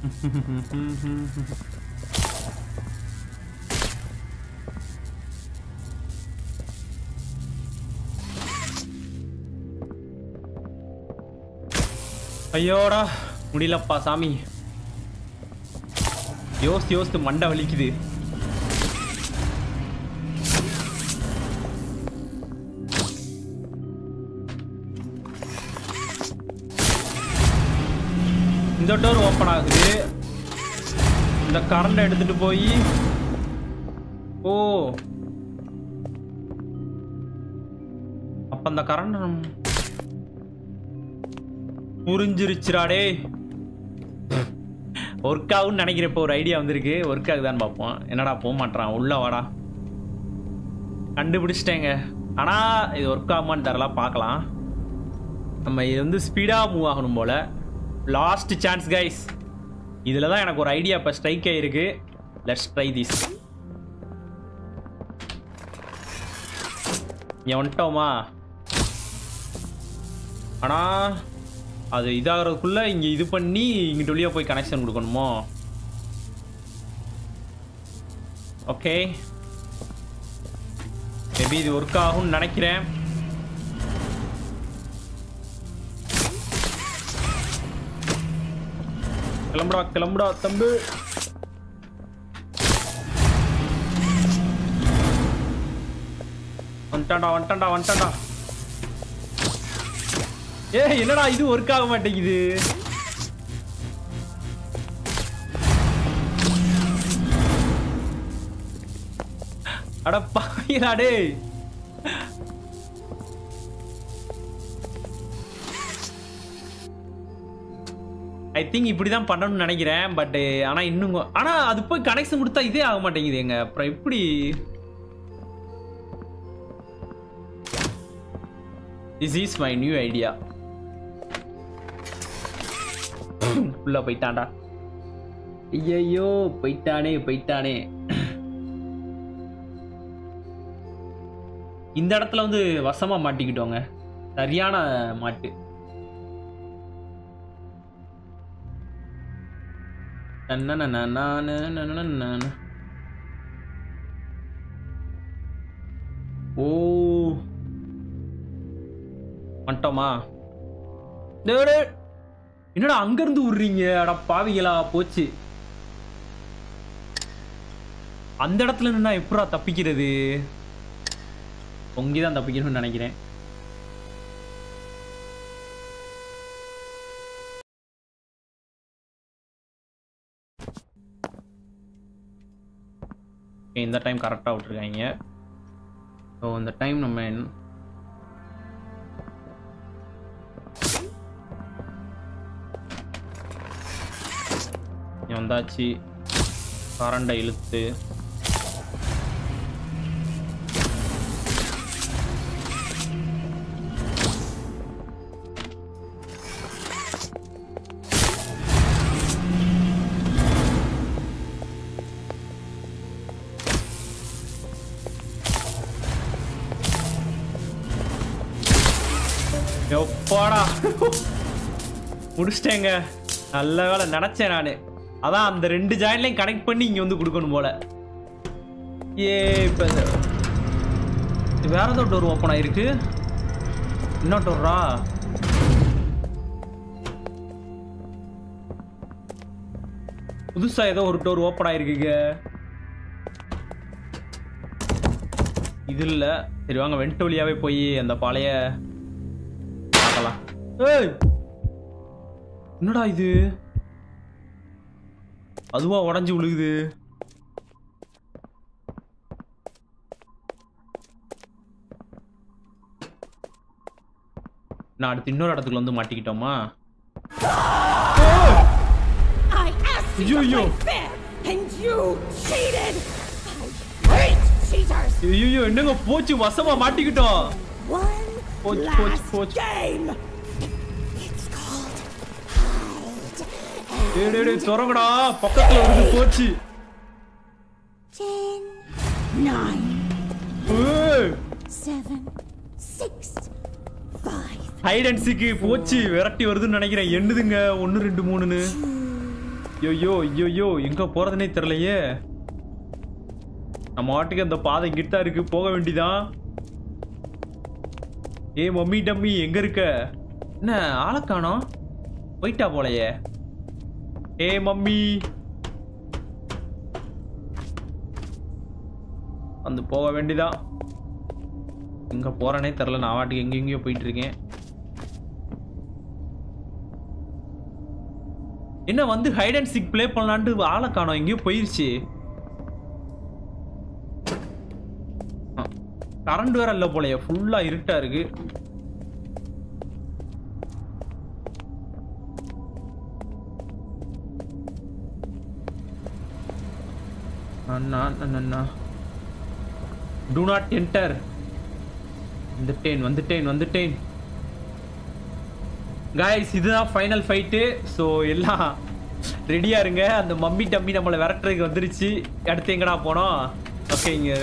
ஐயோடா முடியலப்பா சாமி. யோசித்து யோசித்து மண்டை வலிக்குது. இந்த டோர் ஓப்பன் ஆகுது. இந்த கரண்ட் எடுத்துட்டு போய் ஓ. அப்ப அந்த கரண்ட் புரிஞ்சிருச்சுடாடே. ஒர்க் ஆகும்னு நினைக்கிறப்ப ஒரு ஐடியா வந்திருக்கு. ஒர்க் ஆகுதான்னு பார்ப்போம். என்னடா போக மாட்டான் உள்ள வாடா. கண்டுபிடிச்சிட்டேங்க. ஆனால் இது ஒர்க் ஆகுமான்னு தரலாம் பார்க்கலாம். நம்ம இது வந்து ஸ்பீடாக மூவ் ஆகணும் போல. லாஸ்ட் சான்ஸ் கைஸ் இதில் தான் எனக்கு ஒரு ஐடியா இப்போ ஸ்ட்ரைக் ஆகிருக்கு லெட்ஸ் ட்ரை திஸ் இங்கே வந்துட்டோமா? ஆனால் அது இதாகிறதுக்குள்ளே இங்கே இது பண்ணி இங்கிட்ட வழியாக போய் கனெக்ஷன் கொடுக்கணுமோ? ஓகே மேபி இது ஒர்க் ஆகும்னு நினைக்கிறேன். கிளம்புடா கிளம்புடா தம்பு. வந்துட்டான்டா வந்துட்டான்டா வந்துட்டான்டா. ஏ என்னடா இது ஒர்க் ஆக மாட்டேங்குது? அட பாயிரா டேய். ஐ திங்க் இப்படி தான் பண்ணணும்னு நினைக்கிறேன் பட் ஆனால் இன்னும் ஆனால் அது போய் கனெக்ஷன் கொடுத்தா இதே ஆக மாட்டேங்குது எங்க. அப்புறம் எப்படி? This is my new idea உள்ளே போயிட்டான்டா. ஐயையோ போயிட்டானே போயிட்டானே. இந்த இடத்துல வந்து வசமாக மாட்டிக்கிட்டோங்க. சரியான மாட்டு. ஓ மட்டோமா என்னடா அங்க இருந்து விடுறீங்க அடா பாவிகளா போச்சு. அந்த இடத்துல நின்னா எப்படா தப்பிக்கிறது? பொங்கி தான் தப்பிக்கணும்னு நினைக்கிறேன். இந்த டைம் கரெக்டாக விட்டுருக்காங்க. ஸோ இந்த டைம் நம்ம வந்தாச்சு. கரண்டை இழுத்து. எப்பாடா? முடிச்சிட்டேங்க. நல்ல வேலை நினைச்சேன் நான். அதான் அந்த ரெண்டு ஜாயின்லையும் கனெக்ட் பண்ணி இங்கே வந்து கொடுக்கணும் போல. ஏ இப்போ இந்த- இது வேற ஏதோ டோர் ஓப்பன் ஆயிருக்கு. என்ன டோர்ரா புதுசா ஏதோ ஒரு டோர் ஓப்பன் ஆயிருக்குங்க. இது இல்ல. சரி வாங்க வெண்ட் வழியாவே போய் அந்த பழைய பார்க்கலாம். ஏய்! என்னடா இது? அதுவா உடஞ்சி விழுகுது. நான் அடுத்து இன்னொரு இடத்துல வந்து மாட்டிக்கிட்டோமா? ஐயோ என்னங்க போச்சு வசமா மாட்டிக்கிட்டோம். போச்சு போச்சு போச்சு. டேய் திறங்கடா. பக்கத்துல வருது போச்சு. ஹைட் அண்ட் சீக்கு போச்சு. விரட்டி வருதுன்னு நினைக்கிறேன். எண்ணுதுங்க ஒன்று ரெண்டு மூணுன்னு. ஐயோ ஐயோ எங்க போறதுனே தெரியலையே. நம்ம வாட்டுக்கு அந்த பாதை இங்கிட்ட தான் இருக்கு. போக வேண்டிதான் ஏ மம்மி டம்மி எங்க இருக்க? என்ன ஆளை காணோம்? போயிட்டா போலையே. ஏ மம்மி. வந்து போக வேண்டியதா? எங்க போறேனே தெரில நான் வாட்டுக்கு எங்கெங்கயோ போயிட்டு இருக்கேன் என்ன வந்து ஹைட் அண்ட் சிக் ப்ளே பண்ணலான்ட்டு ஆளை காணோம். எங்கேயோ போயிருச்சு. கரண்ட் வேற இல்ல போலயே. ஃபுல்லா இருட்டா இருக்கு. அண்ணா அண்ணா டூ நாட் என்டர் வந்துட்டேன் வந்துட்டேன் வந்துட்டேன். காய்ஸ் இதுதான் ஃபைனல் ஃபைட்டு ஸோ எல்லாம் ரெடியாக இருங்க. அந்த மம்மி டம்மி நம்மளை விரட்டுறதுக்கு வந்துருச்சு. அடுத்து எங்கடா போனோம்? ஓகேங்க இங்க.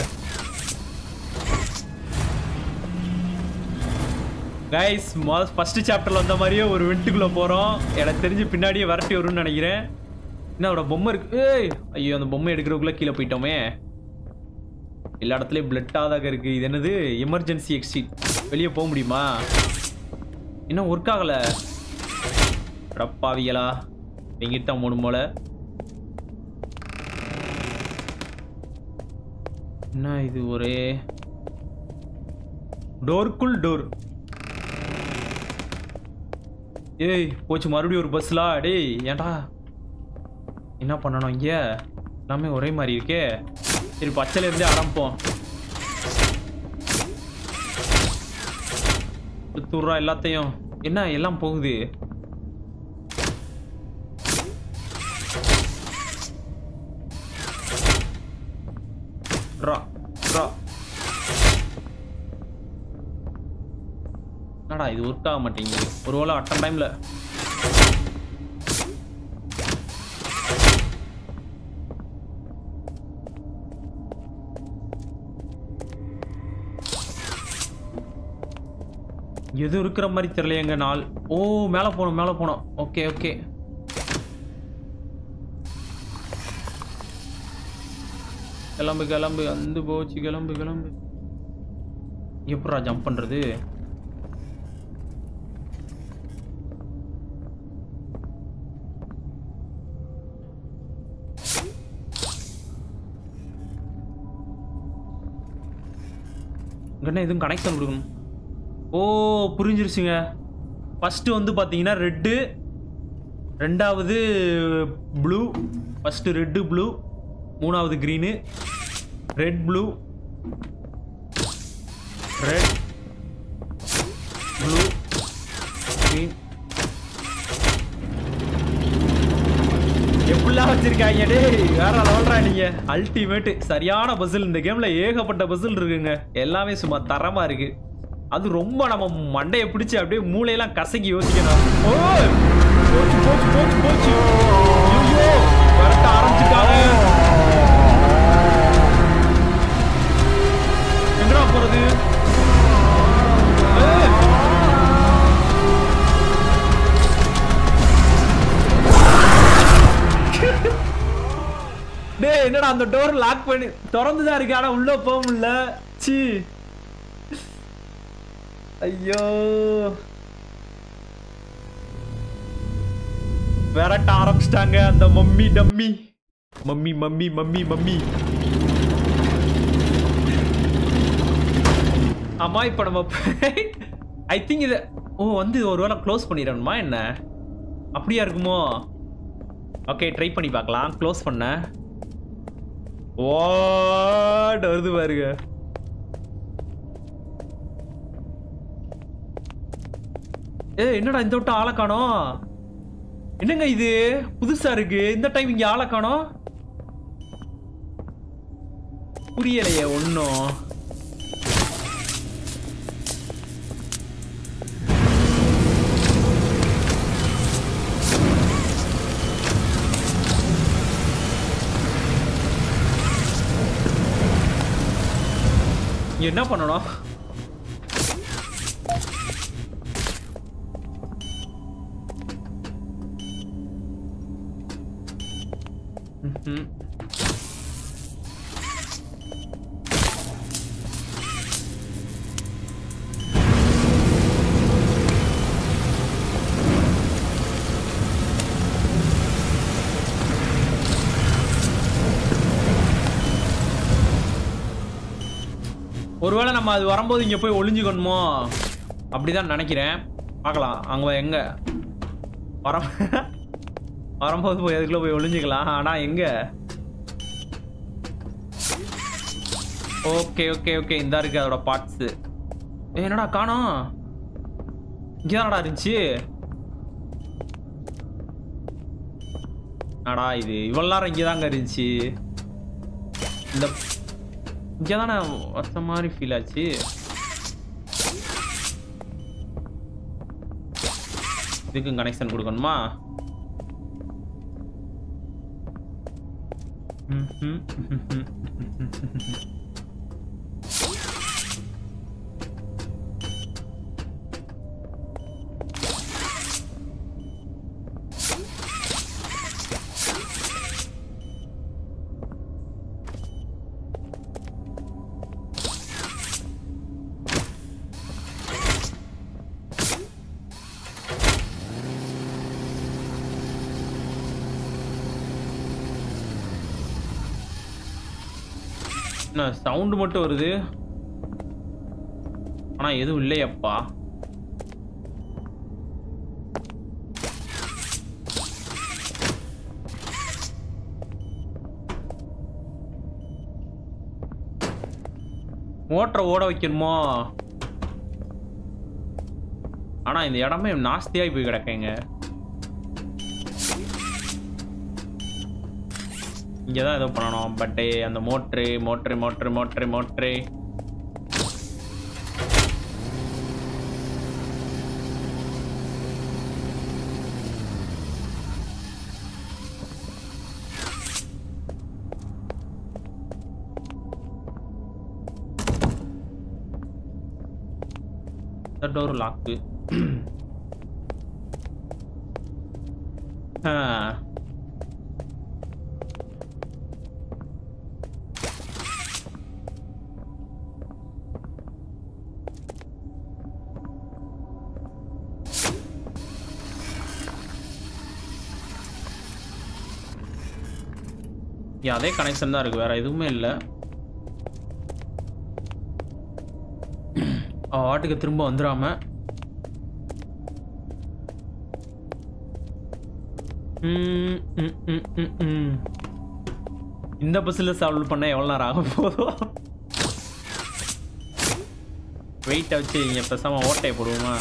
மொதல் ஃபஸ்ட்டு சாப்டரில் வந்த மாதிரியே ஒரு வெண்ட்டுக்குள்ளே போகிறோம் எனக்கு தெரிஞ்சு பின்னாடியே விரட்டி வரும்னு நினைக்கிறேன். என்ன அவட பொம்மை இருக்கு? ஏய் ஐயோ அந்த பொம்மை எடுக்கிறதுக்குள்ள கீழே போயிட்டோமே. எல்லா இடத்துலையும் பிளட்டாதாக இருக்கு. இது என்னது? எமர்ஜென்சி எக்ஸிட் வெளியே போக முடியுமா? இன்னும் ஒர்க் ஆகல. ரப்பாவிகளா எங்கிட்ட மூணு போல என்ன இது ஒரே? டோருக்குள் டோர். ஏய் போச்சு மறுபடியும் ஒரு பஸ்லா டேய் ஏன்டா? என்ன பண்ணணும் இங்கே? எல்லாமே ஒரே மாதிரி இருக்கே. சரி பச்சையிலேருந்தே ஆரம்பிப்போம். தூர்றா எல்லாத்தையும். என்ன எல்லாம் போகுது? என்னடா இது ஒர்க் ஆக மாட்டேங்குது. ஒரு வேளை அட்டன் டைம்ல எது இருக்கிற மாதிரி தெரியலையேங்க நாள். ஓ மேலே போனோம் மேலே போனோம். Okay okay. கிளம்பு கிளம்பு வந்து போச்சு கிளம்பு கிளம்பு. எப்படா ஜம்ப் பண்ணுறது இங்கே எதுவும் கனெக்ஷன் கொடுக்கணும். ஓ புரிஞ்சிருச்சுங்க. ஃபஸ்ட்டு வந்து பார்த்தீங்கன்னா ரெட்டு ரெண்டாவது ப்ளூ ஃபஸ்ட்டு ரெட்டு ப்ளூ மூணாவது green red blue red blue green எப்படிலாம் வச்சிருக்காங்க? டேய் வேற லெவல்ரா நீங்க. அல்டிமேட் சரியான பசில் இந்த கேம்ல ஏகப்பட்ட பசில் இருக்குங்க. எல்லாமே சும்மா தரமா இருக்கு. அது ரொம்ப நம்ம மண்டையை பிடிச்சி அப்படியே மூளையெல்லாம் கசக்கி யோசிக்கணும். ஓ போச்சு போச்சு போச்சு போச்சு. ஐயோ விரட்ட ஆரம்பிச்சுட்டாங்க. எங்கடா போறது? டேய் என்னடா அந்த டோர் லாக் பண்ணி திறந்துதான் இருக்கு ஆனா உள்ள போக முடியல. சீ ஐயோ விரட்ட ஆரம்பிச்சிட்டாங்க அந்த mommy dummy mommy mommy mommy mommy ஆமா இப்ப நம்ம ஐ திங்க் இது ஓ வந்து ஒருவேளை க்ளோஸ் பண்ணிடணுமா என்ன அப்படியா இருக்குமோ ஓகே ட்ரை பண்ணி பார்க்கலாம். க்ளோஸ் பண்ண. ஓட் வருது பாருங்க. ஏ என்னடா இந்த விட்டு ஆளை காணோம்? என்னங்க இது? புதுசா இருக்கு. இந்த டைம் இங்க ஆளை காணோம்? புரியலையே ஒன்னும் என்ன பண்ணணும்? Hmm. ஒருவேளை நம்ம அது வரும்போது இங்க போய் ஒளிஞ்சுக்கணுமோ? அப்படிதான் நினைக்கிறேன். பார்க்கலாம். அங்கே எங்க? வர வரும்போது போய் அதுக்குள்ள போய் ஒளிஞ்சிக்கலாம். ஆனா எங்க? Okay okay okay. இந்த இருக்கு அதோட பார்ட்ஸ் என்னடா காணும்? இங்கதானடா இருந்துச்சு? அடா இது? இவ்வளோ நேரம் இங்கதாங்க இருந்துச்சு. இந்த இங்கதானே வச்ச மாதிரி ஃபீல் ஆச்சு. இதுக்கும் கனெக்ஷன் கொடுக்கணுமா? 嗯哼嗯哼哼嗯哼哼哼哼。சவுண்டு மட்டும் வருது. ஆனா எதுவும் இல்லையப்பா. மோட்டரை ஓட வைக்கணுமோ? ஆனா இந்த இடமே நாஸ்தியாகி போய் கிடக்குங்க. இங்கே தான் ஏதோ பண்ணணும். பட்டு அந்த motor motor motor motor motor. Door lock ஆ அதே கனெக்ஷன் தான் இருக்குது வேறு எதுவுமே இல்லை. ஆட்டுக்கு திரும்ப வந்துடாம இந்த பஸ்ஸில் சால்வ் பண்ண எவ்வளோ நேரம் ஆகும் போதும் வெயிட்டை வச்சு இங்கே பேசாம ஓட்டையை போடுவோமா?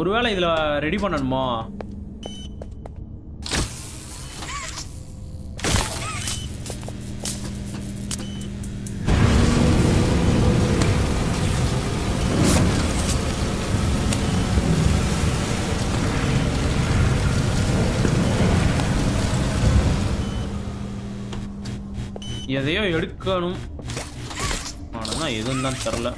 ஒருவேளை இதில் ரெடி பண்ணணுமா? எதையோ எடுக்கணும். ஆனால் எதுவும் தான் தெரில.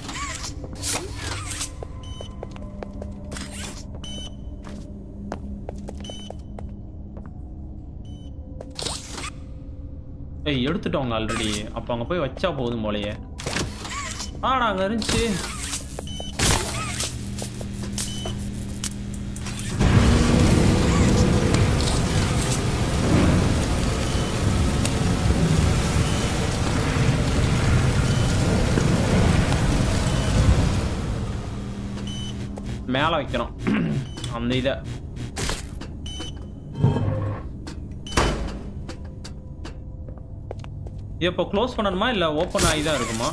ஏய் எடுத்துட்டோங்க ஆல்ரெடி அப்போ அங்கே போய் வச்சா போதும் போலையே. ஆ அங்கே இருந்துச்சு. மேலே வைக்கிறோம் அந்த இதை. இப்போ க்ளோஸ் பண்ணணுமா இல்லை ஓப்பன் ஆகி தான் இருக்குமா?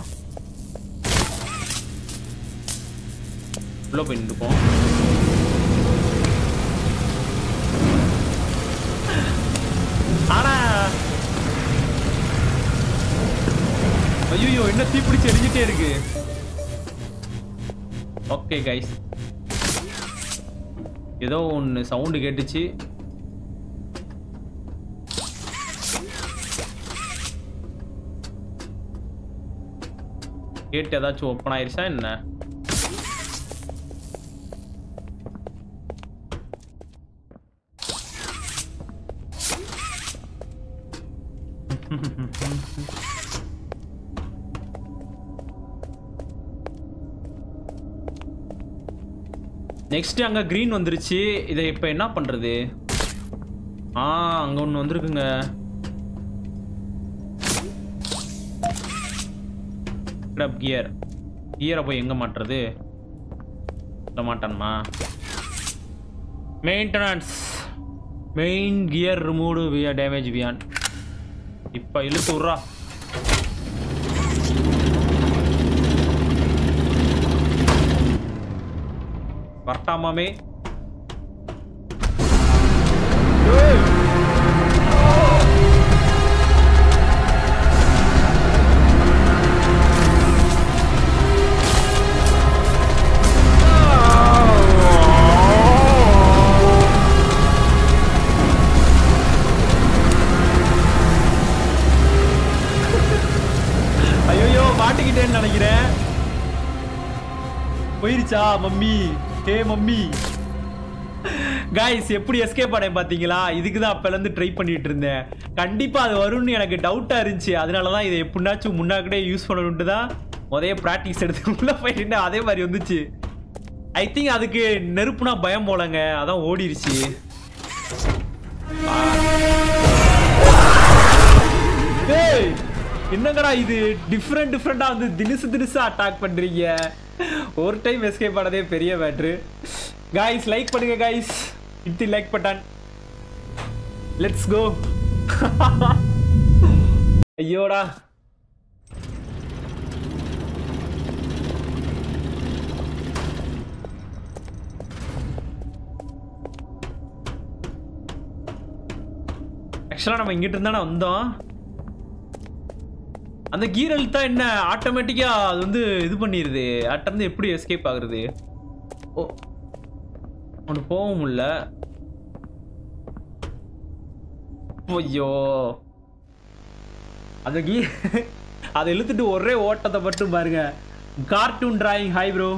உள்ளே போய் நின்றுப்போம். ஆனா ஐயோ என்ன தீ பிடிச்சி எரிஞ்சிட்டே இருக்கு. ஓகே கைஸ் ஏதோ ஒன்று சவுண்டு கேட்டுச்சு. கேட் ஏதாச்சும் ஓப்பன் ஆயிருச்சா என்ன? நெக்ஸ்ட் அங்க கிரீன் வந்துருச்சு. இதை இப்போ என்ன பண்றது? ஆ அங்க ஒன்று வந்திருக்குங்க. கிரப் கியர் கியரை போய் எங்க மாட்டுறது? இல்லை மாட்டானுமா. Maintenance main gear removed via damage பியான் இப்போ இழுத்து விட்றா. வரட்டாமாமே ஐயோ மாட்டிக்கிட்டேன்னு நினைக்கிறேன். போயிருச்சா மம்மி? ஹே மம்மி காய்ஸ் எப்படி எஸ்கேப் ஆனேன் பார்த்தீங்களா? இதுக்கு தான் அப்போலேருந்து ட்ரை பண்ணிட்டு இருந்தேன். கண்டிப்பாக அது வரும்னு எனக்கு டவுட்டாக இருந்துச்சு. அதனால தான் இதை எப்படின்னாச்சும் முன்னாக்கிட்டே யூஸ் பண்ணணுன்ட்டு தான் முதல்ல ப்ராக்டிஸ் எடுத்து உள்ளே போயிட்டு அதே மாதிரி வந்துச்சு. ஐ திங்க் அதுக்கு நெருப்புனா பயம் போலங்க. அதான் ஓடிடுச்சு என்னங்கடா இது? டிஃப்ரெண்ட் டிஃப்ரெண்டாக வந்து தினுசு தினுசா அட்டாக் பண்ணுறீங்க ஒரு டைம் எஸ்கேப் ஆனதே பெரிய மேட்ரு காய்ஸ் லைக் பண்ணுங்க காய்ஸ் இத்தி லைக் பட்டான் லெட்ஸ் கோ ஐயோடா. ஆக்சுவலாக நம்ம இங்கிட்டு இருந்தானே வந்தோம். அந்த கீர் அழுத்தா என்ன? ஆட்டோமேட்டிக்காக அது வந்து இது பண்ணிடுது அட்டிருந்து எப்படி எஸ்கேப் ஆகுறது? ஓ ஒன்று போக முடியல. ஐயோ. அந்த கீ அதை இழுத்துட்டு ஒரே ஓட்டத்தை மட்டும் பாருங்க. Cartoon drawing hi bro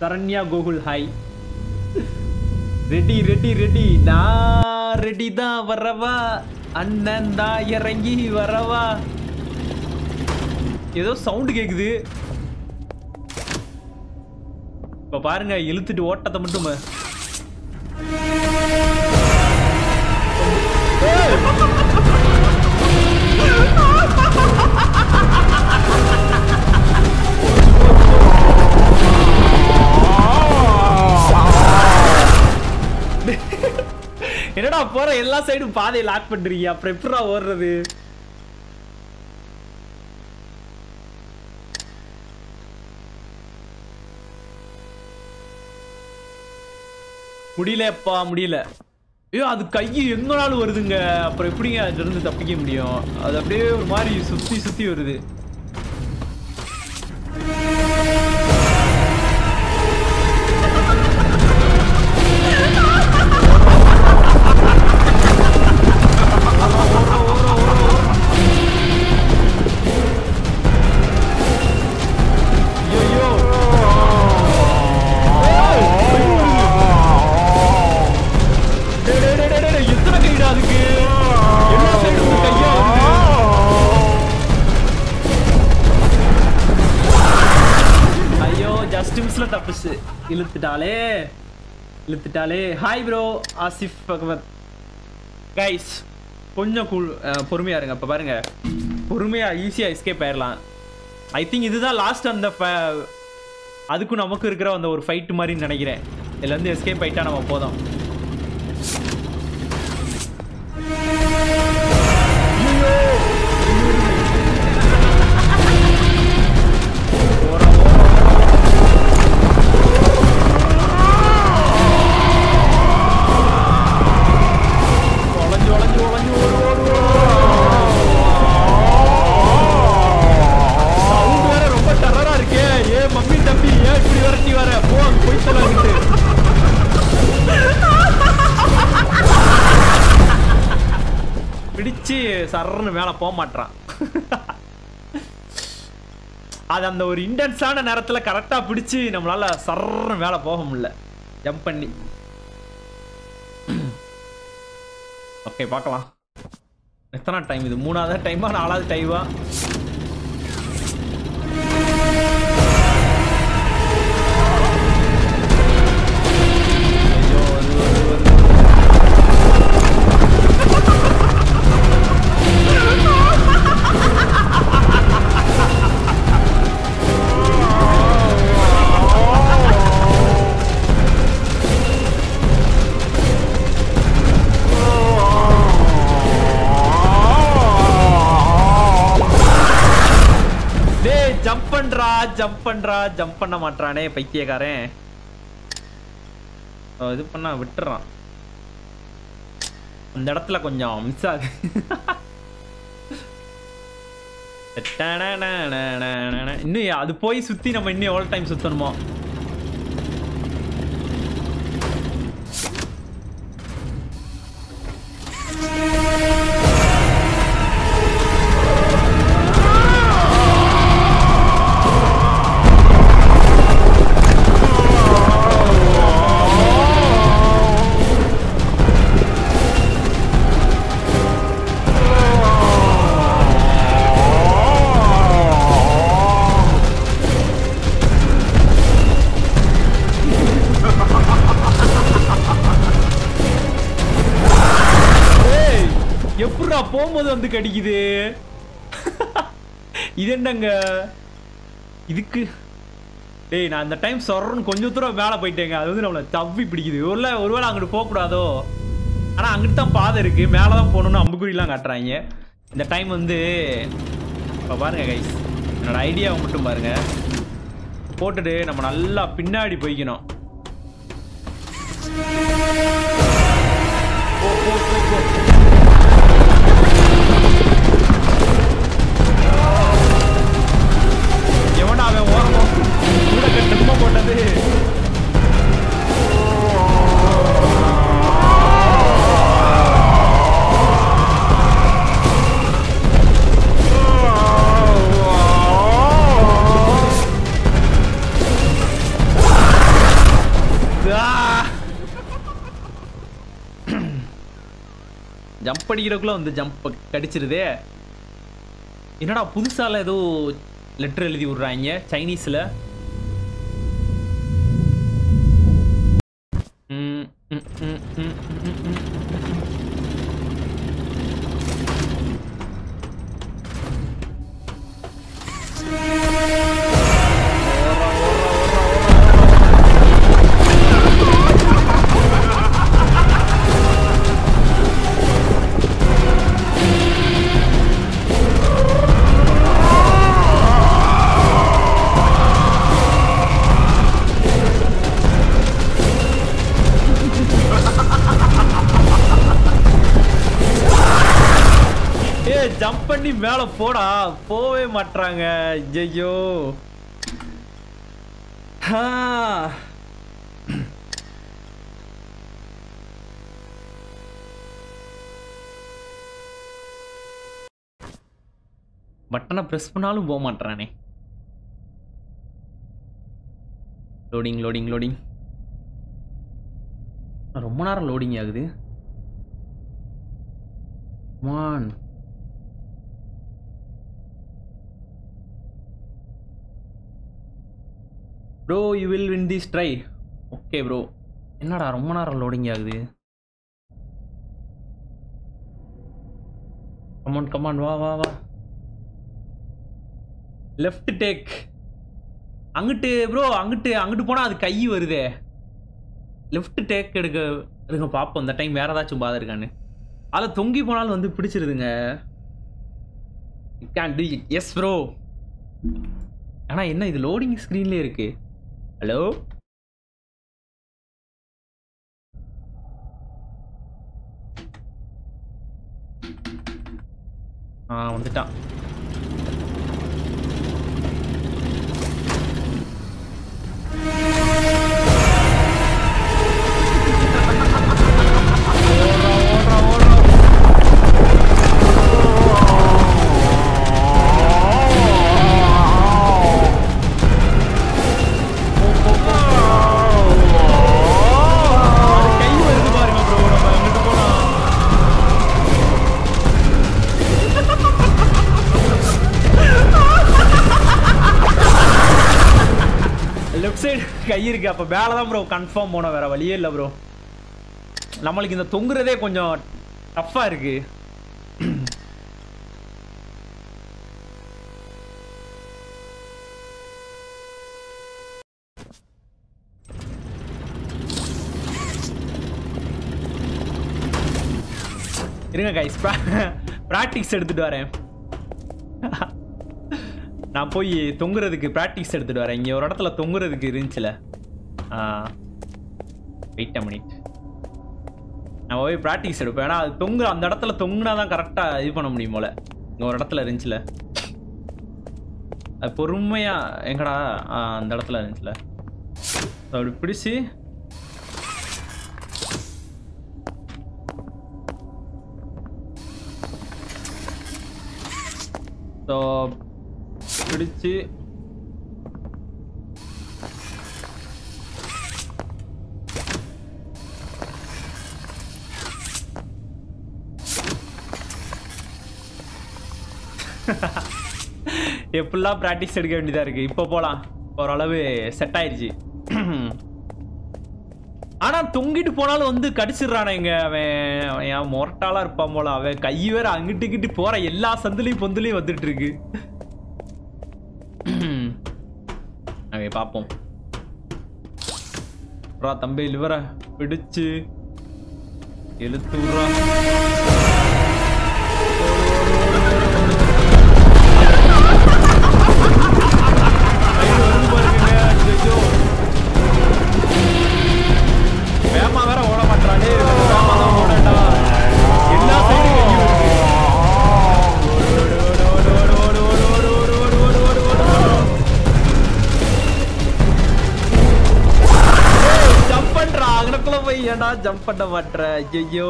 Saranya Gokul hi ready ready ready நான் ரெடி தான் வர்றவா? அண்ணன் தான் இறங்கி வரவா? ஏதோ சவுண்டு கேக்குது. இப்ப பாருங்க இழுத்துட்டு ஓட்டத்தை மட்டுமே எங்கடா போற? எல்லா சைடும் பாதையை லாக் பண்றீங்க. அப்புறம் எப்படா ஓடுறது? முடியலப்பா முடியல. ஐயோ அது கை எங்கனாலும் வருதுங்க. அப்புறம் எப்படிங்க அதுல இருந்து தப்பிக்க முடியும்? அது அப்படியே ஒரு மாதிரி சுத்தி சுத்தி வருது. இழுத்துட்டாலே இழுத்துட்டாலே. Hi bro Asif Bhagwat. Guys கொஞ்சம் கூல் பொறுமையாக இருங்க. இப்போ பாருங்கள் பொறுமையாக ஈஸியாக எஸ்கேப் ஆயிடலாம் ஐ திங்க் இதுதான் லாஸ்ட் அந்த அதுக்கும் நமக்கு இருக்கிற அந்த ஒரு ஃபைட்டு மாதிரி நினைக்கிறேன். இதுலேருந்து எஸ்கேப் ஆகிட்டா நம்ம போதும். சர்ன்னு மேலே போக மாட்டான் அது அந்த ஒரு இன்டென்ஸான நேரத்தில் கரெக்டா பிடிச்சு நம்மளால சர்ன்னு மேலே போக முடியல ஜம்ப் பண்ணி ஓகே பார்க்கலாம் எத்தனை டைம் இது மூணாவது டைமா நாலாவது டைமா ஜம்ப் பண்றா ஜம்ப் பண்ண மாட்டானே பைத்தியக்காரன். இது பண்ணா விட்டுறான். அந்த இடத்துல கொஞ்சம் மிஸ் ஆகு. இன்னும் அது போய் சுத்தி நம்ம இன்னும் எவ்வளவு டைம் சுத்தணுமோ? வந்து கடிக்குது. இது என்னங்க? இதுக்கு. டேய் நான் அந்த டைம் சொல்றேன்னு கொஞ்சம் தூரம் மேலே போயிட்டேங்க. அது வந்து நம்மளை தவ்வி பிடிக்குது. ஒருவேளை ஒருவேளை அங்கிட்டு போகக்கூடாதோ? ஆனால் அங்கிட்டு தான் பாதை இருக்கு. மேலே தான் போகணும்னு அம்புக்குறிலாம் காட்டுறாங்க. இந்த டைம் வந்து இப்போ பாருங்க கைஸ் என்னோட ஐடியாவை மட்டும் பாருங்க. போட்டுட்டு நம்ம நல்லா பின்னாடி போய்க்கணும். ஜம்ப் வந்து ஜம்ப் கடிச்சிருதே என்னடா புதுசால ஏதோ லெட்டர் எழுதி விடுறாங்க சைனீஸ்ல உம் உம் உம் ம், ம், ம், ம். ஜம்ப் மேல போடா. போவே மாட்டாங்க ஐயோ பட்டனை ப்ரெஸ் பண்ணாலும் போக மாட்டேறானே லோடிங் லோடிங் லோடிங் ரொம்ப நேரம் லோடிங் ஆகுது. Man bro you will win this try okay bro என்னடா ரொம்ப நேரம் லோடிங் ஆகுது? கமான் கமான் வா வா வா. லெஃப்ட் டேக் அங்கிட்டு ப்ரோ அங்கிட்டு அங்கிட்டு போனால் அது கை வருதே. லெஃப்ட் டேக் எடுக்க எடுங்க பார்ப்போம் இந்த டைம் வேறு ஏதாச்சும் பாதை இருக்கான்னு. அதில் தொங்கி போனாலும் வந்து பிடிச்சிருதுங்க. Can do it yes bro ஆனால் என்ன இது லோடிங் ஸ்க்ரீன்லேயே இருக்குது ஹலோ ஆ வந்துட்டான். லெஃப்ட் சைடு கை இருக்கு. அப்போ மேலே தான் ப்ரோ கன்ஃபார்ம் போனோம். வேற வழியே இல்லை ப்ரோ நம்மளுக்கு இந்த தொங்குறதே கொஞ்சம் டஃப்பாக இருக்கு. இருங்க கைஸ் ப்ராக்டிக்ஸ் எடுத்துட்டு வரேன். நான் போய் தொங்குறதுக்கு ப்ராக்டிஸ் எடுத்துட்டு வரேன். இங்கே ஒரு இடத்துல தொங்குறதுக்கு இருந்துச்சுல. வெயிட் அ மினிட் நான் போய் ப்ராக்டிஸ் எடுப்பேன். ஏன்னா அது தொங்கு அந்த இடத்துல தொங்குனா தான் கரெக்டாக இது பண்ண முடியும் இங்கே ஒரு இடத்துல இருந்துச்சுல. அது பொறுமையாக எங்கடா? அந்த இடத்துல இருந்துச்சுல. அப்படி பிடிச்சி. ஸோ பிடிச்சு. எப்படிலாம் ப்ராக்டிஸ் எடுக்க வேண்டியதா இருக்கு? இப்போ போலாம். ஓரளவு செட் ஆயிடுச்சு ஆனா தொங்கிட்டு போனாலும் வந்து கடிச்சிடுறானேங்க அவன். அவன் ஏன் மொரட்டாளா இருப்பான் போல. அவன் கை வேற அங்கிட்டு இங்கிட்டு போற. எல்லா சந்துலையும் பொந்துலையும் வந்துட்டு இருக்கு அவன் பார்ப்போம். ரா தம்பி லிவரை பிடிச்சு. எழுத்து விட்றா. ஏன்டா பண்ண மாட்ற ஐயோ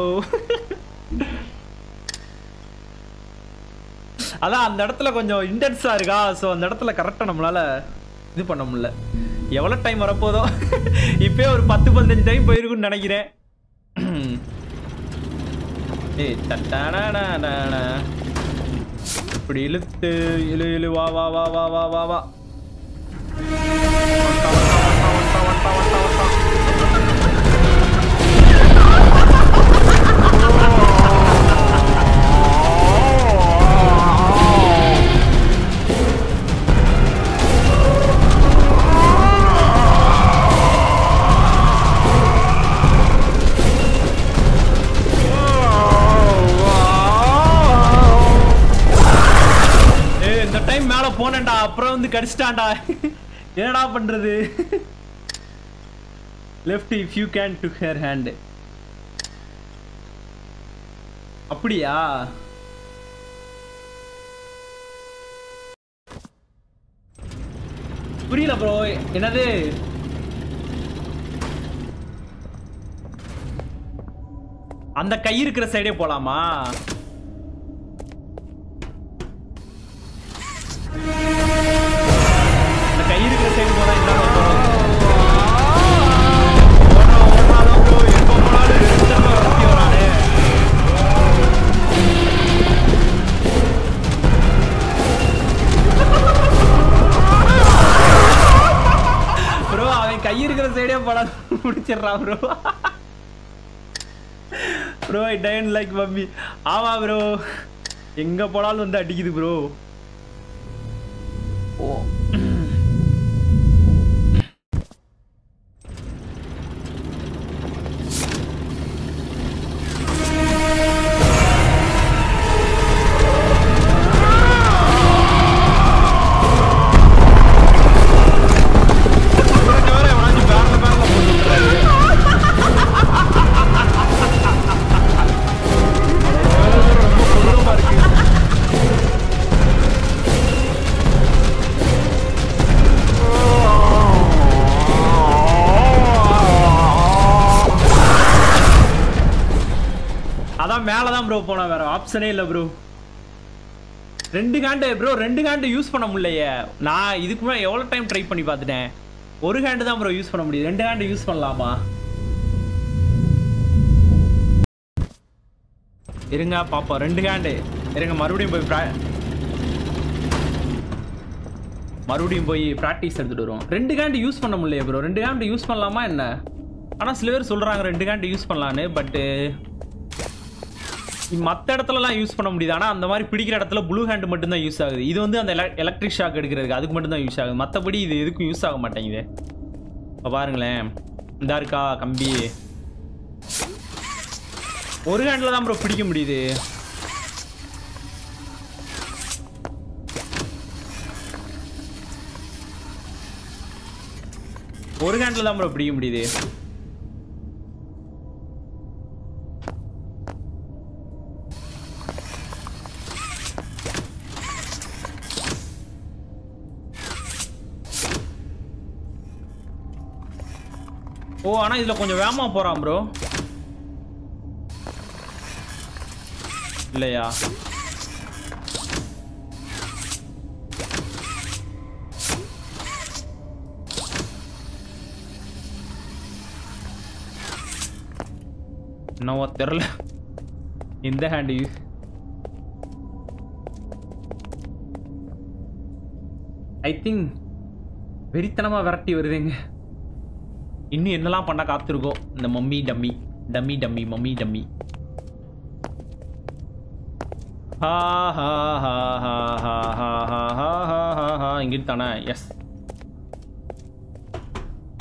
அதான் அந்த இடத்துல கொஞ்சம் இன்டென்ஸா இருக்கா? ஸோ அந்த இடத்துல கரெக்டாக நம்மளால இது பண்ண முடியல. எவ்வளோ டைம் வரப்போதோ? இப்பயே ஒரு பத்து பதினஞ்சு டைம் போயிருக்குன்னு நினைக்கிறேன். ஏய் இப்படி இழுத்து இழு இழு வா வா வா வா வா வா வா. இந்த போனேன்டா அப்புறம் வந்து கடிச்சிட்டான்டா. என்னடா பண்றது? Left if you can do her hand அப்படியா? புரியல ப்ரோ என்னது? அந்த கை இருக்கிற சைடே போலாமா? கை இருக்கிற சைடு போனா என்ன பண்ணுவோம் ப்ரோ அவன் கை இருக்கிற சைடே படம் முடிச்சிடுறான் ப்ரோ ப்ரோ ஐ டைன் லைக் மம்மி ஆமா ப்ரோ எங்க போனாலும் வந்து அடிக்குது ப்ரோ 我。ப்ரோ போனா வேற ஆப்ஷனே இல்ல ப்ரோ ரெண்டு ஹேண்டு ப்ரோ ரெண்டு ஹேண்டு யூஸ் பண்ண முடியலையே. நான் இதுக்கு முன்னாடி எவ்வளோ டைம் ட்ரை பண்ணி பார்த்துட்டேன்? ஒரு ஹேண்டு தான் ப்ரோ யூஸ் பண்ண முடியுது. ரெண்டு ஹேண்டு யூஸ் பண்ணலாமா? இருங்க பாப்போம். ரெண்டு ஹேண்டு இருங்க மறுபடியும் போய் ப்ரா மறுபடியும் போய் ப்ராக்டிஸ் எடுத்துகிட்டு வருவோம். ரெண்டு ஹேண்டு யூஸ் பண்ண முடியலையே ப்ரோ ரெண்டு ஹேண்டு யூஸ் பண்ணலாமா என்ன? ஆனால் சில பேர் சொல்கிறாங்க ரெண்டு ஹேண்டு யூஸ் பண்ணலான்னு பட்டு மற்ற இடத்துலலாம் யூஸ் பண்ண முடியுது. ஆனால் அந்த மாதிரி பிடிக்கிற இடத்துல ப்ளூ ஹேண்ட் மட்டும்தான் யூஸ் ஆகுது. இது வந்து அந்த எலக்ட்ரிக் ஷாக் எடுக்கிறதுக்கு அதுக்கு மட்டும்தான் யூஸ் ஆகுது. மற்றபடி இது எதுக்கும் யூஸ் ஆக மாட்டேங்குது. இப்போ பாருங்களேன். இந்த இருக்கா கம்பி. ஒரு ஹேண்டில் தான் ப்ரோ பிடிக்க முடியுது. ஒரு ஹேண்டில் தான் ப்ரோ பிடிக்க முடியுது. ஓ ஆனா இதுல கொஞ்சம் வேமா போறான் ப்ரோ இல்லையா? என்னவோ தெரில இந்த ஹேண்ட் யூஸ் ஐ திங்க் வெறித்தனமா விரட்டி வருதுங்க. இன்னும் என்னெல்லாம் பண்ண காத்திருக்கோம் இந்த mommy dummy dummy dummy mommy dummy இங்கிட்டு தானே எஸ்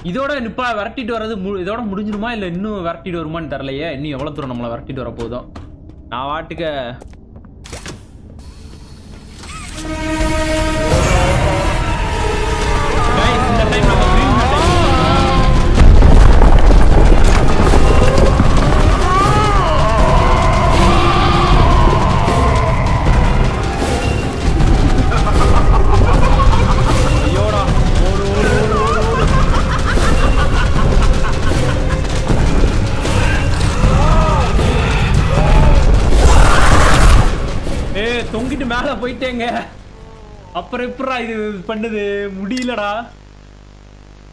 இதோட நிப்பா விரட்டிட்டு வர்றது இதோட முடிஞ்சிருமா இல்லை இன்னும் விரட்டிட்டு வருமான்னு தெரிலையே இன்னும் எவ்வளோ தூரம் நம்மளை விரட்டிட்டு வர நான் வாட்டுக்க போயிட்டேங்க. அப்புறம் எப்படா இது பண்ணுது? முடியலடா.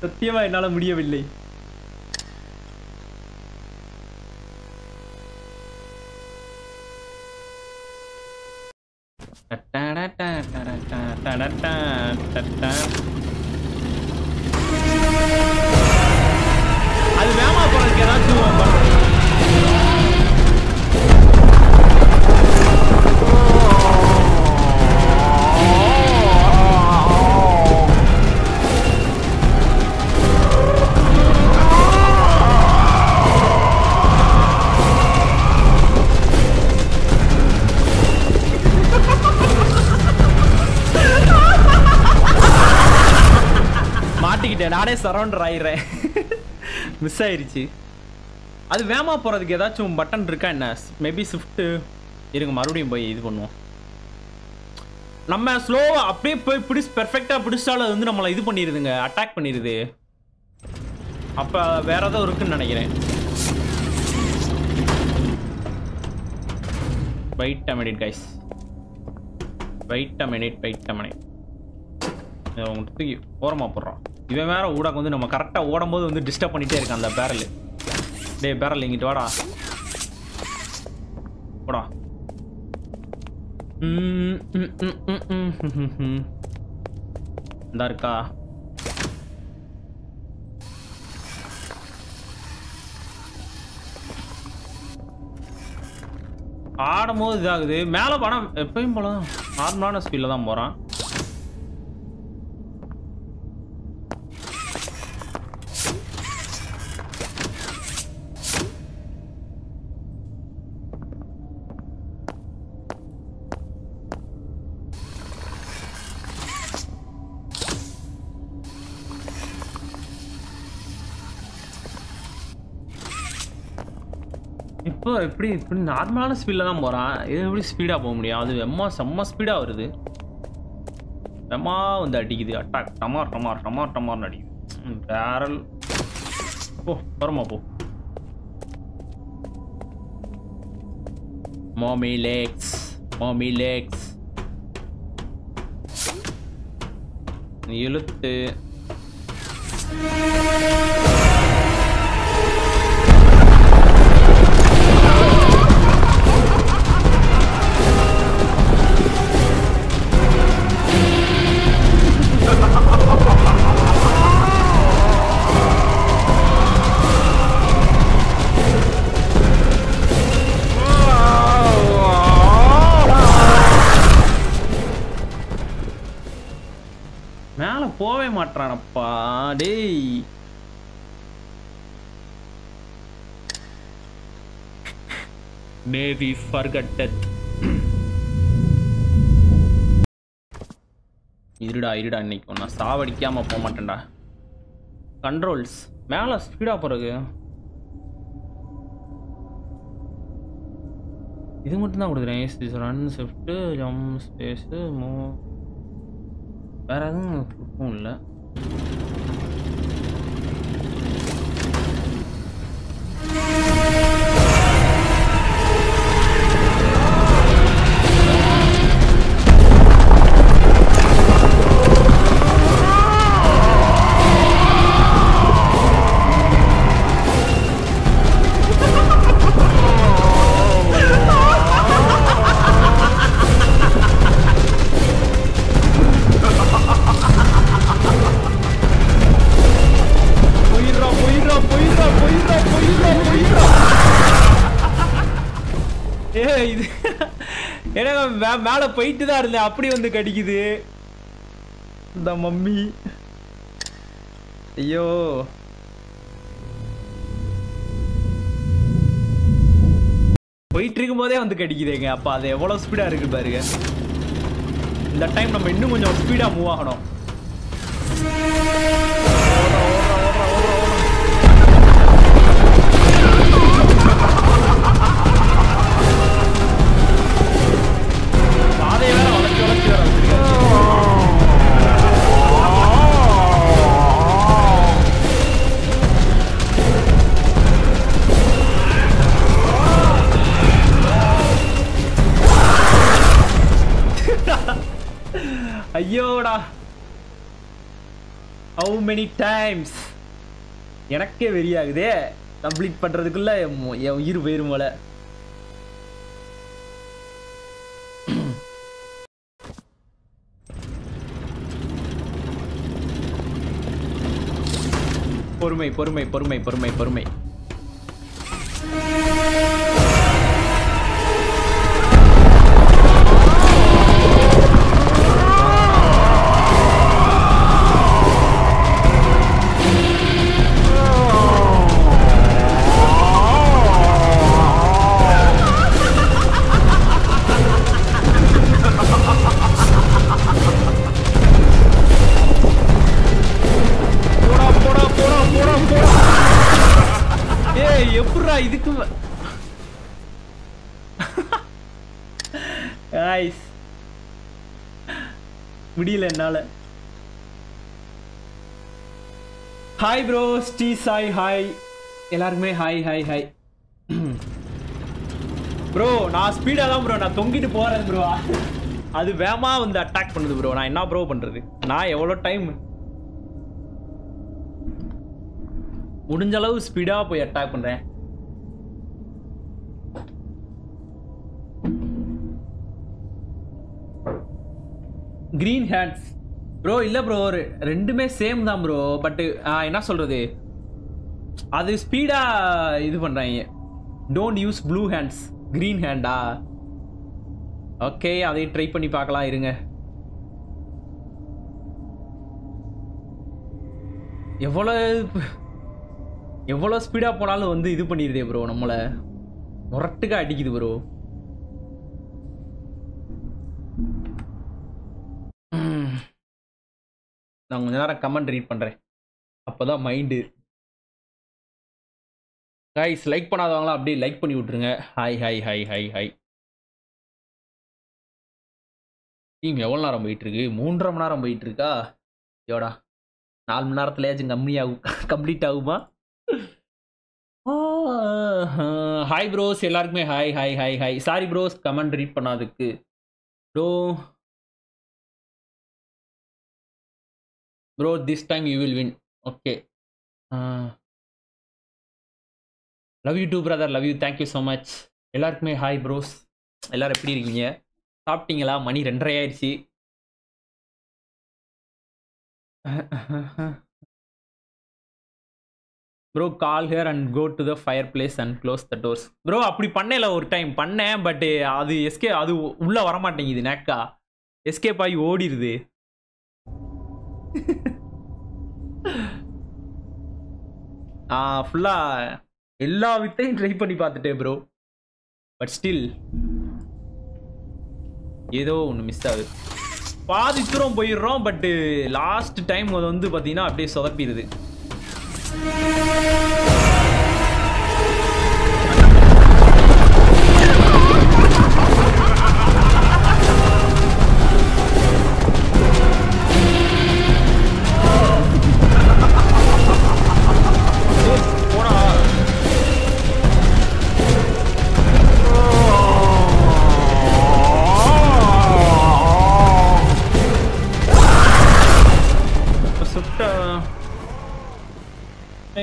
சத்தியமா என்னால முடியவில்லை. அது வேமா போறதுக்கு ஏதாச்சும் நானே சரௌண்டர் ஆயிடுறேன். மிஸ் ஆயிருச்சு அது வேமா போறதுக்கு ஏதாச்சும் பட்டன் இருக்கா என்ன? மேபி ஸ்விஃப்ட்டு இருங்க மறுபடியும் போய் இது பண்ணுவோம். நம்ம ஸ்லோவாக அப்படியே போய் பிடிச்சி பெர்ஃபெக்டாக பிடிச்சாலும் அது வந்து நம்மளை இது பண்ணிடுதுங்க அட்டாக் பண்ணிடுது. அப்ப வேற ஏதோ இருக்குன்னு நினைக்கிறேன். Wait a minute guys wait a minute wait a minute அவங்கள்ட்ட தூக்கி ஓரமாக போடுறான். இவன் வேற ஊடாக்கு வந்து நம்ம கரெக்டாக ஓடும்போது வந்து டிஸ்டர்ப் பண்ணிகிட்டே இருக்கான் அந்த பேரல் டேய் பேரல் இங்கிட்டு வாடா. போடா. இந்தா இருக்கா? ஆடும்போது இதாகுது. மேலே படம் எப்பயும் போல நார்மலான ஸ்பீடில் தான் போகிறான் எப்படி இப்படி நார்மலான ஸ்பீடில் தான் போகிறான் இது எப்படி ஸ்பீடாக போக முடியும்? அது எம்மா செம்ம ஸ்பீடாக வருது. வெம்மா வந்து அடிக்குது. அட்டாக் டமார் டமார் டமார் டமார்னு அடிக்குது. பேரல் போ வரமா போ. மாமி லேக்ஸ் மாமி லேக்ஸ் இழுத்து. போகவே மாட்டானப்பா டேய். மே வி ஃபர்கட் இருடா இருடா இன்னைக்கு நான் சாவடிக்காம போக மாட்டேன்டா. கண்ட்ரோல்ஸ் மேல ஸ்பீடா போகிறது இது மட்டும் தான் கொடுக்குறேன் ரன் ஸ்விஃப்ட்டு ஜம் ஸ்பேஸு மூ வேற எதுவும் nulla எனக்கு மேல போயிட்டு தான் இருந்தேன். அப்படி வந்து கடிக்குது. இந்த மம்மி. ஐயோ. போயிட்டு இருக்கும் போதே வந்து கடிக்குதுங்க. அப்ப அது எவ்வளவு ஸ்பீடா இருக்கு பாருங்க. இந்த டைம் நம்ம இன்னும் கொஞ்சம் ஸ்பீடா மூவ் ஆகணும். ஐயோடா. ஹவு மெனி டைம்ஸ் எனக்கே வெறியாகுதே. கம்ப்ளீட் பண்ணுறதுக்குள்ளே என் உயிர் போயிரும் போல. பொறுமை பொறுமை பொறுமை பொறுமை பொறுமை. முடியல என்னால. Hi bro Sri Sai hi எல்லாருக்குமே ஹாய் ஹாய் ஹாய் ப்ரோ நான் ஸ்பீடாக தான் ப்ரோ நான் தொங்கிட்டு போறேன் ப்ரோ அது வேமா வந்து அட்டாக் பண்ணுது ப்ரோ நான் என்ன ப்ரோ பண்ணுறது நான் எவ்வளோ டைம் முடிஞ்ச அளவு ஸ்பீடாக போய் அட்டாக் பண்ணுறேன் கிரீன் ஹேண்ட்ஸ் ப்ரோ இல்லை ப்ரோ ரெண்டுமே சேம் தான் ப்ரோ பட்டு என்ன சொல்கிறது அது ஸ்பீடாக இது பண்ணுறாங்க don't use blue hands green ஹேண்டா okay அதை ட்ரை பண்ணி பார்க்கலாம் இருங்க. எவ்வளோ எவ்வளோ ஸ்பீடாக போனாலும் வந்து இது பண்ணிடுதே ப்ரோ நம்மளை. முரட்டுக்கா அடிக்குது ப்ரோ நான் கொஞ்ச நேரம் கமெண்ட் ரீட் பண்ணுறேன் அப்போ தான் மைண்டு கைஸ் லைக் பண்ணாதவங்களாம் அப்படியே லைக் பண்ணி விட்ருங்க hi hi hi hi hi team எவ்வளோ நேரம் போயிட்டு இருக்கு மூன்றரை மணி நேரம் போயிட்டுருக்கா? யோடா நாலு மணி நேரத்துலயாச்சும் கம்மி ஆகும். கம்ப்ளீட் ஆகுமா? ஹாய் ப்ரோஸ் எல்லாருக்குமே hi hi hi hi sorry bros comment read பண்ணாதுக்கு bro bro this time you will win okay love you too brother love you thank you so much எல்லாருக்குமே ஹாய் ப்ரோஸ் எல்லோரும் எப்படி இருக்கீங்க? சாப்பிட்டீங்களா? மணி ரெண்டரை ஆயிடுச்சு. Bro call here and go to the fire place and close the doors bro அப்படி பண்ணல ஒரு டைம் பண்ணேன் பட் அது எஸ்கே அது உள்ளே வர மாட்டேங்குது நேக்கா எஸ்கேப் ஆகி ஓடிடுது நான் ஃபுல்லாக எல்லா வித்தையும் ட்ரை பண்ணி பார்த்துட்டேன் ப்ரோ பட் ஸ்டில் ஏதோ ஒன்று மிஸ் ஆகுது. பாதி தூரம் போயிடுறோம் பட்டு லாஸ்ட் டைம் அது வந்து பார்த்தீங்கன்னா அப்படியே சொதப்பிடுது.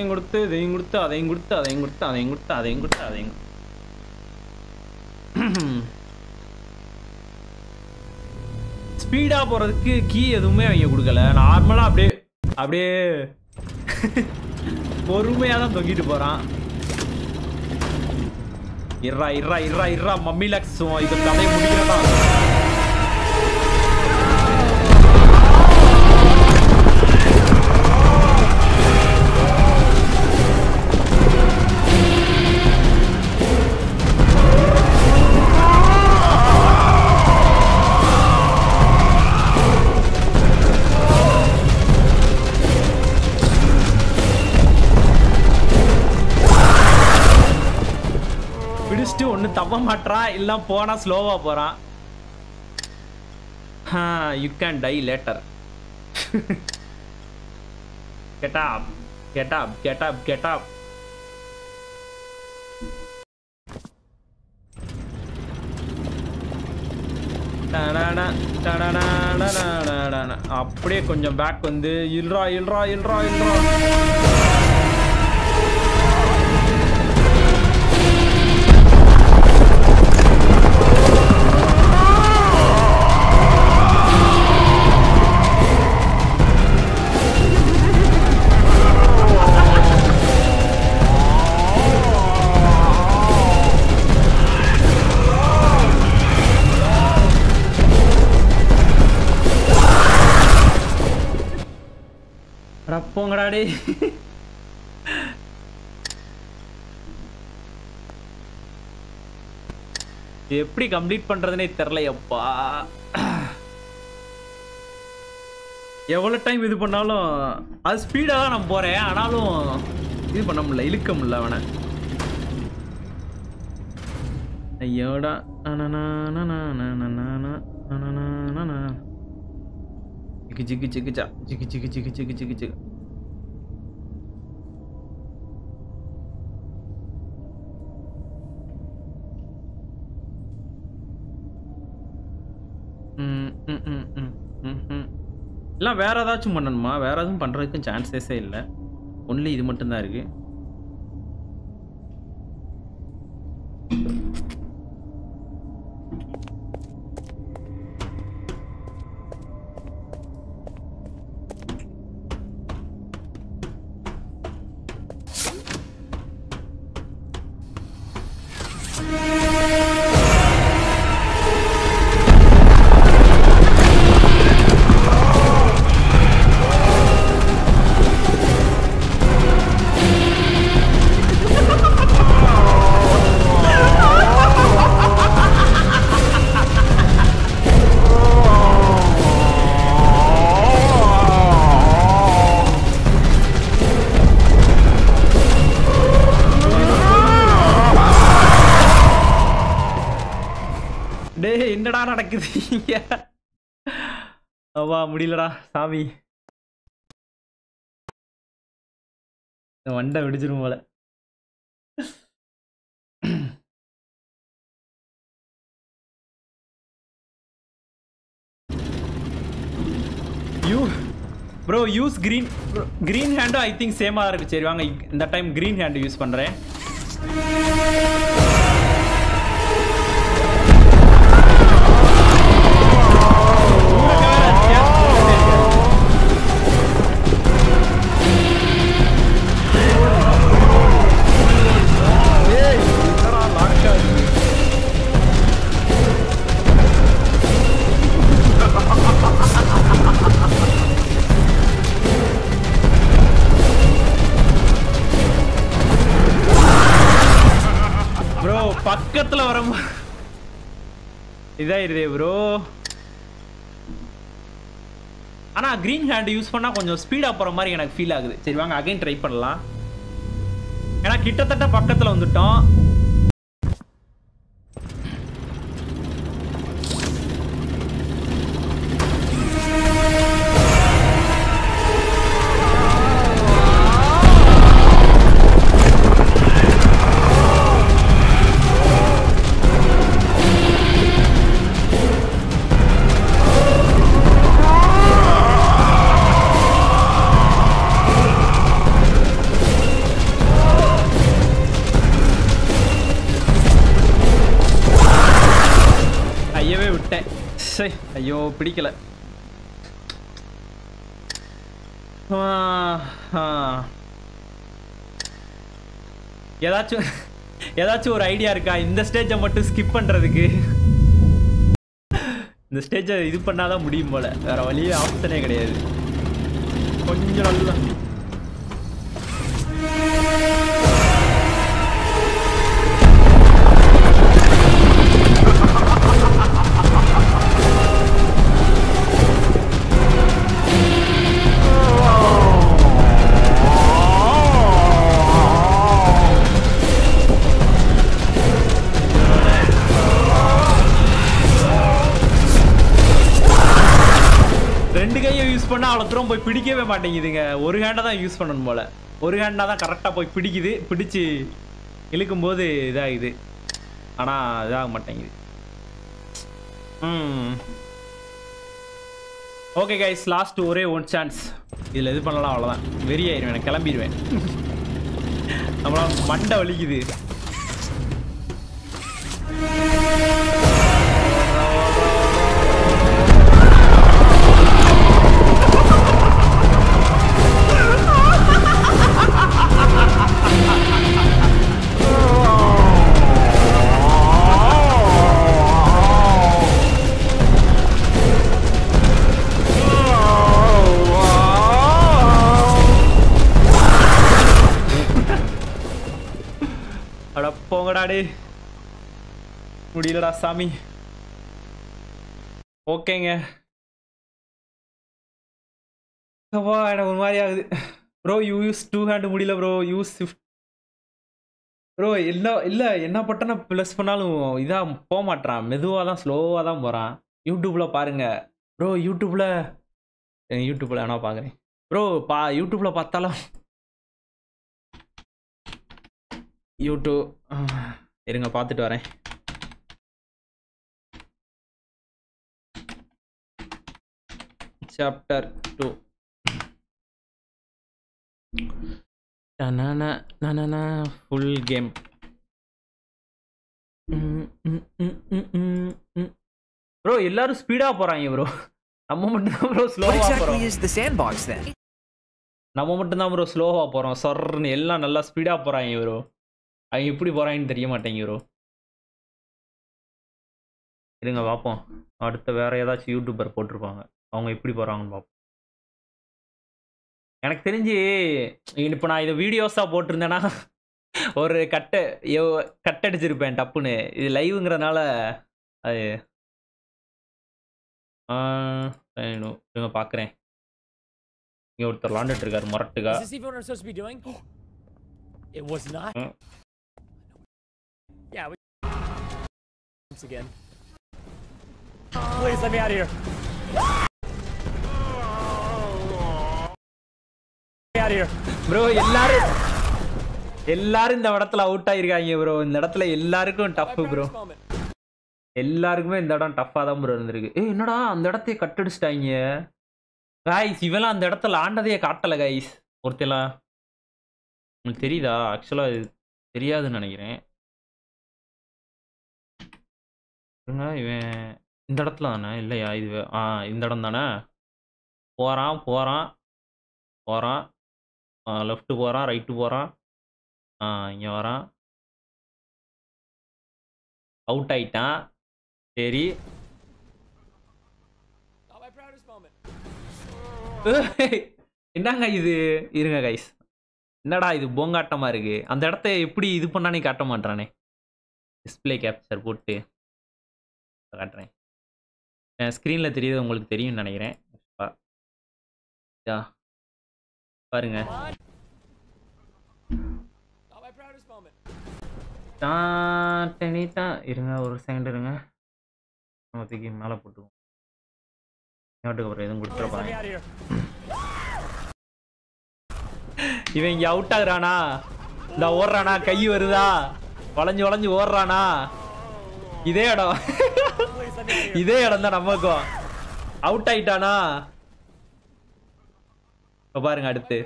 அதையும் கொடுத்து இதையும் கொடுத்து அதையும் கொடுத்து அதையும் கொடுத்து அதையும் கொடுத்து அதையும் கொடுத்து அதையும் ஸ்பீடாக போகிறதுக்கு கீ எதுவுமே அவங்க கொடுக்கல. நார்மலாக அப்படியே அப்படியே பொறுமையாக தான் தொங்கிட்டு போகிறான் இர்ரா இர்ரா இர்ரா இர்ரா மம்மி லக்ஸ் இதை கதை முடிக்கிறதா பிடிச்சிட்டு ஒன்று இல்லை போனா ஸ்லோவா போறான் you can die later get up get up அப்படியே கொஞ்சம் பேக் வந்து இல்ரா இல்ரா இல்ரா இல்ரா போங்கடா டே எப்படி கம்ப்ளீட் பண்றதுனே தெரிலையப்பா எவ்வளோ டைம் இது பண்ணாலும் அது ஸ்பீடாக தான் நான் போகிறேன் ஆனாலும் இது பண்ண முடியல இழுக்க முடியல அவனை. ஐயோடா ஜிக்கு ஜிக்கு ஜிக்குச்சா ஜிக்கு ஜிக்கு ஜிக்கு ஜிக்கு ஜிக்கு ஜிக்கு ம் ம் ம் ம் ம். இல்லை வேற ஏதாச்சும் பண்ணணுமா? வேற எதுவும் பண்ணுறதுக்கும் சான்சஸே இல்லை. ஒன்லி இது மட்டும்தான் இருக்குது முடியலடா சாமி. வண்டை வெடிச்சிரும் போல. You bro use green green ஹேண்டும் I think சேமாக இருக்கு. சரி வாங்க இந்த டைம் கிரீன் ஹேண்டு யூஸ் பண்ணுறேன் இதாயிருதே ப்ரோ ஆனா கிரீன் ஹேண்ட் யூஸ் பண்ணா கொஞ்சம் ஸ்பீடா போற மாதிரி எனக்கு ஃபீல் ஆகுது. சரி வாங்க அகைன் ட்ரை பண்ணலாம். ஏன்னா கிட்டத்தட்ட பக்கத்துல வந்துட்டோம். பிடிக்கல. ஏதாச்சும் ஏதாச்சும் ஒரு ஐடியா இருக்கா? இந்த ஸ்டேஜை மட்டும் ஸ்கிப் பண்றதுக்கு. இந்த ஸ்டேஜை இது பண்ணாதான் முடியும் போல. வேற வழியே ஆப்ஷனே கிடையாது. கொஞ்சம் நல்லா. அப்புறம் போய் பிடிக்கவே மாட்டேங்குதுங்க. ஒரு ஹேண்டை தான் யூஸ் பண்ணணும் போல. ஒரு ஹேண்டாக தான் கரெக்டாக போய் பிடிக்குது. பிடிச்சு இழுக்கும்போது இதாகுது. ஆனால் இதாக மாட்டேங்குது. ம். ஓகே கைஸ் லாஸ்ட் ஒரே ஒன் சான்ஸ் இதில் இது பண்ணலாம் அவ்வளோதான் வெறியாயிருவேன். எனக்கு கிளம்பிடுவேன் நம்மளால் மண்டை வலிக்குது. முடியலடா சாமி. ஓகேங்க. அப்பா எனக்கு ஒரு மாதிரி ஆகுது. Bro you use two hand முடியல ப்ரோ யூஸ் ஃபிஃப்ட் ப்ரோ என்ன இல்லை என்ன பட்டனா ப்ளஸ் பண்ணாலும் இதாக போக மாட்றான். மெதுவாக தான் ஸ்லோவாக தான் போகிறான் யூடியூப்பில் பாருங்க. ப்ரோ யூடியூப்பில் யூடியூப்பில் வேணா பார்க்குறேன் ப்ரோ பா யூடியூப்பில் பார்த்தாலும் யூடியூப் இருங்க பார்த்துட்டு வரேன். Chapter two full game bro எல்லாரும் ஸ்பீடா போறாங்க ப்ரோ நம்ம மட்டும் தான் ப்ரோ ஸ்லோவா போறோம். is the sandbox then? நம்ம மட்டும் தான் ப்ரோ ஸ்லோவா போறோம். சொர்ன்னு எல்லாம் நல்லா ஸ்பீடா போறாங்க ப்ரோ அவங்க எப்படி போறாங்கன்னு தெரிய மாட்டேங்க ப்ரோ இருங்க பார்ப்போம் அடுத்த வேற ஏதாச்சும் யூடியூபர் போட்டிருப்பாங்க. அவங்க எப்படி போறாங்கன்னு பார்ப்போம் எனக்கு தெரிஞ்சு இப்போ நான் இதை வீடியோஸாக போட்டிருந்தேன்னா ஒரு கட்டை கட் அடிச்சிருப்பேன் டப்புன்னு இது லைவுங்கிறதுனால அது. இருங்க பார்க்குறேன் இங்கே ஒருத்தர் விளாண்டுட்டு இருக்காரு முரட்டுக்கா? It was not. Yeah. We... Once again. Please let me out of here. Out here. Bro எல்லாரும் எல்லாரும் இந்த இடத்துல அவுட் ஆயிருக்காங்க ப்ரோ இந்த இடத்துல எல்லாருக்கும் டஃப் ப்ரோ எல்லாருக்குமே இந்த இடம் டஃப்பாக தான் ப்ரோ இருந்திருக்கு. ஏய் என்னடா அந்த இடத்தையே கட்டடிச்சிட்டாங்க. காய்ஸ் இவெல்லாம் அந்த இடத்துல ஆண்டதையே காட்டலை காய்ஸ் ஒருத்தலாம் உங்களுக்கு தெரியுதா? ஆக்சுவலாக இது தெரியாதுன்னு நினைக்கிறேன். இவன் இந்த இடத்துல தானே? இல்லையா இது ஆ இந்த இடம் தானே? போகிறான் போகிறான் போகிறான் லெஃப்ட்டு போகிறான் ரைட்டு போகிறான் ஆ இங்கே வரான். அவுட் ஆயிட்டான். சரி. என்னங்க இது? இருங்க கைஸ் என்னடா இது? போங்காட்டமாக இருக்கு. அந்த இடத்த எப்படி இது பண்ணானே காட்ட மாட்டானே டிஸ்ப்ளே கேப்சர் போட்டு. காட்டுறேன். ஸ்க்ரீனில் தெரியுது உங்களுக்கு தெரியும்னு நினைக்கிறேன். யா பாருங்க. தான் இருங்க ஒரு செகண்ட் இருங்க. நம்ம தூக்கி மேலே போட்டுக்குவோம் நோட்டுக்கு அப்புறம் எதுவும் here. இவன் இங்க அவுட் ஆகுறானா? இந்த ஓடுறானா? கை வருதா? வளைஞ்சு வளைஞ்சு ஓடுறானா? இதே இடம். இதே இடம் தான் நமக்கும். அவுட் ஆயிட்டானா? இப்போ பாருங்க அடுத்து.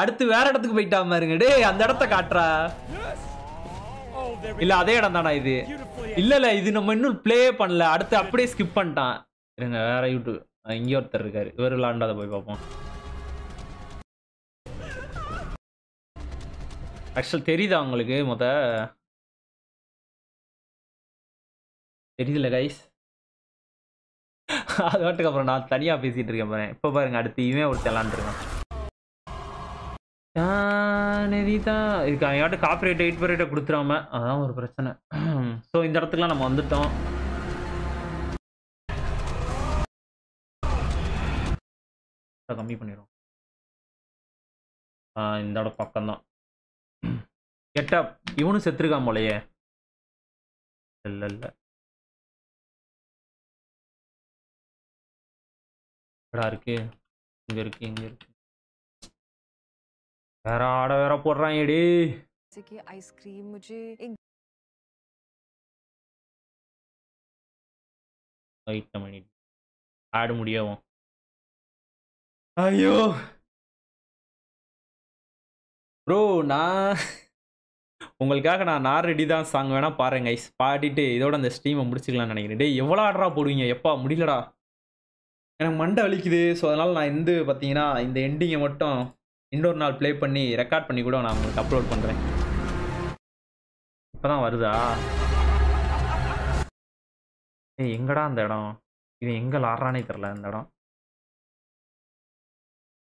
அடுத்து வேற இடத்துக்கு போயிட்டான் பாருங்க. டே அந்த இடத்த காட்டுறா. இல்ல அதே இடம் தானா இது? இல்ல இல்ல இது நம்ம இன்னும் ப்ளே பண்ணல. அடுத்து அப்படியே ஸ்கிப் பண்ணிட்டான். இருங்க வேற யூடியூப் இங்க ஒருத்தர் இருக்காரு. இவர் விளாண்டாத போய் பார்ப்போம். ஆக்சுவல் தெரியுதா உங்களுக்கு முத? தெரியுதுல கைஸ் அது வாட்டுக்கு அப்புறம் நான் தனியா பேசிட்டு இருக்கேன் பாருங்க இப்போ பாருங்க அடுத்து இவன் ஒரு விளாண்டுருக்கான் தான் இதுக்கு அவன் காப்பிரைட் எயிட் பரேட்டை கொடுத்துடாம அதான் ஒரு பிரச்சனை. ஸோ இந்த இடத்துக்குலாம் நம்ம வந்துட்டோம். கம்மி பண்ணிடுவோம். இந்த இடம் பக்கம்தான். கெட்டா இவனும் செத்துருக்கான் போலையே. இல்லை இல்ல எடா இருக்கு? இங்க இருக்கு இங்க இருக்கு. வேற ஆட வேற போடுறான் எடி ஐஸ்கிரீம் முझे ஐட்டம் மணி ஆட முடியவும். ஐயோ. ப்ரோ நான் உங்களுக்காக நான் நாரடி தான் சாங் வேணால் பாருங்க ஐஸ் பாடிட்டு இதோட அந்த ஸ்ட்ரீமை முடிச்சிக்கலாம் நினைக்கிறேன். டே எவ்வளோ ஆர்டராக போடுவீங்க? எப்பா முடியலடா. எனக்கு மண்டை அழிக்குது ஸோ அதனால் நான் வந்து பார்த்தீங்கன்னா இந்த எண்டிங்கை மட்டும் இன்னொரு நாள் ப்ளே பண்ணி ரெக்கார்ட் பண்ணி கூட நான் உங்களுக்கு அப்லோட் பண்ணுறேன் இப்போ தான் வருதா? ஏ எங்கடா அந்த இடம்? இது எங்கே லாடுறானே தெரில அந்த இடம்.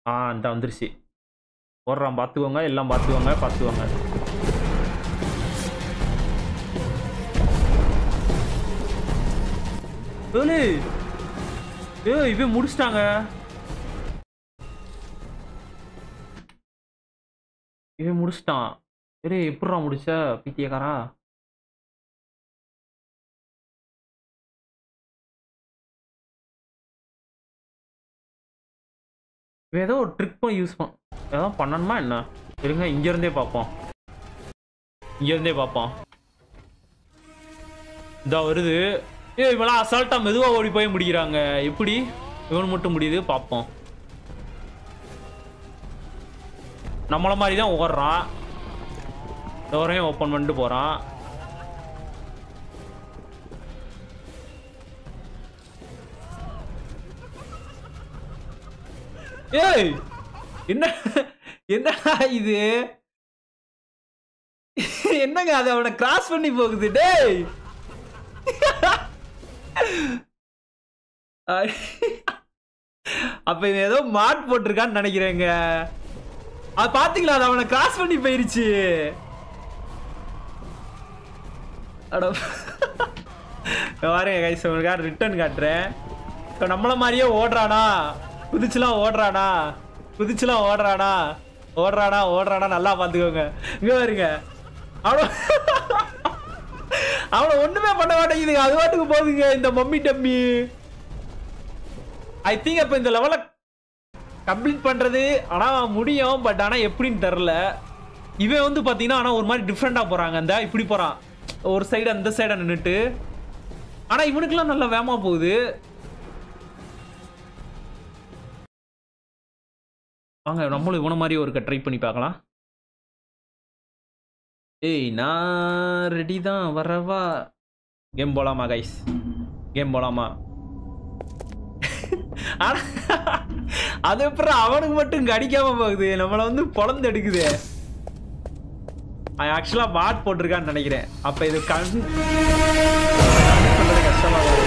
ஆ இந்த வந்துருச்சு. ஓடுறான் பார்த்துக்கோங்க எல்லாம் பார்த்துக்கோங்க பார்த்துக்கோங்க சொல்லு. ஏய் இவன் முடிச்சிட்டாங்க. இவன் முடிச்சிட்டான். சரி எப்படிடா முடிச்ச பித்தியக்காரா? இவன் ஏதோ ஒரு ட்ரிக் யூஸ் பண்ண ஏதோ பண்ணணுமா என்ன? இருங்க இங்கேருந்தே பார்ப்போம். இங்கேருந்தே பார்ப்போம். இதா வருது. ஏய் இவெல்லாம் அசால்ட்டாக மெதுவாக ஓடி போய் முடிக்கிறாங்க. எப்படி? இவன் மட்டும் முடியுது பார்ப்போம் நம்மளை மாதிரி தான் ஓடுறான் டோரையும் ஓப்பன் பண்ணிட்டு போகிறான் ஏய் என்ன என்னடா இது? என்னங்க அது? அவனை கிராஸ் பண்ணி போகுது. டேய்! அப்ப இவன் ஏதோ மாட் போட்டிருக்கான்னு நினைக்கிறேங்க. அது பாத்தீங்களா? அது அவனை கிராஸ் பண்ணி போயிருச்சு. வாருங்க பாருங்க கைஸ் உங்களுக்காக ரிட்டர்ன் காட்டுறேன். இப்போ நம்மள மாதிரியே ஓடுறானா? குதிச்சுலாம் ஓடுறானா? குதிச்சுலாம் ஓடுறானா? ஓடுறானா? ஓடுறானா? நல்லா பார்த்துக்கோங்க இங்கே பாருங்க. அவ்வளோ அவனை ஒண்ணுமே பண்ண மாட்டேங்குதுங்க. அது பாட்டுக்கு போகுதுங்க இந்த மம்மி டம்மி. ஐ திங்க் அப்ப இந்த லெவலை கம்ப்ளீட் பண்றது ஆனா முடியும் பட் ஆனா எப்படின்னு தெரில இவன் வந்து பாத்தீங்கன்னா ஆனா ஒரு மாதிரி டிஃப்ரெண்டா போறாங்க. அந்த இப்படி போறான். ஒரு சைடு அந்த சைடா நின்றுட்டு ஆனா இவனுக்குலாம் நல்லா வேமா போகுது. வாங்க நம்மளும் இவனை மாதிரி ஒரு ட்ரை பண்ணி பார்க்கலாம். ஏய் நான் ரெடி தான். வரவா? கேம் போலாமா கைஸ் கேம் போலாமா? அது அப்புறம் அவனுக்கு மட்டும் கடிக்காம போகுது. நம்மள வந்து பொழந்து எடுக்குது. ஆக்சுவலா பாட் போட்டிருக்கான்னு நினைக்கிறேன். அப்ப இது கண் கஷ்டமாக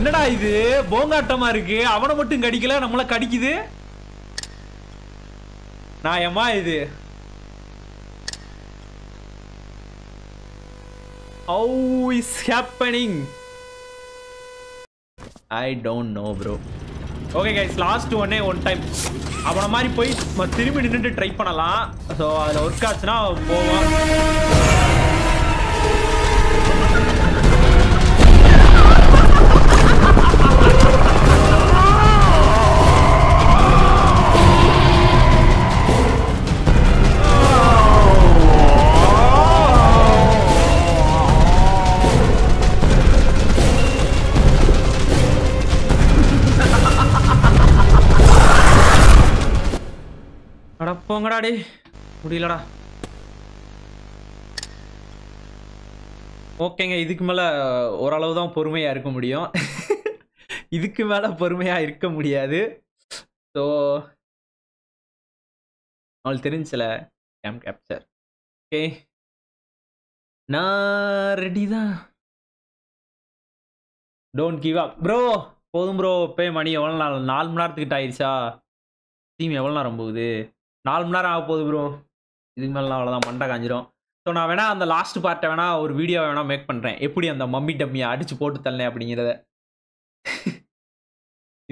என்னடா இது? போங்காட்டமா இருக்கு. அவனை மட்டும் கடிக்கல நம்மள கடிக்குது? நாயமா இது? How is happening? I don't know bro okay guys last ஒன்னே ஒன் டைம் அவன மாதிரி போய் நம்ம திரும்பி நின்னுட்டு ட்ரை பண்ணலாம். ஸோ அதில் ஒர்க் ஆச்சுன்னா போவான் போங்கடா டே முடியலடா. ஓகேங்க இதுக்கு மேல ஓரளவு தான் பொறுமையா இருக்க முடியும். இதுக்கு மேல பொறுமையா இருக்க முடியாது. ஸோ அவளுக்கு தெரிஞ்சல. கேம் கேப்சர் ஓகே நான் ரெடி தான். டோன்ட் கிவ் அப் ப்ரோ போதும் ப்ரோ பே மணி எவ்வளோ நாள்? நாலு மணி நேரத்துக்கிட்ட ஆயிடுச்சா? டீம் எவ்வளோ நேரம் போகுது? நாலு மணி நேரம் ஆக போகுது ப்ரோ இதுக்கு மேலே அவ்வளோதான் மண்டை காஞ்சிரும். ஸோ நான் வேணால் அந்த லாஸ்ட் பார்ட்டை வேணால் ஒரு வீடியோ வேணால் மேக் பண்ணுறேன் எப்படி அந்த மம்மி டம்மியை அடித்து போட்டு தள்ளேன் அப்படிங்கிறத.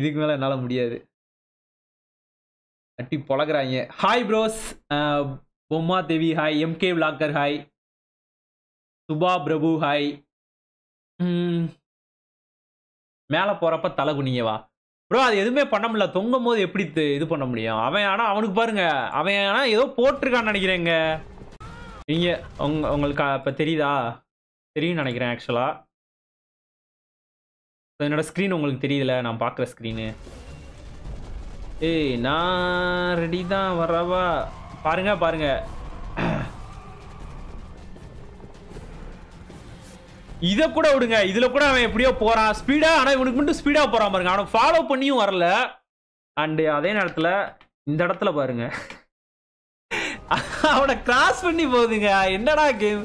இதுக்கு மேலே என்னால் முடியாது. அட்டி பொழகிறாங்க. Hi bros Bomma Devi hi MK vlogger hi Subha Prabhu hi மேலே போகிறப்ப தலை குனியவா ப்ரோ அது எதுவுமே பண்ண முடியல. தொங்கும் போது எப்படி இது பண்ண முடியும்? அவன் ஆனால் அவனுக்கு பாருங்க. அவன் ஆனால் ஏதோ போட்டிருக்கான்னு நினைக்கிறேங்க. நீங்கள் உங்க உங்களுக்கு இப்போ தெரியுதா? தெரியும் நினைக்கிறேன் ஆக்சுவலாக என்னோட ஸ்க்ரீன் உங்களுக்கு தெரியுதுல? நான் பார்க்குற ஸ்க்ரீனு ஏய் நான் ரெடி தான் வரவா பாருங்க பாருங்க. இத கூட விடுங்க. இதுல கூட அவன் எப்படியோ போறான். ஸ்பீடா ஆனா இவனுக்கு மட்டும் ஸ்பீடா போறான் பாருங்க. அவனை ஃபாலோ பண்ணியும் வரல. அண்ட் அதே நேரத்துல இந்த இடத்துல பாருங்க. அவனை கிராஸ் பண்ணி போகுதுங்க. என்னடா கேம்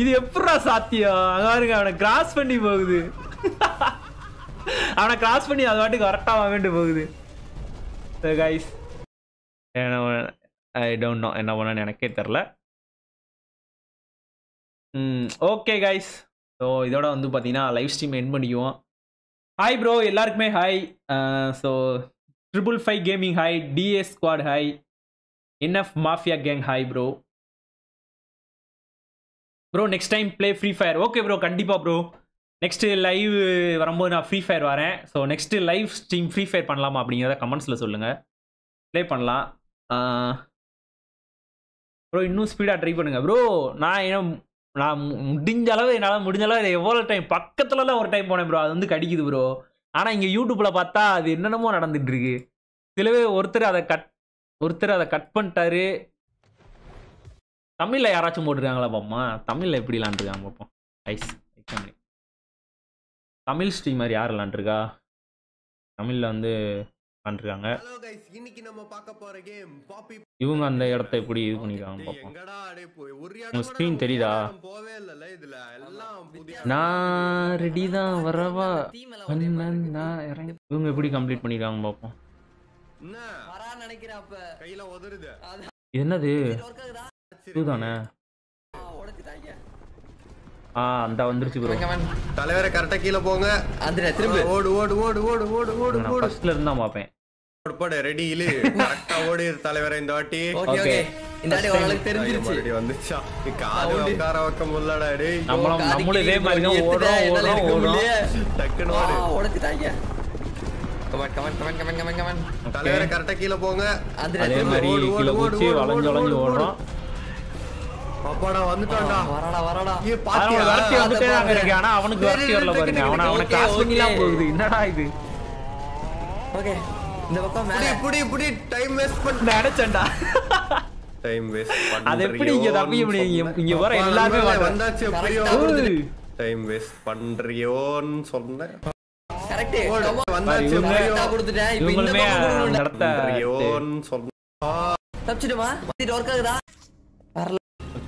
இது எப்படா சாத்தியம்? பாருங்க அவனை கிராஸ் பண்ணி போகுது. அவனை கிராஸ் பண்ணி அது வாட்டுக்கு கரெக்டாக வேண்டு போகுது கைஸ் ஐ டோன்ட் நோ என்ன பண்ணனு எனக்கே தெரில ம் ஓகே கைஸ் ஸோ இதோட வந்து பார்த்தீங்கன்னா லைவ் ஸ்ட்ரீம் என் பண்ணிக்குவோம். ஹாய் ப்ரோ எல்லாருக்குமே hi so Triple Five Gaming hi DS Squad hi NF Mafia Gang hi bro bro next time play Free Fire okay bro கண்டிப்பாக ப்ரோ நெக்ஸ்ட்டு லைவ் வரும்போது நான் free fire வரேன். So next live stream Free Fire பண்ணலாமா அப்படிங்கிறத கமெண்ட்ஸில் சொல்லுங்கள் play பண்ணலாம். Bro இன்னும் ஸ்பீடாக ட்ரை பண்ணுங்கள் ப்ரோ நான் என்ன நான் முடிஞ்ச அளவு என்னால் முடிஞ்ச அளவு எவ்வளோ டைம் பக்கத்துலலாம் ஒரு டைம் போனேன் ப்ரோ அது வந்து கடிக்குது ப்ரோ ஆனால் இங்கே யூடியூப்பில் பார்த்தா அது என்னென்னமோ நடந்துட்டு இருக்கு. சிலவே ஒருத்தர் அதை கட் ஒருத்தர் அதை கட் பண்ணிட்டாரு. தமிழில் யாராச்சும் போட்டுருக்காங்களா பாப்போமா தமிழில் எப்படி விளாண்டுருக்காங்க பார்ப்போம் ஐஸ் தமிழ் ஸ்ட்ரீமர் யார் விளாண்டுருக்கா தமிழில் வந்து கைஸ் இன்னைக்கு நம்ம பார்க்க போற கேம் பாப்பி இவங்க அந்த இடத்த எப்படி இது பண்ணிருக்காங்க இடம் ஸ்க்ரீன் தெரியுதா? போவே இல்லல இதுல? எல்லாம் நான் ரெடி தான் வரவா? நான் இறங்கி. இவங்க எப்படி கம்ப்ளீட் பண்ணிருக்காங்க பார்ப்போம். என்ன? வரா நினைக்கிறேன் அப்ப. கையில உதறுது. இது என்னது இதுதானே? ஆ அந்த வந்துருச்சு ப்ரோ தலைவரை கரெக்டா கீழ போங்க. அதுல திரும்ப. ஓடு ஓடு ஓடு ஓடு ஓடு ஓடு ஓடு. ஃபர்ஸ்ட்ல இருந்து தான் பார்ப்பேன். போடு போடு ரெடி இலு கரெக்டா ஓடி தலைவரை இந்த வாட்டி. Okay okay. இந்த வாட்டி ஓரளவுக்கு தெரிஞ்சிருச்சு. மறுபடியும் வந்துச்சா? காது. உட்கார வைக்க முடியலடா டேய். நம்மளும் நம்மளும் இதே மாதிரி தான் ஓடுறோம் ஓடுறோம் ஓடுறோம். டக்குன்னு ஓடு. உடச்சுட்டாங்க. Comment comment comment comment comment comment தலைவரை கரெக்டா கீழ போங்க. அதே திரும்ப. மாதிரி ஓடு, கீழே ஓடு, குச்சி ஓடு, வளைஞ்சு ஓடு, வளைஞ்சு ஓடு, ஓடுறோம். அப்பாடா வந்துட்டான்டா. வரடா வரடா. ஏ அவன் பாத்தியா வரட்டி வந்துட்டே தான் இருக்கு ஆனா அவனுக்கு வரட்டி வரல பாருங்க. அவன அவன கிராஸ் பண்ணிலாம். போகுது. என்னடா இது? ஓகே இந்த பக்கம் புடி மேல புடி. புடி டைம் வேஸ்ட் பண்ண நினைச்சேன்டா டைம் வேஸ்ட் பண்ண அது எப்படி இங்க தப்பிக்க முடியும்? இங்க- வர எல்லாருமே வந்தாச்சு. எப்படியோ? டைம் வேஸ்ட் பண்றியோன்னு சொன்னேன். கரெக்ட் வந்தாச்சு எப்படியோ கொடுத்துட்டேன். இப்போ இந்த பக்கம் தப்பிச்சிடுமா வரல.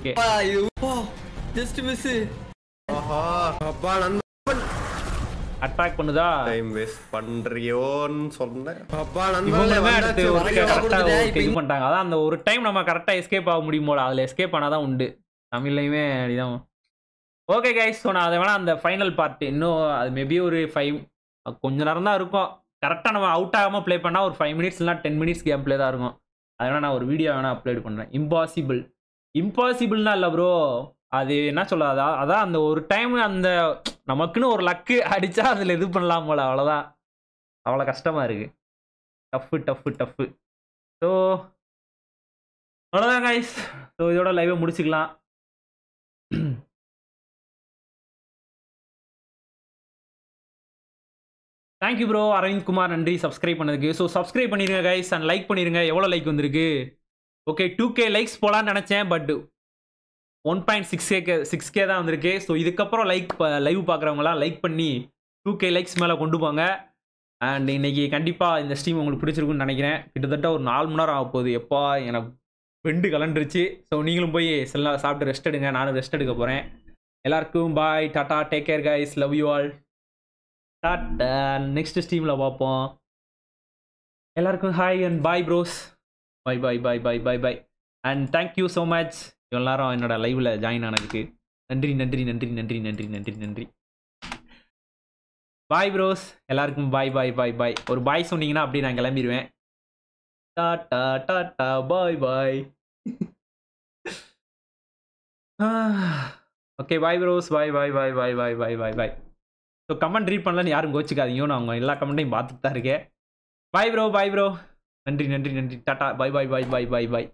இது ஜஸ்ட் மிஸ் ஆஹா. அப்பா நண்பன். அட்டாக் பண்ணுதா? டைம் வேஸ்ட் பண்றியோன்னு சொன்னேன். அப்பா நண்பன் அடுத்து ஒரு கரெக்டா இது பண்ணிட்டாங்க. அதான் அந்த ஒரு டைம் நம்ம கரெக்டா எஸ்கேப் ஆக முடியும் போல. அதுல எஸ்கேப் ஆனாதான் உண்டு. தமிழ்லையுமே அப்படிதான். ஓகே கைஸ் ஸோ நான் அதை வேணா அந்த ஃபைனல் பார்ட் இன்னும் அது மேபி ஒரு ஃபைவ் கொஞ்ச நேரம் தான் இருக்கும். கரெக்டாக நம்ம அவுட் ஆகாமல் ப்ளே பண்ணால் ஒரு ஃபைவ் மினிட்ஸ் இல்லைனா டென் மினிட்ஸ் கேம் ப்ளே தான் இருக்கும். அது வேணா நான் ஒரு வீடியோ வேணா அப்லோட் பண்ணுறேன். இம்பாசிபிள் இம்பாசிபிள்னா இல்லை ப்ரோ அது என்ன சொல்ல அதான் அதான் அந்த ஒரு டைம் அந்த நமக்குன்னு ஒரு லக்கு அடிச்சா அதில் இது பண்ணலாம் போல அவ்வளோதான் அவ்வளோ கஷ்டமாக இருக்கு. டஃப்பு டஃப்பு டஃப்பு ஸோ அவ்வளோதான் கைஸ் ஸோ இதோட லைவை முடிச்சுக்கலாம். தேங்க்யூ ப்ரோ அரவிந்த் குமார் நன்றி. சப்ஸ்கிரைப் பண்ணதுக்கு. ஸோ சப்ஸ்கிரைப் பண்ணிருங்க கைஸ் அண்ட் லைக் பண்ணிருங்க. எவ்வளோ லைக் வந்திருக்கு? ஓகே டூ கே லைக்ஸ் போகலான்னு நினச்சேன் but one point six K six K தான் வந்திருக்கு. ஸோ இதுக்கப்புறம் லைக் லைவ் பார்க்குறவங்களாம் லைக் பண்ணி டூ கே லைக்ஸ் மேலே கொண்டு போங்க. அண்ட் இன்னைக்கு கண்டிப்பாக இந்த ஸ்ட்ரீம் உங்களுக்கு பிடிச்சிருக்குன்னு நினைக்கிறேன். கிட்டத்தட்ட ஒரு நாலு மணி நேரம் ஆக போகுது. எப்பா எனக்கு வெண்டு கலண்டுருச்சு. ஸோ நீங்களும் போய் செல்லாம் சாப்பிட்டு ரெஸ்ட் எடுங்க. நானும் ரெஸ்ட் எடுக்க போகிறேன் எல்லாருக்கும் bye tata take care guys love you all dot next ஸ்ட்ரீமில் பார்ப்போம். எல்லாருக்கும் hi and bye bros bye bye bye bye bye bye and thank you so much எல்லாரும் என்னோட லைவில் ஜாயின் ஆனதுக்கு நன்றி நன்றி நன்றி நன்றி நன்றி நன்றி நன்றி பாய் ப்ரோஸ் எல்லாருக்கும் பாய் பாய் பாய் பாய் ஒரு பாய் சொன்னீங்கன்னா அப்படியே நான் கிளம்பிடுவேன் tata tata bye bye okay bye bros bye bye bye bye bye bye bye bye so comment read பண்ணலன்னு யாரும் கோச்சிக்காதீங்க நான் அவங்க எல்லா கமெண்ட்டையும் பார்த்துட்டு தான் இருக்கேன் பாய் ப்ரோ பாய் ப்ரோ நன்றி நன்றி நன்றி. Tata bye bye bye bye bye பாய்